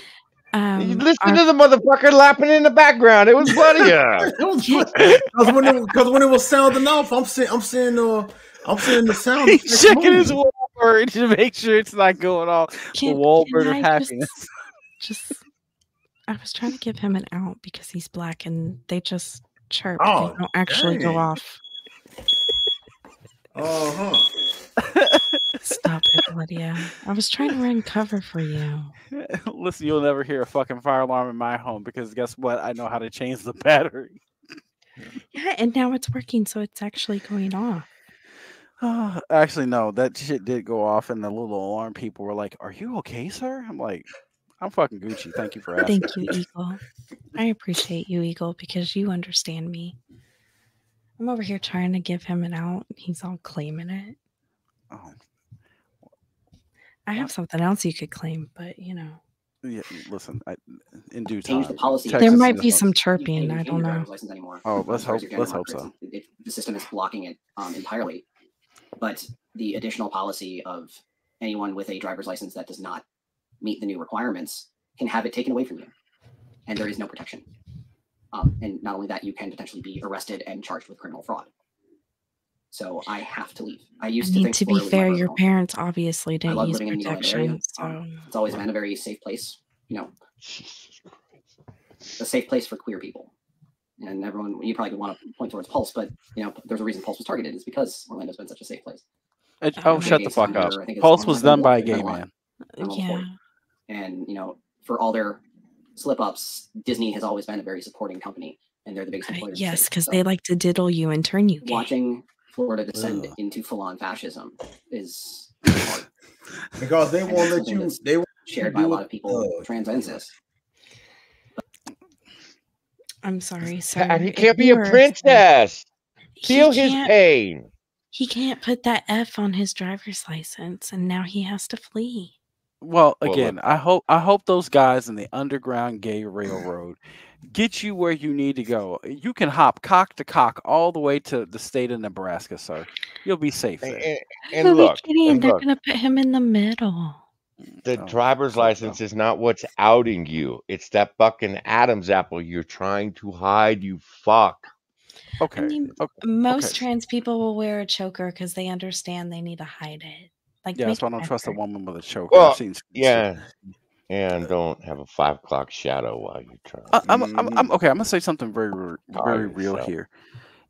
um, listen our- to the motherfucker lapping in the background. It was bloody. uh. Because when it because when it was sounding off, I'm seeing I'm seeing uh I'm seeing the sound. He's effects checking his moving. Walmart to make sure it's not going off. The Can- Walmart can of I happiness. just, just I was trying to give him an out because he's black and they just chirp. Oh, they don't actually go off. Uh huh. Stop it, Lydia. I was trying to run cover for you. Listen, you'll never hear a fucking fire alarm in my home because guess what? I know how to change the battery. Yeah, and now it's working, so it's actually going off. Actually, no, that shit did go off, and the little alarm people were like, "Are you okay, sir?" I'm like, "I'm fucking Gucci. Thank you for asking." Thank you, Eagle. I appreciate you, Eagle, because you understand me. I'm over here trying to give him an out. He's all claiming it. Oh. I have something else you could claim, but you know. Yeah, listen, I, in due time. The policy. There might be not- some you chirping. can't I don't know. driver's license anymore. Oh, let's as far as hope- your let's hope markers. It- it- the system is blocking it um, entirely. But the additional policy of anyone with a driver's license that does not meet the new requirements can have it taken away from you, and there is no protection. Um, and not only that, you can potentially be arrested and charged with criminal fraud. So I have to leave. I I used to mean, think to be Florida was my fair, your home. parents obviously I didn't love use living in the Nederland area. protection, so Um, it's always been a very safe place. You know, a safe place for queer people. And everyone, you probably want to point towards Pulse, but you know, there's a reason Pulse was targeted. Is because Orlando's been such a safe place. Uh, Oh, shut the fuck up. under- I think it's Pulse was done by a gay they've done a man. lot. I'm all for it. And you know, for all their slip ups, Disney has always been a very supporting company, and they're the biggest employer. yes, because So they like to diddle you and turn you gay. watching Florida descend Ugh. into full on fascism is Because they and won't let you. They won't shared by a lot of people uh, transcends this. I'm sorry, sir. And he can't be a princess. Feel his pain. He can't put that F on his driver's license, and now he has to flee. Well, Well, again, I hope I hope those guys in the underground gay railroad get you where you need to go. You can hop cock to cock all the way to the state of Nebraska, sir. You'll be safe there. And, Who and are we look, kidding? and They're look, gonna put him in the middle. the Oh, driver's license is not what's outing you. It's that fucking Adam's apple you're trying to hide. You fuck. Okay. I mean, okay. most okay. trans people will wear a choker because they understand they need to hide it. Like, Yeah, make that's why I don't trust a woman with a choker. Well, I've seen yeah, and don't have a five o'clock shadow while you're trying. Uh, I- I'm, I'm, I'm mm. okay. I'm gonna say something very, very right, real so- here.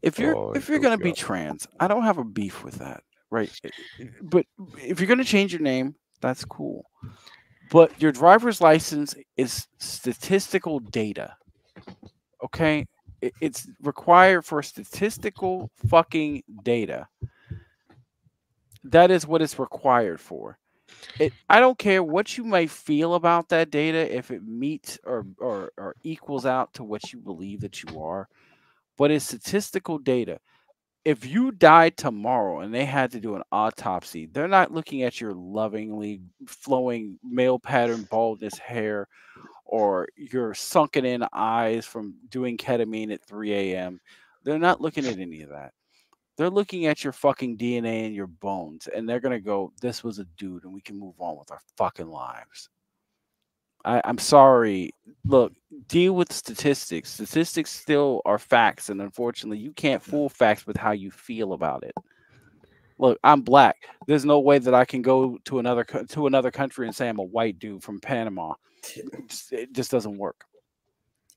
If you're Oh, if you're gonna be trans, I don't have a beef with that, right? I- I- But if you're gonna change your name, that's cool. But your driver's license is statistical data. Okay, it's required for statistical fucking data. That is what it's required for. It, I don't care what you may feel about that data, if it meets or, or or equals out to what you believe that you are, but it's statistical data. If you died tomorrow and they had to do an autopsy, they're not looking at your lovingly flowing male pattern baldness hair or your sunken in eyes from doing ketamine at 3 a.m. They're not looking at any of that. They're looking at your fucking DNA and your bones, and they're gonna go, "This was a dude," and we can move on with our fucking lives. I, I'm sorry. Look, deal with statistics. Statistics still are facts, and unfortunately, you can't fool facts with how you feel about it. Look, I'm black. There's no way that I can go to another to another country and say I'm a white dude from Panama. It just, it just doesn't work.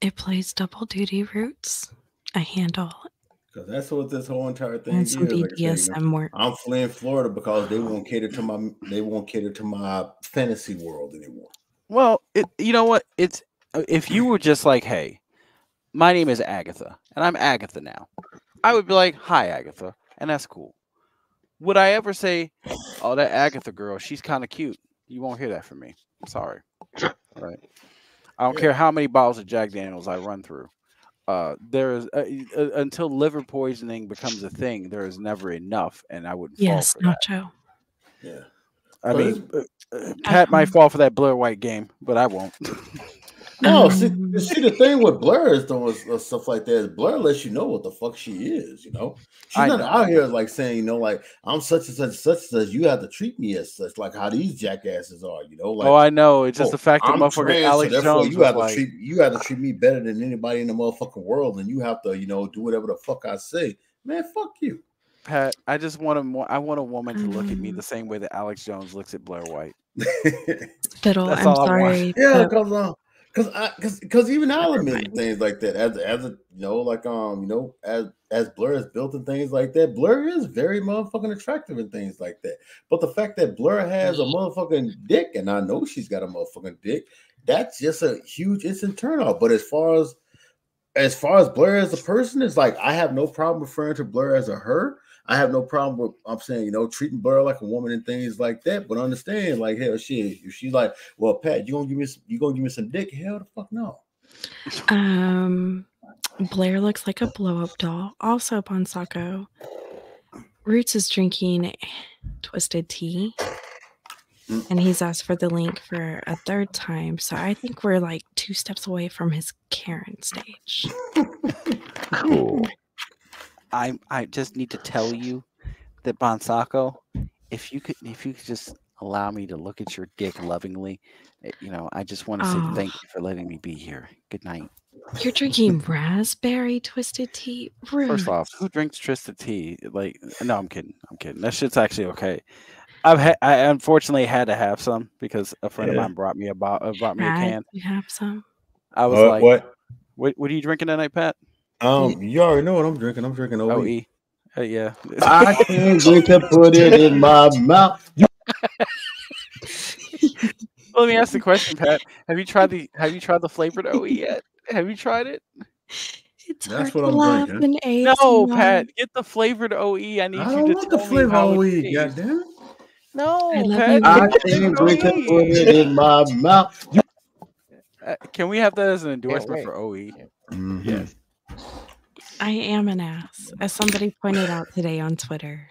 It plays double duty roots. I handle Because that's what this whole entire thing and is. some Like I said, you work. I'm fleeing Florida because they won't cater to my they won't cater to my fantasy world anymore. Well, it, you know what? It's uh, if you were just like, "Hey, my name is Agatha, and I'm Agatha now," I would be like, "Hi, Agatha," and that's cool. Would I ever say, "Oh, that Agatha girl, she's kind of cute"? You won't hear that from me. I'm sorry. All right. I don't care how many bottles of Jack Daniels I run through. Uh, there is uh, uh, until liver poisoning becomes a thing. There is never enough, and I wouldn't Yes, fall for that. Nacho. Yeah. I But mean, uh, uh, Pat might fall for that Blur White game, but I won't. No, see, see the thing with Blur is though is, is stuff like that. Is Blur lets you know what the fuck she is. You know, she's I not know. out here like saying, you know, like I'm such and such and such and such. You have to treat me as such, like how these jackasses are. You know, like oh, I know. It's just oh, the fact that I'm motherfucker trans, Alex therefore Jones you have to like, treat you have to treat me better than anybody in the motherfucking world, and you have to, you know, do whatever the fuck I say. Man, fuck you. Pat, I just want a mo- I want a woman to look at me the same way that Alex Jones looks at Blair White. Spittle, oh, That's I'm all I want. sorry. Yeah, but because because I because because even I'll admit things like that as as a you know like um you know as as Blur is built and things like that. Blur is very motherfucking attractive and things like that. But the fact that Blur has a motherfucking dick, and I know she's got a motherfucking dick, that's just a huge instant turn off. But as far as as far as Blur as a person, it's like I have no problem referring to Blur as a her. I have no problem with I'm saying, you know, treating Blur like a woman and things like that. But understand, like, hell shit, if she's like, well, Pat, you gonna give me some, you gonna give me some dick? Hell the fuck no. Um, Blair looks like a blow up doll. Also, BonSocko. Roots is drinking twisted tea. And he's asked for the link for a third time. So I think we're like two steps away from his Karen stage. Cool. I I just need to tell you that BonSocko, if you could if you could just allow me to look at your dick lovingly, eh, you know, I just want to say Oh. thank you for letting me be here. Good night. You're drinking raspberry twisted tea? First off, who drinks twisted tea? Like, no, I'm kidding. I'm kidding. That shit's actually okay. I've had, I unfortunately had to have some because a friend of mine brought me a bo- uh, brought me a can. you have some? I was What- like, what? what? What are you drinking tonight, Pat? Um, you already know what I'm drinking. I'm drinking OE. OE. Uh, yeah. I can't drink and put it in my mouth. Let me ask the question, Pat. Have you tried the Have you tried the flavored OE yet? Have you tried it? It's That's hard what to I'm drinking. No, ASMR. Pat. Get the flavored OE. I need I you to want the tell me flavor how it OE. tastes. Goddamn. No, I Pat. you, I can't flavored drink and put it in my mouth. Uh, can we have that as an endorsement for OE? Mhm. Yes. I am an ass, as somebody pointed out today on Twitter,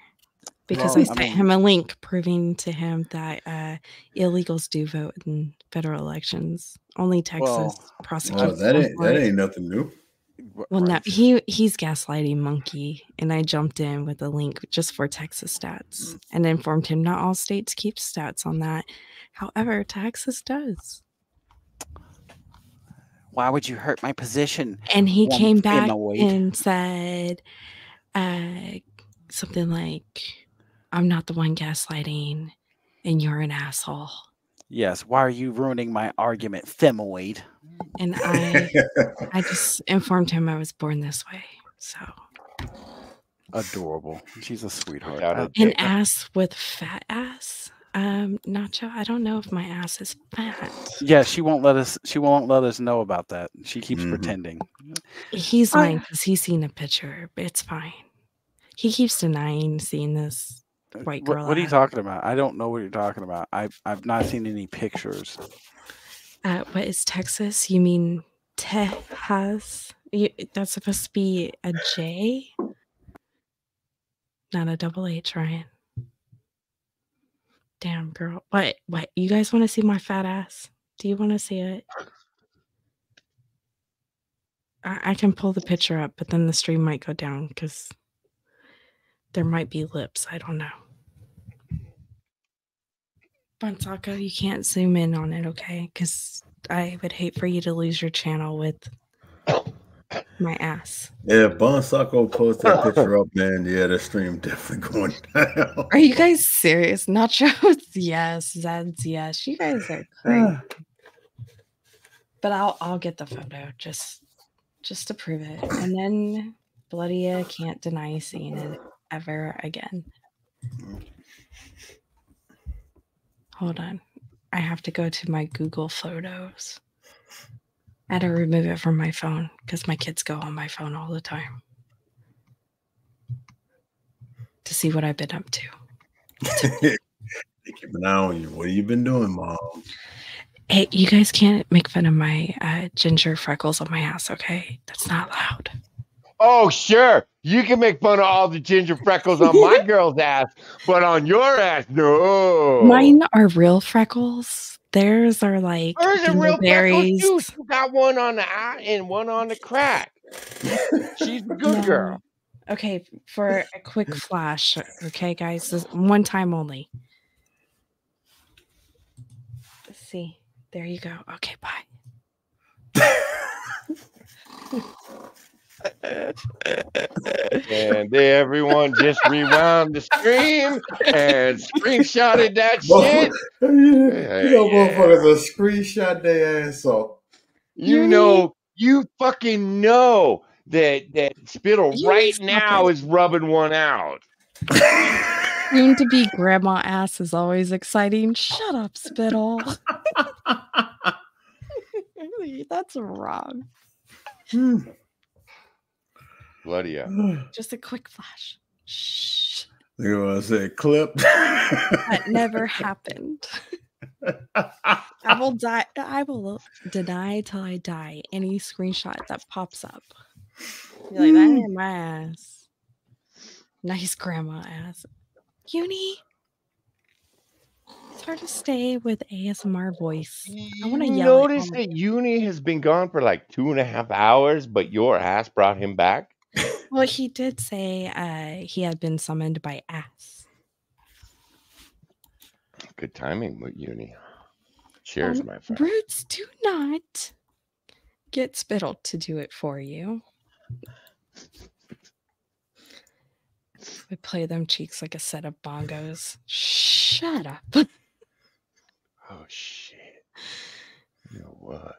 because Well, I I sent mean- him a link proving to him that uh, illegals do vote in federal elections. Only Texas Well- prosecutes. Oh, that ain't that ain't nothing new. Well, no, he he's gaslighting Monkey, and I jumped in with a link just for Texas stats and informed him not all states keep stats on that. However, Texas does, Why would you hurt my position? and he Woman came back femoid? and said uh, something like, "I'm not the one gaslighting, and you're an asshole." Yes. Why are you ruining my argument, femoid? And I I just informed him I was born this way. So Adorable. She's a sweetheart. Without I- a an ass with fat ass. Um, Nacho, I don't know if my ass is fat. Yeah, she won't let us. She won't let us know about that. She keeps Mm-hmm. pretending. He's I- lying because he's seen a picture. but It's fine. He keeps denying seeing this white What, girl. what are you talking about? I don't know what you're talking about. I've I've not seen any pictures. Uh, what is Texas? You mean Texas? You, that's supposed to be a J, not a double H, Ryan. Damn, girl. What? What? You guys want to see my fat ass? Do you want to see it? I, I can pull the picture up, but then the stream might go down because there might be lips. I don't know. BonSocko, you can't zoom in on it, okay? Because I would hate for you to lose your channel with my ass. Yeah, BonSocko post that picture up, man. Yeah, the stream definitely going down. Are you guys serious? Nachos, yes. Zed's, yes. You guys are crazy. but I'll I'll get the photo just just to prove it, and then Bloodia can't deny seeing it ever again. Hold on, I have to go to my Google Photos. I had to remove it from my phone because my kids go on my phone all the time to see what I've been up to. they keep an eye on you. What have you been doing, mom? Hey, you guys can't make fun of my uh, ginger freckles on my ass, okay? That's not allowed. Oh, sure. You can make fun of all the ginger freckles on my girl's ass, but on your ass, no. Mine are real freckles. Theirs are like Hers are real freckles blueberries. too. She got one on the eye and one on the crack. She's a good No. girl. Okay, for a quick flash, okay, guys, this one time only. Let's see. There you go. Okay, bye. And then everyone just rewound the stream and screenshotted that shit. You know, motherfuckers a screenshot their ass off. You know, you fucking know that that Spittle You right now is rubbing one out. Soon to be grandma ass is always exciting. Shut up, Spittle. That's wrong. Hmm. Bloody hell. Just a quick flash. Shh. You know what I said? Clip. That never happened. I will die. I will deny till I die any screenshot that pops up. Be like, that hmm. ain't my ass. Nice grandma ass. Uni. It's hard to stay with ASMR voice. I want to yell. at notice that Uni has been gone for like two and a half hours, but your ass brought him back. Well, he did say uh, he had been summoned by ass. Good timing Uni. Cheers, Um, my friend. Brutes do not get Spittle to do it for you. We play them cheeks like a set of bongos. Shut up. Oh shit. You know what?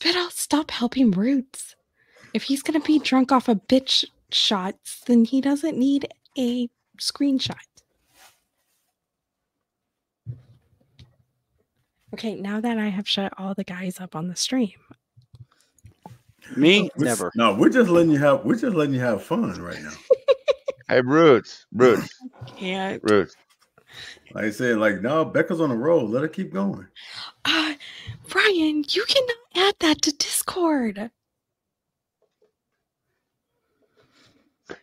Spittle, stop helping Roots. If he's gonna be drunk off of bitch shots, then he doesn't need a screenshot. Okay, now that I have shut all the guys up on the stream, Me, We're- never. No, we're just letting you have. We're just letting you have fun right now. Hey, Roots, Roots, can't. Roots. Like I said, like no, Becca's on the road. Let her keep going. Uh, Brian, you cannot add that to Discord.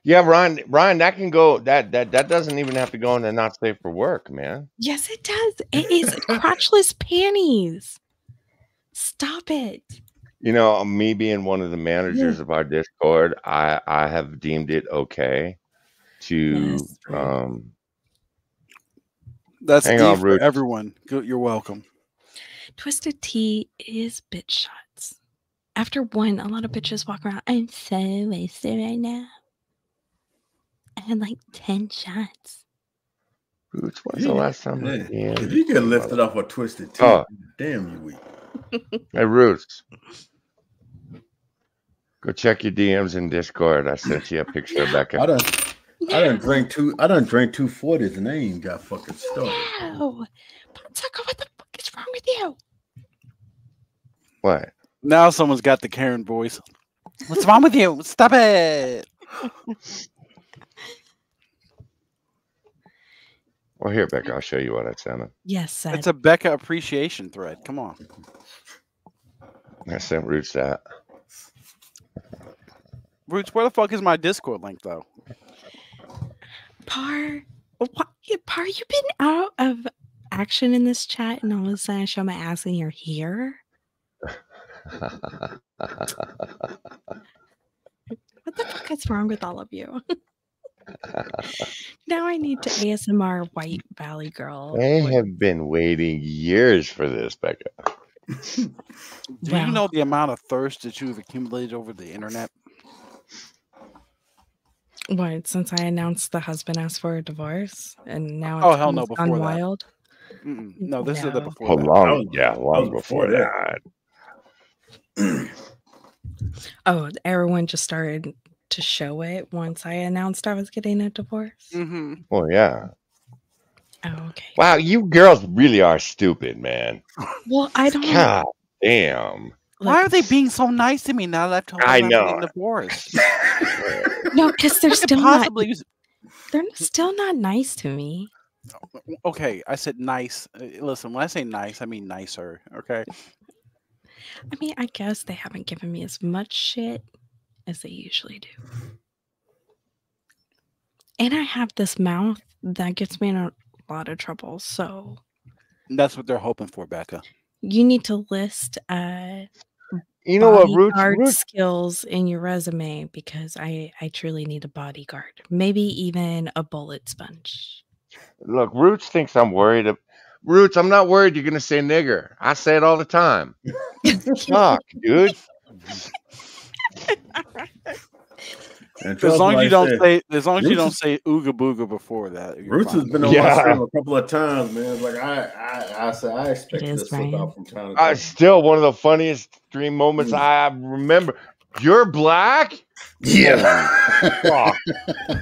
Yeah, Ryan, Ryan, that can go. That that that doesn't even have to go into not safe for work, man. Yes, it does. It is crotchless panties. Stop it. You know, me being one of the managers of our Discord, I I have deemed it okay to um. That's hang on, for everyone. You're welcome. Twisted Tea is bitch shots. After one, a lot of bitches walk around. I'm so wasted right now. I had like 10 shots. Roots, when's the last time? I Yeah. If you get lifted off a twisted teeth, Oh. damn you weak. Hey, Roots. Go check your DMs in Discord. I sent you a picture of Becca. I done. I done drank two. I done drank two forties and they ain't got fucking started. No. Tucker, what the fuck is wrong with you? What? Now someone's got the Karen voice. What's wrong with you? Stop it. Well, here, Becca, I'll show you what I sent him. Yes, said. It's a Becca appreciation thread. Come on. I sent Roots that. Roots, where the fuck is my Discord link though? Par, what, Par, you've been out of action in this chat, and all of a sudden I show my ass and you're here. What the fuck is wrong with all of you? now I need to ASMR White Valley Girl. I have been waiting years for this, Becca. Do you know the amount of thirst that you've accumulated over the internet? What? Since I announced the husband asked for a divorce, and now Oh it's hell no! almost gone Before that. wild. Mm-mm. No, this is the before. Oh, that. long, yeah, long before that. Oh, everyone just started to show it once I announced I was getting a divorce. Mm-hmm. Well, yeah. Oh, okay. Wow, you girls really are stupid, man. Well, I don't. God damn. Why are they being so nice to me now that I've told them I I'm getting divorced? No, because they're still not. possibly use- They're still not nice to me. Okay, I said nice. Uh, Listen, when I say nice, I mean nicer. Okay. I mean, I guess they haven't given me as much shit as they usually do. And I have this mouth that gets me in a lot of trouble. So That's what they're hoping for, Becca. you need to list uh You know what, Roots? bodyguard Roots skills in your resume because I I truly need a bodyguard. Maybe even a bullet sponge. Look, Roots thinks I'm worried. Of, Roots, I'm not worried you're gonna say nigger. I say it all the time. Fuck, dude. As long as you I don't said, say, as long as you don't is- say ooga booga before that, you're Roots has been on my Yeah. stream a couple of times, man. Like I, I, I said, I expect It to is, out from time to time. still one of the funniest dream moments mm. I remember. You're black? Yeah. Holy fuck.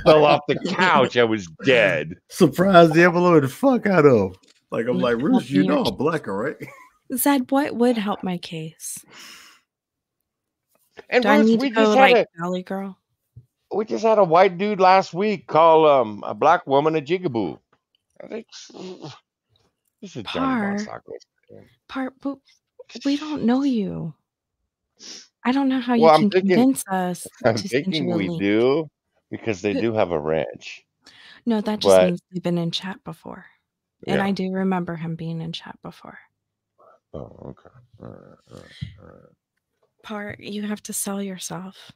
Fell off the couch. I was dead. Surprised the envelope the fuck out of. Like I'm like, Well, Roots, you you- know I'm black, all right? Zed, what would help my case? And Do I need we to go just had like a Valley Girl? we just had a white dude last week call um a black woman a jigaboo. I think this is Johnny Par. BonSocko. Part, but we don't know you. I don't know how you Well, can I'm thinking convince us I'm thinking we link. do because they do have a ranch. No, that just But means we've been in chat before. And yeah. I do remember him being in chat before. Oh, okay. All right, all right, all right. Part, you have to sell yourself.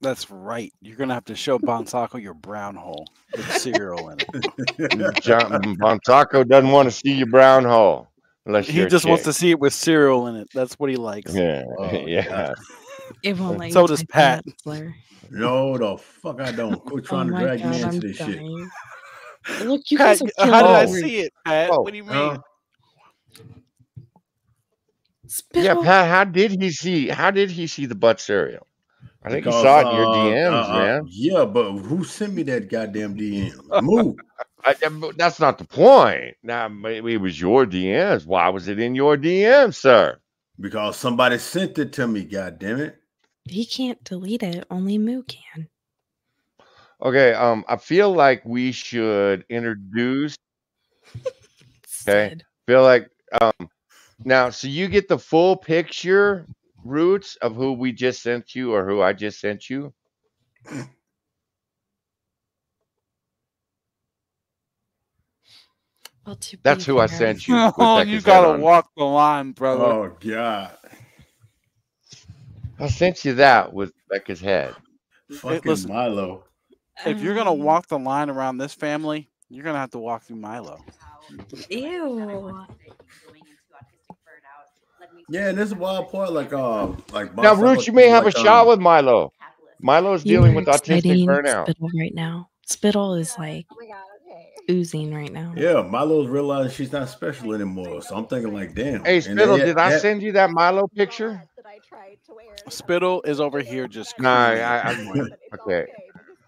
That's right. You're gonna have to show BonSocko your brown hole with cereal in it. John BonSocko doesn't want to see your brown hole unless He just wants to see it with cereal in it. That's what he likes. Yeah, Oh, yeah. It won't let So does Pat. No, the fuck I don't. Quit Oh trying to drag god, me I'm into this shit. Look, you Pat, guys are how did I see it, Pat? Oh, what do you mean? Huh? Yeah, Pat. How did he see? How did he see the butt cereal? I think he saw it in your uh, DMs, uh, uh, man. Yeah, but who sent me that goddamn DM? Move. I, I- that's not the point. Now, maybe it was your DMs. Why was it in your DMs, sir? Because somebody sent it to me, god damn it. He can't delete it. Only Moo can. Okay, um, I feel like we should introduce. Okay, feel like um, now, so you get the full picture, roots of who we just sent you or who I just sent you. Well, to That's be who I sent you. Oh, you gotta walk the line, brother. Oh god. I sent you that with Becca's head. Fucking listen. Milo. If you're gonna Um, walk the line around this family, you're gonna have to walk through Milo. Ew. Yeah, and this is wild part, like uh like Now, BonSocko Roots, you may have a shot um, with Milo. Milo's You dealing with autistic burnout. Spittle right now. Spittle is like oozing right now. Yeah, Milo's realizing she's not special anymore. So I'm thinking like, damn. Hey, And Spittle, that- did I that- send you that Milo picture? Spittle is over here just. No, I, I, I'm okay.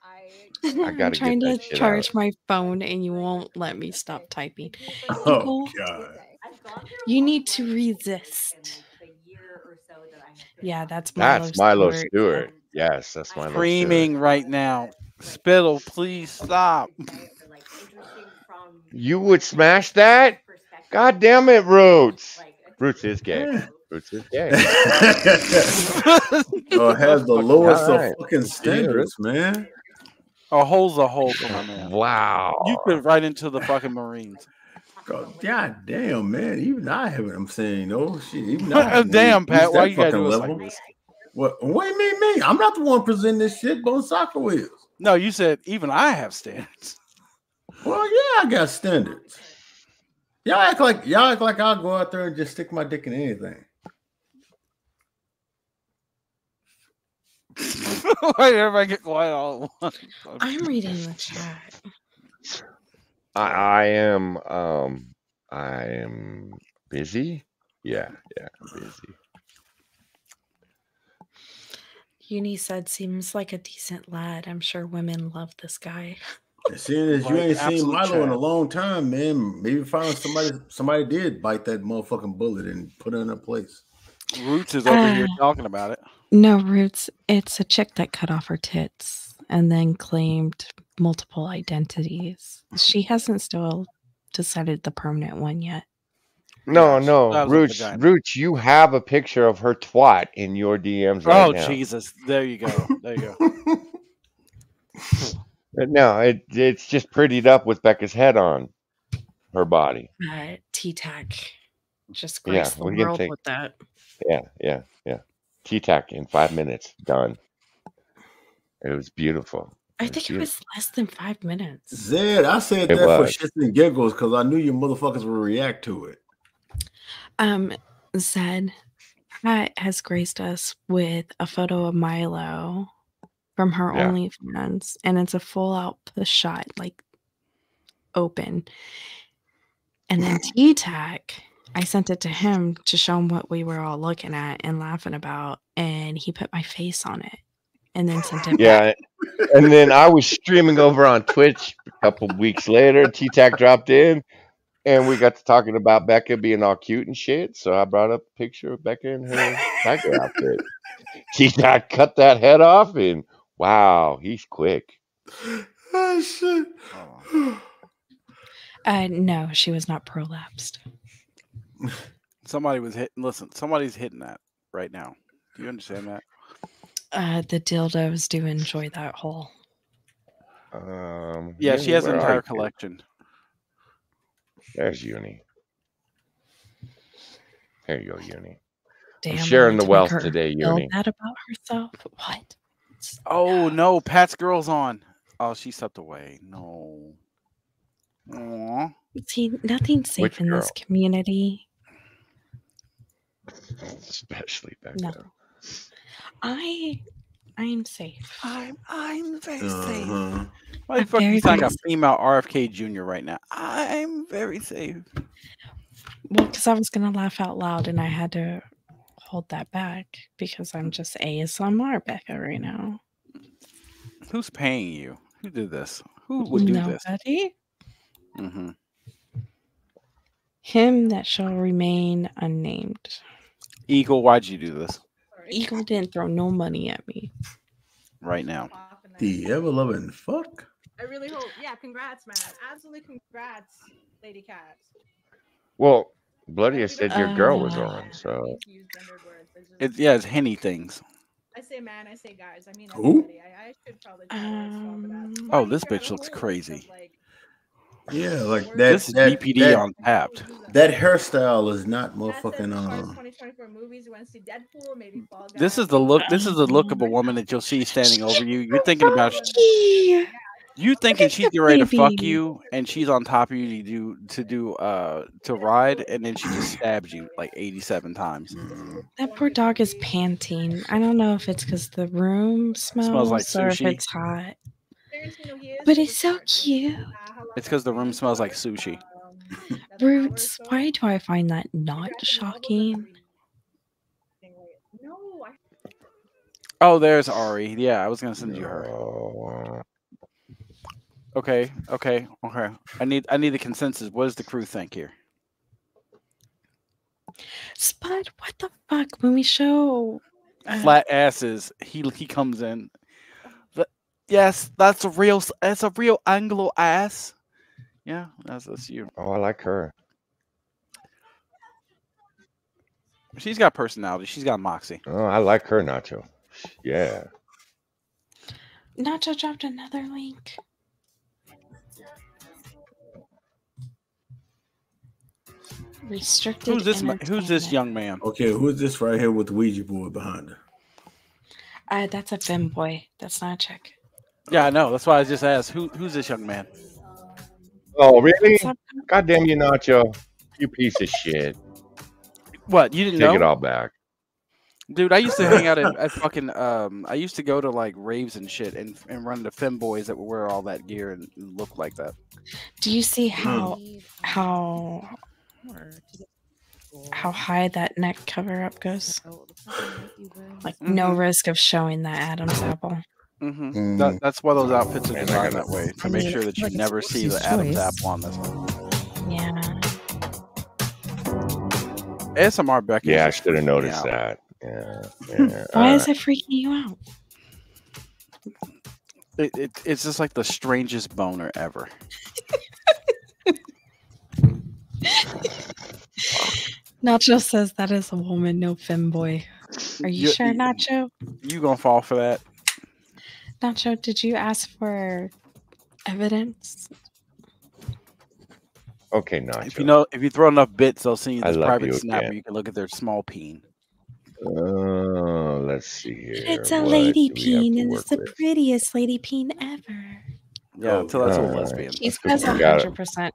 I I'm trying to charge out. my phone and you won't let me stop typing. Oh Eagle, God. you need to resist. Yeah, that's Milo That's Milo Stewart. Stewart. Yes, that's Milo Stewart. Screaming right now. Spittle, please stop. You would smash that? God damn it, Roots. Roots is gay. Roots is gay. Oh, it has the lowest of fucking standards, man. A hole's a hole for my man. Wow. You fit right into the fucking Marines. God, God damn, man. Even I haven't. I'm saying, no shit. Even I Damn, Pat, why you gotta do us level. like this? What? What do you mean, me? I'm not the one presenting this shit. BonSocko wheels. No, you said even I have standards. Well, yeah, I got standards. Y'all act like y'all act like I'll go out there and just stick my dick in anything. Why did everybody get quiet all at once? I'm reading the chat. I, I am um I am busy. Yeah, yeah, busy. Uni said, seems like a decent lad. I'm sure women love this guy. And seeing as you ain't seen absolute Milo in a long time, man, maybe finally somebody somebody did bite that motherfucking bullet and put it in her place. Roots is over here Uh, talking about it. No, Roots, it's a chick that cut off her tits and then claimed multiple identities. She hasn't still decided the permanent one yet. No, no, that was a Roots. Roots, you have a picture of her twat in your DMs right now. oh now. Jesus! There you go. There you go. But No, it it's just prettied up with Becca's head on her body. Uh, TeaTac just Yeah, graced the what do you world think? with that. Yeah, yeah, yeah. TeaTac in five minutes, done. It was beautiful. I It was think it was less than five minutes. Zed, I said It that for shits and giggles because I knew you motherfuckers would react to it. Um, Zed Pat has graced us with a photo of Milo from her Yeah. OnlyFans, and it's a full out push shot, like open. And then TeaTac, I sent it to him to show him what we were all looking at and laughing about, and he put my face on it, and then sent it. back. Yeah, and then I was streaming over on Twitch a couple weeks later. TeaTac dropped in, and we got to talking about Becca being all cute and shit. So I brought up a picture of Becca in her tiger outfit. TeaTac cut that head off, and wow, he's quick. Oh shit. Uh, no, she was not prolapsed. Somebody was hitting. Listen, somebody's hitting that right now. Do you understand that? Uh, the dildos do enjoy that hole. Um, Yeah, she has an entire collection. There's Uni. There you go, Uni. Damn, I'm sharing the wealth today, feel Uni. that about herself. What? Oh no, Pat's girl's on. Oh, she stepped away. No. Aw. See, nothing's safe Which in this community. Especially Becca. No, I, I am safe. I'm, I'm very Uh-huh. Why the I'm fuck you very, sound like a female RFK Jr. right now? I'm very safe. Well, because I was gonna laugh out loud and I had to hold that back because I'm just ASMR Becca right now. Who's paying you? Who did this? Who would do this? Nobody. hmm Him that shall remain unnamed. Eagle, why'd you do this Eagle didn't throw no money at me. right now? The ever loving fuck. I really hope. Yeah, congrats, man. Absolutely congrats, Lady Cat. Well, Bloody has said your girl was Uh, on, so Use gendered words. I, just, It, yeah, it's henny things. I say man, I say guys. I mean Who? I, I should probably try to swap it out. Oh, this bitch looks crazy. Yeah, like that. This is that, BPD that, on tapped. That hairstyle is not motherfucking. Uh, 2024 movies. You want to see Deadpool? Maybe Fall Guy. This is the look. This is the look of a woman that you'll see standing over you. You're thinking about. You thinking she's getting ready to fuck you, and she's on top of you to do to do uh to ride, and then she just stabs you like 87 times. That poor dog is panting. I don't know if it's because the room smells, like or if sushi. it's hot. But it's so cute. It's because the room smells like sushi. Roots, why do I find that not shocking? Oh, there's Ari. Yeah, I was gonna send you her. Okay, okay, okay. I need I need the consensus. What does the crew think here? Spud, what the fuck? When we show uh, Flat asses. He he comes in. The- yes, that's a real that's a real Anglo ass. Yeah, that's that's you. oh, I like her. She's got personality. She's got moxie. Oh, I like her, Nacho. Yeah. Nacho dropped another link. Restricted. Who's this? ma- Who's this young man? Okay, who's this right here with the Ouija board behind her? Uh, that's a femboy. That's not a chick. Yeah, I know. That's why I just asked. Who who's this young man? Oh, really? God damn you, Nacho. You piece of shit. What you didn't Take know? it all back. Dude, I used to hang out at, at fucking um I used to go to like raves and shit and and run into femboys that would wear all that gear and look like that. Do you see how how how high that neck cover up goes? Like mm-hmm. no risk of showing that Adam's apple. Mm-hmm. Mm. That, that's why those outfits are designed that way to make sure that you look, never see the Adam's choice. apple on this one. Yeah. ASMR Becky. Yeah, I should have noticed out. that. Yeah. yeah. Why all is it freaking you out? It, it, it's just like the strangest boner ever. Nacho says that is a woman, no femboy. Are you, you sure, Nacho? You gonna fall for that? Nacho, did you ask for evidence? Okay, Nacho. If you know, if you throw enough bits, I'll send you this private you snap, again. you can look at their small peen. Oh, let's see here. It's a what lady peen, and it's the prettiest lady peen ever. Yeah, until that's a lesbian. She's 100%.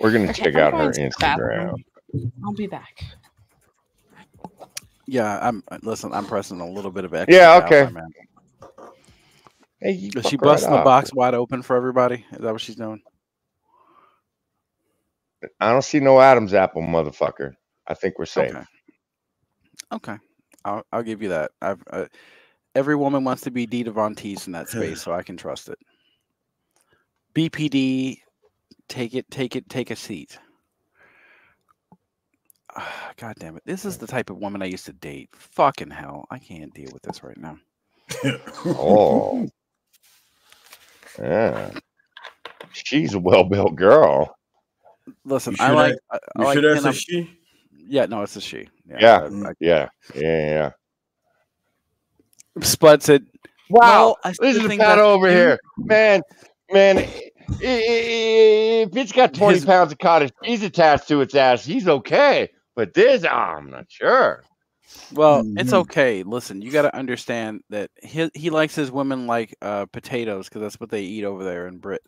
We're gonna Okay, check I'm out her to the bathroom. Instagram. I'll be back. Yeah, I'm. uh, Listen, I'm pressing a little bit of extra. Yeah, okay. man. Hey, you Is she fuck right busting the up. box wide open for everybody? Is that what she's doing? I don't see no Adam's apple, motherfucker. I think we're safe. Okay. Okay, I'll I'll give you that. I've uh, every woman wants to be Dita Von Teese in that space, so I can trust it. BPD, take it, take it, take a seat. Ah, God damn it! This is the type of woman I used to date. Fucking hell, I can't deal with this right now. Oh. Yeah. She's a well built girl. Listen, You I like. that- I, I you like sure that's a she? Yeah, no, it's a she. Yeah. I- I- Yeah. Yeah. Spud said, Wow. "No, I still Listen to think Pat that's over here. Man, man, if it's got 20 His- pounds of cottage cheese attached to its ass, he's okay. But this, oh, I'm not sure. Well, it's Mhm. okay. Listen, you got to understand that he he likes his women like uh, potatoes because that's what they eat over there in Brit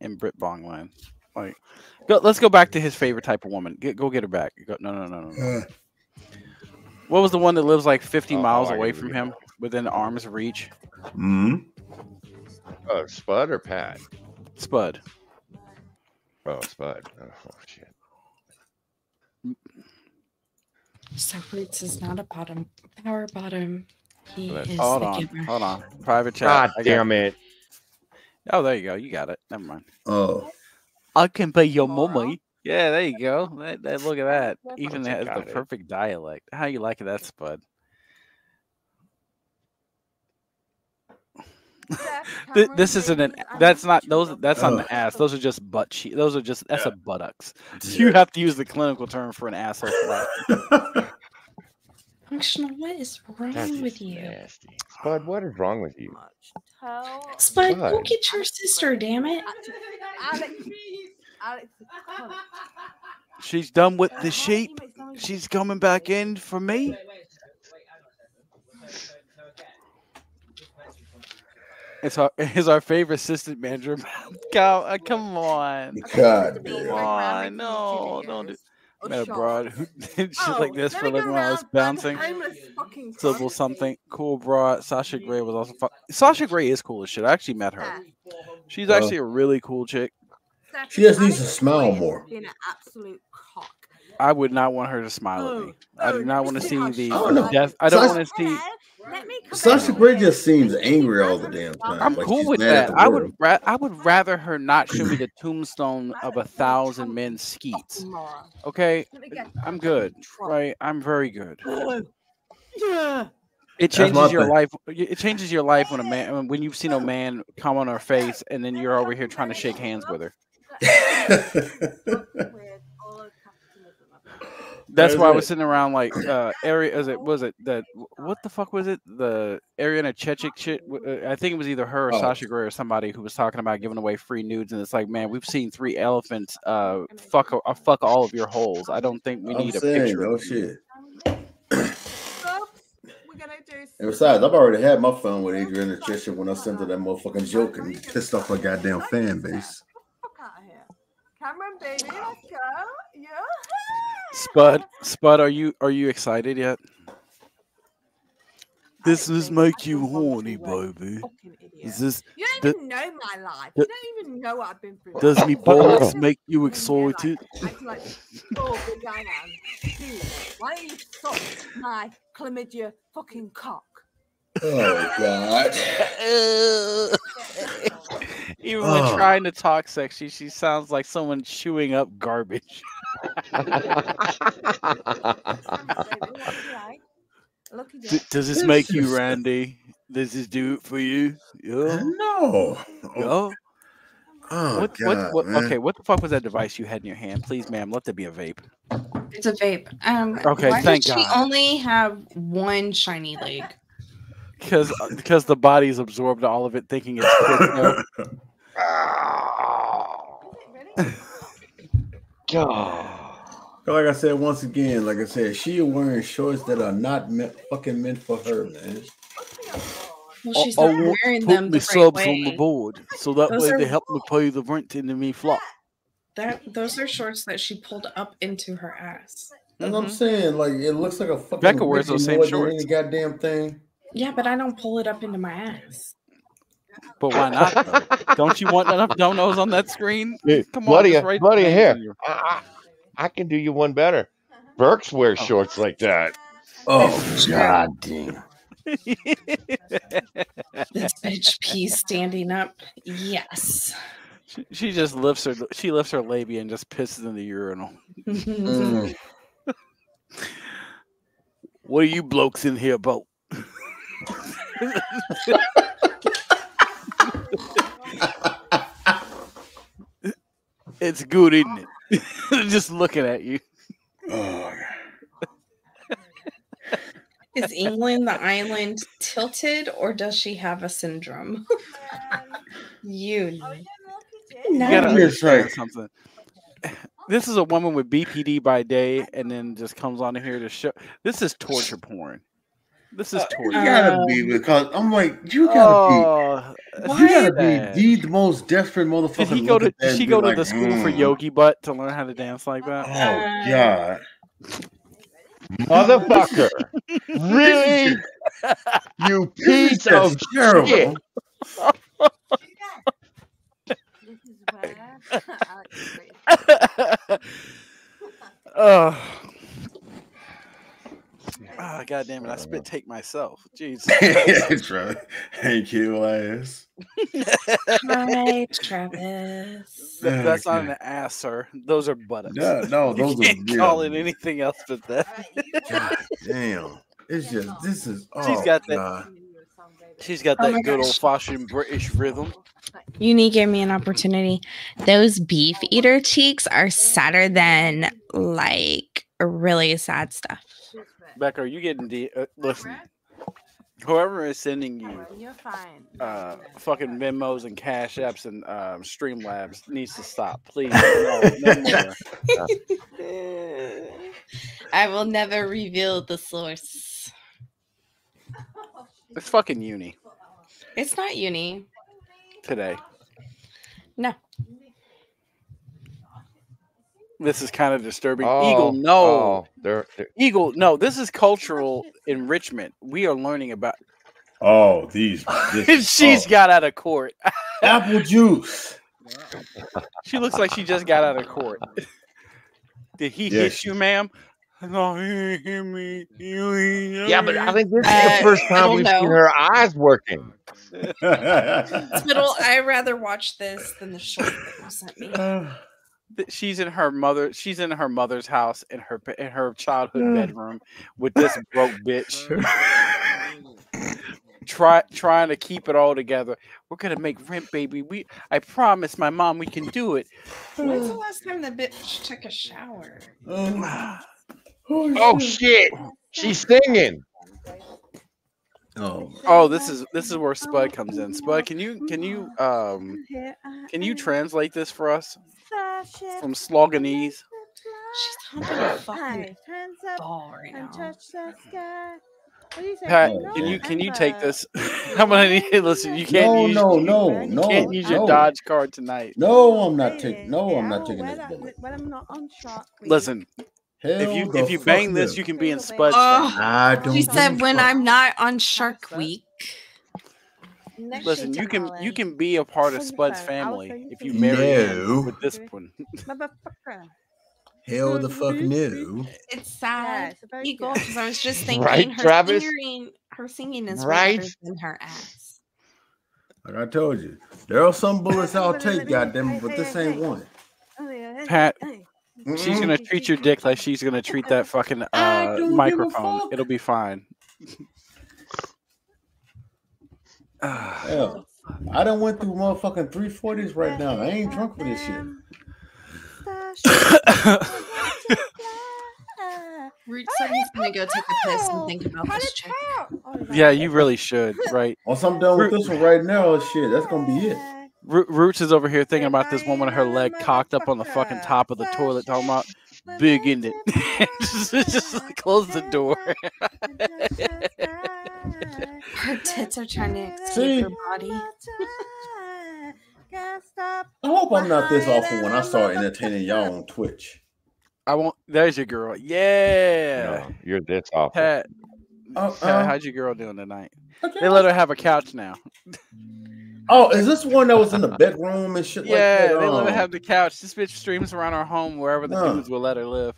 in Brit Bongland. Like, go, let's go back to his favorite type of woman. Get, go get her back. Go, no, no, no, no. no. What was the one that lives like 50 Oh, miles away from him, within arm's reach? hmm Oh, Spud or Pat? Spud. Oh, Spud. Oh, shit. So Roots is not a bottom power bottom. He Let's- is Hold the on, giver. hold on. Private chat. God I damn it. Oh, there you go. You got it. Never mind. Oh. I can pay your mommy. Yeah, there you go. That, that- look at that. Oh, Even has the it. perfect dialect. How you like that, Spud? this isn't an. That's not those. That's not an ass. Those are just butt cheeks. Those are just. That's a buttocks. You have to use the clinical term for an asshole. for that. Functional, what is wrong That's with you? nasty. Spud, what is wrong with you? Spud, go Spud. get your sister, damn it. Alex, Alex, come on. She's done with the sheep. She's coming back in for me. It's our it's our favorite assistant manager. Come, uh, come on. God. Come on. No, don't do. Oh, Met a sure. who she's Oh, like this for me like go when I was bouncing. Homeless Syllable something cool broad. Sasha Grey was also fu- Sasha Grey is cool as shit. I actually met her. She's Uh, actually a really cool chick. She just needs to smile more. Being an absolute cock. I would not want her to smile at me. I do not want to see the I don't know. death. I don't want to see. Sasha Grey just seems angry all the damn time. I'm like cool with that. I would ra- I would rather her not show me the tombstone of a thousand men skeets. Okay, I'm good. Right, I'm very good. Yeah. It changes your thing. life. It changes your life when a man when you've seen a man come on her face and then you're over here trying to shake hands with her. That's why I was sitting around like uh area is it was it that what the fuck was it the Adriana Chechik shit uh, I think it was either her or Oh. Sasha Grey or somebody who was talking about giving away free nudes and it's like man we've seen three elephants uh fuck uh, fuck all of your holes I don't think we I'm need a picture oh of shit. And besides, I've already had my fun with Adriana Chechik when I sent her that motherfucking joke and pissed off her goddamn fan base. Cameron, baby, let's go. Spud Spud are you are you excited yet? This is make you horny, baby. Is this You don't even know my life. You don't even know what I've been through. does me balls make you excited? Like, oh, big I am. Dude, why don't you stop my chlamydia fucking cock? Oh god. Even when Oh. trying to talk sexy, she sounds like someone chewing up garbage. D- does this make you Randy? Does this do it for you? Yeah. No. Yeah. Oh what, god. what, what, okay, what the fuck was that device you had in your hand? Please, ma'am, let there be a vape. It's a vape. Um, Okay, why thank does she only have one shiny leg? Because uh, because the body's absorbed all of it, thinking it's crypto. Like I said once again, like I said, she wearing shorts that are not meant fucking meant for her, man. Well, she's I not want wearing to put them me the right subs on the board, so that Those way are- they help me pay the rent into me flop. That those are shorts that she pulled up into her ass. That's what I'm mm-hmm. saying. Like it looks like a fucking Becca wears those same shorts. Any goddamn thing. Yeah, but I don't pull it up into my ass. But why not? Don't you want enough donos on that screen? Come on, buddy, just write buddy, names here. I, I I can do you one better. Burks wears shorts like that. Oh god damn. This bitch pees standing up. Yes. She, she just lifts her she lifts her labia and just pisses in the urinal. Mm. What are you blokes in here about? It's good, isn't it? just looking at you. Oh, Is England the island tilted or does she have a syndrome? you. You gotta understand something. This is a woman with BPD by day, and then just comes on here to show. This is torture porn. This uh, is torture. You gotta be um, because I'm like you gotta Oh, be. You gotta be the most desperate motherfucker. Did he go to? Did she go to like, the school for "Mm, Yogi Butt to learn how to dance like that? Oh uh, god. Motherfucker. really? You piece of just terrible. shit. Oh. Ah, God damn it! I spit take myself. Jeez. That's right. Thank you, ass. Hi, Travis. That- That's not an ass, sir. Those are buttocks. No, no, those are can't call real. it anything else but that. god Damn. It's just this is oh She's got that. God. She's got Oh that my good gosh. old fashioned British rhythm. Uni gave me an opportunity. Those beef eater cheeks are sadder than like really sad stuff. Becca, are you getting the? Uh, listen, whoever is sending you You're fine. uh, fucking Venmos and Cash Apps and um, Streamlabs needs to stop, please. No, no more. I will never reveal the source. It's fucking uni It's not uni. today. No. This is kind of disturbing. Oh, Eagle, no. oh, they're, they're- Eagle, no. This is cultural enrichment. We are learning about. Oh, these. this- She's oh. got out of court. apple juice. She looks like she just got out of court. Did he Yeah, hit you, ma'am? No, he hit me. Yeah, but I think this is Uh, the first time we've seen her eyes working. Spittle, I rather watch this than the short that you sent me. Th- She's in her mother. She's in her mother's house in her in her childhood bedroom with this broke bitch. Try trying to keep it all together. We're gonna make rent, baby. We I promise my mom we can do it. When's the last time the bitch took a shower? Oh, oh shit! Oh. She's singing. Oh, Oh, this is this is where Spud comes in. Spud, can you can you um can you translate this for us from Sloganese? She's humping a fucking ball right now. Pat, can you can you take this? I'm gonna need listen. You can't No, use no, you no, can't no, use your no. Dodge card tonight. No, I'm not taking. No, I'm not taking this bullet. When I'm not on shot. Listen, if you if you fuck bang this, you can be in Spud's. Oh. I don't. she said when fuck. I'm not on Shark Week. Listen, you can you can be a part of Spud's family if you marry him No. with this one. Hell the fuck no. It's sad, it's very Eagle, because I was just thinking Right, her Travis? singing, her singing is Right? right than her ass. Like I told you, there are some bullets I'll take, goddamn it, but this ain't one. Pat, Mm-hmm. She's gonna treat your dick like she's gonna treat that fucking uh, don't give a microphone. fuck. It'll be fine. Hell, I done went through motherfucking 340s right now. I ain't drunk for this shit. Root said gonna go take a piss and think about this chick. yeah, you really should, right? Once I'm done with this one right now, shit, that's gonna be it. Ro- Roots is over here thinking about this woman, her leg cocked up on the fucking top of the toilet, talking about big in it. just, just close the door. Her tits are trying to escape See? her body. I hope I'm not this awful when I start entertaining y'all on Twitch. I won't. There's your girl. Yeah. No, you're this awful. Pat, Uh, Pat, uh, how's your girl doing tonight? okay. They let her have a couch now. Oh, is this one that was in the bedroom and shit yeah, like that? they let her Oh. have the couch. This bitch streams around our home wherever the Huh. dudes will let her live.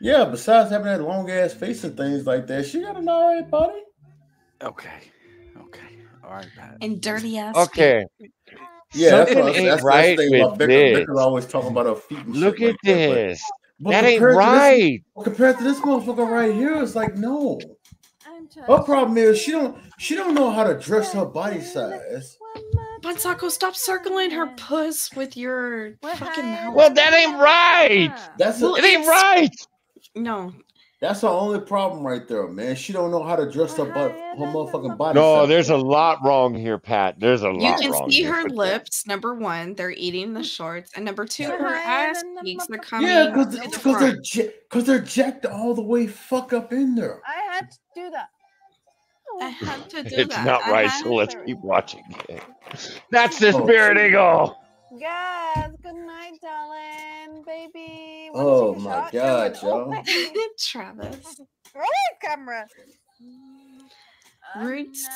Yeah, besides having that long ass face and things like that, she got an alright body. Okay. Okay. All right, Pat. And dirty ass. Okay. Yeah, that's Something what, ain't that's, right that's the thing about with Becca. this. Becca's always talking about her feet. And Look shit at like that, but- this. but That ain't compared to this- right. compared to this motherfucker right here, it's like no. Her problem is she don't she don't know how to dress her body size. BonSocko, stop circling her puss with your fucking mouth. Well, that ain't right. That's a, Well, It ain't right. No. that's her only problem right there, man. She don't know how to dress her butt her motherfucking body. No, size. there's a lot wrong here, Pat. There's a lot wrong. You lot can wrong. see here her with that. lips. Number one, they're eating the shorts, and number two, her ass cheeks are coming. yeah, to because the because they're front. ja- cause they're jacked all the way fuck up in there. I had to do that. I had to do It's that. not I right, so let's keep watching. That's the Oh, spirit eagle. Guys, good night, darling, baby. Oh my god, oh, y'all. Travis. Roll camera. Roots.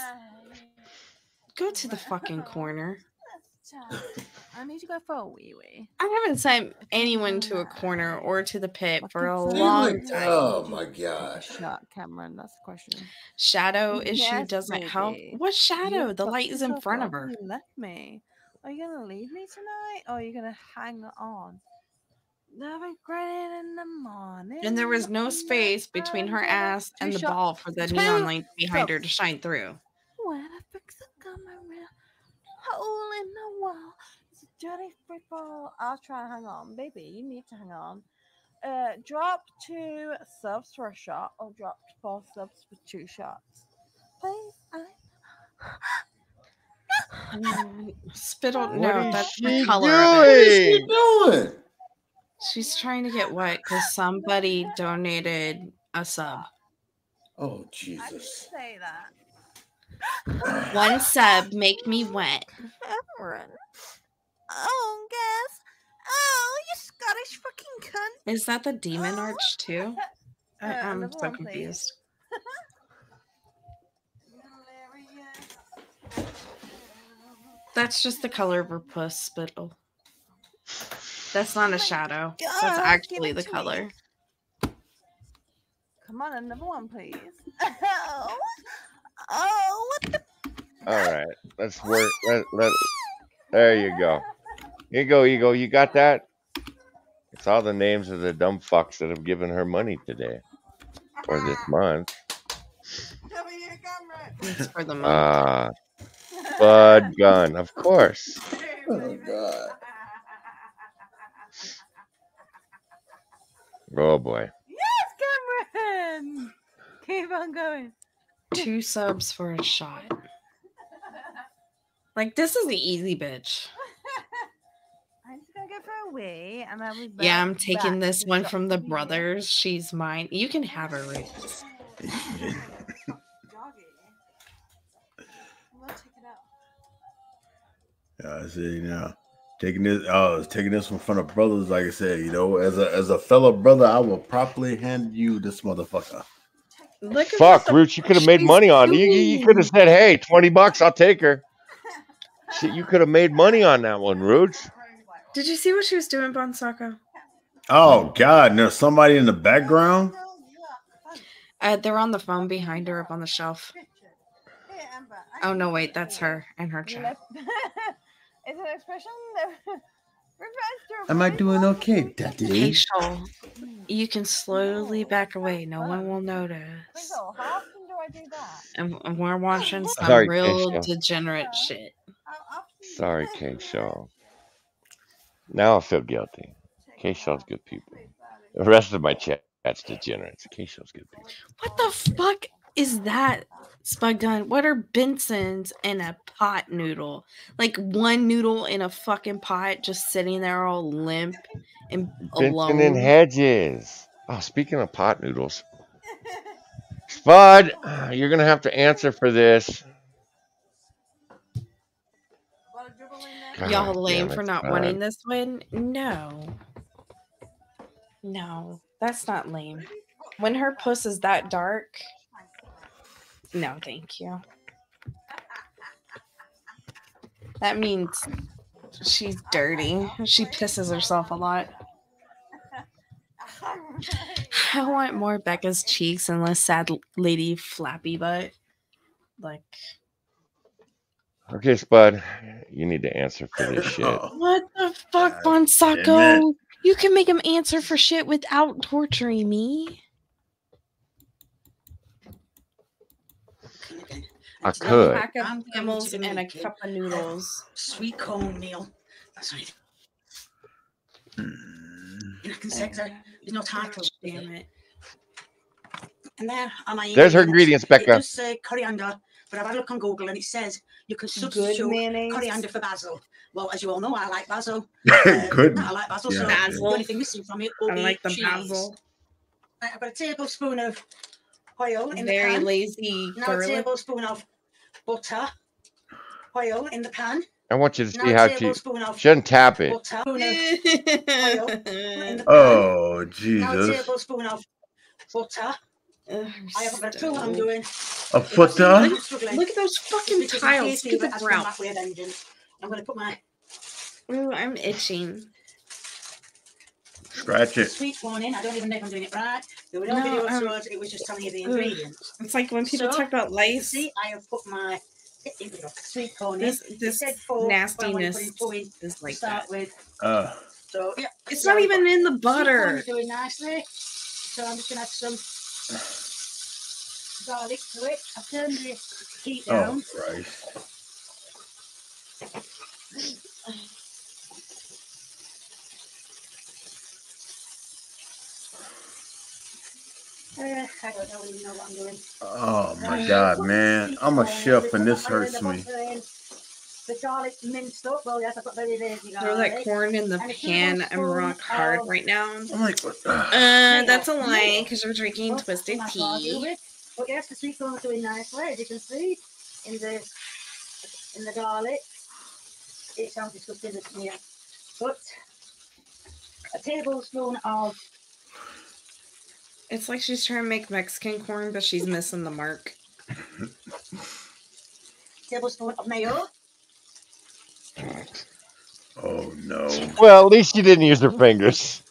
Go to the fucking corner. I need to go for a wee wee. I haven't sent anyone to a corner or to the pit for a long time. oh my gosh. Shut, Cameron. That's the question. Shadow issue Yes, doesn't help. What shadow? You The light is in front of her. when left me. Are you gonna leave me tonight, or are you gonna hang on? Never regret it in the morning. And there was no space between her ass and the ball for the neon light behind her to shine through. When I fix the camera, hole in the wall. It's a dirty free fall. I'll try and hang on, baby. You need to hang on. Uh, drop two subs for a shot, or drop four subs for two shots. Please, I. Spittle, What no, is that's the color of it. What is she doing? She's trying to get wet because somebody donated a sub. Oh Jesus. Say that. One sub make me wet. Cameron. Oh, guess. Oh, you Scottish fucking cunt. Is that the demon arch too? I, Uh, I'm another so one, confused. That's just the color of her puss, Spittle. That's not a shadow. God, That's actually the to me. color. Come on, another one, please. Oh, oh what the? All right, let's work. Let, let, there you go. Here you go, Ego. You got that? It's all the names of the dumb fucks that have given her money today or this month. It's for the month. Ah, Bud Gun, of course. Oh God. Oh boy. Yes, Cameron. Keep on going. Two subs for a shot. Like this is the easy bitch. I'm just gonna go for a wee, and I'll be back. Yeah, I'm taking back this one from the brothers. She's mine. You can have her, Ruth. Yeah, I see now. Taking this, uh, taking this one from the brothers, like I said, you know, as a as a fellow brother, I will properly hand you this motherfucker. Look at Fuck, Roots, you could have made money on you. You, you could have said, "Hey, twenty bucks, I'll take her." Shit, you could have made money on that one, Roots. Did you see what she was doing, BonSocko? Oh God, and there's somebody in the background. Uh, they're on the phone behind her up on the shelf. Oh no, wait, that's her and her chat. Is it an expression that refers to? Am I doing okay, Daddy? Facial. You can slowly back away. No one will notice. Twinkle, how often do I do that? And and we're watching some Sorry, real Keisha. degenerate shit. Sorry, K Shaw. Now I feel guilty. K Shaw's good people. The rest of my chat's degenerates. K Shaw's good people. What the fuck is that, Spud Gun? What are Benson's in a pot noodle? Like one noodle in a fucking pot just sitting there all limp and alone. Benson and Hedges. Oh, speaking of pot noodles, Spud, you're gonna have to answer for this. Y'all lame for not Spud. wanting this one? No. No, that's not lame. When her puss is that dark, no, thank you. That means she's dirty. She pisses herself a lot. I want more Becca's cheeks and less sad lady flappy butt. Like, Okay, Spud, you need to answer for this shit. what the fuck, damn BonSocko? You can make him answer for shit without torturing me. I A could. pack of camels and a it cup of noodles. Sweet corn meal. That's right. And I can say there's no title. Damn it. And there are my There's her ingredients, It does say coriander, but I've had a look on Google and it says you can substitute coriander for basil. Well, as you all know, I like basil. Uh, Good. I like basil, Yeah. so Basil. the only thing missing from it will I be like the cheese. basil. Right, I've got a tablespoon of oil in Very the pan. lazy Now a tablespoon of butter, oil in the pan. I want you to see a how she tablespoon of shouldn't tap it. butter, spoon of oil in the pan. Oh Now a Jesus! tablespoon of butter. Oh, I haven't a clue what I'm doing. A footer? Look at those fucking Because in tiles. case Get the Eva has come grout. back with a vengeance, I'm going to put my Ooh, I'm itching. Scratch it. sweet corn in. I don't even know if I'm doing it right. There were no, No, video um, tours. It was just telling you the ugh. ingredients. It's like when people So, talk about lice. See, I have put my sweet corn This in. This said four, but I wanted to put nastiness in two in is like start that. with. Uh, So yeah, It's so not even in the sweet corn butter. is doing nicely. So I'm just gonna add some garlic to it. I've turned the heat down. oh down. Christ! Uh, I don't know, even know what I'm doing. Oh my God, man! I'm a chef, and this hurts me. The garlic minced up. Well, yes, I've got very lazy Throw that corn in the pan. I'm rock hard right now. I'm like, what? the- Uh, that's a lie because you're drinking twisted That's what I'll do tea. But yes, the sweet corn is doing nicely, as you can see in the in the garlic. It sounds disgusting to me, but a tablespoon of It's like she's trying to make Mexican corn, but she's missing the mark. tablespoon of mayo. Oh No. Well, at least you didn't use her fingers.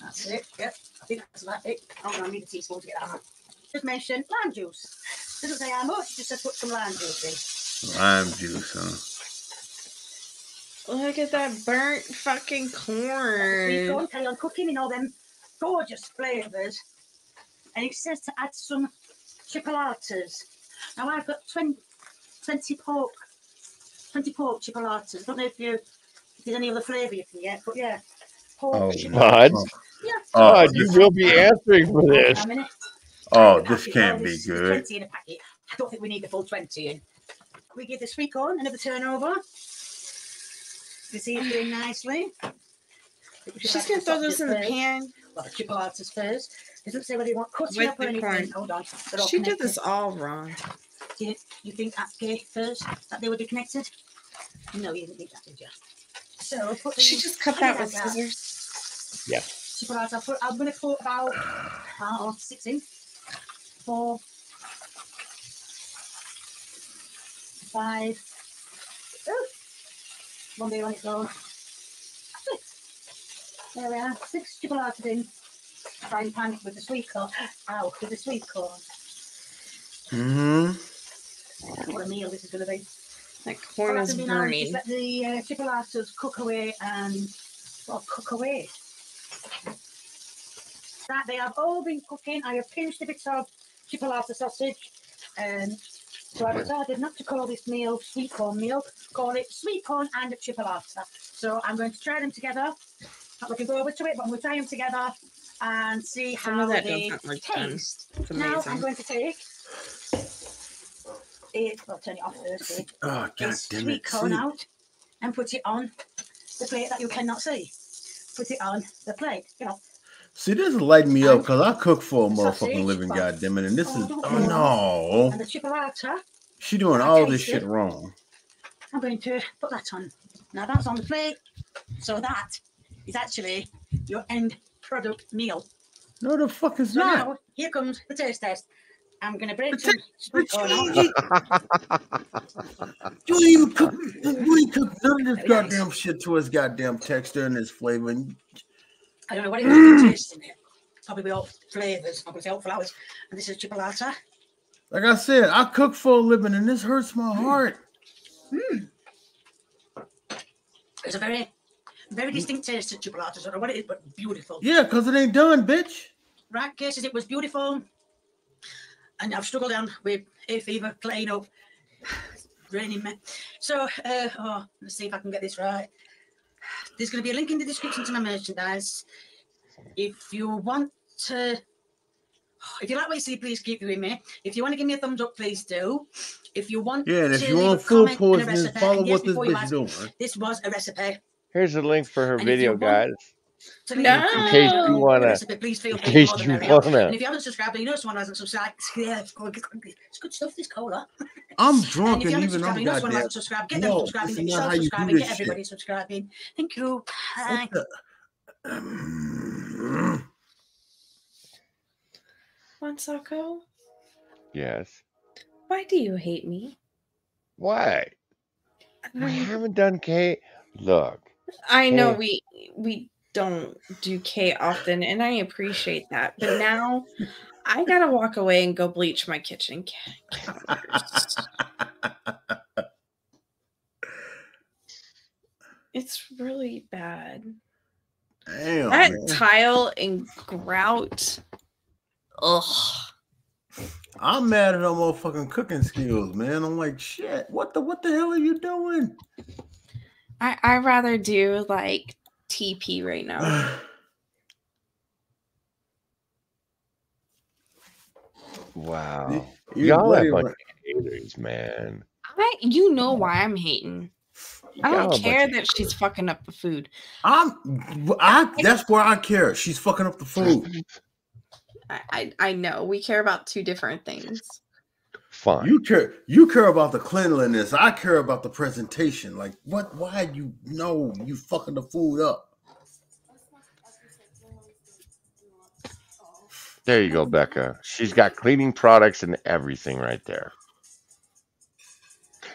That's it. Yep. I think that's about it. Oh, no, I need a teaspoon to get that. Just mention lime juice. Doesn't say how much, just says put some lime juice in. Lime juice, huh? Look at that burnt fucking Sweet corn. corn, carry on cooking in all them gorgeous flavours. And it says to add some chipolatas. Now I've got 20, 20 pork, 20 pork chipolatas. I don't know if you if there's any other flavour you can get, but yeah. Pork Oh, Bud. chipolatas. Yeah. Oh, Bud, you will be answering for this. Oh, this can't be good. 20 in a packet. I don't think we need the full 20 in. We give the sweet corn another turnover. You see it doing nicely. She's gonna throw those in the pan. Well, chipolatas first. Doesn't say whether you want cutting With up or the anything. corn. Hold on. They're She did this all wrong. Do you, you think that's gay first? That they would be connected? No, you didn't think that, did you? So put She the- just cut how that many with I got? scissors. Yeah. Chipolatas. I'll put, I'm going to put about uh, six in. Four. Five. Oh, one day on its own. Six. There we are. Six chipolatas in. Frying pan with the sweet corn. Ow, with the sweet corn. Mm-hmm. What a meal this is going to be. That corn What is I can do now burning. is let the uh, chipolatas cook away and well, cook away. That they have all been cooking. I have pinched a bit of chipolata sausage. Um, so I decided not to call this meal sweet corn meal, call it sweet corn and chipolata. So I'm going to try them together. Not looking forward to it, but I'm going to try them together and see Some how they doesn't look done. taste. Now I'm going to take it. Well, turn it off first. eh? Oh, God This damn sweet it. corn See? out and put it on the plate that you cannot see. Put it on the plate. You know, See, this is lighting me up because I cook for a motherfucking living, but- goddamn it. And this is, Oh, oh no. and the chipolata. She doing I all this taste shit it. wrong. I'm going to put that on. Now that's on the plate. So that is actually your end product meal. No, the fuck is So not. now here comes the taste test. I'm going to break some out. You cook, you cook none of this goddamn shit to his goddamn texture and his flavor. And I don't know what it is tasting it. Probably all flavours. I'm to say all flowers. And this is chipolata. like I said, I cook for a living and this hurts my mm. heart. Mm. It's a very, very distinct taste to chipolata. I don't know what it is, but beautiful. Yeah, because it ain't done, bitch. Right, cases, it was beautiful. And I've struggled down with hay fever, playing up, raining me. So, uh, oh, let's see if I can get this right. There's going to be a link in the description to my merchandise. If you want to, if you like what you see, please keep doing me. If you want to give me a thumbs up, please do. If you want Yeah, and if to you want a full comment and poison, follow yes, what this bitch doing. This was a recipe. Here's a link for her And video, want guys. to In case you wanna, recipe, please feel in free. case you wanna. And if you haven't subscribed, you know someone who hasn't subscribed, yeah, it's good, it's good stuff. This cola. I'm And drunk if you and haven't even subscribed, I'm you know someone hasn't subscribed. Get them subscribing. Get yourself how you do subscribing. this Get shit. everybody subscribing. Thank you. Bye. BonSocko, Yes. why do you hate me? Why? I haven't done Kate. Look. I know we we don't do K often, and I appreciate that. But now I gotta walk away and go bleach my kitchen counters. it's really bad. Damn, that man. tile and grout. Ugh. I'm mad at her motherfucking cooking skills, man. I'm like, shit, what the what the hell are you doing? I I rather do like TP right now. Wow. you Y'all bloody are a bunch of haters, man. I you know why I'm hating. I don't care that she's fucking up the food. I'm I that's where I care. She's fucking up the food. I, I I know we care about two different things. Fine. You care you care about the cleanliness. I care about the presentation. Like what why you know you fucking the food up? There you go, Becca. She's got cleaning products and everything right there.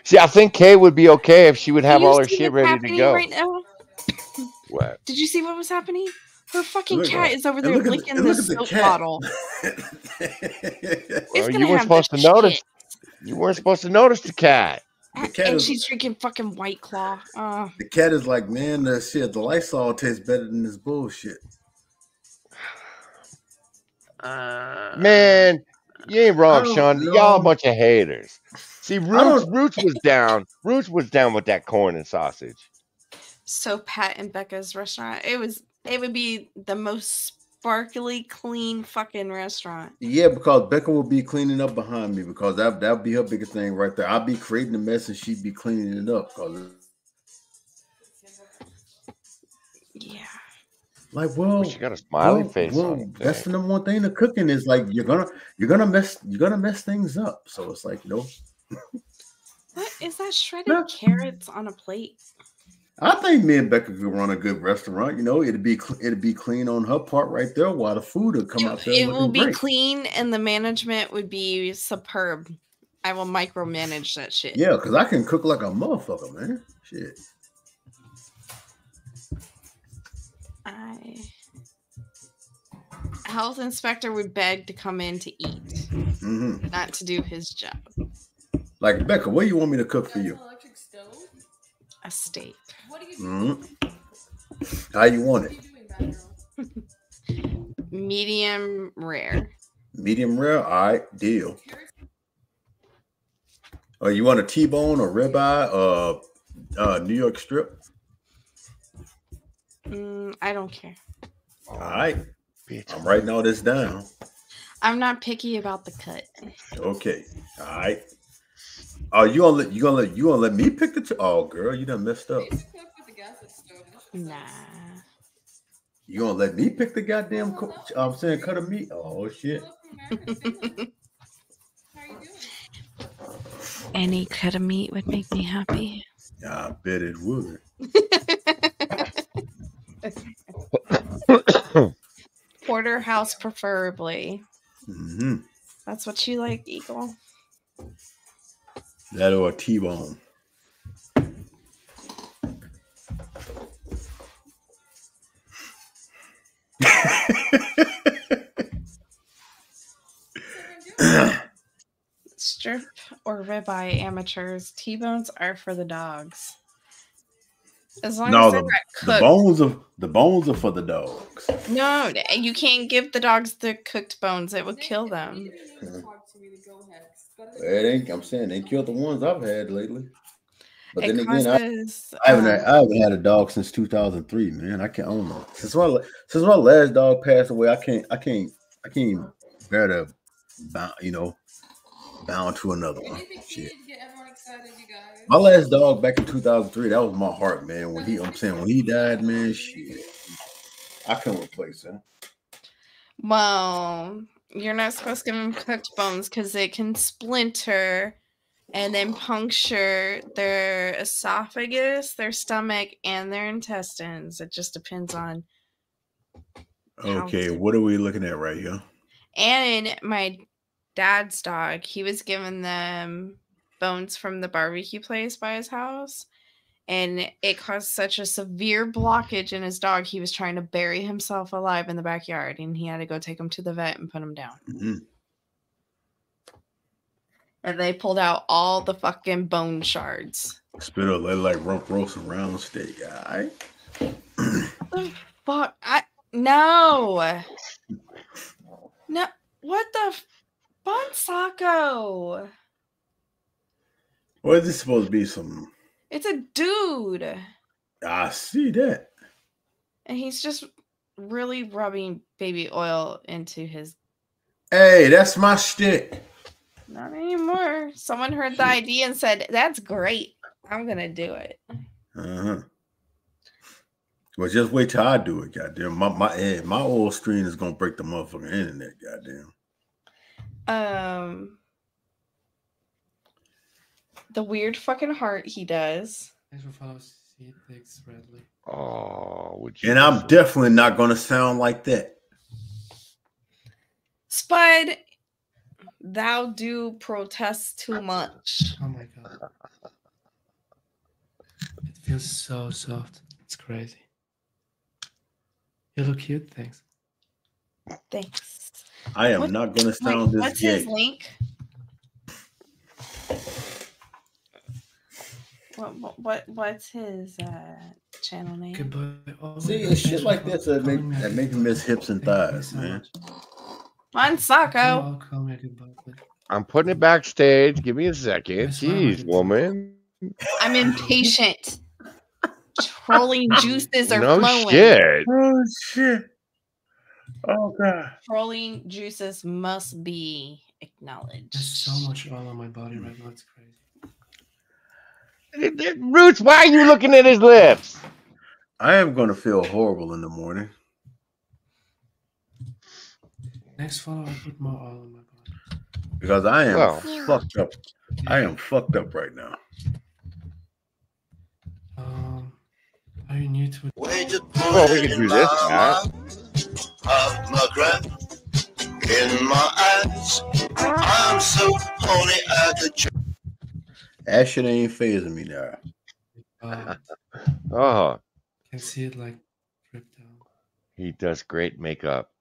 See, I think Kay would be okay if she would have all her shit ready to happening go. right now? What? Did you see what was happening? Her fucking Look cat at- is over there look at the- licking and the the soap cat. bottle. Well, you weren't supposed to notice. You weren't supposed to notice the cat. The cat and is she's drinking fucking White Claw. Uh, the cat is like, man, the shit, the Lysol tastes better than this bullshit. uh, Man, you ain't wrong, I don't Sean. Y'all a bunch of haters. See, Roots, Roots was down. Roots was down with that corn and sausage. so Pat and Becca's restaurant, it was it would be the most sparkly clean fucking restaurant. Yeah, because Becca will be cleaning up behind me because that that would be her biggest thing right there. I'll be creating the mess and she'd be cleaning it up. Cause Yeah. like, well, She got a smiley well, face well, on. That's the number one thing to cooking is like you're gonna you're gonna mess you're gonna mess things up. So it's like, you know, What is that shredded carrots on a plate? I think me and Becca could run a good restaurant. You know, it'd be cl- it'd be clean on her part right there, while the food would come out there. It will be great. clean and the management would be superb. I will micromanage that shit. Yeah, because I can cook like a motherfucker, man. Shit. I health inspector would beg to come in to eat, hmm not to do his job. Like Becca, what do you want me to cook for you? A steak. Mhm. How you want it? Medium rare. Medium rare. All right, deal. Oh, you want a T-bone or ribeye? Uh, uh, New York strip. Mm, I don't care. All right, I'm writing all this down. I'm not picky about the cut. Okay. All right. Oh, you gonna let you gonna let you gonna let me pick the? T- oh, girl, you done messed up. Nah. You gonna let me pick the goddamn? Co- I'm saying cut of meat. Oh shit. Any cut of meat would make me happy. Yeah, I bet it would. Porterhouse, preferably. hmm That's what you like, Eagle. That or a T-bone. Strip or ribeye amateurs. T-bones are for the dogs. As long No, as they're the, the bones of the bones are for the dogs. No, you can't give the dogs the cooked bones. It would kill them. It ain't. I'm saying they killed the ones I've had lately. But It then again, I, causes, I haven't. had, um, I haven't had a dog since 2003. Man, I can't. I don't know. Since my since my last dog passed away, I can't. I can't. I can't even bear to bound. You know, bound to another one. Shit. My last dog back in 2003. That was my heart, man. When he, I'm saying, when he died, man, shit. I couldn't replace him. Well, you're not supposed to give them cooked bones because they can splinter and then puncture their esophagus, their stomach, and their intestines. It just depends on. Okay, what are we looking at right here? And my dad's dog, he was giving them bones from the barbecue place by his house. And it caused such a severe blockage in his dog, he was trying to bury himself alive in the backyard. And he had to go take him to the vet and put him down. Mhm. And they pulled out all the fucking bone shards. Spit up like rump roast and round steak. All right. Fuck. I no. No. What the f- BonSocko? What is this supposed to be? Some It's a dude. I see that. And he's just really rubbing baby oil into his Hey, that's my shtick. Not anymore. Someone heard the idea and said, That's great. I'm gonna do it. Uh-huh. Well, just wait till I do it, goddamn. My my eh, my old screen is gonna break the motherfucking internet, goddamn. Um the weird fucking heart he does. Thanks for following Thanks, Bradley. Oh, would you? And I'm definitely not gonna sound like that. Spud, thou do protest too much. Oh my god. It feels so soft. It's crazy. You look cute. Thanks. Thanks. I am What- not going to Wait, sound this what's gay. his link? What, what what what's his uh channel name? See, it's shit like this that make that make me miss hips and thighs, man. On Sacco. Oh. I'm putting it backstage. Give me a second. Jeez, woman. I'm impatient. Trolling juices are No flowing. shit. Oh shit. Oh god. Trolling juices must be acknowledged. There's so much oil on my body right now. It's crazy. Roots, why are you looking at his lips? I am going to feel horrible in the morning. Next follow, I put more oil on my body. because I am Well. fucked up. I am fucked up right now. Um, are you new to it? Oh, we can do this, Matt. of my breath in my eyes. I'm so horny I could ch- That shit ain't phasing me now. Uh, Oh, can see it like he does great makeup.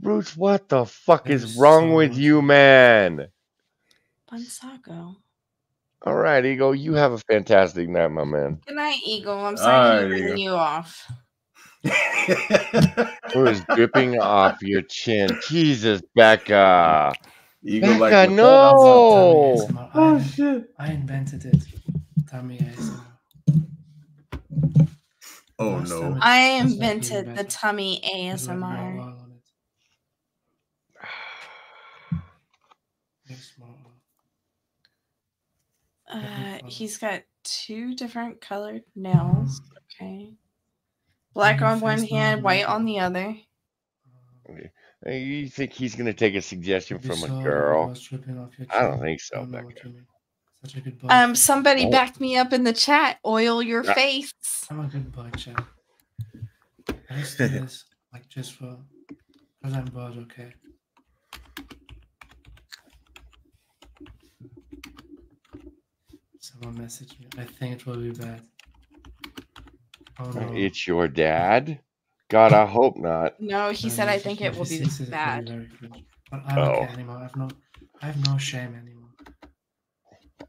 Roots, what the fuck is wrong with you, man? BonSocko. All right, Eagle, you have a fantastic night, my man. Good night, Eagle. I'm sorry right, for Eagle. you off. Who is dripping off your chin. Jesus, Becca. Eagle Becca, like no. Oh, I, in- I invented it. Tommy ASMR. Oh no. I last time it invented the tummy There's like more ASMR. oil on it. There's more oil. Uh, he's got two different colored nails. Okay. Black on one hand, white on the other. Hey, You think he's gonna take a suggestion You from a girl? was dripping off your I don't think so, I Becca. what you mean. Such a good. Um, somebody Oh. backed me up in the chat. Oil your Yeah. face. I'm a good boy, Chad. I just do this like just for because I'm bored, okay? Someone messaged me. I think it will be bad. Oh no. It's your dad? God, I hope not. No, he No, said no, I think it will be sees it, it will bad. very cringe. But I don't Oh. care anymore. I have no, I have no shame anymore.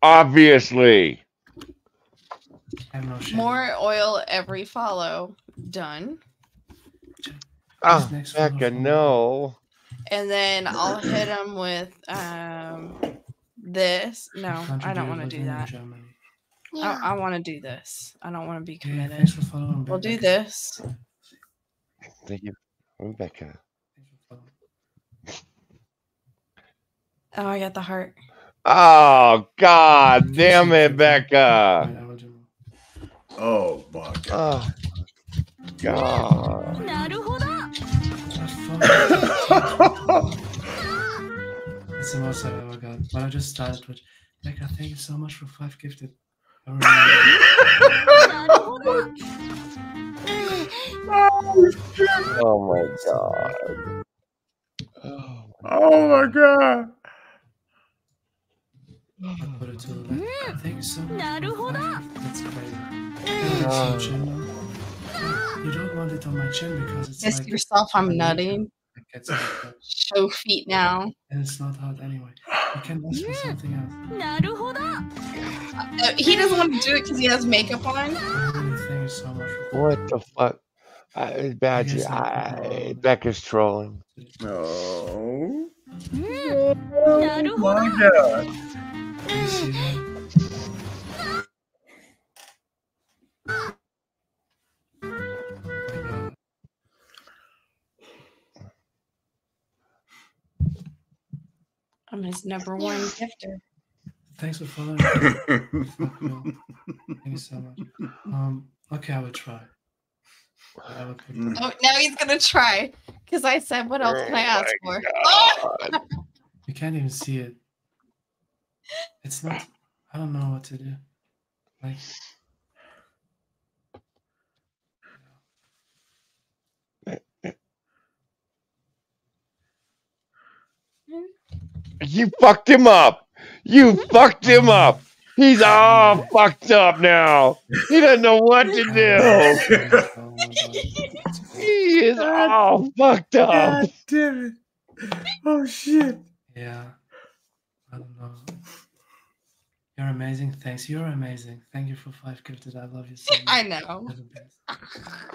Obviously. I have no shame. More oil every follow. Done. Oh, next Becca, no. And then I'll hit him with um this. No, I don't want to do that. Germany? I, I want to do this. I don't want to be Yeah, committed. thanks for following, We'll do this. Thank you. Rebecca. Oh, I got the heart. Oh, God damn it, Becca. Oh my god. Oh, God. It's the most I've ever got. But I just started with Mecca, thank you so much for five gifted. oh my god. Oh my god. My. Put it to the left. Mm. Thank you so much. That's crazy. Mm. Uh, you don't want it on my chin because it's. Just like, yourself, I'm nutting. It's show feet now. And it's not hot anyway. You can ask for something else. Uh, uh, he doesn't want to do it because he has makeup on. Thank you so much. what the fuck? Uh, Badgie, I, Becca's trolling. No. Hmm. Oh my god. Ah! I'm his number one gifter. Thanks for following. Fuck you. Thank you so much. Um, okay, I will try. I will put Oh, now he's gonna try because I said, "What else can I Oh ask my for?" God. You can't even see it. It's not. I don't know what to do. Like, You fucked him up. You fucked him up. He's all fucked up now. He doesn't know what to do. He is all fucked up. God damn it. Oh shit. Yeah. I don't know. You're amazing. Thanks. You're amazing. Thank you for five gifted. I love you so much. I know. You're the best.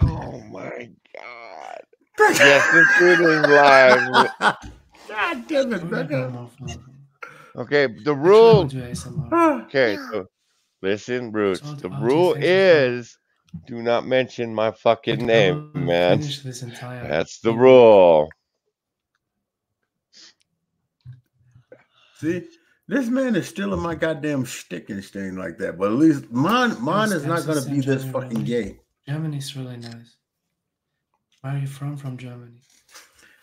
Oh my god. Yes, this is live. God damn it, Becca. Okay, the rule. Ah. Okay, so listen, Roots. Told- The rule is do not mention my fucking name, man. Finish this entire. That's the rule. See, this man is still in my goddamn shtick and thing like that. But at least mine, mine is not gonna be this fucking gay. Germany's really nice. Where are you from? From Germany.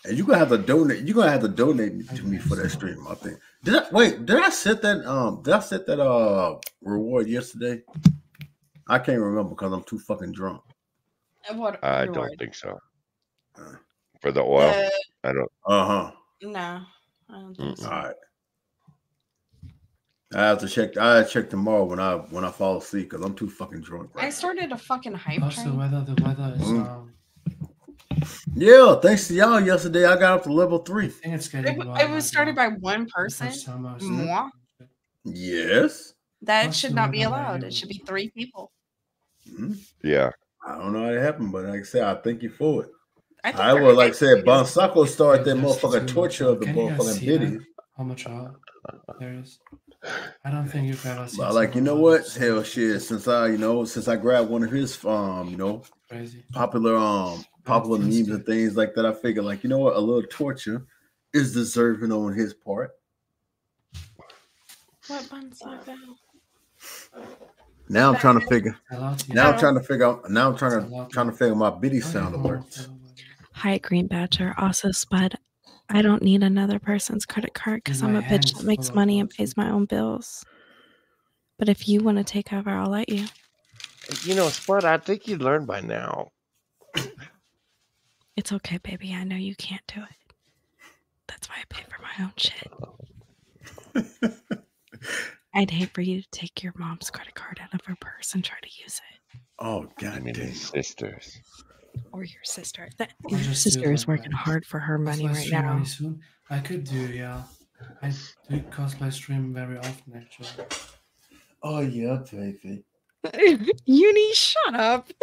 And you're gonna have to donate. You're gonna have to donate to me for that stream. I think. Did I wait? Did I set that? Um, did I set that uh reward yesterday? I can't remember because I'm too fucking drunk. Uh, What? I reward? don't think so. For the oil, Uh, I don't. Uh huh. No, I don't think so. All right. I have to check. I have to check tomorrow when I when I fall asleep because I'm too fucking drunk. I started a fucking hype Plus the train. weather. The weather is. Mm. Um, Yeah, thanks to y'all yesterday, I got up to level three. I think it's It, getting. w- it was started by one person. summer, isn't it? Moi. Yes. That Plus should not be allowed. It should be three people. Mhm. Yeah. I don't know how it happened, but like I said, I thank you for it. I think I would like I everybody said, BonSocko started that motherfucking torture of the Can you guys motherfucking see biddies. that? How much out there is? I don't think you've ever seen. But like, you know what? Hell shit. Since I, you know, since I grabbed one of his um, you know, Crazy. popular um popular memes and things like that, I figure, like, you know what, a little torture is deserving on his part. What BonSocko? Now I'm trying to figure. Hello to you. Now I'm trying to figure out. Now I'm trying to trying to figure my biddy sound alerts. Hi, Green Badger. Also, Spud, I don't need another person's credit card because I'm a bitch that makes money and pays my own bills. But if you want to take over, I'll let you. You know, Spud, I think you learned by now. It's okay, baby. I know you can't do it. That's why I pay for my own shit. I'd hate for you to take your mom's credit card out of her purse and try to use it. Oh god I mean, damn. his sisters. Or your sister. That, your sister is working that. hard for her money right now. very soon. I could do, yeah. I do cosplay stream very often, actually. Oh yeah, baby. Uni, shut up.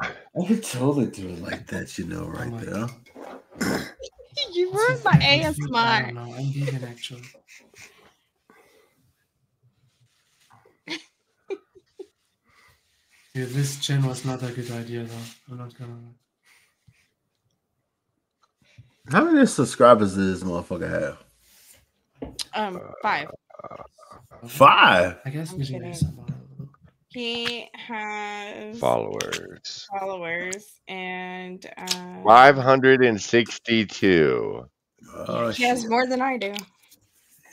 I could totally do it like that, you know, right there. you ruined my I don't ASMR. know. I'm vegan, actually. Yeah, this gen was not a good idea, though. I'm not gonna. lie. How many subscribers does this motherfucker have? Um, five. Five. I guess I'm we do kidding. ASMR. He has Followers. followers and uh, 562. Oh, he has more than I do.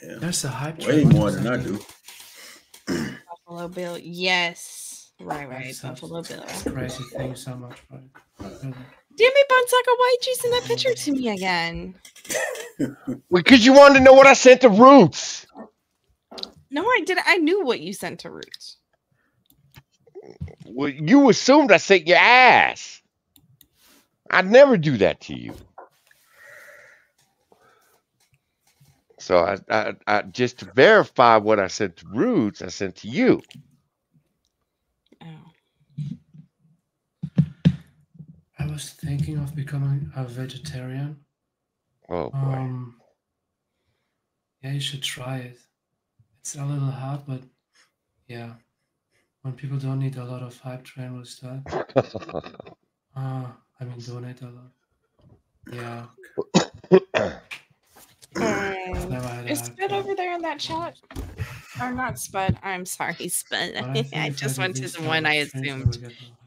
Yeah. That's a hype Way train. More than I do. Buffalo Bill, yes, right, right, That's Buffalo Bill. Crazy. Thank you so much for it. Really. Damn it, BonSocko, why'd you send that picture to me again? Because you wanted to know what I sent to Roots. No, I did. I knew what you sent to Roots. Well, you assumed I sent your ass. I'd never do that to you. So I, I, I just to verify what I sent to Roots, I sent to you. I was thinking of becoming a vegetarian. Oh boy. Um, yeah, you should try it. It's a little hard, but yeah, when people don't need a lot of hype train will start. Ah, I mean, donate a lot. Yeah. Um, never is hype Spud over there in that chat? Or not Spud? I'm sorry, Spud. I I just went to the one I trains, I will assumed.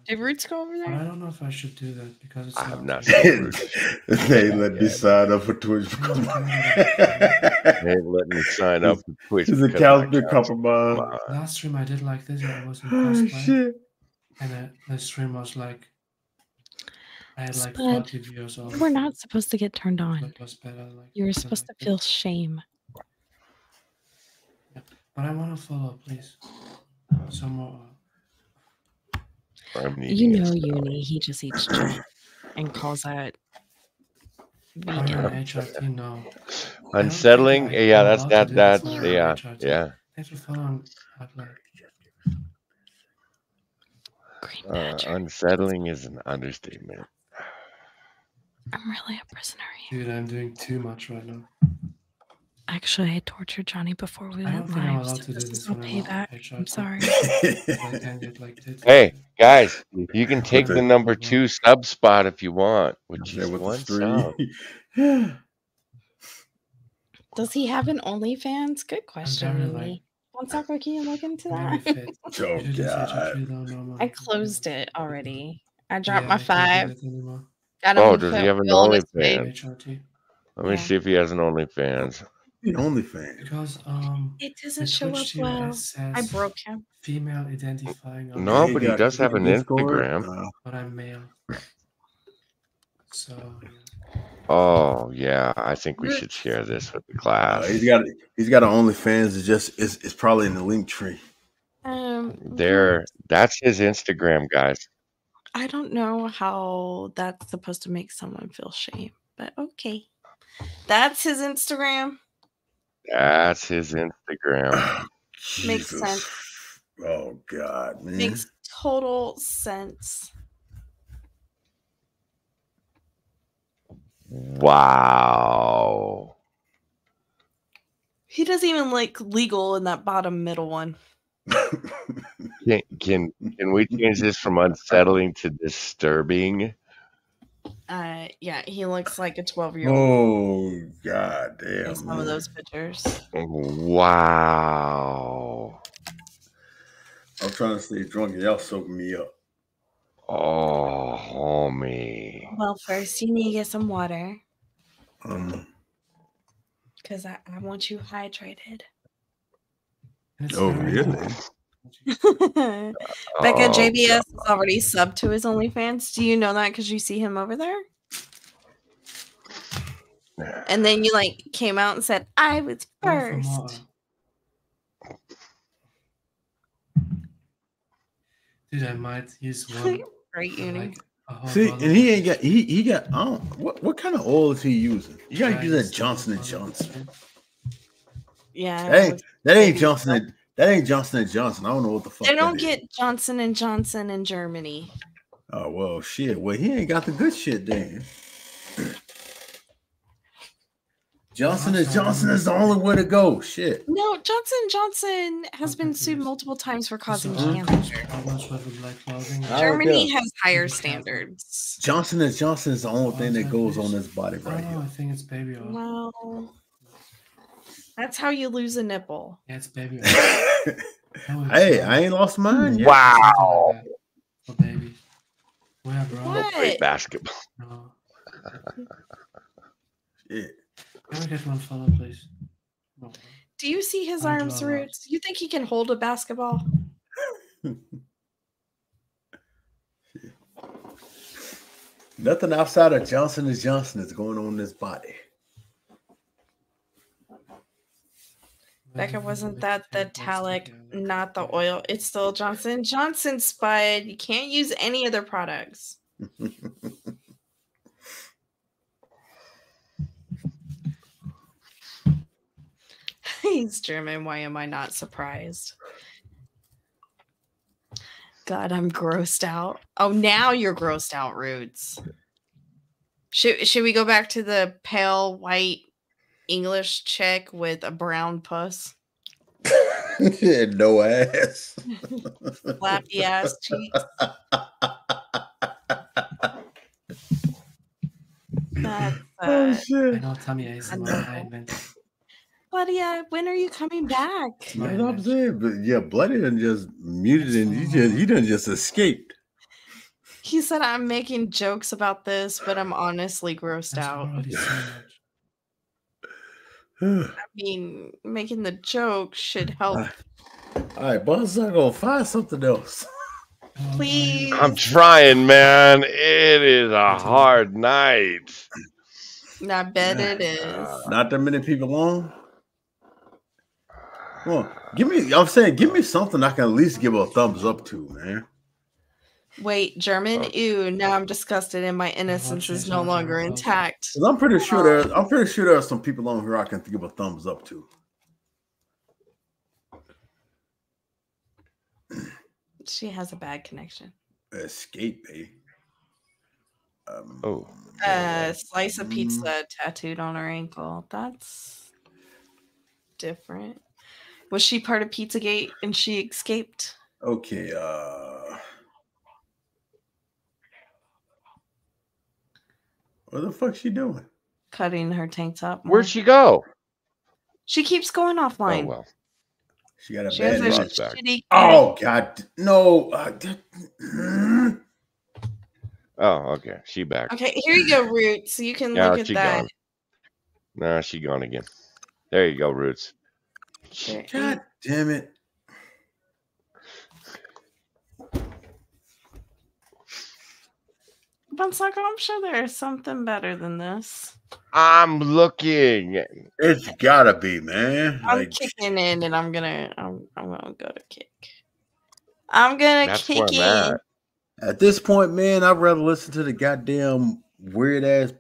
Get more. Did Roots go over there? I don't know if I should do that because it's I have not. not seen Roots. they let me sign up for Twitch. They let me sign up for Twitch. His because account's my been account's compromised. compromised. Last stream I did like this. I was in Oh shit. and uh, the stream was like, I had like Spud, 40 views. You were not supposed to get turned on. It was better. Like You were better supposed to feel this. shame. But I want to follow, please. Some more. I'm You know a Uni, he just eats junk. and calls that Are you on vegan. HRT? No. Unsettling. I- Yeah, that's allowed that. to That. Yeah. HRT. Yeah. Thanks for following. Uh, unsettling is an understatement. I'm really a prisoner. Dude, I'm doing too much right now. Actually, I tortured Johnny before we I went think I'm live. So to this this is no I'm on payback. I'm sorry. I can get like this. Hey guys, you can take the number two sub spot if you want, which is with one three. sub. Does he have an OnlyFans? Good question, very, Mimi. Gonzaga, can you look into that? Oh You do this God. HRT though, no more. I closed it already. I dropped Yeah, my I can't five. do that anymore. Got him Oh, to does he have an Will on his page. OnlyFans? Let me Yeah. see if he has an OnlyFans. OnlyFans. Because um, It doesn't show up well. I broke him. female identifying. on No, but he got- does he have got an Discord? Instagram. Uh, But I'm male. So yeah. Oh yeah, I think we should share this with the uh, class. he's got he's got an OnlyFans. It's just it's, it's probably in the link tree. Um, There, that's his Instagram, guys. I don't know how that's supposed to make someone feel shame, but okay. That's his Instagram. That's his Instagram. Makes sense. Oh God, man. Makes total sense. Wow. He doesn't even like legal in that bottom middle one. Can can can we change this from unsettling to disturbing? Uh, yeah, he looks like a 12 year old. Oh God in damn. some of those pictures. Wow. I'm trying to stay drunk y'all soaking me up. Oh, homie. Well, first you need to get some water Um, because I, I want you hydrated. oh really? Becca Oh, JBS is already subbed to his OnlyFans. Do you know that because you see him over there? And then you like came out and said, I was Go first. Dude, I might use one. Great uni. like See, and he ain't got he he got I don't what what kind of oil is he using? You gotta use that Johnson and stuff on it. Johnson. Yeah. That ain't that ain't Johnson and that ain't Johnson and Johnson. I don't know what the fuck. They don't is. get Johnson and Johnson in Germany. Oh well, shit. Well, he ain't got the good shit then. Johnson and Johnson is the only way to go. Shit. No, Johnson Johnson has been sued multiple times for causing cancer. How much for the black clothing? I don't Germany has higher standards. Johnson and Johnson is the only thing that goes on this body Oh right here. I think it's baby oil. Well, that's how you lose a nipple. Yeah, it's baby oil. No, it's Hey. I ain't lost mine yet. Wow. For oh, baby. Where, bro? What? Play basketball. No. Shit. Can I get one follow, please? No. Do you see his I'll arms, draw lots. Roots? You think he can hold a basketball? Nothing outside of Johnson and Johnson is going on in this body. Becca, wasn't that the talc, not the oil? It's still Johnson Johnson Spud. You can't use any other products. He's German. Why am I not surprised? God, I'm grossed out. Oh, now you're grossed out, Roots. Should should we go back to the pale white English chick with a brown puss? no ass. Flappy ass cheeks. That's Oh uh, shit. I know Tommy ASMR. I invented. When are you coming back? That's what I'm saying. But yeah, Bloody done just muted and he just he done just escaped. He said I'm making jokes about this, but I'm honestly grossed out. Already so much. All I mean, making the joke should help. All right, Buzz, I'm gonna find something else. Please. I'm trying, man. It is a hard night. I bet it is. Not that many people on. Well, give me. I'm saying, give me something I can at least give a thumbs up to, man. Wait, German? Ew, now I'm disgusted and my innocence is no longer intact. I'm pretty sure there. I'm pretty sure there are some people on here I can give a thumbs up to. She has a bad connection. Escape, eh? Um, oh, A slice of pizza tattooed on her ankle. That's different. Was she part of Pizzagate and she escaped? Okay. Uh, what the fuck she doing? Cutting her tank top. Where'd she go? She keeps going offline. Oh well. She got a She has bad a shitty- Oh God, no! Uh, Oh, okay. She back. Okay, here you go, Roots. So you can Yeah, look at she that. gone. Nah, she gone again. There you go, Roots. God damn it! But like, I'm sure there's something better than this. I'm looking. It's gotta be, man. I'm Like kicking in, and I'm gonna, I'm, I'm gonna go to kick. I'm gonna kick I'm in. at. at this point, man, I'd rather listen to the goddamn weird ass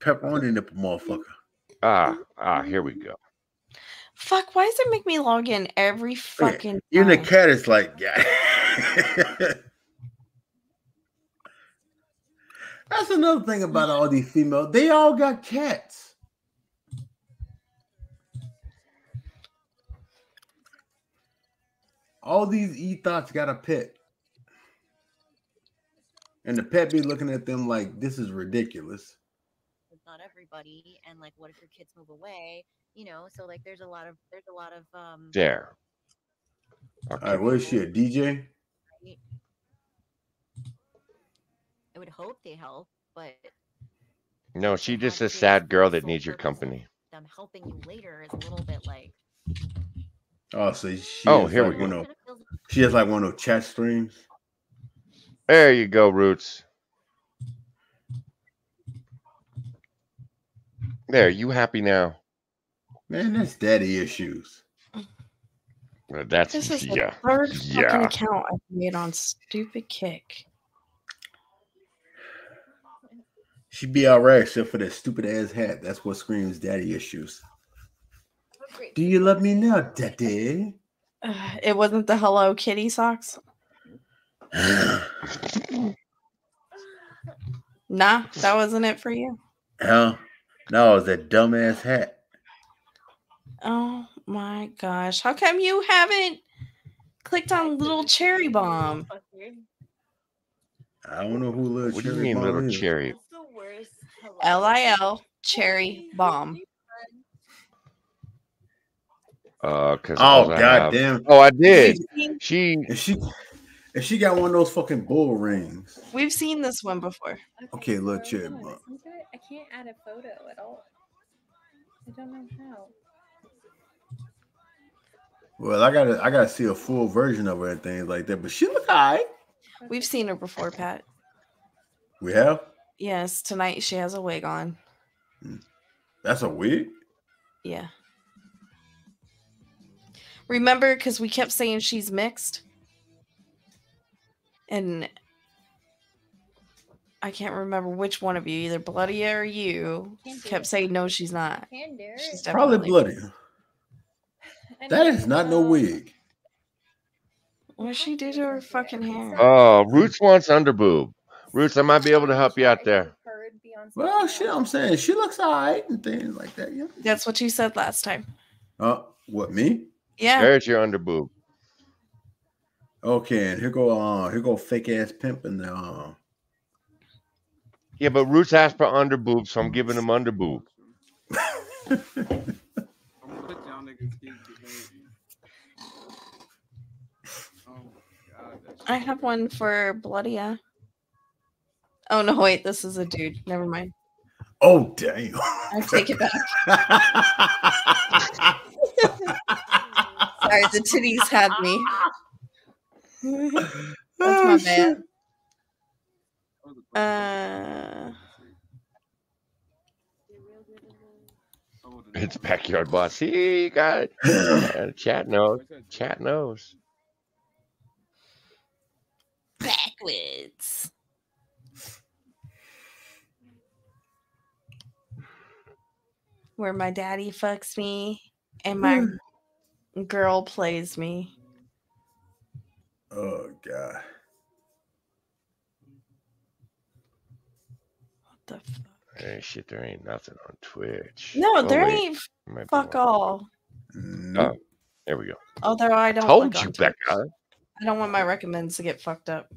pepperoni nipple motherfucker. Ah, ah, here we go. Fuck, why does it make me log in every fucking Even the cat is like, yeah. That's another thing about all these females. They all got cats. All these ethos got a pet. And the pet be looking at them like this is ridiculous. It's not everybody, and like, what if your kids move away? You know, so like, there's a lot of there's a lot of um. There. All right, what is she, a DJ? I would hope they help, but No, she just a sad girl that needs your company. them helping you later is a little bit like Oh, so she Oh, here like we one go. of- she has like one of those chat streams. There you go, Roots. There, you happy now? Man, that's daddy issues. Well, that's This is the yeah, third fucking account I've made on stupid kick. She'd be all right except for that stupid ass hat. That's what screams daddy issues. Do you love me now, daddy? Ugh, it wasn't the Hello Kitty socks. Nah, that wasn't it for you. Hell, no, it was that dumbass hat. Oh my gosh. How come you haven't clicked on little cherry bomb? I don't know who little What do you mean, little is. cherry? L I L cherry bomb. Uh, cause Oh all I god have- damn! Oh, I did. She if she if she got one of those fucking bull rings. We've seen this one before. Okay, little cherry bomb. Listen. I can't add a photo at all. I don't know how. Well, I gotta I gotta see a full version of her and things like that. But she look alright. We've seen her before, Pat. We have. Yes, tonight she has a wig on. Mm. That's a wig. Yeah. Remember, because we kept saying she's mixed? And I can't remember which one of you, either Bloody or you, kept saying no, she's not. Can do She's Probably definitely- bloody. That is not no wig. What she do to her fucking hair? Oh, Roots wants underboob. Roots, I might be able to help you out there. Well, shit, I'm saying she looks alright and things like that. Yeah. That's what you said last time. Uh, what me? Yeah. There's your underboob. Okay, and here go uh here go fake ass pimp and uh Yeah, but Roots asked for underboob, so I'm giving him underboob. I have one for Bloodia. Oh no, wait, this is a dude. Never mind. Oh damn. I take it back. Sorry, the titties had me. That's Oh, my bad. Uh, It's backyard boss. See, you got it. Chat knows. Chat knows. backwards. Where my daddy fucks me and my hmm. girl plays me. Oh god. What the fuck? Hey, shit, there ain't nothing on Twitch. No, Oh, there wait, ain't might fuck one. all. Oh, there we go. Although I don't Told you, on Twitch. I don't want my recommends to get fucked up.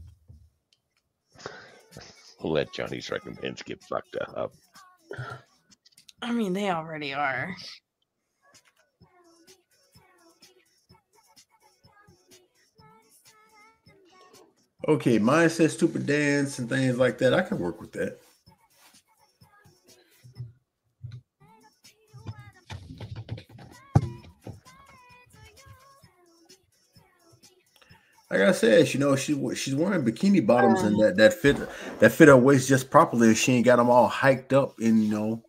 We'll let Johnny's recommends get fucked up. I mean, they already are. Okay, mine says stupid dance and things like that. I can work with that. Like I said, you know, she she's wearing bikini bottoms and um, that that fit that fit her waist just properly. She ain't got them all hiked up and you know,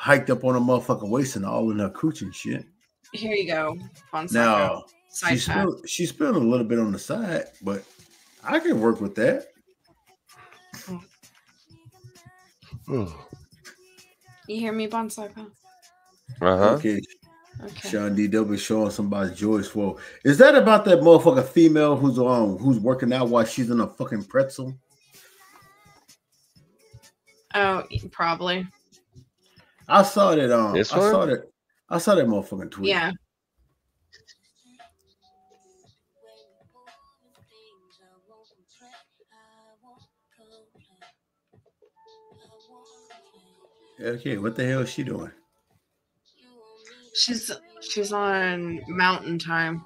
hiked up on a motherfucking waist and all in her cooch and shit. Here you go. On Now Side she's spilled, she's spilled a little bit on the side, but I can work with that. You hear me, BonSocko? Uh-huh. Okay. Okay. Sean DW showing somebody Joyce Swoll. Is that about that motherfucker female who's um who's working out while she's in a fucking pretzel? Oh, probably. I saw that um This I saw that I saw that motherfucking tweet. Yeah. Okay, what the hell is she doing? She's she's on mountain time.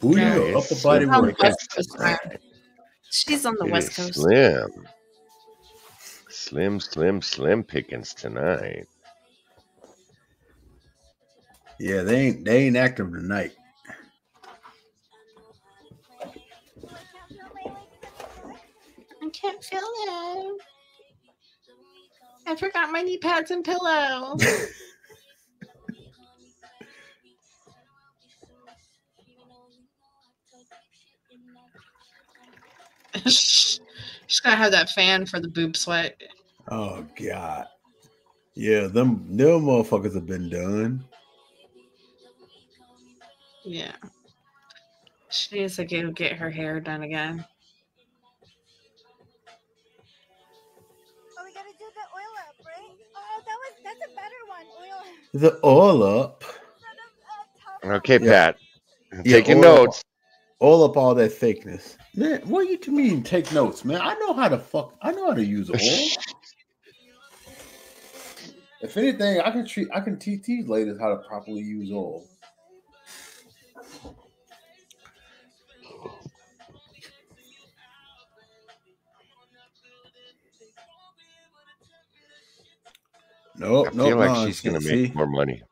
Booty Yeah, or it's upper body She's on the work? West Coast. She's on the It West Coast. Slim. Slim, slim, slim pickings tonight. Yeah, they ain't they ain't active tonight. I can't feel it. I forgot my knee pads and pillow. She's gotta have that fan for the boob sweat. Oh god. Yeah, them them motherfuckers have been done. Yeah. She needs to go get her hair done again. Oh, we gotta do the oil up, right? Oh, that was that's a better one. Oil. The all up. Uh, okay, Yeah. Pat. Taking all up- notes. all up all that fakeness. Man, what do you to mean take notes, man? I know how to fuck I know how to use oil. if anything, I can treat I can teach these ladies how to properly use oil. Nope, I nope, feel like no, she's gonna see- make more money.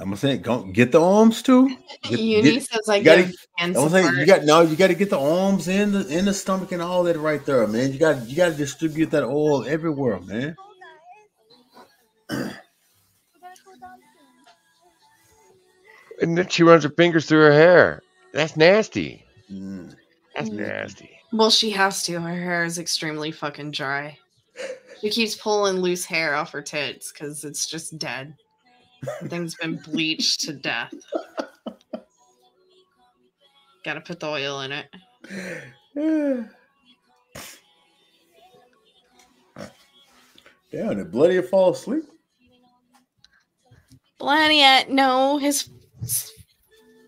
I'm gonna say, go get the arms too. Get, Uni says I you gotta- give hand I'm saying you got no, you got to get the arms in the in the stomach and all that right there, man. You got you got to distribute that oil everywhere, man. And then she runs her fingers through her hair. That's nasty. Mm. That's Mm. nasty. Well, she has to. Her hair is extremely fucking dry. She keeps pulling loose hair off her tits because it's just dead. Thing's been bleached to death. Gotta put the oil in it. Damn, did Bloody fall asleep? Blania, no, his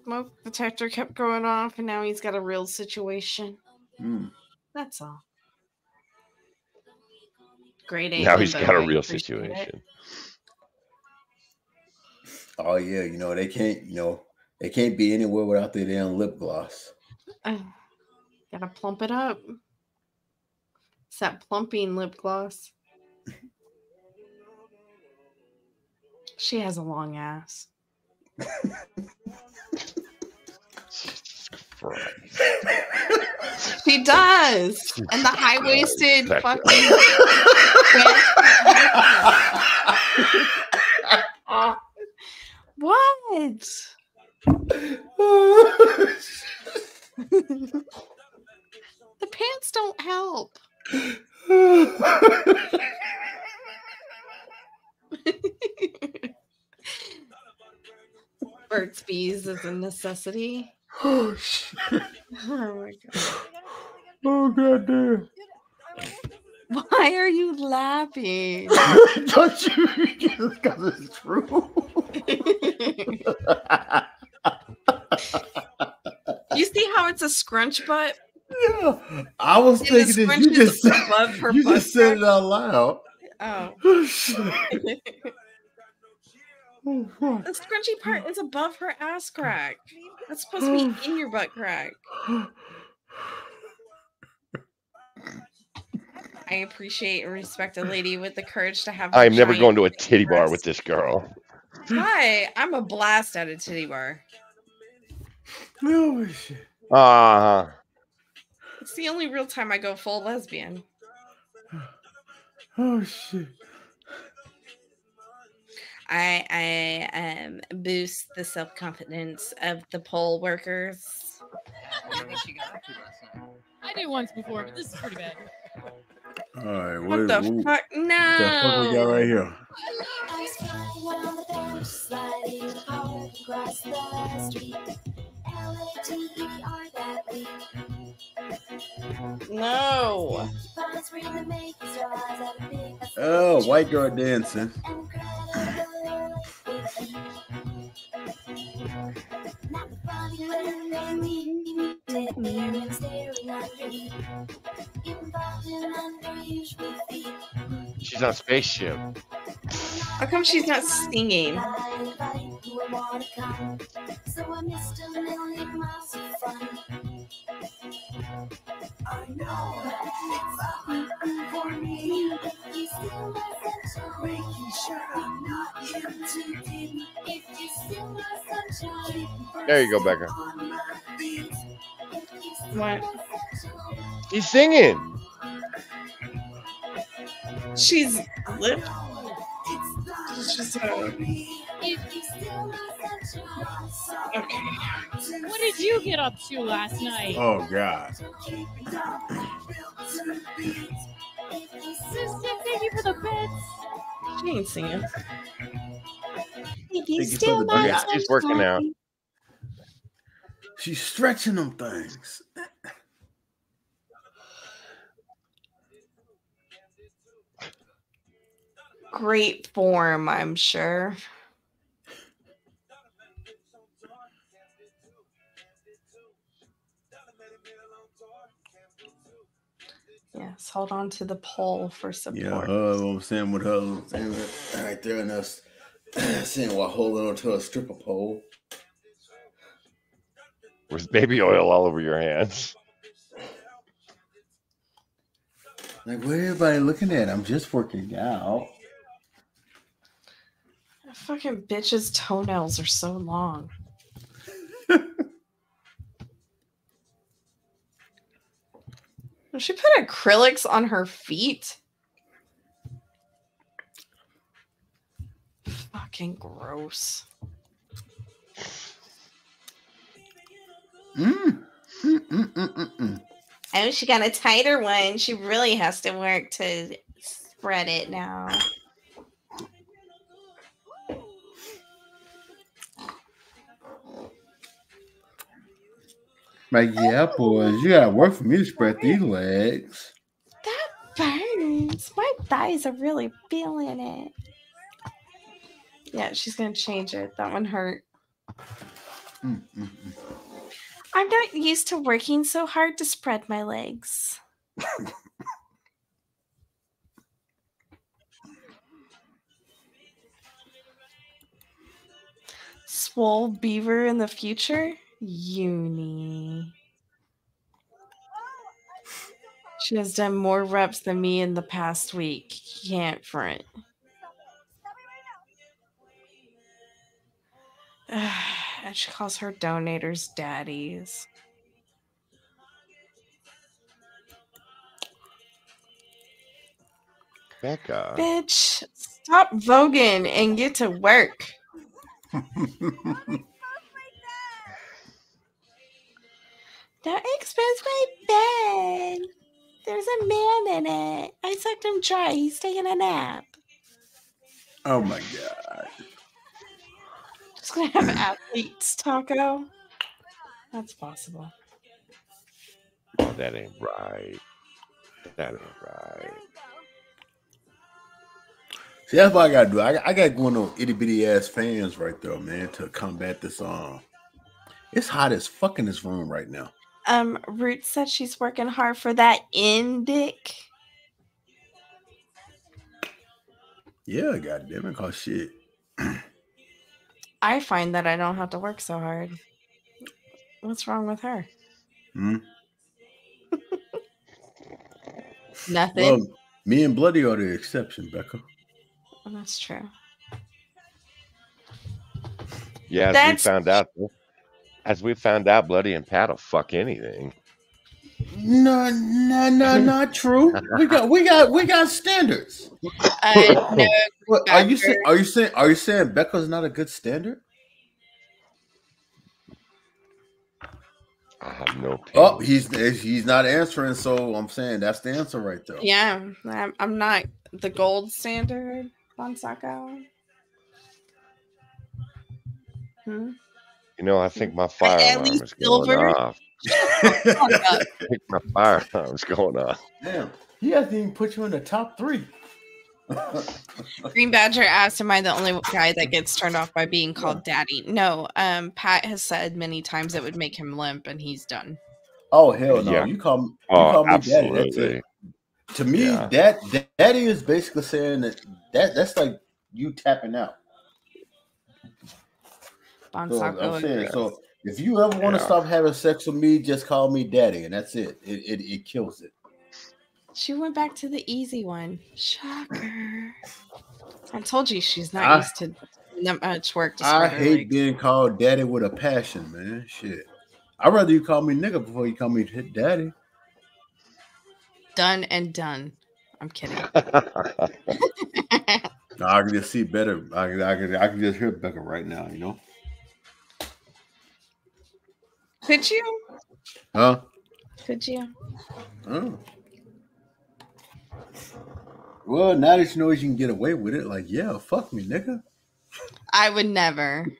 smoke detector kept going off, and now he's got a real situation. Hmm. That's all. Great. eight. Now he's got a real situation. it. Situation. Oh yeah, you know they can't, you know they can't be anywhere without their damn lip gloss. Oh, gotta plump it up. It's that plumping lip gloss. she has a long ass. She does. And the high waisted Becca. fucking. what? the pants don't help. Burt's Bees is a necessity. Oh shit. Oh my god. Oh goddamn. Why are you laughing? Don't you? Because it's true. you see how it's a scrunch butt? Yeah. I was thinking that you just said, you just said it out loud. Oh. Oh, the scrunchy part is above her ass crack. That's supposed to be in your butt crack. I appreciate and respect a lady with the courage to have. I am never giant going to a titty bar with this girl. Hi, I'm a blast at a titty bar. Oh shit. Uh It's the only real time I go full lesbian. Oh shit. I I um boost the self confidence of the poll workers. I did once before, but this is pretty bad. All right. What the what, fuck? What the fuck we got right here? No. Oh, white girl dancing. She's on spaceship. How come she's not singing? There you go, Becca. What? He's singing. She's lip. She's uh, okay. What did you get up to last night? Oh god. Sister, thank you for the bits. She ain't singing. Thank you for the Yeah, she's working out. She's stretching them things. Great form, I'm sure. Yes, hold on to the pole for support. Yeah, uh, her, what I'm saying with her saying that right there and us saying while holding onto a stripper pole. With baby oil all over your hands. Like, what are everybody looking at? I'm just working out. That fucking bitch's toenails are so long. Does she put acrylics on her feet? Fucking gross. Mm. Mm, mm, mm, mm, mm. Oh, she got a tighter one. She really has to work to spread it now. Like, yeah, boys, you gotta work for me to spread these legs. That burns. My thighs are really feeling it. Yeah, she's gonna change it. That one hurt. Mm, mm, mm. I'm not used to working so hard to spread my legs. Swole beaver in the future? Uni. She has done more reps than me in the past week. Can't front. and she calls her donators daddies. Becca. Bitch, stop voguing and get to work. Don't expose my bed. There's a man in it. I sucked him dry. He's taking a nap. Oh my god. Just gonna have athletes taco. That's possible. That ain't right. That ain't right. See, that's what I gotta do. I, I got going on itty bitty ass fans right there, man, to combat this. Um, it's hot as fuck in this room right now. Um, Root said she's working hard for that indic. Yeah, goddamn it, cause shit. I find that I don't have to work so hard. What's wrong with her? Hmm? Nothing. Well, me and Bloody are the exception, Becca. Well, that's true. Yeah, That's- we found out, as we found out, Bloody and Pat'll fuck anything. No, no, no, not true. We got, we got, we got standards. Uh, no, What, are you saying? Are you saying? Are you saying Becca's not a good standard? I have no. Oh, he's he's not answering, so I'm saying that's the answer right there. Yeah, I'm, I'm not the gold standard on Sacco. Hmm? You know, I think my fire At alarm least is going silver? off. I think my fire alarm's going off. Damn, he hasn't even put you in the top three. Green Badger asked, "Am I the only guy that gets turned off by being called daddy?" No. Um, Pat has said many times it would make him limp, and he's done. Oh hell no! Yeah. You call me, you Oh, call me daddy. That's absolutely. it. To me, Yeah. that daddy is basically saying that that that's like you tapping out. Bon So, Sacco I'm saying, agrees. so if you ever want to Yeah. stop having sex with me, just call me daddy, and that's it. It it, it kills it. She went back to the easy one. Shocker. I told you she's not I- used to that much work to I hate legs. being called daddy with a passion, man. Shit. I'd rather you call me nigga before you call me daddy. Done and done. I'm kidding. I can just see better. I can, I can, I can just hear Becca right now, you know? Could you? Huh? Could you? Oh. Well, now that you know you can get away with it, like, yeah, fuck me, nigga. I would never.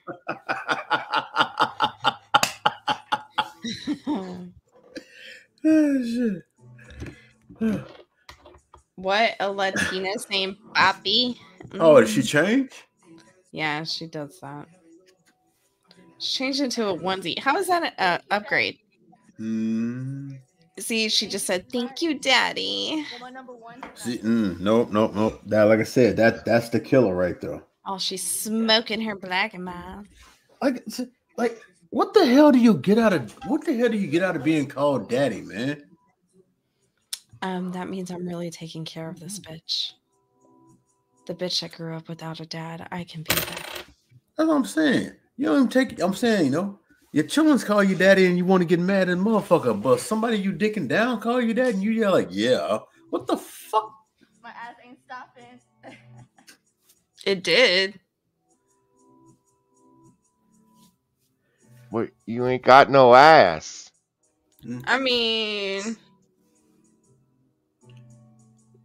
Oh, what a Latina named Papi. Oh, did she Mm. change? Yeah, she does that. Changed into a onesie. How is that an uh, upgrade? Mm. See, she just said, "Thank you, Daddy." See, mm, nope, nope, nope. That, like I said, that that's the killer right there. Oh, she's smoking her black and mouth. Like, like, what the hell do you get out of? What the hell do you get out of being called daddy, man? Um, that means I'm really taking care of this bitch. The bitch that grew up without a dad. I can be that. That's what I'm saying. You don't even take. I'm saying, you know, your children's call you daddy, and you want to get mad at motherfucker, but somebody you dicking down call you dad, and you yell like, yeah. What the fuck? My ass ain't stopping. It did. Wait, you ain't got no ass. Mm. I mean,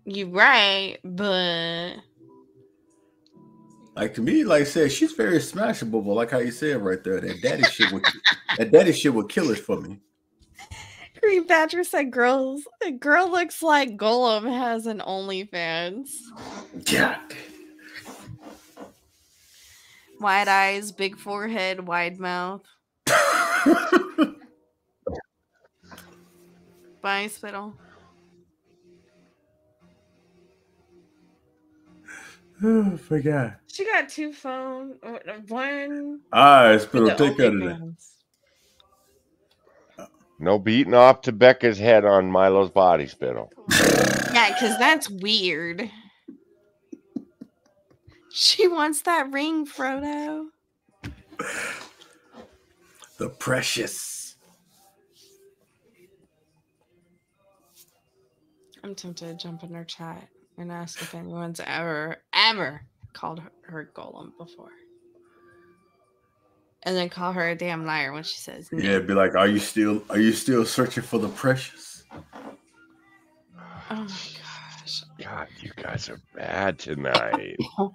you right, but Like to me, like I said, she's very smashable, but like how you said right there, that daddy shit would that daddy shit would kill it for me. Green Badger said, "Girls, a girl looks like Gollum has an OnlyFans. Yeah. Wide eyes, big forehead, wide mouth. Bye, Spittle. Oh, forgot. She got two phones. Uh, one. All right, for Spittle, the take care of that. No beating off to Becca's head on Milo's body spittle. Yeah, because that's weird. She wants that ring, Frodo. The precious. I'm tempted to jump in her chat. And ask if anyone's ever, ever called her, her Gollum before. And then call her a damn liar when she says no. Yeah, be like, are you still are you still searching for the precious? Oh my gosh. God, you guys are bad tonight.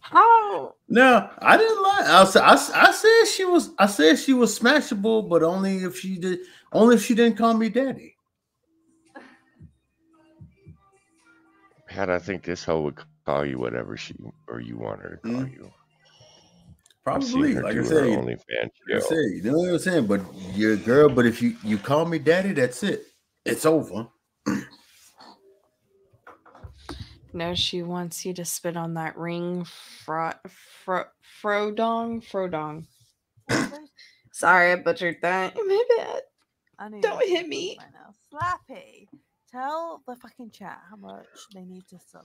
How? No, I didn't lie. I, was, I, I said she was. I said she was smashable, but only if she did. Only if she didn't call me daddy. Pat, I think this hoe would call you whatever she or you want her to call Mm. you. Probably, like I do her said, OnlyFans like I show. said, you know what I'm saying. But you're a girl. But if you you call me daddy, that's it. It's over. No, she wants you to spit on that ring fro fro frodong frodong. Sorry, I butchered that. My bad. I Don't hit me. Right now. Slappy, tell the fucking chat how much they need to sub.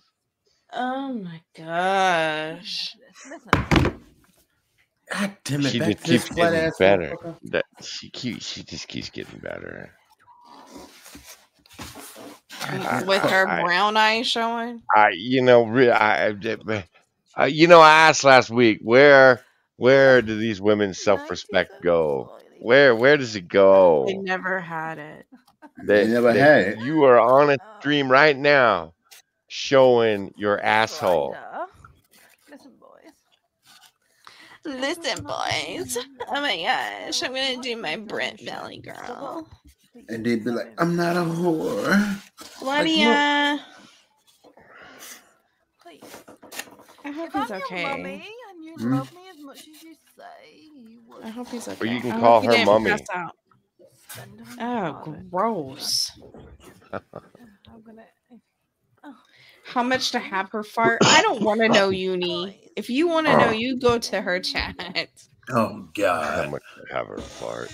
Oh my gosh. Listen, God damn it! She just keeps getting better. That she keeps she just keeps getting better. I- With her I- brown eye showing. I, you know, I, I- I, you know, I asked last week where, where do these women's self-respect go? Where, where does it go? They never had it. That- never that had it. You are on a stream right now, showing your asshole. listen, boys. Listen, boys. Oh my gosh, I'm gonna do my Brent Belly girl. And they'd be like, "I'm not a whore." Love Like, ya. Please. I hope If he's I'm okay. mummy and you Hmm? love me as much as you say you would, I hope he's okay. Or you can I call her didn't mummy. out. Oh, gross. Eh, oh. How much to have her fart? I don't want to know, Uni. If you want to know, you go to her chat. Oh God. How God! much to have her fart?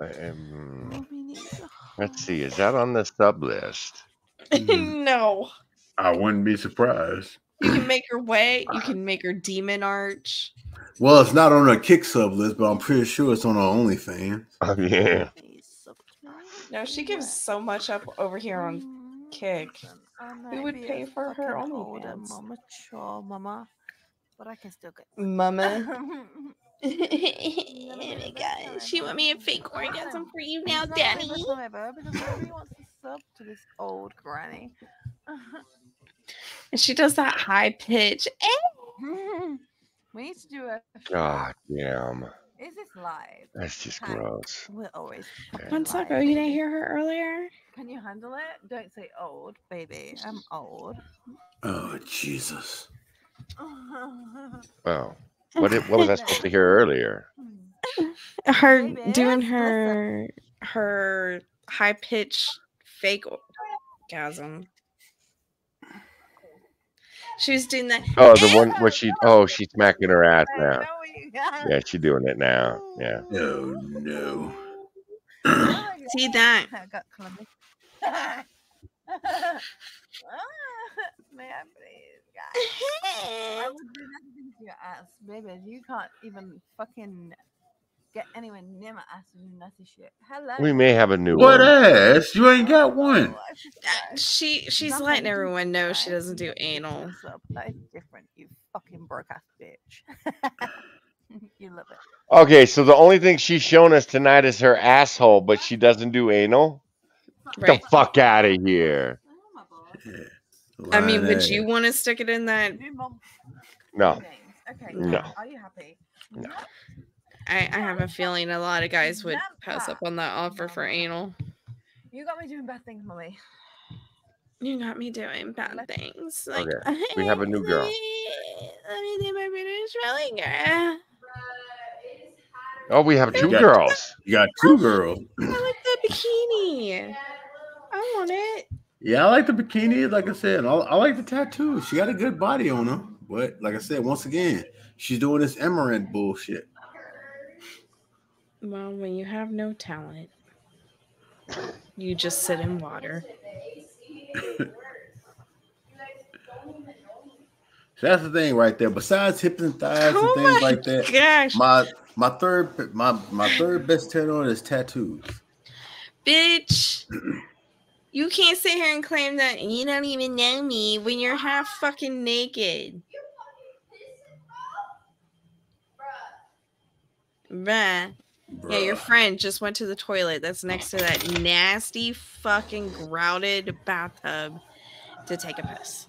I am. Let's see. Is that on the sub list? no. I wouldn't be surprised. You can make her wet. You can make her demon arch. Well, it's not on a kick sub list, but I'm pretty sure it's on our OnlyFans. Oh yeah. No, she gives so much up over here on mm-hmm. Kick. We would pay for her older, OnlyFans. more mama, but I can still get. Mama. oh my gosh, she want me a fake orgasm for you now, It's Danny. the best time ever because nobody wants to sub to this old granny. And she does that high pitch. Eh. we need to do a. God damn. Is this live? That's just Can- gross. We're always. One second, you didn't hear her earlier? Can you handle it? Don't say old, baby. I'm old. Oh Jesus! Oh, what? Did, what was I supposed to hear earlier? Her doing her her high pitch fake orgasm. She was doing that. Oh, the one where she. Oh, she's smacking her ass now. Yeah, she's doing it now. Yeah. Oh no. Oh, See that? I got clumsy. Ah, may I please, guys? I would do nothing to your ass, baby. You can't even fucking get anywhere near my ass to do nasty shit. Hello. We may have a new What one. ass? You ain't got one. Oh, uh, she she's letting everyone know she doesn't do anal. That is different, you fucking broke ass bitch. you love it. Okay, so the only thing she's shown us tonight is her asshole, but she doesn't do anal. Get Right. the fuck out of here. Oh, I mean, would you want to stick it in that? No. Okay. No. Are you happy? No. I, I have a feeling a lot of guys would pass up on that offer for anal. You got me doing bad things, mommy. You got me doing bad things. Like, Okay, we have a new girl. Let me do my British rolling girl. Oh, we have two You got- girls. You got two girls. I like the bikini. I want it. Yeah, I like the bikini. Like I said, I, I like the tattoo. She got a good body on her. But like I said, once again, she's doing this Amouranth bullshit. Well, when you have no talent, you just sit in water. So that's the thing right there. Besides hips and thighs Oh and things my like that, gosh. my my third my my third best turn on is tattoos. Bitch. You can't sit here and claim that you don't even know me when you're half fucking naked. Bruh. Yeah, your friend just went to the toilet that's next to that nasty fucking grouted bathtub to take a piss.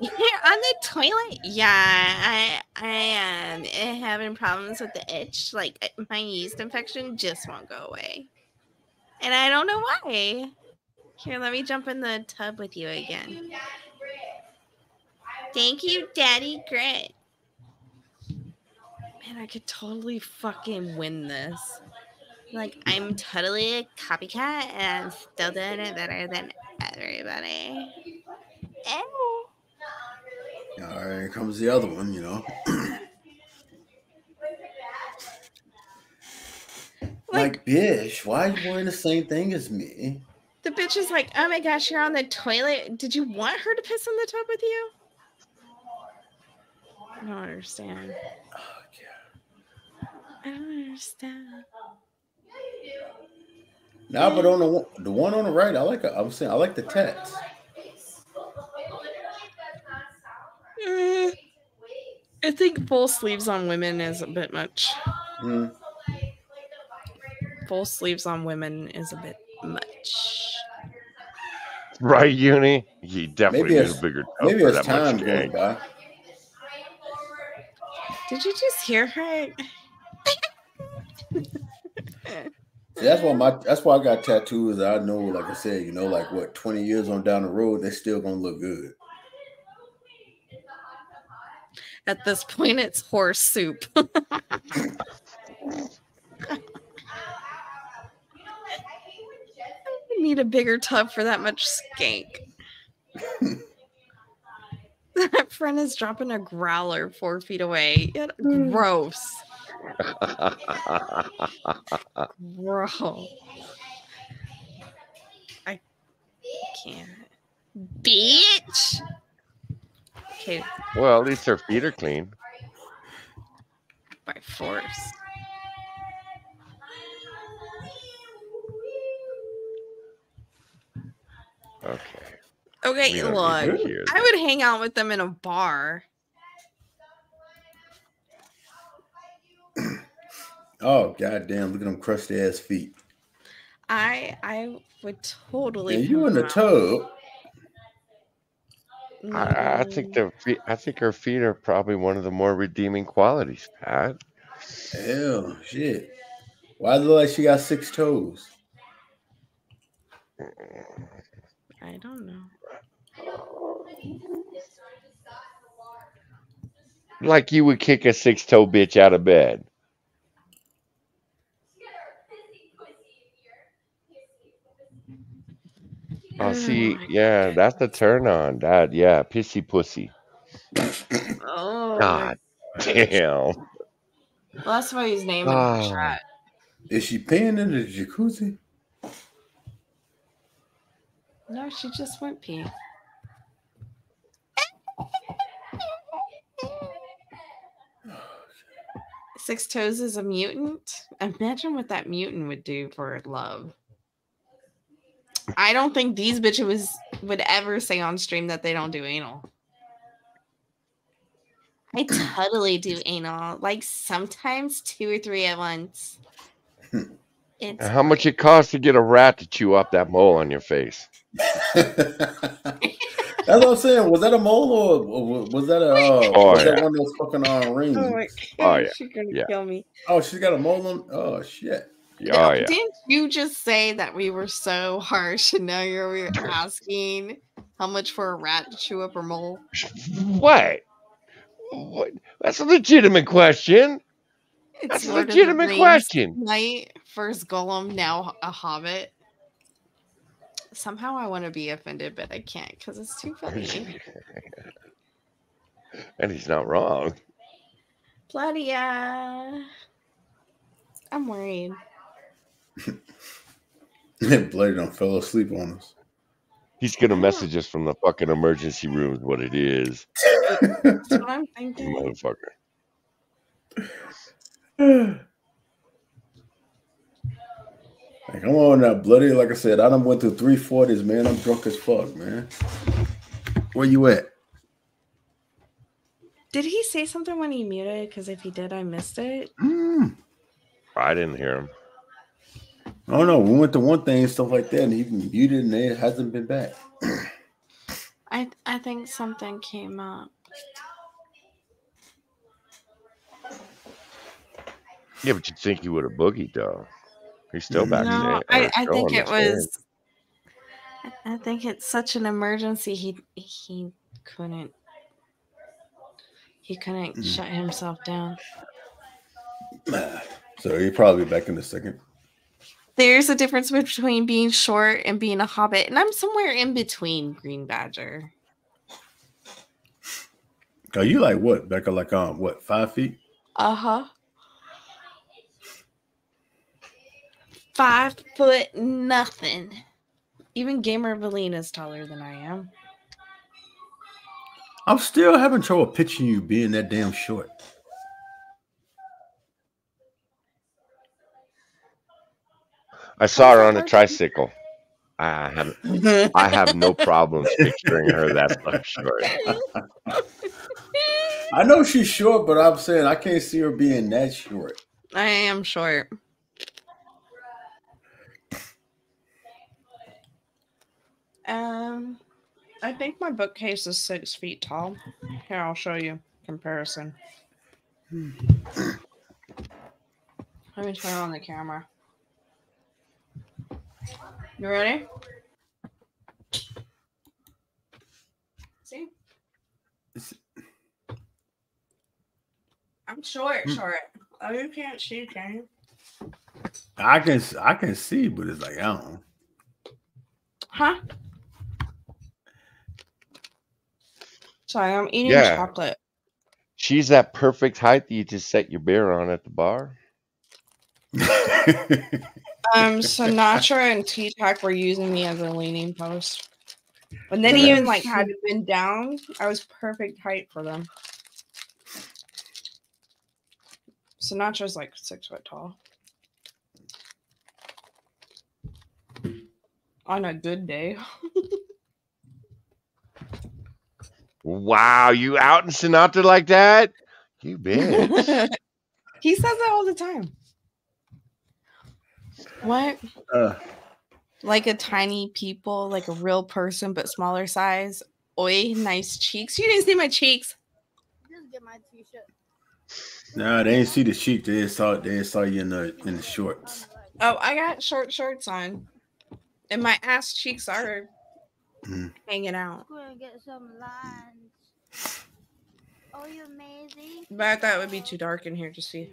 You're on the toilet? Yeah, I I am uh, having problems with the itch. Like my yeast infection just won't go away, and I don't know why. Here, let me jump in the tub with you again. Thank you, Daddy Grit. Man, I could totally fucking win this. Like, I'm totally a copycat and I'm still doing it better than everybody. Oh. All right, here comes the other one, you know. like, bitch, why are you wearing the same thing as me? The bitch is like, oh my gosh, you're on the toilet. Did you want her to piss in the tub with you? I don't understand. Oh, I don't understand. Nah, but on the one, the one on the right, I like. I was saying, I like the text. Mm, I think full sleeves on women is a bit much. Mm. Full sleeves on women is a bit much. Right, Uni? You definitely Maybe need as a bigger tub maybe for that time much goes skank. by. Did you just hear her? See, that's why my that's why I got tattoos. I know, like I said, you know, like what twenty years on down the road, they're still gonna look good. At this point, it's horse soup. I need a bigger tub for that much skank. that friend is dropping a growler four feet away. Mm. Gross. Bro. I can't. Bitch. Okay, well, at least her feet are clean. by force. Okay. Okay, look. need to hear I would hang out with them in a bar. Oh goddamn! Look at them crusty ass feet. I I would totally. And you put in the them out. tub? I, I think the feet, I think her feet are probably one of the more redeeming qualities, Pat. Hell, shit. Why does it look like she got six toes? I don't know. Like you would kick a six toe bitch out of bed. Oh, oh, see, yeah, that's the turn on. That, yeah, pissy pussy. Oh, God damn. well, that's why he's naming Oh. Ah. the chat. Is she peeing in the jacuzzi? No, she just went pee. Six Toes is a mutant. Imagine what that mutant would do for love. I don't think these bitches would ever say on stream that they don't do anal. I totally do anal, like sometimes two or three at once. It's How much it costs to get a rat to chew up that mole on your face? That's what I'm saying. Was that a mole or or was that a uh, Oh, was that yeah. one of those fucking uh, rings? Oh my Oh, yeah. she's gonna Yeah. kill me. Oh, she's got a mole on. Oh shit. Oh, yeah. Didn't you just say that we were so harsh and now you're asking how much for a rat to chew up her mole? What? What? That's a legitimate question. That's a Lord of the legitimate question. Night first Gollum, now a hobbit. Somehow I want to be offended, but I can't because it's too funny. And he's not wrong. Bloody uh I'm worried. Bloody don't fell asleep on us. He's gonna message us from the fucking emergency room. is What it is, That's what I'm thinking. motherfucker. Come on now, bloody. Like I said, I done went through three forties, man. I'm drunk as fuck, man. Where you at? Did he say something when he muted? Because if he did, I missed it. Mm. I didn't hear him. I don't know. We went to one thing and stuff like that, and he muted, and it hasn't been back. I I think something came up. Yeah, but you'd think he would have boogied though. He's still back No, there. I, I think it was. I think it's such an emergency. He he couldn't. He couldn't Mm. shut himself down. So he'll probably be back in a second. There's a difference between being short and being a hobbit, and I'm somewhere in between Green Badger. Are you like what, Becca? Like um, what, five feet? Uh huh. Five foot nothing. Even Gamer Valine is taller than I am. I'm still having trouble picturing you being that damn short. I saw her on a tricycle. I have I have no problems picturing her that much short. I know she's short, but I'm saying I can't see her being that short. I am short. Um, I think my bookcase is six feet tall. Here, I'll show you comparison. Let me turn on the camera. You ready? See? I'm short, Hmm. short. Oh, you can't see, can you? I can I can see, but it's like I don't. Huh? Sorry, I'm eating Yeah. chocolate. She's that perfect height that you just set your beer on at the bar. Um, Sinatra and TeaTac were using me as a leaning post. And then he even like had to bend down. I was perfect height for them. Sinatra's like six foot tall. On a good day. Wow, you out in Sinatra like that? You bitch. he says that all the time. What? Uh, Like a tiny people, like a real person, but smaller size. Oi, nice cheeks. You didn't see my cheeks. Just get my t-shirt. nah, they ain't see the sheet. They just saw they saw you in the in the shorts. Oh, I got short shorts on. And my ass cheeks are Mm. hanging out. Gonna get some lunch. Oh, you amazing. But I thought it would be too dark in here to see.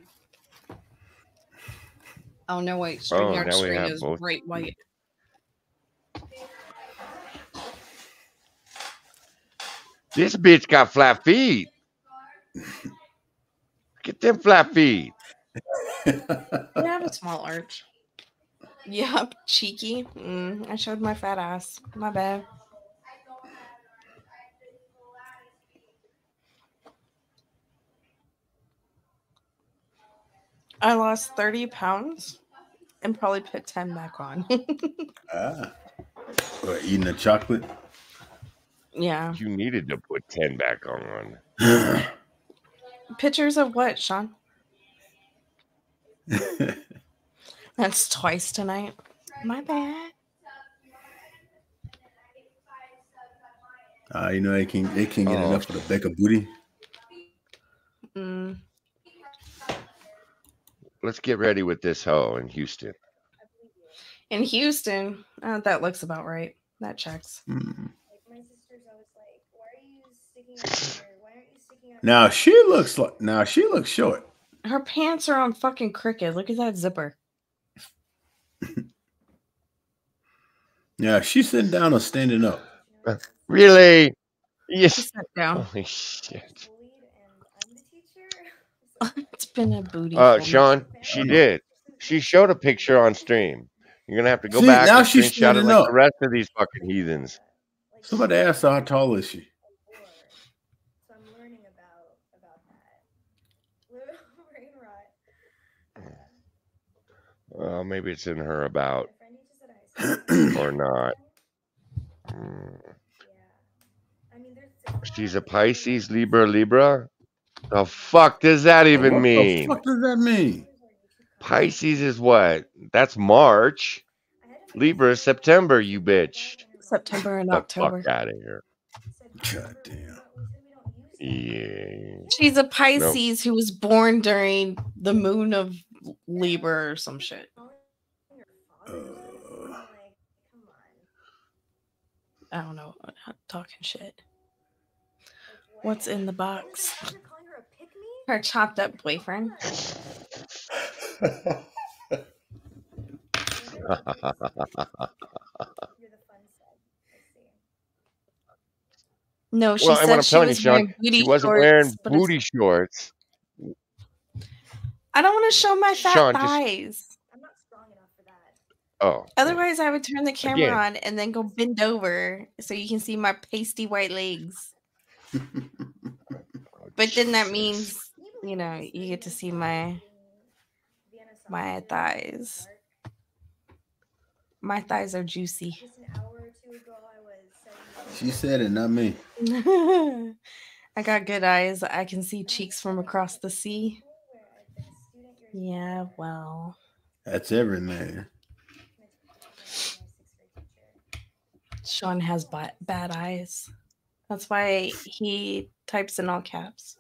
Oh no, wait. StreamYard now we screen is both. bright white. This bitch got flat feet. Get them flat feet. I have a small arch. Yep, cheeky. Mm, I showed my fat ass. My bad. I lost 30 pounds and probably put 10 back on. Ah, or eating the chocolate. yeah. You needed to put 10 back on. Pictures of what, Sean? That's twice tonight. My bad. Uh, you know they can they can't get Oh. enough of the Becca booty. Mm. Let's get ready with this hoe in Houston. In Houston, uh, that looks about right. That checks. Mm. My sister's always like, why are you sticking out your, why aren't you sticking out Now she looks like now she looks short. Her pants are on fucking crooked. Look at that zipper. Yeah, she's sitting down or standing up. Really? Yes. Sit down. Holy shit. It's been a booty. Uh. Sean, she did. She showed a picture on stream. You're gonna have to go See, back now and she's screenshot it like up. the rest of these fucking heathens. Somebody asked her how tall is she? So I'm learning about about that. Brain rot. Well, maybe it's in her about. or not. Mm. She's a Pisces, Libra, Libra. The fuck does that even What the mean? fuck does that mean? Pisces is what? That's March. Libra is September, you bitch. September and The October. fuck out of here. God damn. Yeah. She's a Pisces who was born during the moon of Libra or some shit. Uh. I don't know. I'm not talking shit. What's in the box? Her chopped up boyfriend. No, she well, and what said I'm she telling you, was wearing Sean, booty she wasn't shorts. wearing but it's- booty shorts. I don't want to show my fat Sean, just- thighs. Oh, Otherwise, I would turn the camera Again. on and then go bend over so you can see my pasty white legs. but then that means, you know, you get to see my my thighs. My thighs are juicy. She said it, not me. I got good eyes. I can see cheeks from across the sea. Yeah, well. That's every man. Sean has ba- bad eyes. That's why he types in all caps.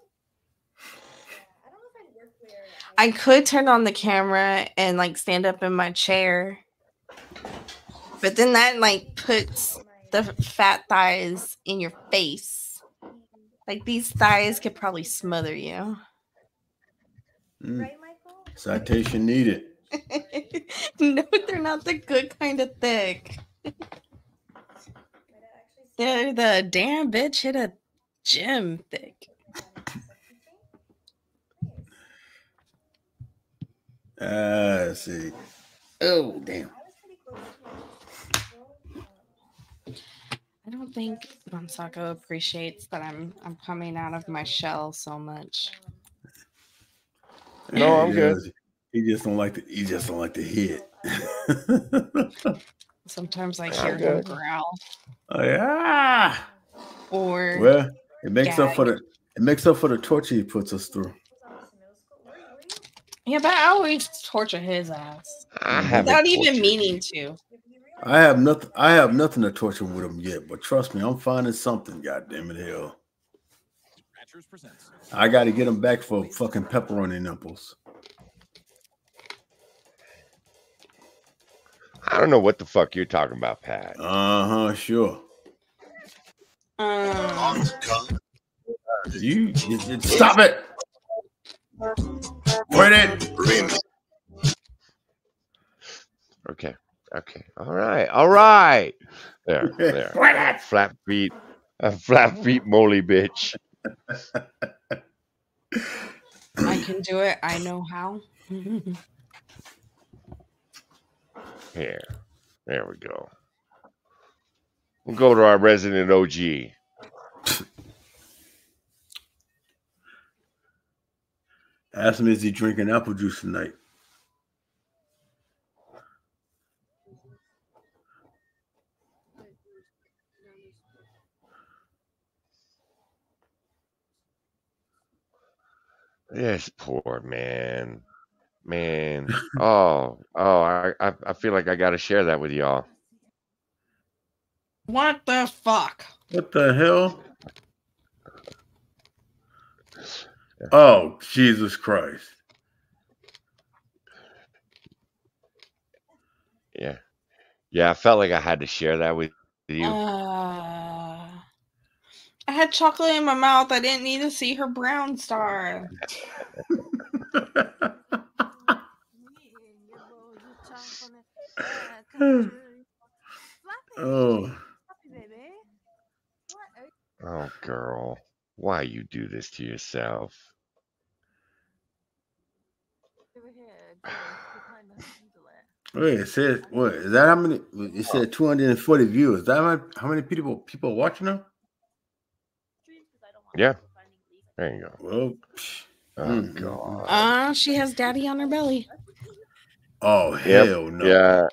I could turn on the camera and like stand up in my chair, but then that like puts the fat thighs in your face. Like these thighs could probably smother you. Mm. Citation needed. no, they're not the good kind of thick. They're the damn bitch hit a gym thick. Let's see. Oh, damn. I don't think Gonzaga appreciates that I'm I'm coming out of my shell so much. No, I'm good. He just don't like to. He just don't like to hit. Sometimes I hear him growl. Oh yeah. Or Well, it makes up for the. It makes up for the torture he puts us through. Yeah, but I always torture his ass. I haven't Without even tortured meaning to. I have nothing. I have nothing to torture with him yet, but trust me, I'm finding something. God damn it, hell! I got to get him back for fucking pepperoni nipples. I don't know what the fuck you're talking about, Pat. Uh huh. Sure. Um, You, you- you- stop it. Quit it. Okay. Okay. All right. All right. There. There. Quit it. Flat feet. A flat feet moly bitch. I can do it. I know how. Here. There we go. We'll go to our resident OG. Ask him is he drinking apple juice tonight? This poor man. Man. Oh, oh, I, I, I feel like I got to share that with y'all. what the fuck? What the hell? Oh, Jesus Christ. Yeah. Yeah, I felt like I had to share that with you. Uh, I had chocolate in my mouth. I didn't need to see her brown star. Oh, Oh, girl. Why you do this to yourself? wait, it said what? Is that how many? It said 240 viewers. Is that how many, how many people people are watching now? Yeah. There you go. Well, Oh, mm, God. Uh, she has daddy on her belly. oh Yep, hell no. Yeah.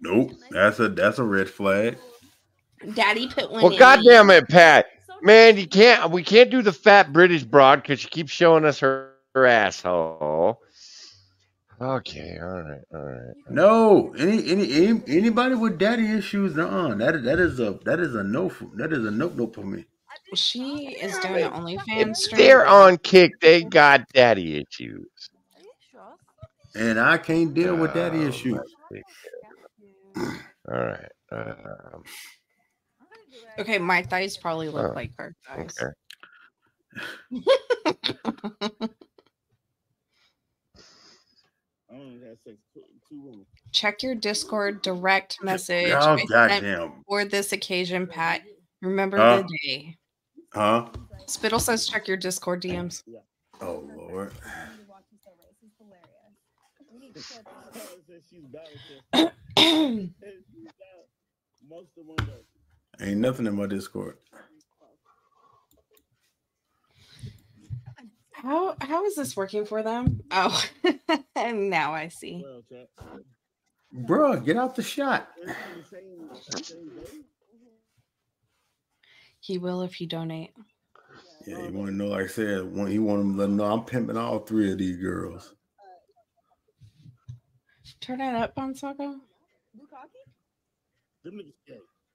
Nope. That's a that's a red flag. Daddy put one Well, in. goddamn it, Pat. Man, you can't. We can't do the fat British broad because she keeps showing us her, her asshole. Okay, all right, all right. No, any any, any anybody with daddy issues, uh, that that is a that is a no for, that is a nope nope for me. She is doing an OnlyFans If stream. they're on kick, they got daddy issues. And I can't deal with daddy Oh, issues. All right. Um, Okay, my thighs probably look Oh, like her thighs. okay. Check your Discord direct message. Oh, goddamn. For this occasion, Pat. Remember Huh? the day. Huh? Spittle says check your Discord DMs. Oh Lord. Ain't nothing in my Discord. How how is this working for them? Oh, and now I see. Bro, get out the shot. He will if you donate. Yeah, you want to know, like I said, when he want to let them know I'm pimping all three of these girls. Turn it up, BonSocko. Them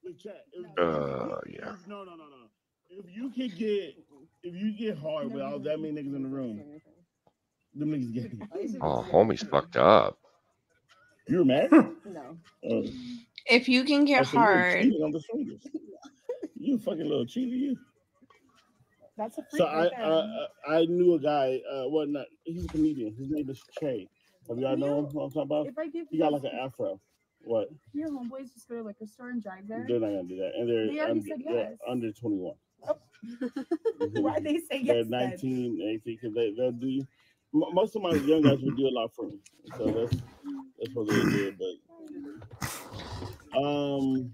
niggas chat. If, Uh, yeah. No, no, no, no. If you can get, if you get hard with all that many niggas in the room, them niggas gay. Oh, homie's fucked up. You were married? no. Oh, If you can get oh, so you were hard, on the. You fucking little cheater, you. That's a freak So I, right. I I I knew a guy. Uh, well, not he's a comedian. His name is Che. Have y'all know him? What I'm talking about? If I give He got like an afro. What? Your homeboys just go to like a store and drive there. They're not gonna do that, and they're, They under, said they're yes. under 21. Why they say yes? They're yes? then? 19, 18, because they they'll do. Most of my young guys would do a lot for me, so that's that's what they did. But um,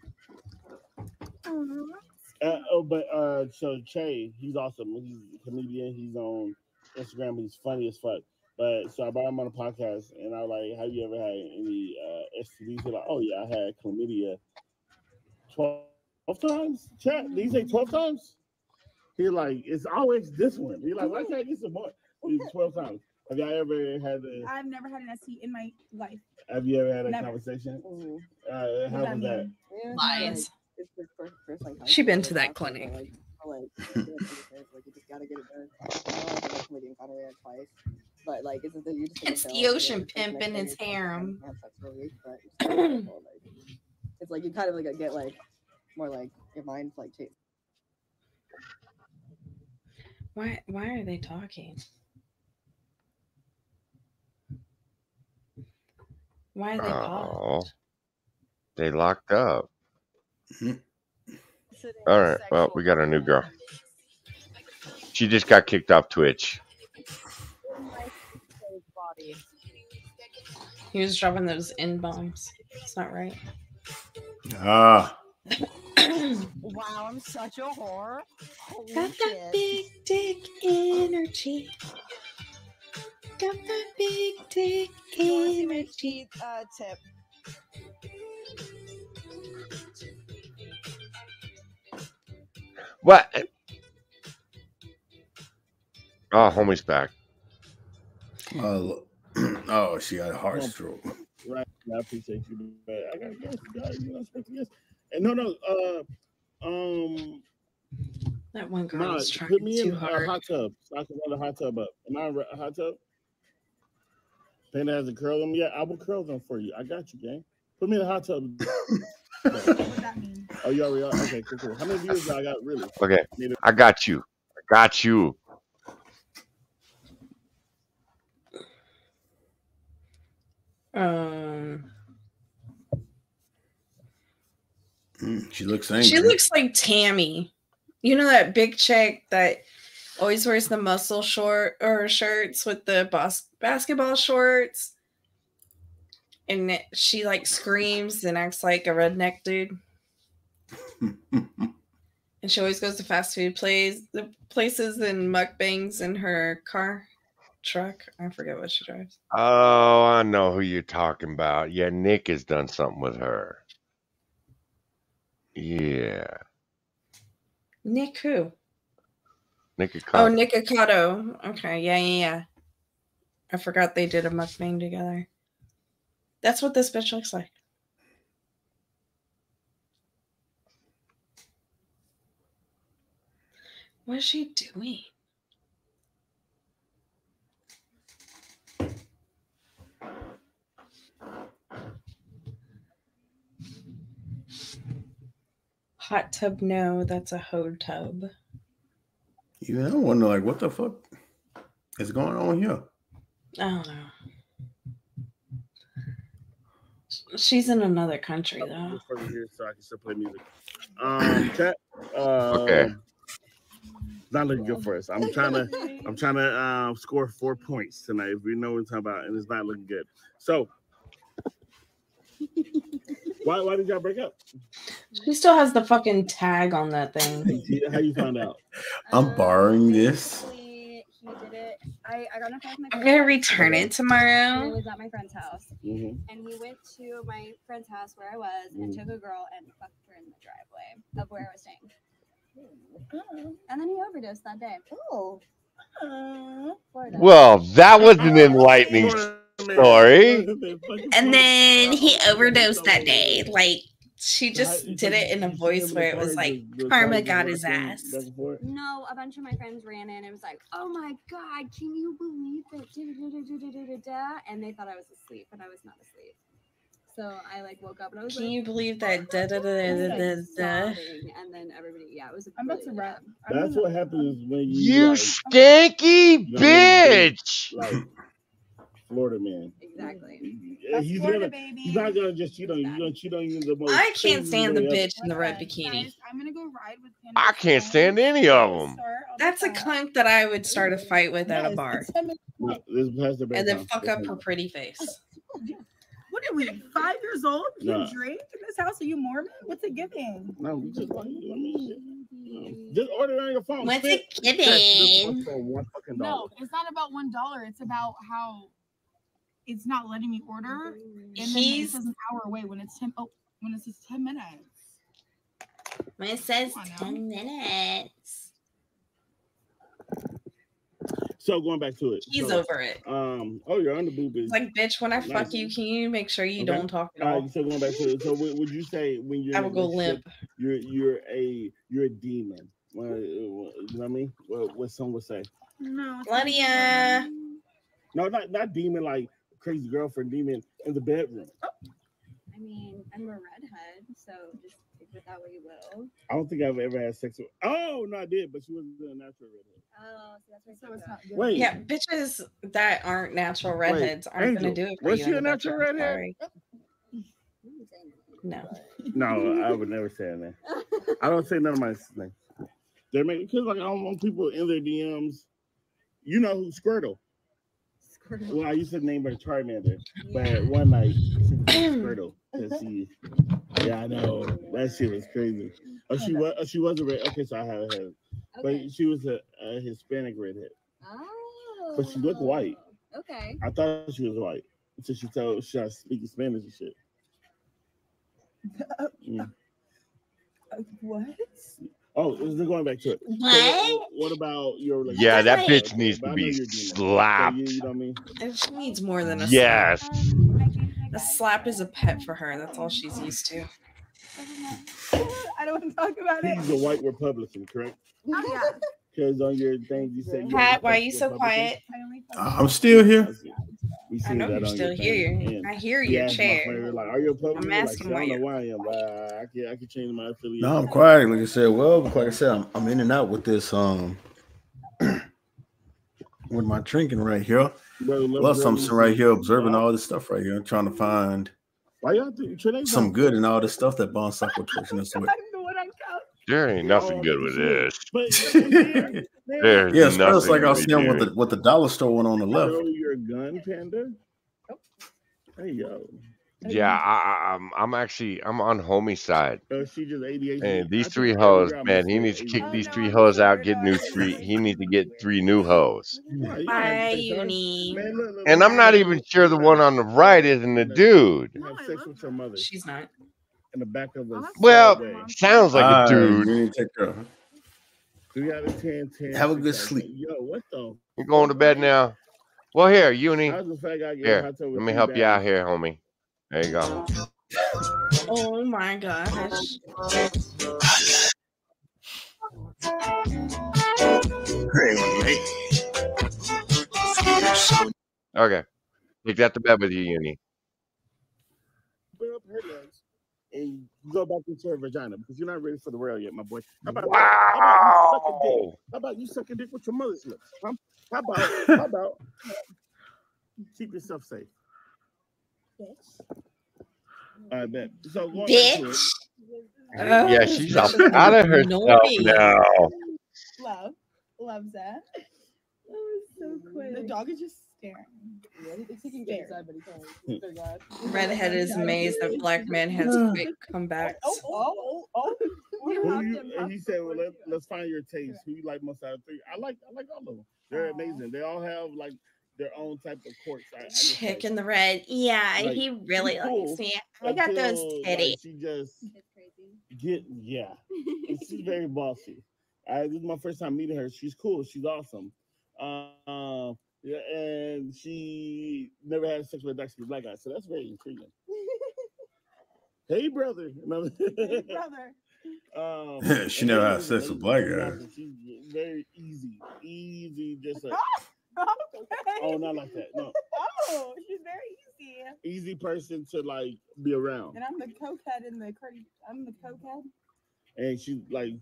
uh, oh, but uh, so Che, he's awesome. He's a comedian. He's on Instagram. He's funny as fuck. But so I brought him on a podcast, and I was like, "Have you ever had any uh, STDs?" He's like, "Oh yeah, I had chlamydia twelve times." Chat. Did he say twelve times? He's like, "It's always this one." He's like, "Why can't I get some more?" He's twelve times. Have y'all ever had a? I've never had an ST in my life. Have you ever had a Never. conversation? Mhm. Uh, how was that? mean? Lies. It's the first, first like She been to that clinic. Like, like, like you just gotta get it done. I know I've been a comedian gonorrhea twice, but like it's the you just It's the ocean then, like, pimp and his harem. have sex for a week, but it's still like, it's like you kind of like get like more like your mind's like changed. Why why are they talking? Why are they oh. paused? Oh, they locked up. All right. Well, we got a new girl. She just got kicked off Twitch. He was dropping those in bombs. It's not right. Ah, wow, I'm such a whore. Holy Got shit. that big dick energy. Got that big dick energy. Uh, tip. What? Oh, homie's back. oh, oh, she had a heart stroke. Right. I appreciate you, but I gotta guess. You gotta, you know, expect to guess. And no, no. Uh, um, That one girl nah, was trying put me too in a hot tub so I can run the hot tub up. Am I in a hot tub? Panda has to curl them. Yeah, I will curl them for you. I got you, gang. Put me in a hot tub. oh, you already are. Okay, cool, cool. How many views do I got? Really? Okay. I got you. I got you. Um, Mm, she looks angry. she looks like Tammy. You know that big chick that always wears the muscle short or shirts with the bas- basketball shorts, and it- she like screams and acts like a redneck dude. and she always goes to fast food plays the places and mukbangs in her car truck. I forget what she drives. Oh, I know who you're talking about. Yeah, Nick has done something with her. Yeah, Nick who? Nick Oh, Ocado. Nick Avocado. Okay, yeah, yeah, yeah. I forgot they did a mukbang together. That's what this bitch looks like. What is she doing? Hot tub, no, that's a hoe tub. You Yeah, I wonder like what the fuck is going on here. I don't know. She's in another country though. Here so I can still play music. Um, chat. Uh, Okay. Not looking good for us. I'm trying to. I'm trying to uh, score four points tonight. If we know what we're talking about, and it's not looking good. So, why why did y'all break up? She still has the fucking tag on that thing. How you found out? I'm borrowing this. He did it. I, I got in a fight with my I'm gonna return it tomorrow. It was at my friend's house. Mhm. And he went to my friend's house where I was and Mm. took a girl and fucked her in the driveway of where I was staying. And then he overdosed that day. Oh. Florida. Well, that was an enlightening story. And then he overdosed that day. Like she just did it in a voice where it was like karma got his ass. No, a bunch of my friends ran in and was like, "Oh my god, can you believe it?" Da, da, da, da, da, da, da," And they thought I was asleep, but I was not asleep. So I like woke up and I was like, Can like, you believe that? Da, da, da, I da, da, da. and then everybody, yeah, it was. I'm about to really rap. That's what happens when you. You like, stanky you know what I mean? bitch. Like Florida man. Exactly. Yeah, he's gonna. He's not gonna just cheat on you. He's gonna cheat on you the most. I can't stand the bitch in the red bikini. I'm gonna go ride with him. I can't stand any of them. That's a cunt that I would start a fight with at a bar No, this and then fuck up her pretty face. Oh, what are we? Five years old? You Nah. drink in this house? Are you Mormon? What's it giving? No, we just like, I mean, just order on your phone. What's Spend- it giving? spend this for one fucking dollar. No, it's not about one dollar. It's about how it's not letting me order, and then it He's- says an hour away when it's ten. Oh, when it says ten minutes. When it says Come on now. 10 minutes. So going back to it. He's so, over it. Um. Oh, you're on the boob. Like, bitch, when I fuck you, can you make sure you Okay. don't talk at All all? right, so going back to it. So would, would you say when you're I in would go limp. You're you're a you're a demon. Well, uh, you know what I mean? What, what some would say. No. Lydia. No, not not demon like crazy girlfriend. Demon in the bedroom. Oh. I mean, I'm a redhead, so just take with that what you will. I don't think I've ever had sex with. Oh no, I did, but she wasn't a natural redhead. Oh, so that's what so it's not good. Wait. Yeah, bitches that aren't natural redheads aren't gonna do it for was you. she a natural bedroom, redhead? sorry. No. No, I would never say that. I don't say none of my things. They make because like I don't want people in their DMs. You know who Squirtle? Well, I used to name her Charmander, but one night she was Squirtle because she. Yeah, I know that shit was crazy. Oh, she was. Oh, she was a red. Okay, so I have her. But she was a, a Hispanic redhead, Oh. but she looked white. Okay. I thought she was white until she told she started speaking Spanish and shit. Mm. What? Oh, this is going back to it. So What? what about your like? Yeah, that Wait. bitch needs to be you're a demon. So slapped. you, you know what I mean? She needs more than a slap. Yes. slap. A slap is a pet for her. That's all she's used to. I don't want to talk about it. He's a white Republican, correct? Oh, yeah. Because on your thing you say. Pat, why are you so Republican. quiet? I'm still here. We I know that you're still your here. And I hear he your asked chair. friend, like, are you a Republican? I'm Like, asking "I why don't know you're- why I am. But uh, I can I can change my affiliation. No, I'm quiet. Like I said, well, like I said, I'm, I'm in and out with this um with my drinking right here. Brother, let Plus, I'm sitting right here observing all this stuff right here, trying to find Why y'all think some good and all this stuff that BonSocko Twitching us with. There ain't nothing good with this. But There's Yeah, it smells nothing like I to see be him with the with the dollar store one on the left. Throw your gun, Panda. Hey yo. Yeah, I, I, I'm I'm actually I'm on homie side. Uh, she just ADHD. And these think three hoes, man, he needs to kick ADHD. these three hoes out, get new three. He needs to get three new hoes. Bye, have sex, huh? Uni. Man, look, look, And I'm not even sure the one on the right isn't a dude. have sex with your mother She's not. In the back of a Well, subway. sounds like a dude. you need to take care of her. Three out of ten, ten. Have a good six sleep. Yo, what the? You're going to bed now? Well, here, Uni. I was the fat guy getting Here, hot tub with let me three help you out here, homie. There you go. Oh my gosh. Okay. Take that to bed with you, Uni. Put up her legs and you go back into your vagina because you're not ready for the rail yet, my boy. How about, how about you suck a dick? How about you suck a dick with your mother's lips? Huh? How about how about keep yourself safe? I bet. So going back it, Bitch. Yeah, oh, she's out proud of herself now. Love. Loves that. That was so quick. The dog is just staring. Yeah, it's he can get inside, but he can't. Oh, God. Redhead is amazed that black man has quick comebacks. Oh, oh, oh. We Who you, and he said, "Well, let, let's find your taste. Who you like most out of three? I like, I like all of them. They're amazing. They all have like their own type of quirks. I, I Chick like, in the red. Yeah, like, he really she's likes me. I got those until, like, titties. she just get yeah. And she's very bossy. I this is my first time meeting her. She's cool. She's awesome. Um, yeah, and she never had sex with a dark-skinned black guy, so that's very intriguing. hey, brother. No. Brother. Um, She never had she's sex with black easy guys. She's very easy, easy, just like okay. oh, not like that. No, Oh, she's very easy. easy person to like be around, And I'm the cokehead in the crazy. I'm the cokehead. and she's like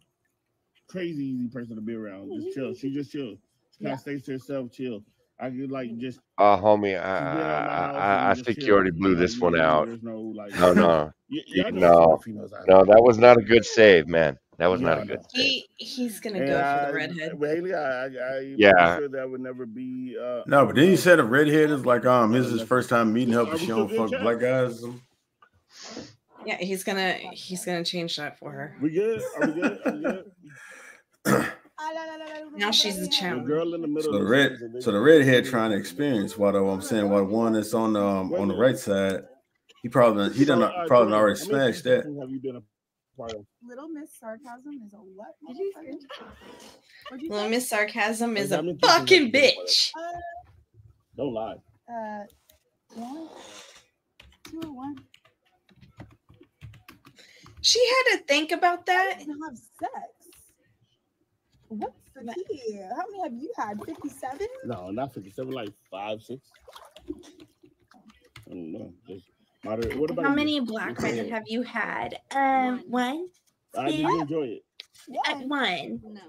crazy easy person to be around. Just chill. She just chill. She kind Yeah. of stays to herself. Chill. I could like just Uh, homie, I, be around my I, I, I think you already blew this one out. No like No, no, Y- y'all know some no, good females out no. That was not a good save, man. That was not a good save. He he's gonna And go for the redhead. but Haley, I, I, I'm Yeah. sure that would never be. Uh, No, but then you said a redhead is like um, this is his first time meeting her, but she don't fuck chat? black guys. Yeah, he's gonna he's gonna change that for her. We good? Are we good? Are we good? Now she's the The girl in the middle So the red, so the redhead trying to experience what I'm saying. What one that's on the um, on the right side, he probably done- he done So, uh, probably done Jordan, already smashed that. Have you been a part of? Little Miss Sarcasm is a what? Did you hear? You Little? Miss Sarcasm is a many sessions have fucking you been a part of? bitch. Don't lie. Uh, one, two or one. She had to think about that. Didn't have sex. What's the key? How many have you had? Fifty-seven. No, not fifty-seven. Like five, six. I don't know. Just moderate. What about How you? many black What's men have you had? Um, one, I did two, enjoy it? uh, one. No.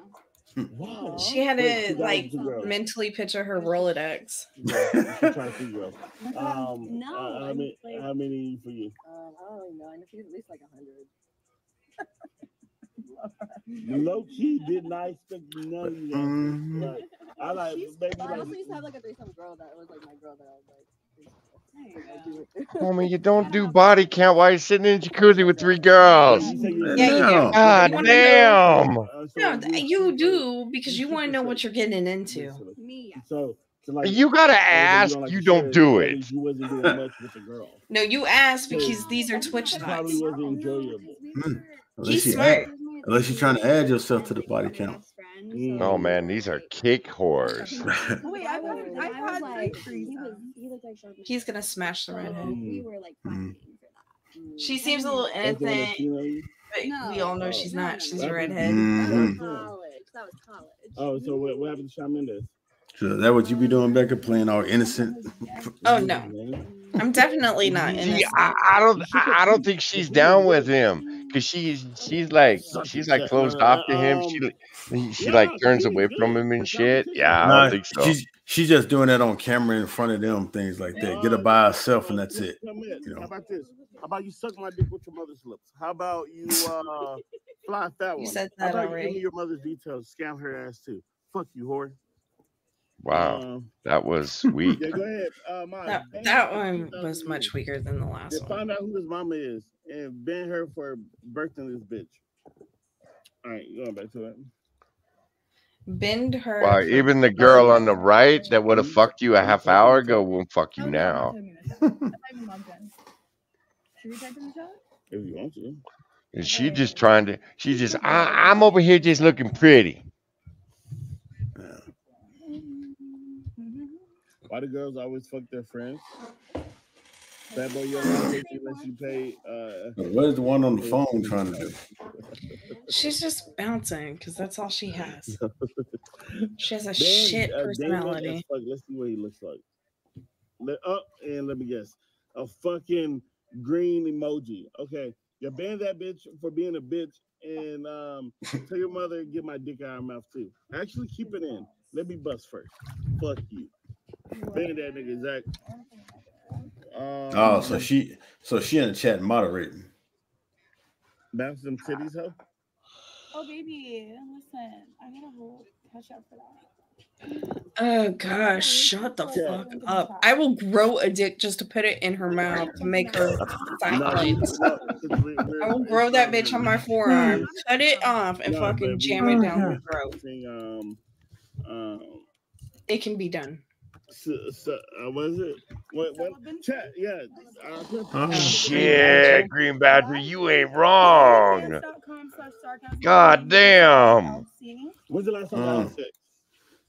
Wow. She had Wait, to like two mentally picture her Rolodex. Yeah, she tried to figure out. Um, No, uh, how many? like- How many for you? Um, I don't really know. I know she's at least like a hundred. Low key did not expect none of you. guys. Mhm. Like, I like maybe I like also used to have like a threesome girl that was like my girl that I was like. I do it. Homie, you don't do body count while you're sitting in a jacuzzi with three girls. You say you- Yeah, you do. God You damn. Uh, so No, you- you do because you you want to know what you're getting into. Me. So, so like, You gotta ask, like you don't do it. You wasn't doing much with the girl. No, you ask because these are Twitch It probably thoughts. wasn't enjoyable. Hmm. He's smart. Add, unless you're trying to add yourself to the body count. Oh, mm. Oh man, these are kick whores. Oh, wait, I've Oh, I've I was had like, he was, he looked like Sharpie. He's gonna smash the So redhead. we were like mm-hmm. fighting. She mm. seems a little That's the one that innocent, she know you? but we all know she's not. She's a redhead. That was mm-hmm. college. That was college. Oh, so what, what happened to Shawn Mendes? So that what you be doing, Becca? Playing all innocent? Oh no, I'm definitely not See, innocent. I, I don't, I, I don't think she's down with him because she's, she's like, she's like closed off to him. She, um, she like turns away from him and shit. Yeah, I don't think so. she's she's just doing that on camera in front of them, things like that. Get her by uh, herself, and uh, that's it. You know. How about this? How about you suck my dick with your mother's lips? How about you uh fly that one? You said How that about you give me your mother's details? Scam her ass too. Fuck you, whore. Wow, Um, that was weak. yeah, go ahead. Uh, Mom, That, that one was much weaker than the last one. find out who his mama is and ban her for birthing this bitch. All right, going back to it. Bend her. Wow, even the girl on the right that would have fucked you a half hour ago won't fuck you now. Should we type in the chat? If you want to. And she just trying to. She just. I, I'm over here just looking pretty. Why do girls always fuck their friends? Bad boy, you only pay unless you pay. Uh, What is the one on the phone trying to do? She's just bouncing because that's all she has. She has a Dan- shit uh, Dan personality. fuck. Let's see what he looks like. Let, oh, and let me guess. A fucking green emoji. Okay. You ban that bitch for being a bitch and um tell your mother to get my dick out of her mouth too. Actually keep it in. Let me bust first. Fuck you. Ban that nigga Zach. Um, Oh, so she, so she in the chat moderating. bounce them titties, huh? Oh, baby, listen, I got a whole cash out for that. Oh gosh, shut the fuck up. I will grow a dick just to put it in her mouth to make her silent. I will grow that bitch on my forearm, cut it off, and No, fucking jam it down her throat. Um, um, It can be done. So, so, uh, what is it? What? What? Chat? Yeah. Uh, Oh, shit, Green Badger, you ain't wrong. God damn. When's the last time I had sex?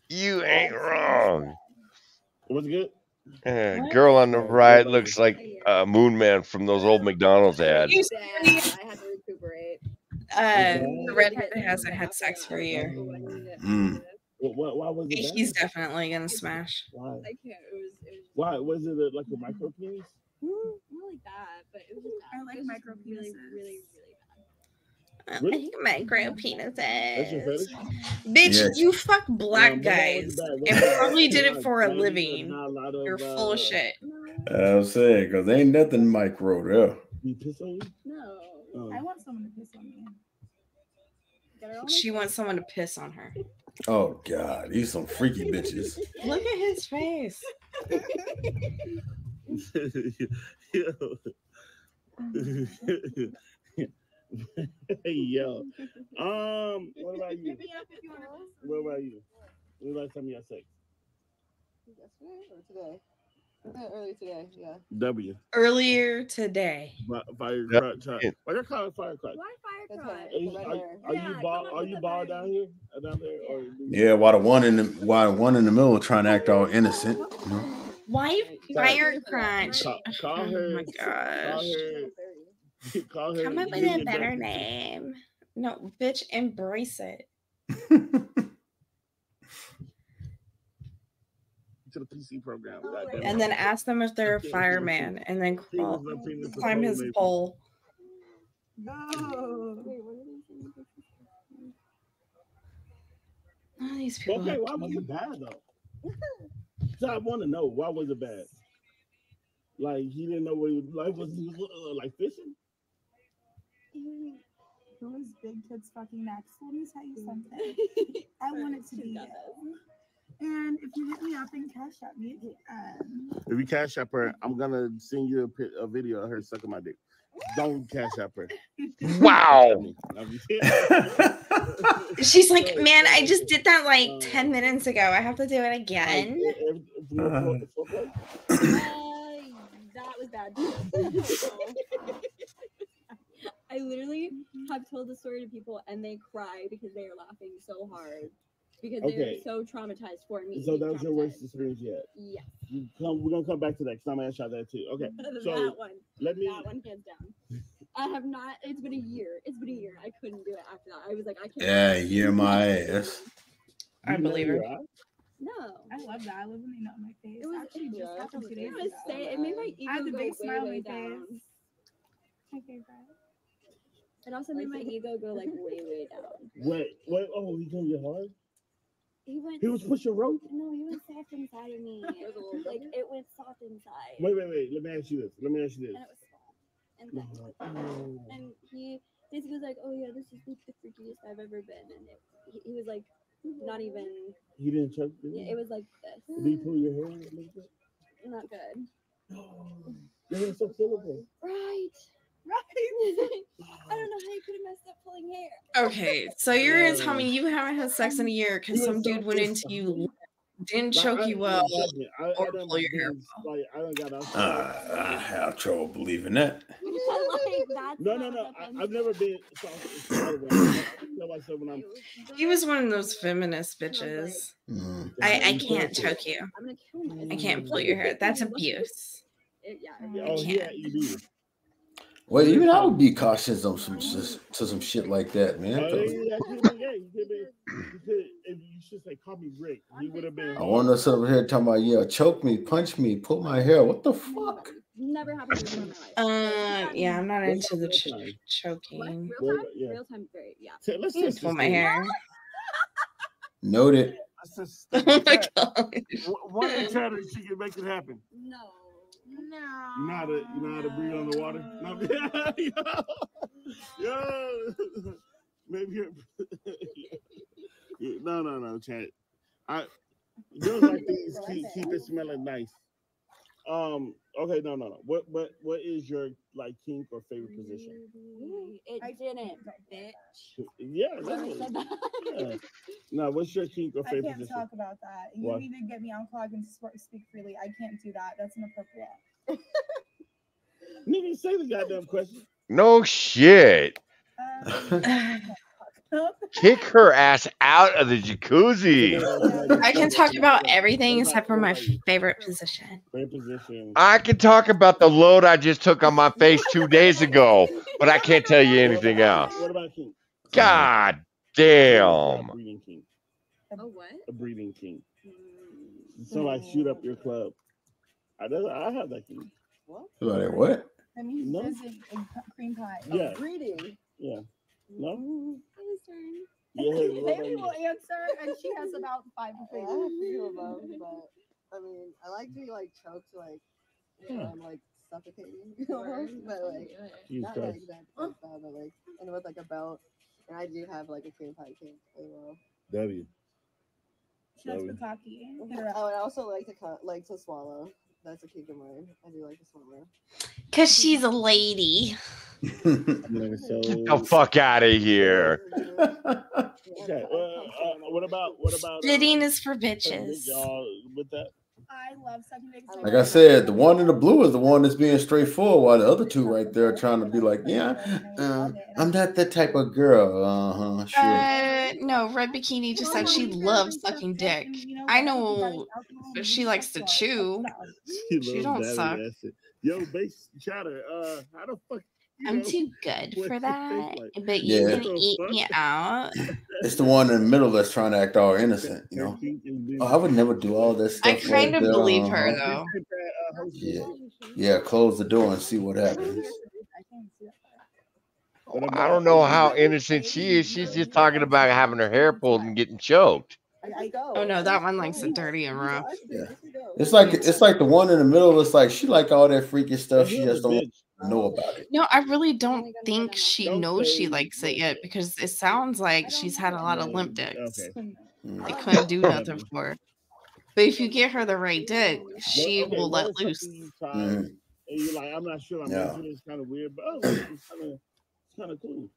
You ain't wrong. Was it good? Uh, girl on the right looks like uh, Moon Man from those old McDonald's ads. You I had to recuperate. Uh, the redhead that hasn't had sex for a year. Mm. What, what, why was it? bad? He's definitely gonna smash. Why? I can't. It was. It was Why was it like a micro penis? not like that, but it was just. I like micro penises. really, really, bad. I Really? like micro That's your penises. fetish? Bitch, Yes. you fuck black Um, but why was guys it bad? What and probably did it for a living. A of. You're full of uh, shit. I'm saying, cause ain't nothing micro there. You piss on you? No. Oh. I want someone to piss on me. Her She wants someone to piss on her. Oh God, these some freaky bitches. Look at his face. Yo. Um, what about you? What about you? When the last time you had sex? Yesterday or today? I think today, yeah. W. Earlier today. Fi- Fire Yeah. crotch. Why they call it fire crotch? Why That's fire right. Are you, are, hair. are you bald? Are you bald down here? Down there? Or Yeah, while the one in the while one in the middle trying to act all innocent. You know? Why fire crunch? Call, call Oh her. my Call gosh. her. Call her. Come up with a better name. No, bitch, embrace it. To the PC program. Oh, goddamn And it. then ask them if they're a fireman and then crawl, no climb pole, his maybe. pole. No. None of these people Okay, why was it bad though? So I want to know why was it bad? Like he didn't know what he was like. Was he uh, like fishing? Those big kids fucking next. Let me tell you something. I want it to be it. And if you hit me up and cash at me, um, If you cash app her, I'm gonna send you a, a video of her sucking my dick. Don't cash app her. Wow. I'm just kidding. She's like, man, I just did that like 10 minutes ago. I have to do it again. Uh, Uh, that was bad. I literally have told the story to people and they cry because they are laughing so hard because Okay. they're so traumatized for me. So being that was your worst experience yet. Yeah. You come, we're gonna come back to that because I'm gonna ask y'all that too. Okay. So that one. let me. That one hands down. I have not. It's been a year. It's been a year. I couldn't do it after that. I was like, I can't. Yeah, hear my ass. I believe her. No. I love that. I love when they know my face. It was actually just yeah, happened two days ago. say it made my ego I have the go big way, smile on way my down. face. My favorite. It also made my ego go like way, way down. Wait, wait. Oh, he gonna get hard. He went. He was pushing rope. No, he went soft inside of me. like it went soft inside. Wait, wait, wait. Let me ask you this. Let me ask you this. And it was soft. And then, and he basically was like, "Oh yeah, this is the freakiest I've ever been," and it, he, he was like Not even. He didn't choke you. Yeah, it was like this. Did he pull your hair a little bit? Not good. Your hair's so silver. Right. Right. I don't know how you could have messed up pulling hair. Okay, so you're gonna tell me you haven't had sex in a year because some dude went into you, didn't choke you well, or pull your hair well. Like I don't got. Uh, I have trouble believing that. like, No, no, no. I, I've never been. So, so, I tell myself when I'm. He was one of those feminist bitches. Mm. I, I can't choke you. I'm gonna kill myself. I can't pull your hair. That's abuse. It, yeah. Oh, he had ED. Well, even I would be cautious on some to some shit like that, man. Oh, 'cause yeah, he could have been gay. He could be. He could. If you should say, "Call me Rick," he would have been. I want us over here talking about yeah, choke me, punch me, pull my hair. What the fuck? Never happened in my life. Uh, yeah, I'm not What's into the up, ch- real time? choking. Real time? Yeah. Real time, very, yeah. Say, Let's You test pull my thing. hair. Noted. Oh my god. One- One in chatter, she can make it happen. No. You know how to, you know how to breathe on the water. No, yo, yo. maybe you're. Yeah, no, no, no, chat. I girls like these keep, keep it smelling nice. Um. Okay. No. No. No. What. What. What is your like kink or favorite position? It didn't, bitch. Yeah. I That's what, that. yeah. No. What's your kink or favorite? I can't position? talk about that. You What? need to get me on clock and speak freely. I can't do that. That's inappropriate. Nigga, say the goddamn question. No shit. Kick her ass out of the jacuzzi. I can talk about everything except for my favorite position. Position. I can talk about the load I just took on my face two days ago, but I can't tell you anything else. What about kink? God A damn. breeding kink. Oh, what? A breeding kink. Somebody shoot up your club. I does. I have that kink. Like what? That means No. there's a, a cream pie. Yeah. Breeding. Yeah. No. His turn. Yeah. Maybe you? will answer, and she has about five I have fingers. to do both, but I mean, I like to be like choked, like when hmm. Yeah. I'm like suffocating, almost, but like Jesus not Christ. like that, like that, but like and with like a belt. And I do have like a cream pie cake as well. W. She likes W. bukkake. Hit her. Oh, and I also like to co- like to swallow. That's a kink of mine. I do like to swallow. Cause she's a lady. Get the fuck out of here. Okay. Uh, uh, what about what about Splitting um, is for bitches. Y'all with that? I love sucking dick. Like I said, the one in the blue is the one that's being straightforward, while the other two right there are trying to be like, yeah, uh, I'm not that type of girl. Uh huh. Sure. Uh, no, Red Bikini just said she loves sucking dick. I know she likes to chew. She She don't suck. that shit. Yo, base chatter. Uh, how the fuck? You I'm know, too good for that, like? but you Yeah. can eat me out. It's the one in the middle that's trying to act all innocent, you know. Oh, I would never do all this I stuff. kind right of there, believe her though. Yeah, yeah. Close the door and see what happens. I don't know how innocent she is. She's just talking about having her hair pulled and getting choked. Oh no, that one likes it dirty and rough. Yeah, it's like it's like the one in the middle. It's like she like all that freaky stuff. She just don't know about it. No, I really don't think she knows she likes it yet because it sounds like she's had a lot of limp dicks. They couldn't do nothing for her. But if you get her the right dick, she okay, will what let loose. you tried Mhm. And you're like, I'm not sure I'm Yeah. into this. Kind of weird, but oh, it's kind of, it's kind of cool.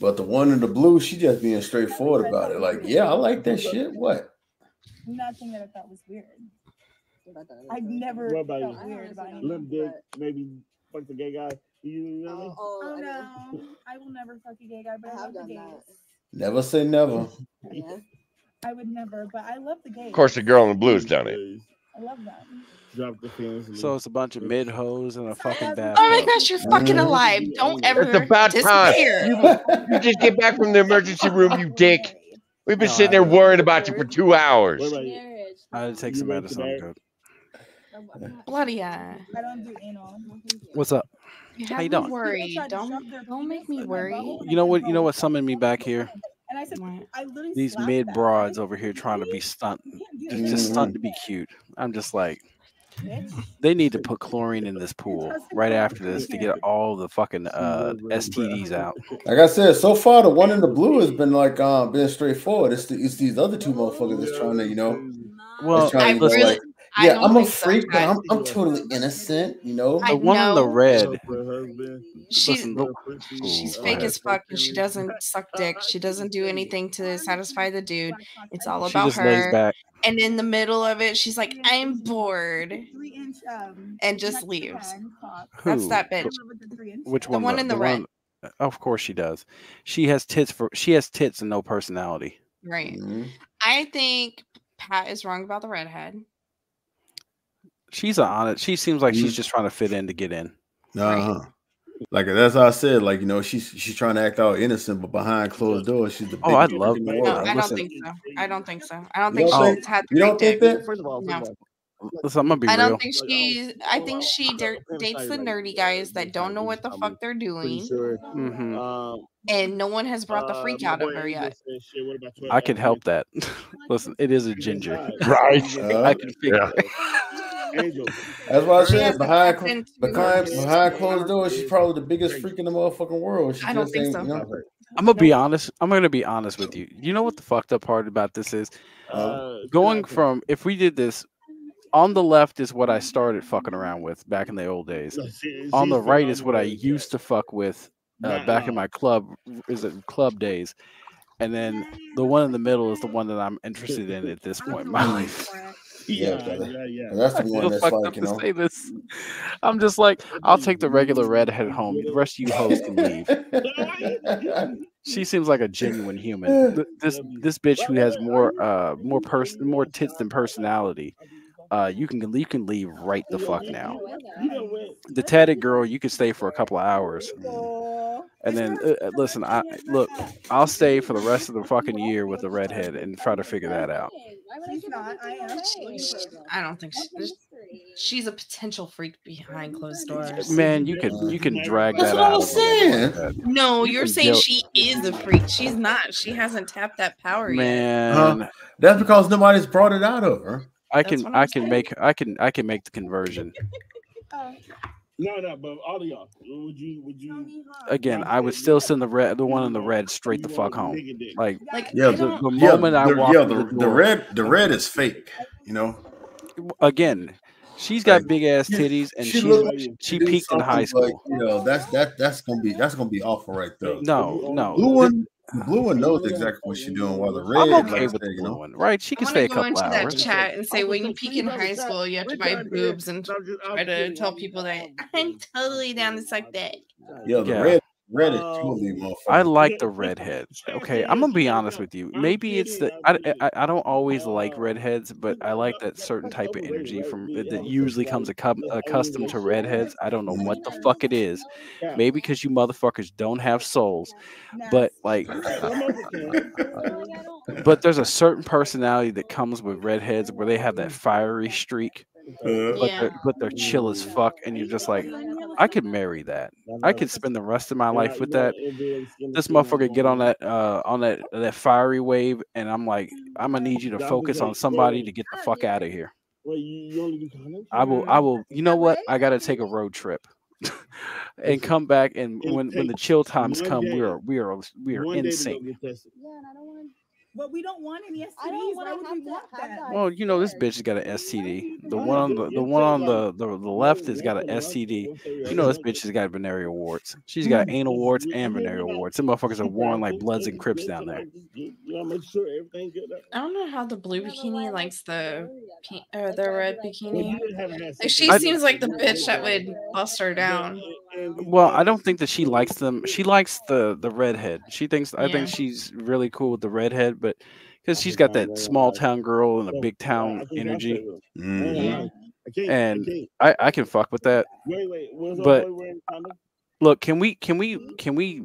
But the one in the blue, she just being straightforward about it. Like, yeah, I like that shit. What? Nothing that I thought was weird. I've never What about felt you? weird about anything. Limp dick, maybe fuck the gay guy. You know what I mean? Oh, oh no, I will never fuck a gay guy, but I, love the gays. Never say never. Yeah. I would never, but I love the gays. Of course, the girl in the blue's done it. I love them. Drop the feelings. So it's a bunch of mid hoes and a fucking bath. Oh my gosh, you're fucking mm-hmm. alive. Don't ever It's about time. disappear. You, you just get back from the emergency room, you dick. We've been sitting there worrying about you for two hours. I had to take some medicine. I'm good. Bloody uh, I don't do anal. What's up? You How you doing? worried. Don't don't make me worry. You know what? You know what summoned me back here? And I said, I literally These mid that. broads over here trying to be stunt, just, just stunt to be cute. I'm just like, They need to put chlorine in this pool right after this to get all the fucking uh, STDs out. Like I said, so far the one in the blue has been like um been straightforward. It's the, it's these other two motherfuckers that's trying to you know. Well, that's trying to I really- like, I yeah, don't I'm a think so, freak, but I'm I'm totally innocent. You know, The one in the red. She, Listen, the- she's fake as fuck and she doesn't suck dick. She doesn't do anything to satisfy the dude. It's all She about just lays her. back. And in the middle of it, she's like, I'm bored. um, And just leaves. That's that bitch. Which one? The one? one in the red. one- Of course she does. She has tits for. She has tits and no personality. Right. Mm-hmm. I think Pat is wrong about the redhead. She's on it. She seems like Mm-hmm. she's just trying to fit in to get in. uh-huh. Like that's how I said. Like you know, she's she's trying to act all innocent, but behind closed doors, she's the Oh, I'd love freak in the that. No. I don't Listen. think so. I don't think so. I don't You think don't she's had you don't think that? First of all, No. Listen, I'm gonna be I real. don't think she. I think she dir- dates the nerdy guys that don't know what the fuck they're doing, sure. Mhm. Um, and no one has brought the uh, freak out of her yet. said, "Shit, what about your I can help that. Listen, it is a ginger. Right. I can figure Yeah. It. Angel. That's why I She said hasn't behind behind behind closed doors, she's probably the biggest freak in the motherfucking world. She I don't just think ain't, so. you know. I'm gonna be honest. I'm gonna be honest with you. You know what the fucked up part about this is? Uh, Going from if we did this on the left is what I started fucking around with back in the old days. she- On the right is what I used to fuck with uh, Not back in my club is it club days. And then the one in the middle is the one that I'm interested in at this point in my life. Yeah, Yeah, yeah, yeah. That's the I one that's like, you know. Say this. I'm just like, I'll take the regular redhead home. The rest of you hoes can leave. She seems like a genuine human. This this bitch who has more uh more person more tits than personality. Uh, you can you can leave right the fuck now. You know what? The tatted girl, you can stay for a couple of hours, and then uh, uh, listen. I look, I'll stay for the rest of the fucking year with the redhead and try to figure that out. I don't think she, she's a potential freak behind closed doors. Man, you can you can drag That's that what I out. was a saying. like that. No, You you're can saying guilt- she is a freak. She's not. She hasn't tapped that power yet. Man, Huh? That's because nobody's brought it out of her. I can I'm can saying. make I can I can make the conversion. No, no, but all of y'all, would you, would you? Again, I would still send the red the one in the red straight the fuck home. Like Like Yeah, I the, don't. the yeah, I the, walk yeah, through the, the the red the red is fake. You know, again, she's got Like, big ass she- titties and she she's like she she peaked in high something like, school. you know, that's that that's gonna be that's gonna be awful right there. No, no. Blue one, the blue one knows exactly what she's doing. While the red, I'm like okay I with said, the blue know, one, right? She I can want to go into that chat and say when you peak in high school, you have to buy boobs and try to tell people that I'm totally down to suck that. yeah, the Yeah. red red is totally. I like the redhead. Okay, I'm gonna be honest with you. Maybe it's the I, I, I don't always like redheads, but I like that certain type of energy from that usually comes accum- accustomed to redheads. I don't know what the fuck it is. Maybe because you motherfuckers don't have souls, but like, but there's a certain personality that comes with redheads where they have that fiery streak. But Yeah. they're, but they're chill as fuck, and you're just like, I could marry that. I could spend the rest of my life with that. This motherfucker get on that uh on that that fiery wave, and I'm like, I'm gonna need you to focus on somebody to get the fuck out of here. Wait, you, you only do condoms? I will I will. You know what? I gotta take a road trip. and come back and when when the chill times come we are we are we are One in day to sync go get tested. But we don't want any STDs. I don't Why wanna would we want that? Well, you know this bitch has got an STD. The one on the the one on the the, the left has got an STD. You know this bitch has got venereal warts. She's got anal warts and venereal warts. Them motherfuckers are worn like Bloods and Crips down there. You gotta make sure everything good. I don't know how the blue bikini likes the pink, or the red bikini. you haven't had Like, she seems like the bitch that would bust her down. Well, I don't think that she likes them. She likes the the redhead. She thinks I think she's really cool with the redhead, but because she's got that small town girl and a big town energy, Mhm. and I I can fuck with that. Wait, wait, was But boy wearing condom? look, can we can we can we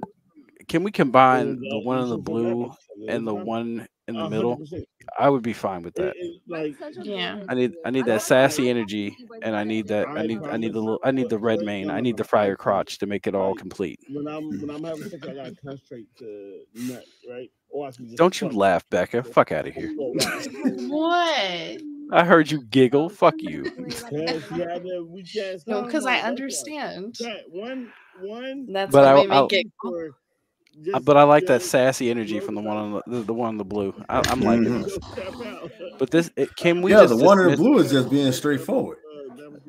can we combine the one in the blue and the one in the middle? Hundred percent. I would be fine with that. Like, Yeah. I need I need that sassy energy, and I need that I need I need the little I need the red mane. I need the fryer crotch to make it all complete. when I'm when I'm having sex, I gotta concentrate to nut, right? Or I can just Don't you laugh, Becca. Fuck out of here. What? I heard you giggle. Fuck you. Yes, you had the weak ass No, because I understand. One, one. That's But what I- made me I'll- giggle. For Uh, just But I like that sassy energy from the one on the, the, the one in the blue. I, I'm liking Mhm. this. But this, it, can we Yeah, just the one in the blue is just being straightforward.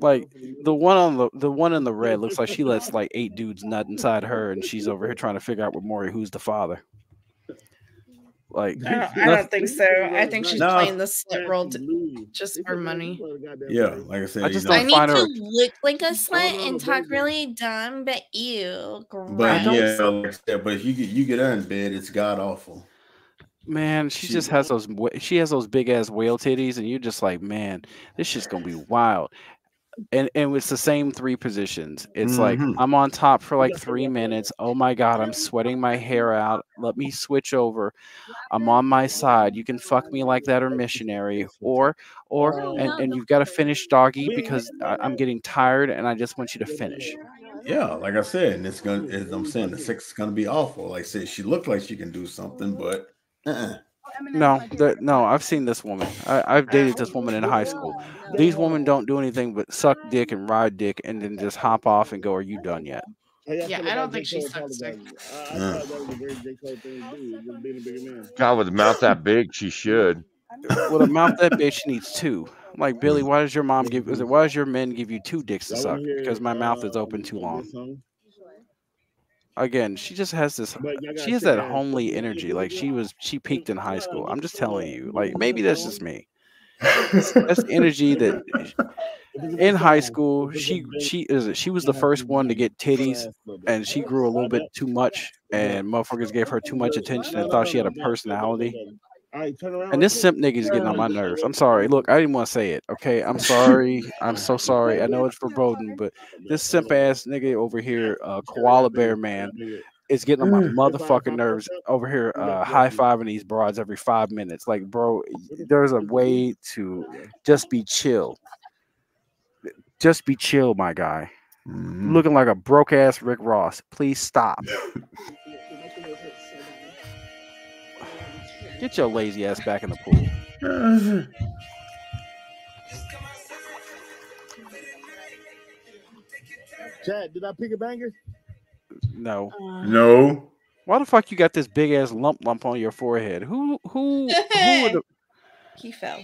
like the one on the the one in the red looks like she lets like eight dudes nut inside her, and she's over here trying to figure out with Maury who's the father. Like, I don't, I don't think so. I think she's No. playing the slut role to, just for money. Yeah, like I said, I you just know, don't need find to her. look like a slut and talk really dumb, but ew, but gross. yeah, like I said, but if you get you get her in bed, it's god awful. Man, she She- just has those. She has those big ass whale titties, and you're just like, man, this shit's gonna be wild. And and it's the same three positions. It's like Mhm. I'm on top for like three minutes. Oh my god, I'm sweating my hair out. Let me switch over. I'm on my side. You can fuck me like that or missionary, or or and, and you've got to finish doggy because I, I'm getting tired and I just want you to finish. Yeah, like I said, and it's gonna. As I'm saying, the sex is gonna be awful. Like I said, she looked like she can do something, but uh-uh. No, the, no, I've seen this woman. I, I've dated this woman in high school. These women don't do anything but suck dick and ride dick, and then just hop off and go, "Are you done yet?" Yeah, I don't think she sucks dick. I, I mm. thought that was a very J. Cole thing to do, just being a. God, with a mouth that big, she should. With a mouth that big, she needs two. I'm like Billy, mm. why does your mom give? It why does your men give you two dicks to suck? Because my mouth is open um, too long. Again, she just has this. She has that homely energy. Like she was, she peaked in high school. I'm just telling you. Like maybe that's just me. That's energy that in high school she she is she was the first one to get titties and she grew a little bit too much and motherfuckers gave her too much attention and thought she had a personality All right, turn around. and this simp nigga is getting on my nerves. i'm sorry. Look i didn't want to say it okay? I'm sorry. I'm so sorry. I know it's foreboding but this simp ass nigga over here uh koala bear man is getting on my motherfucking nerves over here uh high fiving these broads every five minutes. Like bro there's a way to just be chill. just be chill my guy. Looking like a broke ass rick ross. Please stop get your lazy ass back in the pool Chad, did I pick a banger? no uh, No. why the fuck you got this big ass lump lump on your forehead who who who would He fell.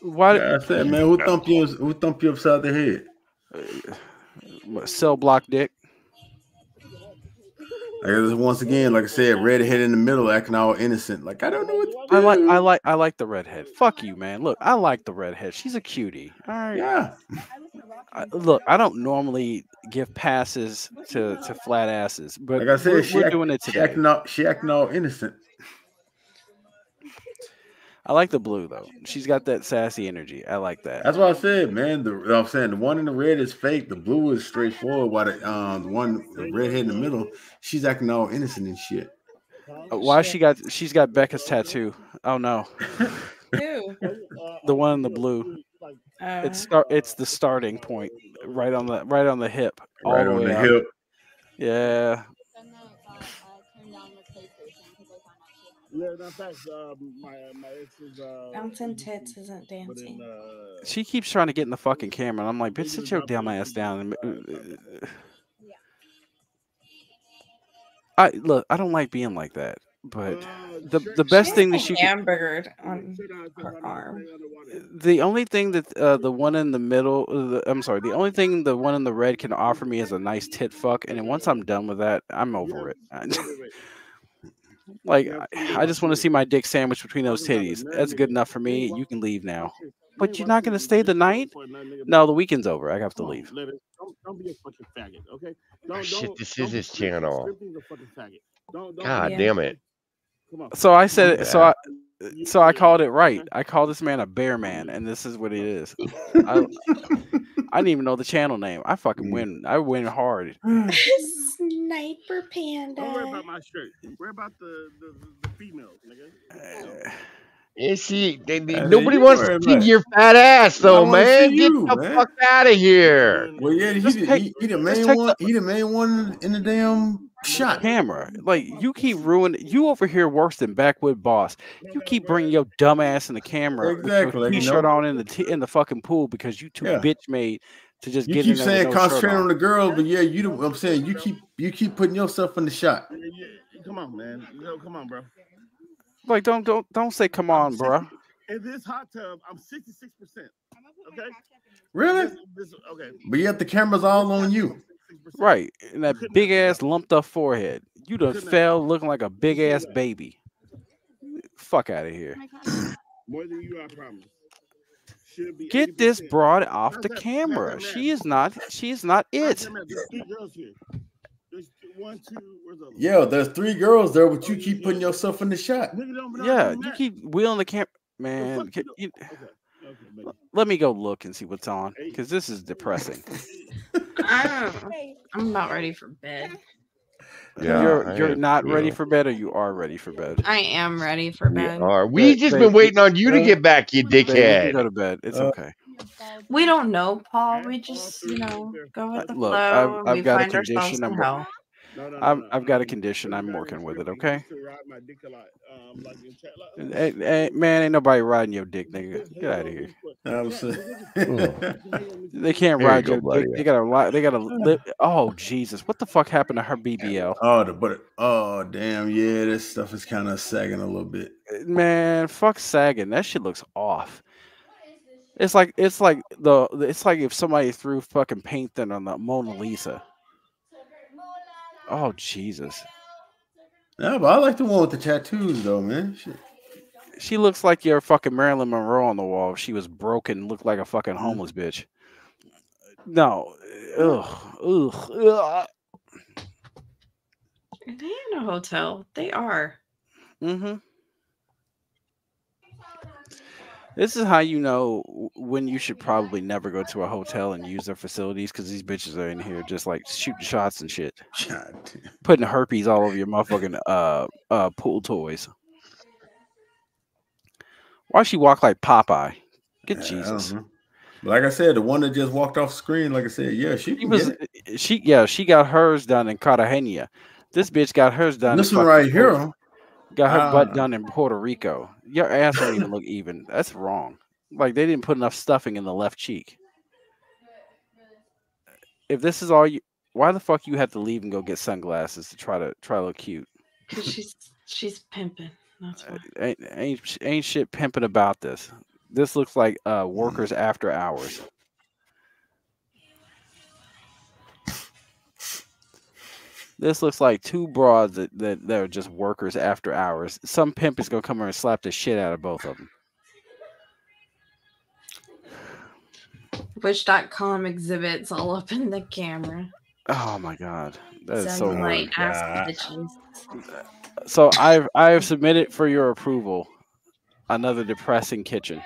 why Yeah, I said, man, who thump you? Who thump you upside the head? Uh, what, cell block dick I guess once again, like I said, redhead in the middle, acting all innocent. Like I don't know what. I like. I like I like the redhead. Fuck you, man. Look, I like the redhead. She's a cutie. All right. Yeah. I, look, I don't normally give passes to, to flat asses, but Like I said, we're, she, we're act- doing it she today. acting all she acting all innocent. I like the blue though. She's got that sassy energy. I like that. That's what I said, man. The I'm saying the one in the red is fake. The blue is straightforward. While the um the one the redhead in the middle, she's acting all innocent and shit. Uh, Why she got she's got Becca's tattoo? Oh no, the one in the blue. Oh. It's start. It's the starting point, right on the right on the hip, all Right the on the up. hip. Yeah, Yeah, no, facts. Um, my my ex's uh, Bouncing tits isn't put in, dancing. uh, she keeps trying to get in the fucking camera, and I'm like, bitch, sit your dumb ass down. And, uh, I look. I don't like being like that, but the the best thing that she can, hamburgered on her arm. the only thing that uh, the one in the middle, uh, the, I'm sorry, the only thing the one in the red can offer me is a nice tit fuck, and then once I'm done with that, I'm over it. like I, I just want to see my dick sandwiched between those titties. That's good enough for me. You can leave now. But you're not gonna stay the night? No, the weekend's over. I have to leave. Don't, don't be a fucking faggot, okay? Ah, don't, Oh, shit, don't- this don't is his be- channel. A fucking faggot. Don't, don't God be- damn it. Come on. So I said it. So I, so I called it right. I called this man a bear man, and this is what it is. I, I didn't even know the channel name. I fucking win. I win hard. Sniper panda. Don't worry about my shirt. Worry about the, the, the females, nigga. Yeah, see, they, they- Uh, nobody wants to see about your fat ass, though, man. see Get you, the man. fuck out of here. Well, yeah, he, Just take- he, he the main take one. He the main one in the damn Shot. camera. Like you keep ruining. You over here worse than backwood boss. You keep bringing your dumb ass in the camera Exactly, with like, your you t-shirt know. on in the t- in the fucking pool because you too Yeah. bitch made to just You get keep in there with saying no shirt concentrate on on. the girls, but yeah, you. do- I'm saying you keep you keep putting yourself in the shot. Yeah, yeah, Come on, man. No, come on, bro. Like don't don't don't say come on, bro. In this hot tub, I'm 66 percent. Okay. Really? This, this, okay. But yet the camera's all on you. Right, and that big ass lumped up forehead. You done fell looking like a big ass baby. Fuck out of here. Oh More than you, I promise. Get this broad off the Matter of fact- camera. matter She is not. She is not it. fact, There's three girls here. There's one, two. Where's the other? Yeah, there's three girls there, but you oh, keep putting yourself in the shot. Nigga don't know Yeah, you keep wheeling the camera, man. can you- let me go look and see what's on because this is depressing. I'm, I'm about ready for bed. Yeah, you're I you're am not ready for bed, or you are ready for bed. I am ready for We bed. are. We just been waiting on you to get back, you babe, you go dickhead. to bed. It's Uh, okay. We don't know, Paul. We just, you know, go with the Look, flow. I've, I've we got a find ourselves condition. in I'm, hell. I've, I've got a condition. I'm working with it. Okay. A lot. Um, like like, man, ain't nobody riding your dick, nigga. Get out of here. I'm. They can't Here you ride go, your buddy. dick. They gotta. li- They gotta. Li- oh Jesus! What the fuck happened to her BBL? Oh, the but oh damn, yeah, this stuff is kind of sagging a little bit. Man, fuck sagging. That shit looks off. It's like it's like the it's like if somebody threw fucking paint thin on the Mona Lisa. Oh Jesus. Yeah, but I like the one with the tattoos though, man. Shit. She looks like your fucking Marilyn Monroe on the wall. She was broken, looked like a fucking Mm-hmm. homeless bitch. No. Ugh. Ugh. Ugh. They ain't a hotel. They are. Mm-hmm. This is how you know when you should probably never go to a hotel and use their facilities because these bitches are in here just like shooting shots and shit, putting herpes all over your motherfucking uh uh pool toys. Why she walk like Popeye? Good Yeah, Jesus. don't know. But like I said, the one that just walked off screen, like I said, yeah, she She was she yeah she got hers done in Cartagena. This bitch got hers done. in This one right here, got her ah. butt done in Puerto Rico. Your ass don't even look even. That's wrong. Like they didn't put enough stuffing in the left cheek. If this is all you, why the fuck you have to leave and go get sunglasses to try to try to look cute? Cause she's she's pimping. That's why. Ain't ain't, sh- ain't shit pimping about this. This looks like uh workers after hours. This looks like two broads that, that, that are just workers after hours. Some pimp is gonna come here and slap the shit out of both of them. Wish.com exhibits all up in the camera. Oh my god, that is so. Cellulite ass So I've I have submitted for your approval another depressing kitchen.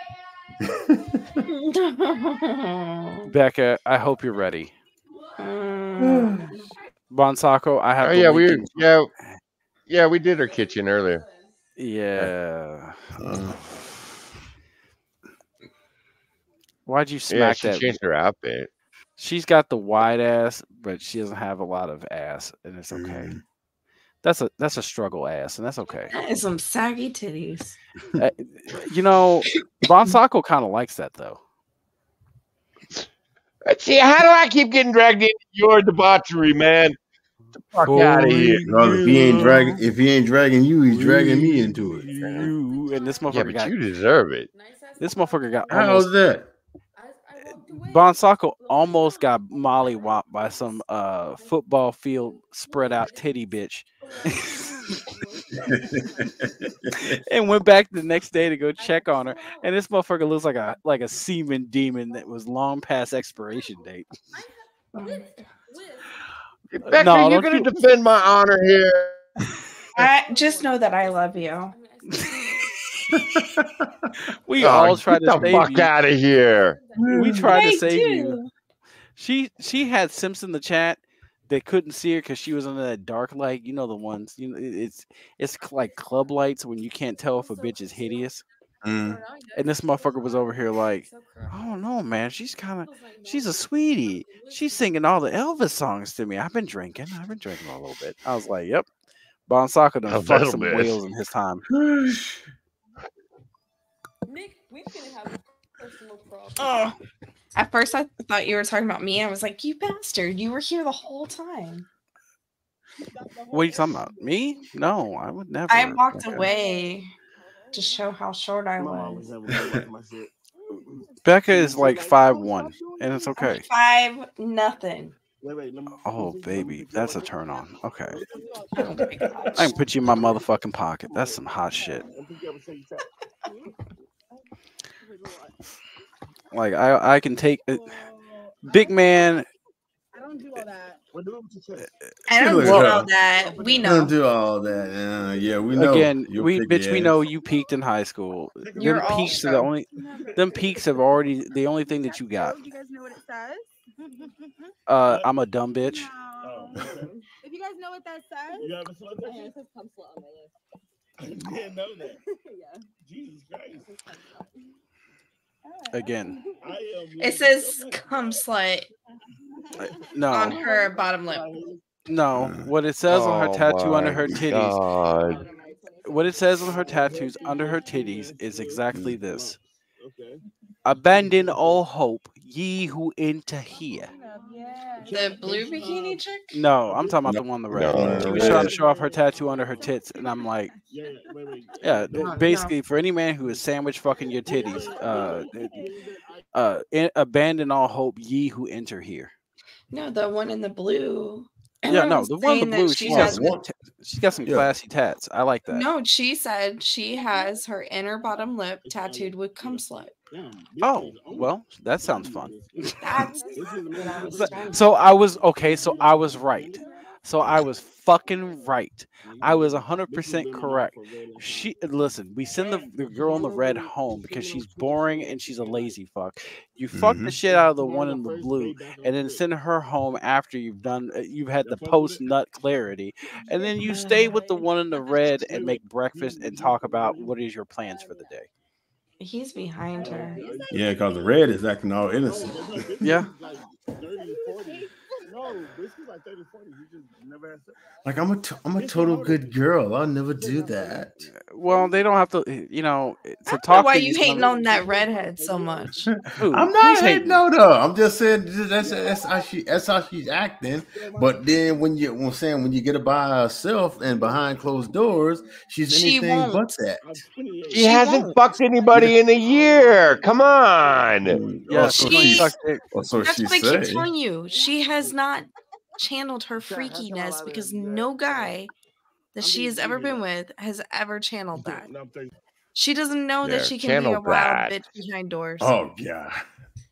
Becca, I hope you're ready. BonSocko, I have. Oh yeah, we link yeah yeah we did her kitchen earlier. Yeah. Why'd you Yeah, smack she that? changed her outfit. She's got the wide ass, but she doesn't have a lot of ass, and it's okay. That's a that's a struggle ass, and that's okay. That is some saggy titties. Uh, you know, BonSocko kind of likes that though. See, how do I keep getting dragged into your debauchery, man? Get the fuck out of here. Well, if he ain't dragging, if he ain't dragging you, he's dragging me into it. You and this motherfucker Yeah, but got you deserve it. this motherfucker got How's almost that? BonSocko almost got mollywopped by some uh football field spread out titty bitch. and went back the next day to go check on her. And this motherfucker looks like a like a semen demon that was long past expiration date. Becca, No, you're gonna you- defend my honor here. I just know that I love you. We Oh, all try to the save fuck you. out of here. We tried I to save you. She she had Simpson the chat. They couldn't see her because she was under that dark light. You know the ones. You know it's it's like club lights when you can't tell if a bitch is hideous. Mm. And this motherfucker was over here like, I don't know, man. She's kind of, she's a sweetie. She's singing all the Elvis songs to me. I've been drinking. I've been drinking a little bit. I was like, yep. BonSocko done fucked some bit. whales in his time. Nick, we're gonna have a personal problem. Oh. At first, I thought you were talking about me. I was like, "You bastard! You were here the whole time." What are you talking about? Me? No, I would never. I walked Okay. away to show how short I was. Becca is like five one, and it's okay. Five nothing. Oh baby, that's a turn on. Okay, Oh. I can put you in my motherfucking pocket. That's some hot shit. Like I, I can take it. Big man. I don't do all that. I don't Look do all that. We Don't know. do all that. Uh, yeah, we know. Again, You're we picky bitch, we know you peaked in high school. You're them peaks are the only. Them peaks have already the only thing that you got. Do you guys know what it says? Uh, I'm a dumb bitch. If you guys know what that says, You haven't slept Oh, yeah, shit? it says on my list. I didn't know that. yeah. Jesus Christ. Again, It says "cum slut" no, on her bottom lip. no. What it says on her Oh tattoo under her titties. God. What it says on her tattoos under her titties is exactly mm. this. Okay. Abandon all hope, ye who enter here. The blue bikini chick. No, I'm talking about the one on the red. No, she was trying to show off her tattoo under her tits, and I'm like, Yeah, wait, wait. yeah, No, no. basically for any man who is sandwich fucking your titties, uh, uh, in, abandon all hope, ye who enter here. No, the one in the blue. Yeah, no, the one in the blue, she she's got some, she's got some Yeah. classy tats. I like that. No, she said she has her inner bottom lip tattooed with cum slut. Oh, well, that sounds fun. That's what I was But- trying to So I was okay. So I was right. So I was fucking right. I was hundred percent correct. She listen. We send the, the girl in the red home because she's boring and she's a lazy fuck. You fuck the shit out of the one in the blue, and then send her home after you've done. uh, You've had the post nut clarity, and then you stay with the one in the red and make breakfast and talk about what is your plans for the day. He's behind her. Yeah, because the red is acting all innocent. Yeah. No, this is like 30, 40. You just never had sex. Like I'm a, t- I'm a total good girl. I'll never do that. Well, they don't have to. You know, to I don't know why to you hating mother- on that redhead so much. Who? I'm not Who's hating on her. I'm just saying that's that's how she that's how she's acting. But then when you when saying when you get her by herself and behind closed doors, she's She anything won't. but that. She hasn't fucked anybody in a year. Come on. Yeah, so she she, sucked oh, so That's she what I keep telling you. She has not channeled her freakiness because no guy that she has ever been with has ever channeled that. She doesn't know Yeah, that she can be a wild that. bitch behind doors. Oh yeah.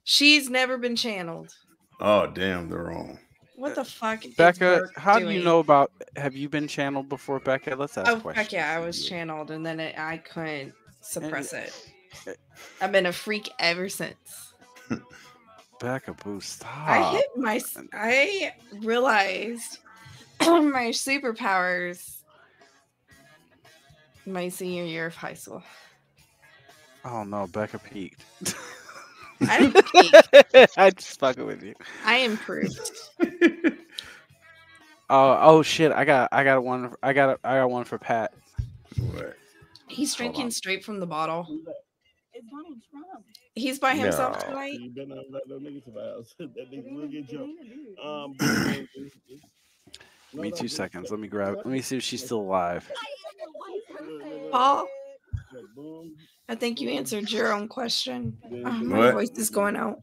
She's never been channeled. Oh damn, they're wrong. What the fuck? Becca, Burke how do you know about? Have you been channeled before, Becca? Let's ask Oh questions. fuck yeah, I was channeled and then it, I couldn't suppress eh, it. I've been a freak ever since. Becca, boo, stop. I hit my. I realized my superpowers my senior year of high school. Oh no, Becca peaked. I didn't peak. I just fucking with you. I improved. Oh, oh shit! I got, I got one. I got, I got one for Pat. What? He's drinking straight from the bottle. It's Donald Trump. He's by himself No. tonight. You better not let no niggas to my house. that nigga will get jumped. Um, Give me two seconds. Let me grab. Let me see if she's still alive. Paul, I think you answered your own question. Oh, my voice is going out.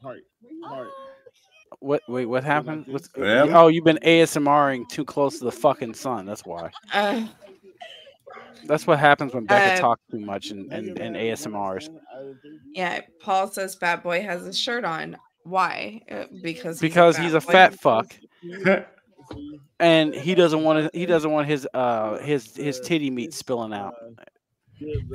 What? Wait, what happened? What's, What? Oh, you've been ASMRing too close to the fucking sun. That's why. Uh, That's what happens when Becca Uh, talks too much and and, and ASMRs. yeah, Paul says Fat Boy has a shirt on. Why? Uh, because he's Because he's a boy. fat fuck. and he doesn't want to, he doesn't want his uh his his titty meat spilling out.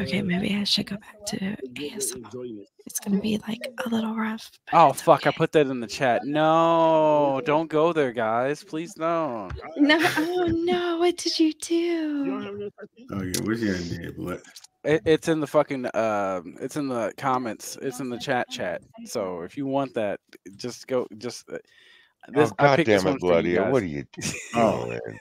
Okay, maybe I should go back to ASMR. It's gonna be like a little rough. Oh fuck! I put that in the chat. No, don't go there, guys. Please don't. No, oh no! What did you do? Oh yeah, what's your name? What? it, it's in the fucking uh, it's in the comments. It's in the chat chat. So if you want that, just go. Just uh, this. oh, I God damn it, Bloody. What are you Oh. doing?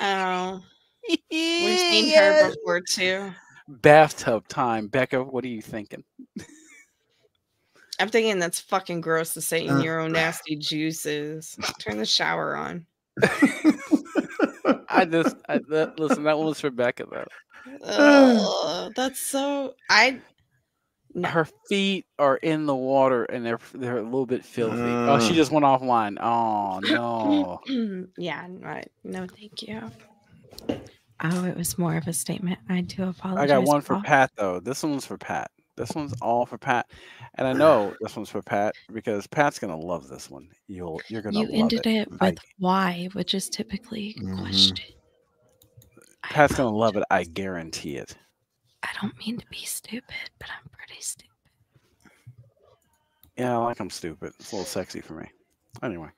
Oh, we've seen her before too. Bathtub time, Becca. What are you thinking? I'm thinking that's fucking gross to say in Uh. your own nasty juices. Turn the shower on. I just I, that, listen. That one was for Becca though. Ugh, that's so. I Her feet are in the water and they're they're a little bit filthy. oh, she Mm. just went offline. Oh no. yeah, right. No, thank you. Oh, it was more of a statement. I do apologize. I got one for Paul. Pat though. This one's for Pat. This one's all for Pat, and I know this one's for Pat because Pat's gonna love this one. You'll you're gonna You love ended it. it with why, which is typically Mm-hmm. question. Pat's gonna love it. I guarantee it. I don't mean to be stupid, but I'm pretty stupid. Yeah, I like I'm stupid. It's a little sexy for me. Anyway,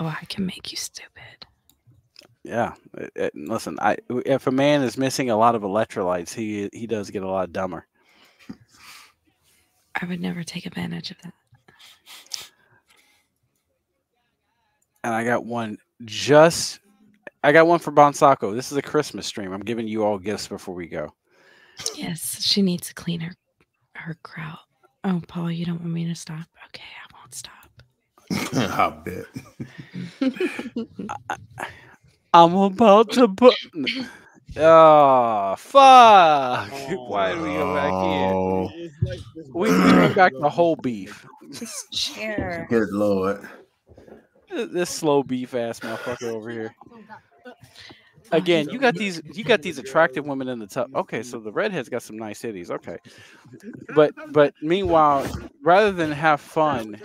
Oh, I can make you stupid. Yeah. it- it- listen, I if a man is missing a lot of electrolytes, he he does get a lot dumber. I would never take advantage of that. And I got one just. I got one for BonSocko. This is a Christmas stream. I'm giving you all gifts before we go. Yes, she needs to clean her her grout. Oh, Paul, you don't want me to stop? Okay, I won't stop. I bet. I'm about to put. Oh ah, fuck! Why did we go back Oh. here? We, we went back to whole beef. This chair. Good lord. This slow beef ass motherfucker over here. Again, you got these you got these attractive women in the top. Okay, so the redhead's got some nice titties. Okay, but but meanwhile, rather than have fun,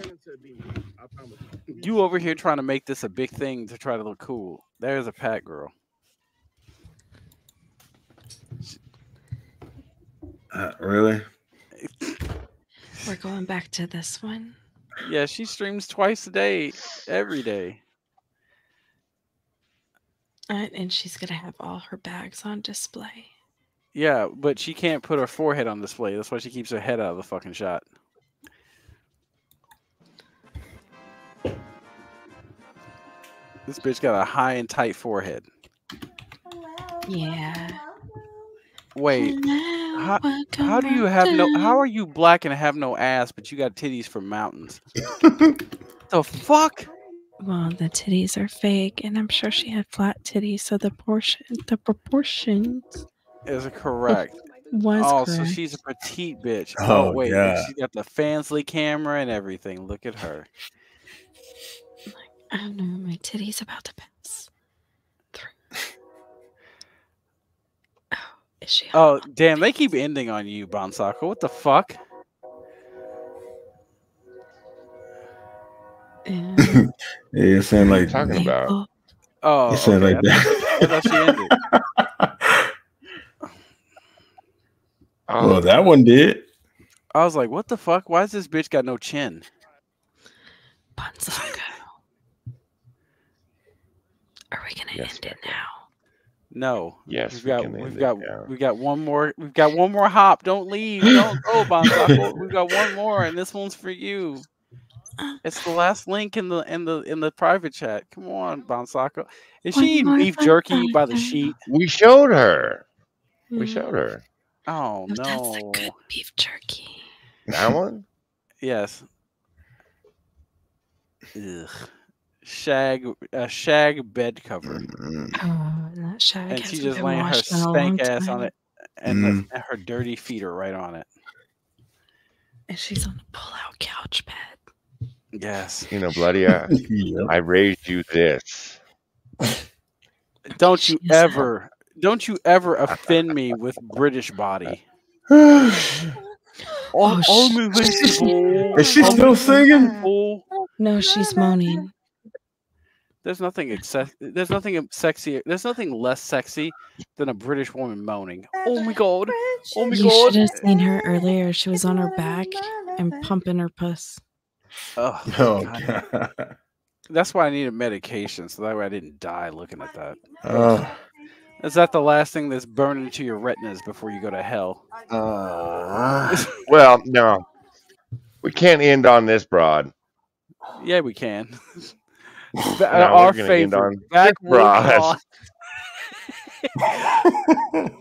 you over here trying to make this a big thing to try to look cool. There's a pat girl. Uh, really? We're going back to this one. Yeah, she streams twice a day, every day. Uh, and she's gonna have all her bags on display. Yeah, but she can't put her forehead on display. That's why she keeps her head out of the fucking shot. This bitch got a high and tight forehead. Yeah. Wait, how, how do you have no? How are you black and have no ass, but you got titties from mountains? the fuck? Well, the titties are fake, and I'm sure she had flat titties, so the portion, the proportions Is it correct? was oh, correct. so she's a petite bitch. Oh, Oh, wait, God. she got the Fansly camera and everything. Look at her. I don't know, my titties about to pass. through. Oh, is she? Oh, damn! They keep ending on you, BonSocko. What the fuck? Yeah. Yeah, it sound like talking about? Oh, It sound okay. like I thought- I thought she ended. Oh, Well, that one did. I was like, what the fuck? Why has this bitch got no chin? BonSocko. Are we gonna Yes, end it now? No. Yes, we've we got we've got now. we got one more we've got one more hop. Don't leave. Don't go, BonSocko. We've got one more, and this one's for you. It's the last link in the in the in the private chat. Come on, BonSocko. Is she eating beef jerky by the sheet? We showed her. We Mm. showed her. Oh Oh, that's a good beef jerky. That one? Yes. Ugh. Shag a shag bed cover. Oh, and that shag and she hasn't just laying her washed in a long stank ass on it and, the, Mm. and her dirty feet are right on it. And she's on the pull-out couch bed. Yes. You know, Bloody, I, Yep. I raised you this. Don't you She is that- ever don't you ever offend me with British body. Oh, Oh, Is she still singing? Oh, No, she's moaning. There's nothing exce- there's nothing sexy there's nothing less sexy than a British woman moaning. Oh my god. Oh my You god. should have seen her earlier. She was on her back and pumping her puss. Oh, Oh, God. God. That's why I needed medication, so that way I didn't die looking at that. Oh. Is that the last thing that's burned into your retinas before you go to hell? Uh, well, no, we can't end on this broad. Yeah, we can. No, Ba- Our gonna favorite. Back this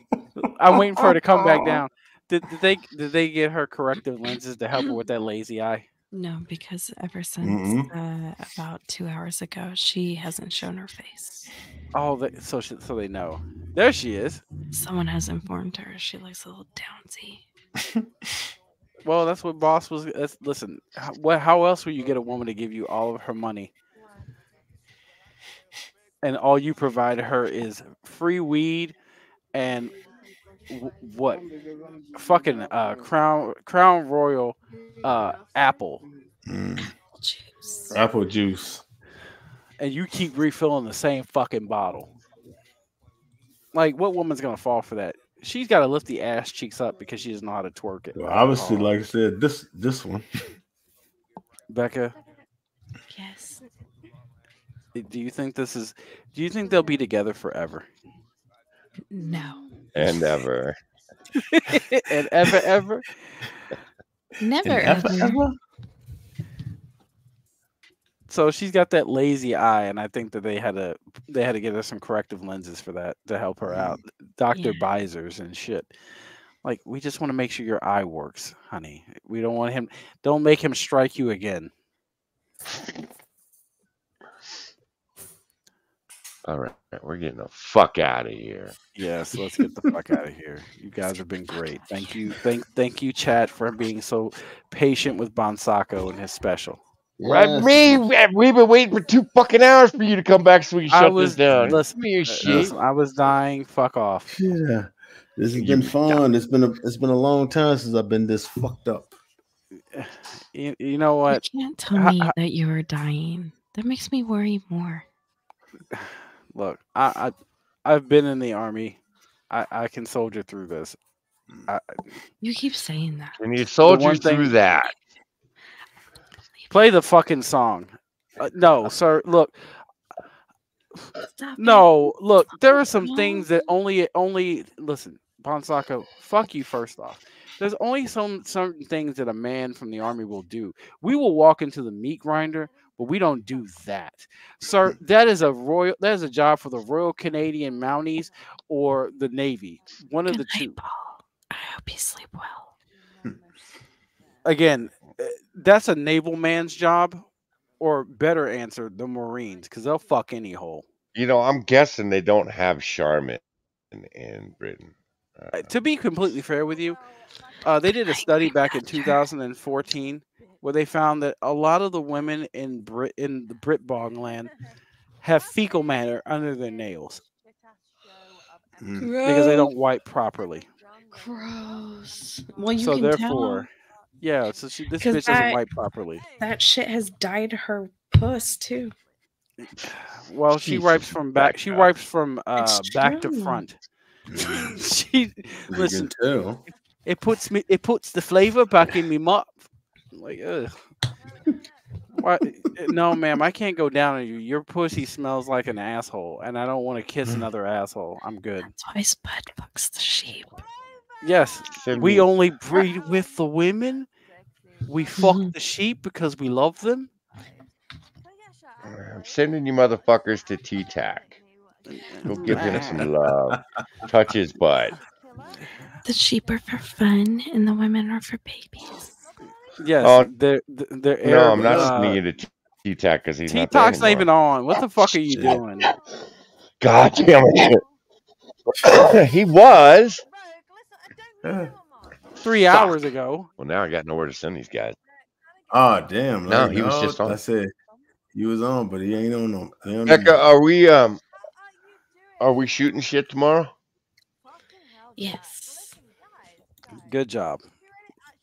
I'm waiting for her to come back down. Did, did they did they get her corrective lenses to help her with that lazy eye? No, because ever since Mhm. uh, about two hours ago, she hasn't shown her face. Oh, they, so she, so they know. There she is. Someone has informed her she looks a little downsy. Well, that's what boss was. That's, listen, how, what, how else will you get a woman to give you all of her money? And all you provide her is free weed and w- what? Fucking uh, Crown Crown Royal uh, apple, Apple juice. and you keep refilling the same fucking bottle. Like, what woman's gonna fall for that? She's got to lift the ass cheeks up because she doesn't know how to twerk it. Well, obviously, like I said, this this one. Becca, Yes. Do you think this is? Do you think they'll be together forever? No. And ever. and ever, ever, Never ever, ever. ever? So she's got that lazy eye, and I think that they had to they had to get her some corrective lenses for that to help her out. Mm. Doctor Bisers and shit. Like we just want to make sure your eye works, honey. We don't want him. Don't make him strike you again. All right, we're getting the fuck out of here. Yes, let's get the fuck out of here. You guys have been great. Thank you, thank thank you, Chad, for being so patient with BonSocko and his special. Right, me, we've been waiting for two fucking hours for you to come back so we can I shut was this down. listen, Give me your shit. listen, I was dying. Fuck off. Yeah, this has been fun. It's been a it's been a long time since I've been this fucked up. You, you know what? You can't tell Ha- me ha- that you are dying. That makes me worry more. Look, I, I I've been in the army. I, I can soldier through this. I, You keep saying that. And you soldier one thing- through that. play the fucking song. Uh, no, sir. Look, Stop no. Look, there are some things that only only listen. BonSocko, fuck you. First off, there's only some certain things that a man from the army will do. We will walk into the meat grinder, but we don't do that, sir. That is a royal. That is a job for the Royal Canadian Mounties or the Navy. One of the two. Paul. I hope you sleep well. Again, uh, that's a naval man's job, or better answer, the Marines, because they'll fuck any hole. You know, I'm guessing they don't have Charmin in, in Britain. Uh, to be completely fair with you, uh, they did a study back in 2014 where they found that a lot of the women in Brit in the Brit Bogland have fecal matter under their nails because they don't wipe properly. Gross. Well, you so can therefore, yeah. So she, this bitch doesn't wipe properly. That shit has dyed her puss too. Well, she Jesus, wipes from back. She wipes from uh, back to front. she listen. tell. It puts me. It puts the flavor back in me mouth. Like, ugh. Why, no, ma'am, I can't go down on you. Your pussy smells like an asshole, and I don't want to kiss another asshole. I'm good. That's why Spud fucks the sheep. Yes, Send we me- only breed with the women. We fuck Mm-hmm. the sheep because we love them. I'm sending you motherfuckers to TeaTac. Go give him some love. Touch his butt. The sheep are for fun, and the women are for babies. Yes, Oh, they're they're No, I'm not uh, sending you to TeaTac because he's T not there Talk's not even on. What the fuck are you doing? God damn it. he was. Three hours ago. Well, now I got nowhere to send these guys. Oh damn! No, like, he was just on. I said he was on, but he ain't on no. he Becca, no- are we um are we shooting shit tomorrow? Yes. Good job.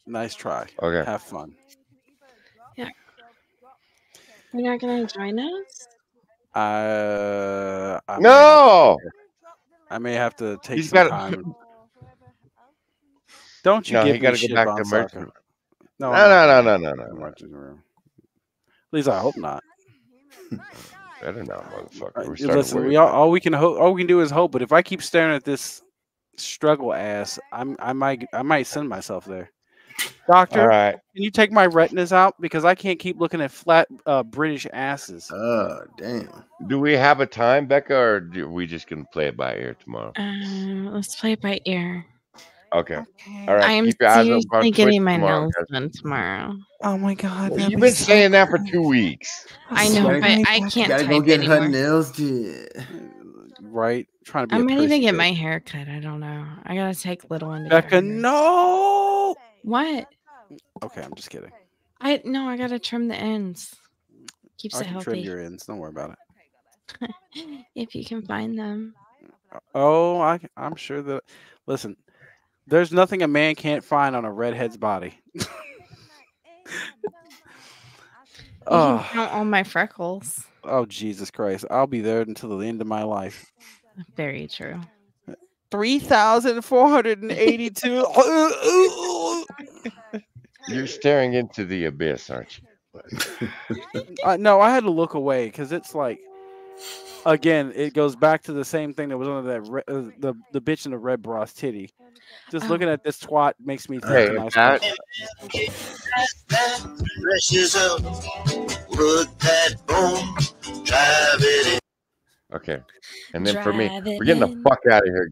Nice try. Okay. Have fun. Yeah. You're not gonna join us? Uh, I may No. have to- I may have to take He's some gotta- time. Don't you No, give he me gotta go shit, back to Bon emergency. No, No, no, no, no, no, the no. emergency room. At least I hope not. Better not, motherfucker. We Uh, Listen, we all, all we can hope, all we can do is hope. But if I keep staring at this struggle ass, I'm I might I might send myself there. Doctor, All right. can you take my retinas out because I can't keep looking at flat uh, British asses. Oh damn! Do we have a time, Becca, or do we just gonna play it by ear tomorrow? Uh, let's play it by ear. Okay. All right. I am keep your eyes open seriously getting my tomorrow, nails guys. done tomorrow. Oh my god! Well, you've been saying that for two weeks. I know, but I can't Gotta type go get her nails did. Right, trying to be. I a might even get my hair cut. I don't know. I gotta take little one. to Becca, get her hair. no. What? Okay, I'm just kidding. I no. I gotta trim the ends. Keeps I it can healthy. trim your ends. Don't worry about it. if you can find them. Uh, oh, I, I'm sure that. Listen, there's nothing a man can't find on a redhead's body. Oh, count all my freckles. oh, Jesus Christ! I'll be there until the end of my life. Very true. Three thousand four hundred and eighty-two. You're staring into the abyss, aren't you? uh, no, I had to look away because it's like, again, it goes back to the same thing that was under that re- uh, the the bitch in the red bra's titty. Just Oh. looking at this twat makes me think Hey, to myself. that Precious up, put that it. Okay. And then for me, we're it getting the fuck out of here,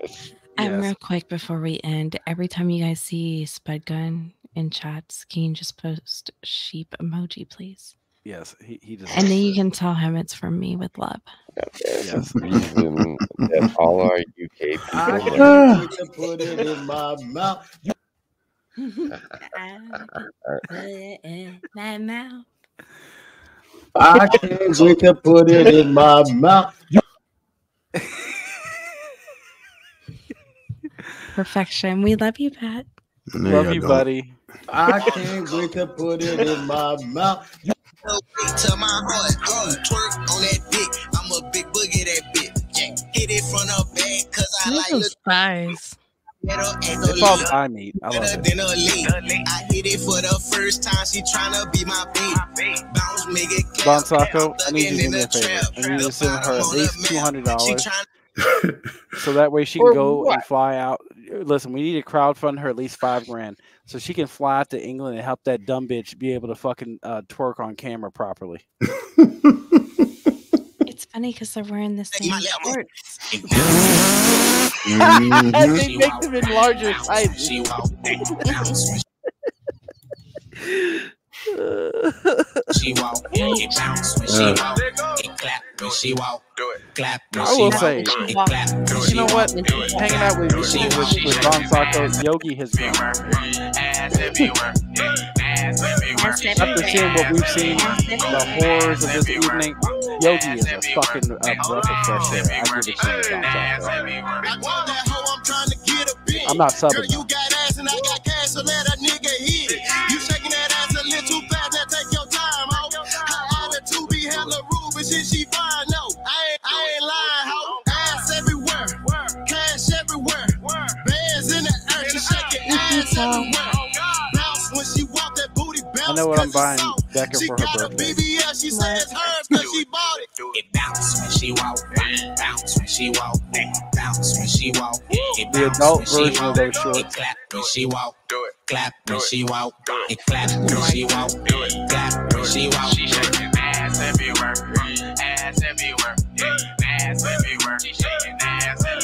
guys. And real quick before we end, every time you guys see Spud Gun in chats, can you just post sheep emoji, please? Yes, he he just. And then you can tell him it's from me with love. There's a that all our UK people. I people. can't wait to put it in my mouth. Put it in my mouth. I can't wait to put it in my mouth. Perfection. We love you, Pat. Love you, buddy. I can't wait to put it in my mouth. to my heart, uh, twerk on that dick. I'm a big boogie that bitch. Yeah. Hit it from the back, cause I Look like at those thighs. better as a It's all lead. thigh meat. I love Better it. than a lead. I hit it for the first time. She tryna be my babe. Bounce, make it BonSocko, I need you to do me a favor. I need you to send her at least two hundred dollars, so that way she can For go what? and fly out. Listen, we need to crowdfund her at least five grand, so she can fly out to England and help that dumb bitch be able to fucking uh, twerk on camera properly. It's funny because they're wearing the same shorts. they make them in larger sizes. She walk, it bounce when she Uh. walk, it clap when she walk, do it, clap when I she will walk, say, it clap you she know what? Hanging out with with, with, with Don Sacco, Yogi has grown. Ass everywhere. Ass everywhere. After seeing what we've seen, the horrors of this evening, Yogi is a fucking uh, breath of fresh air. I give it to you, Don Sacco. I'm not subbing. Shit she fine, no. I ain't, I ain't lying, ho. Ass everywhere, cash everywhere. Bands in the air, she shaking ass everywhere. Bounce when she walk that booty bounce. I know what I'm buying Becca for her birthday. BBS, she says hers cause she bought it. It bounce when she walk, bounce when she walk, bounce when she walk. It The bounce adult when she version of walk. those It shorts. clap when she walk, do it. Clap when she walk, it clap when she walk, do it. Clap when she walk. She shaking ass everywhere. Ass everywhere. Yeah. Ass everywhere. She shaking ass everywhere.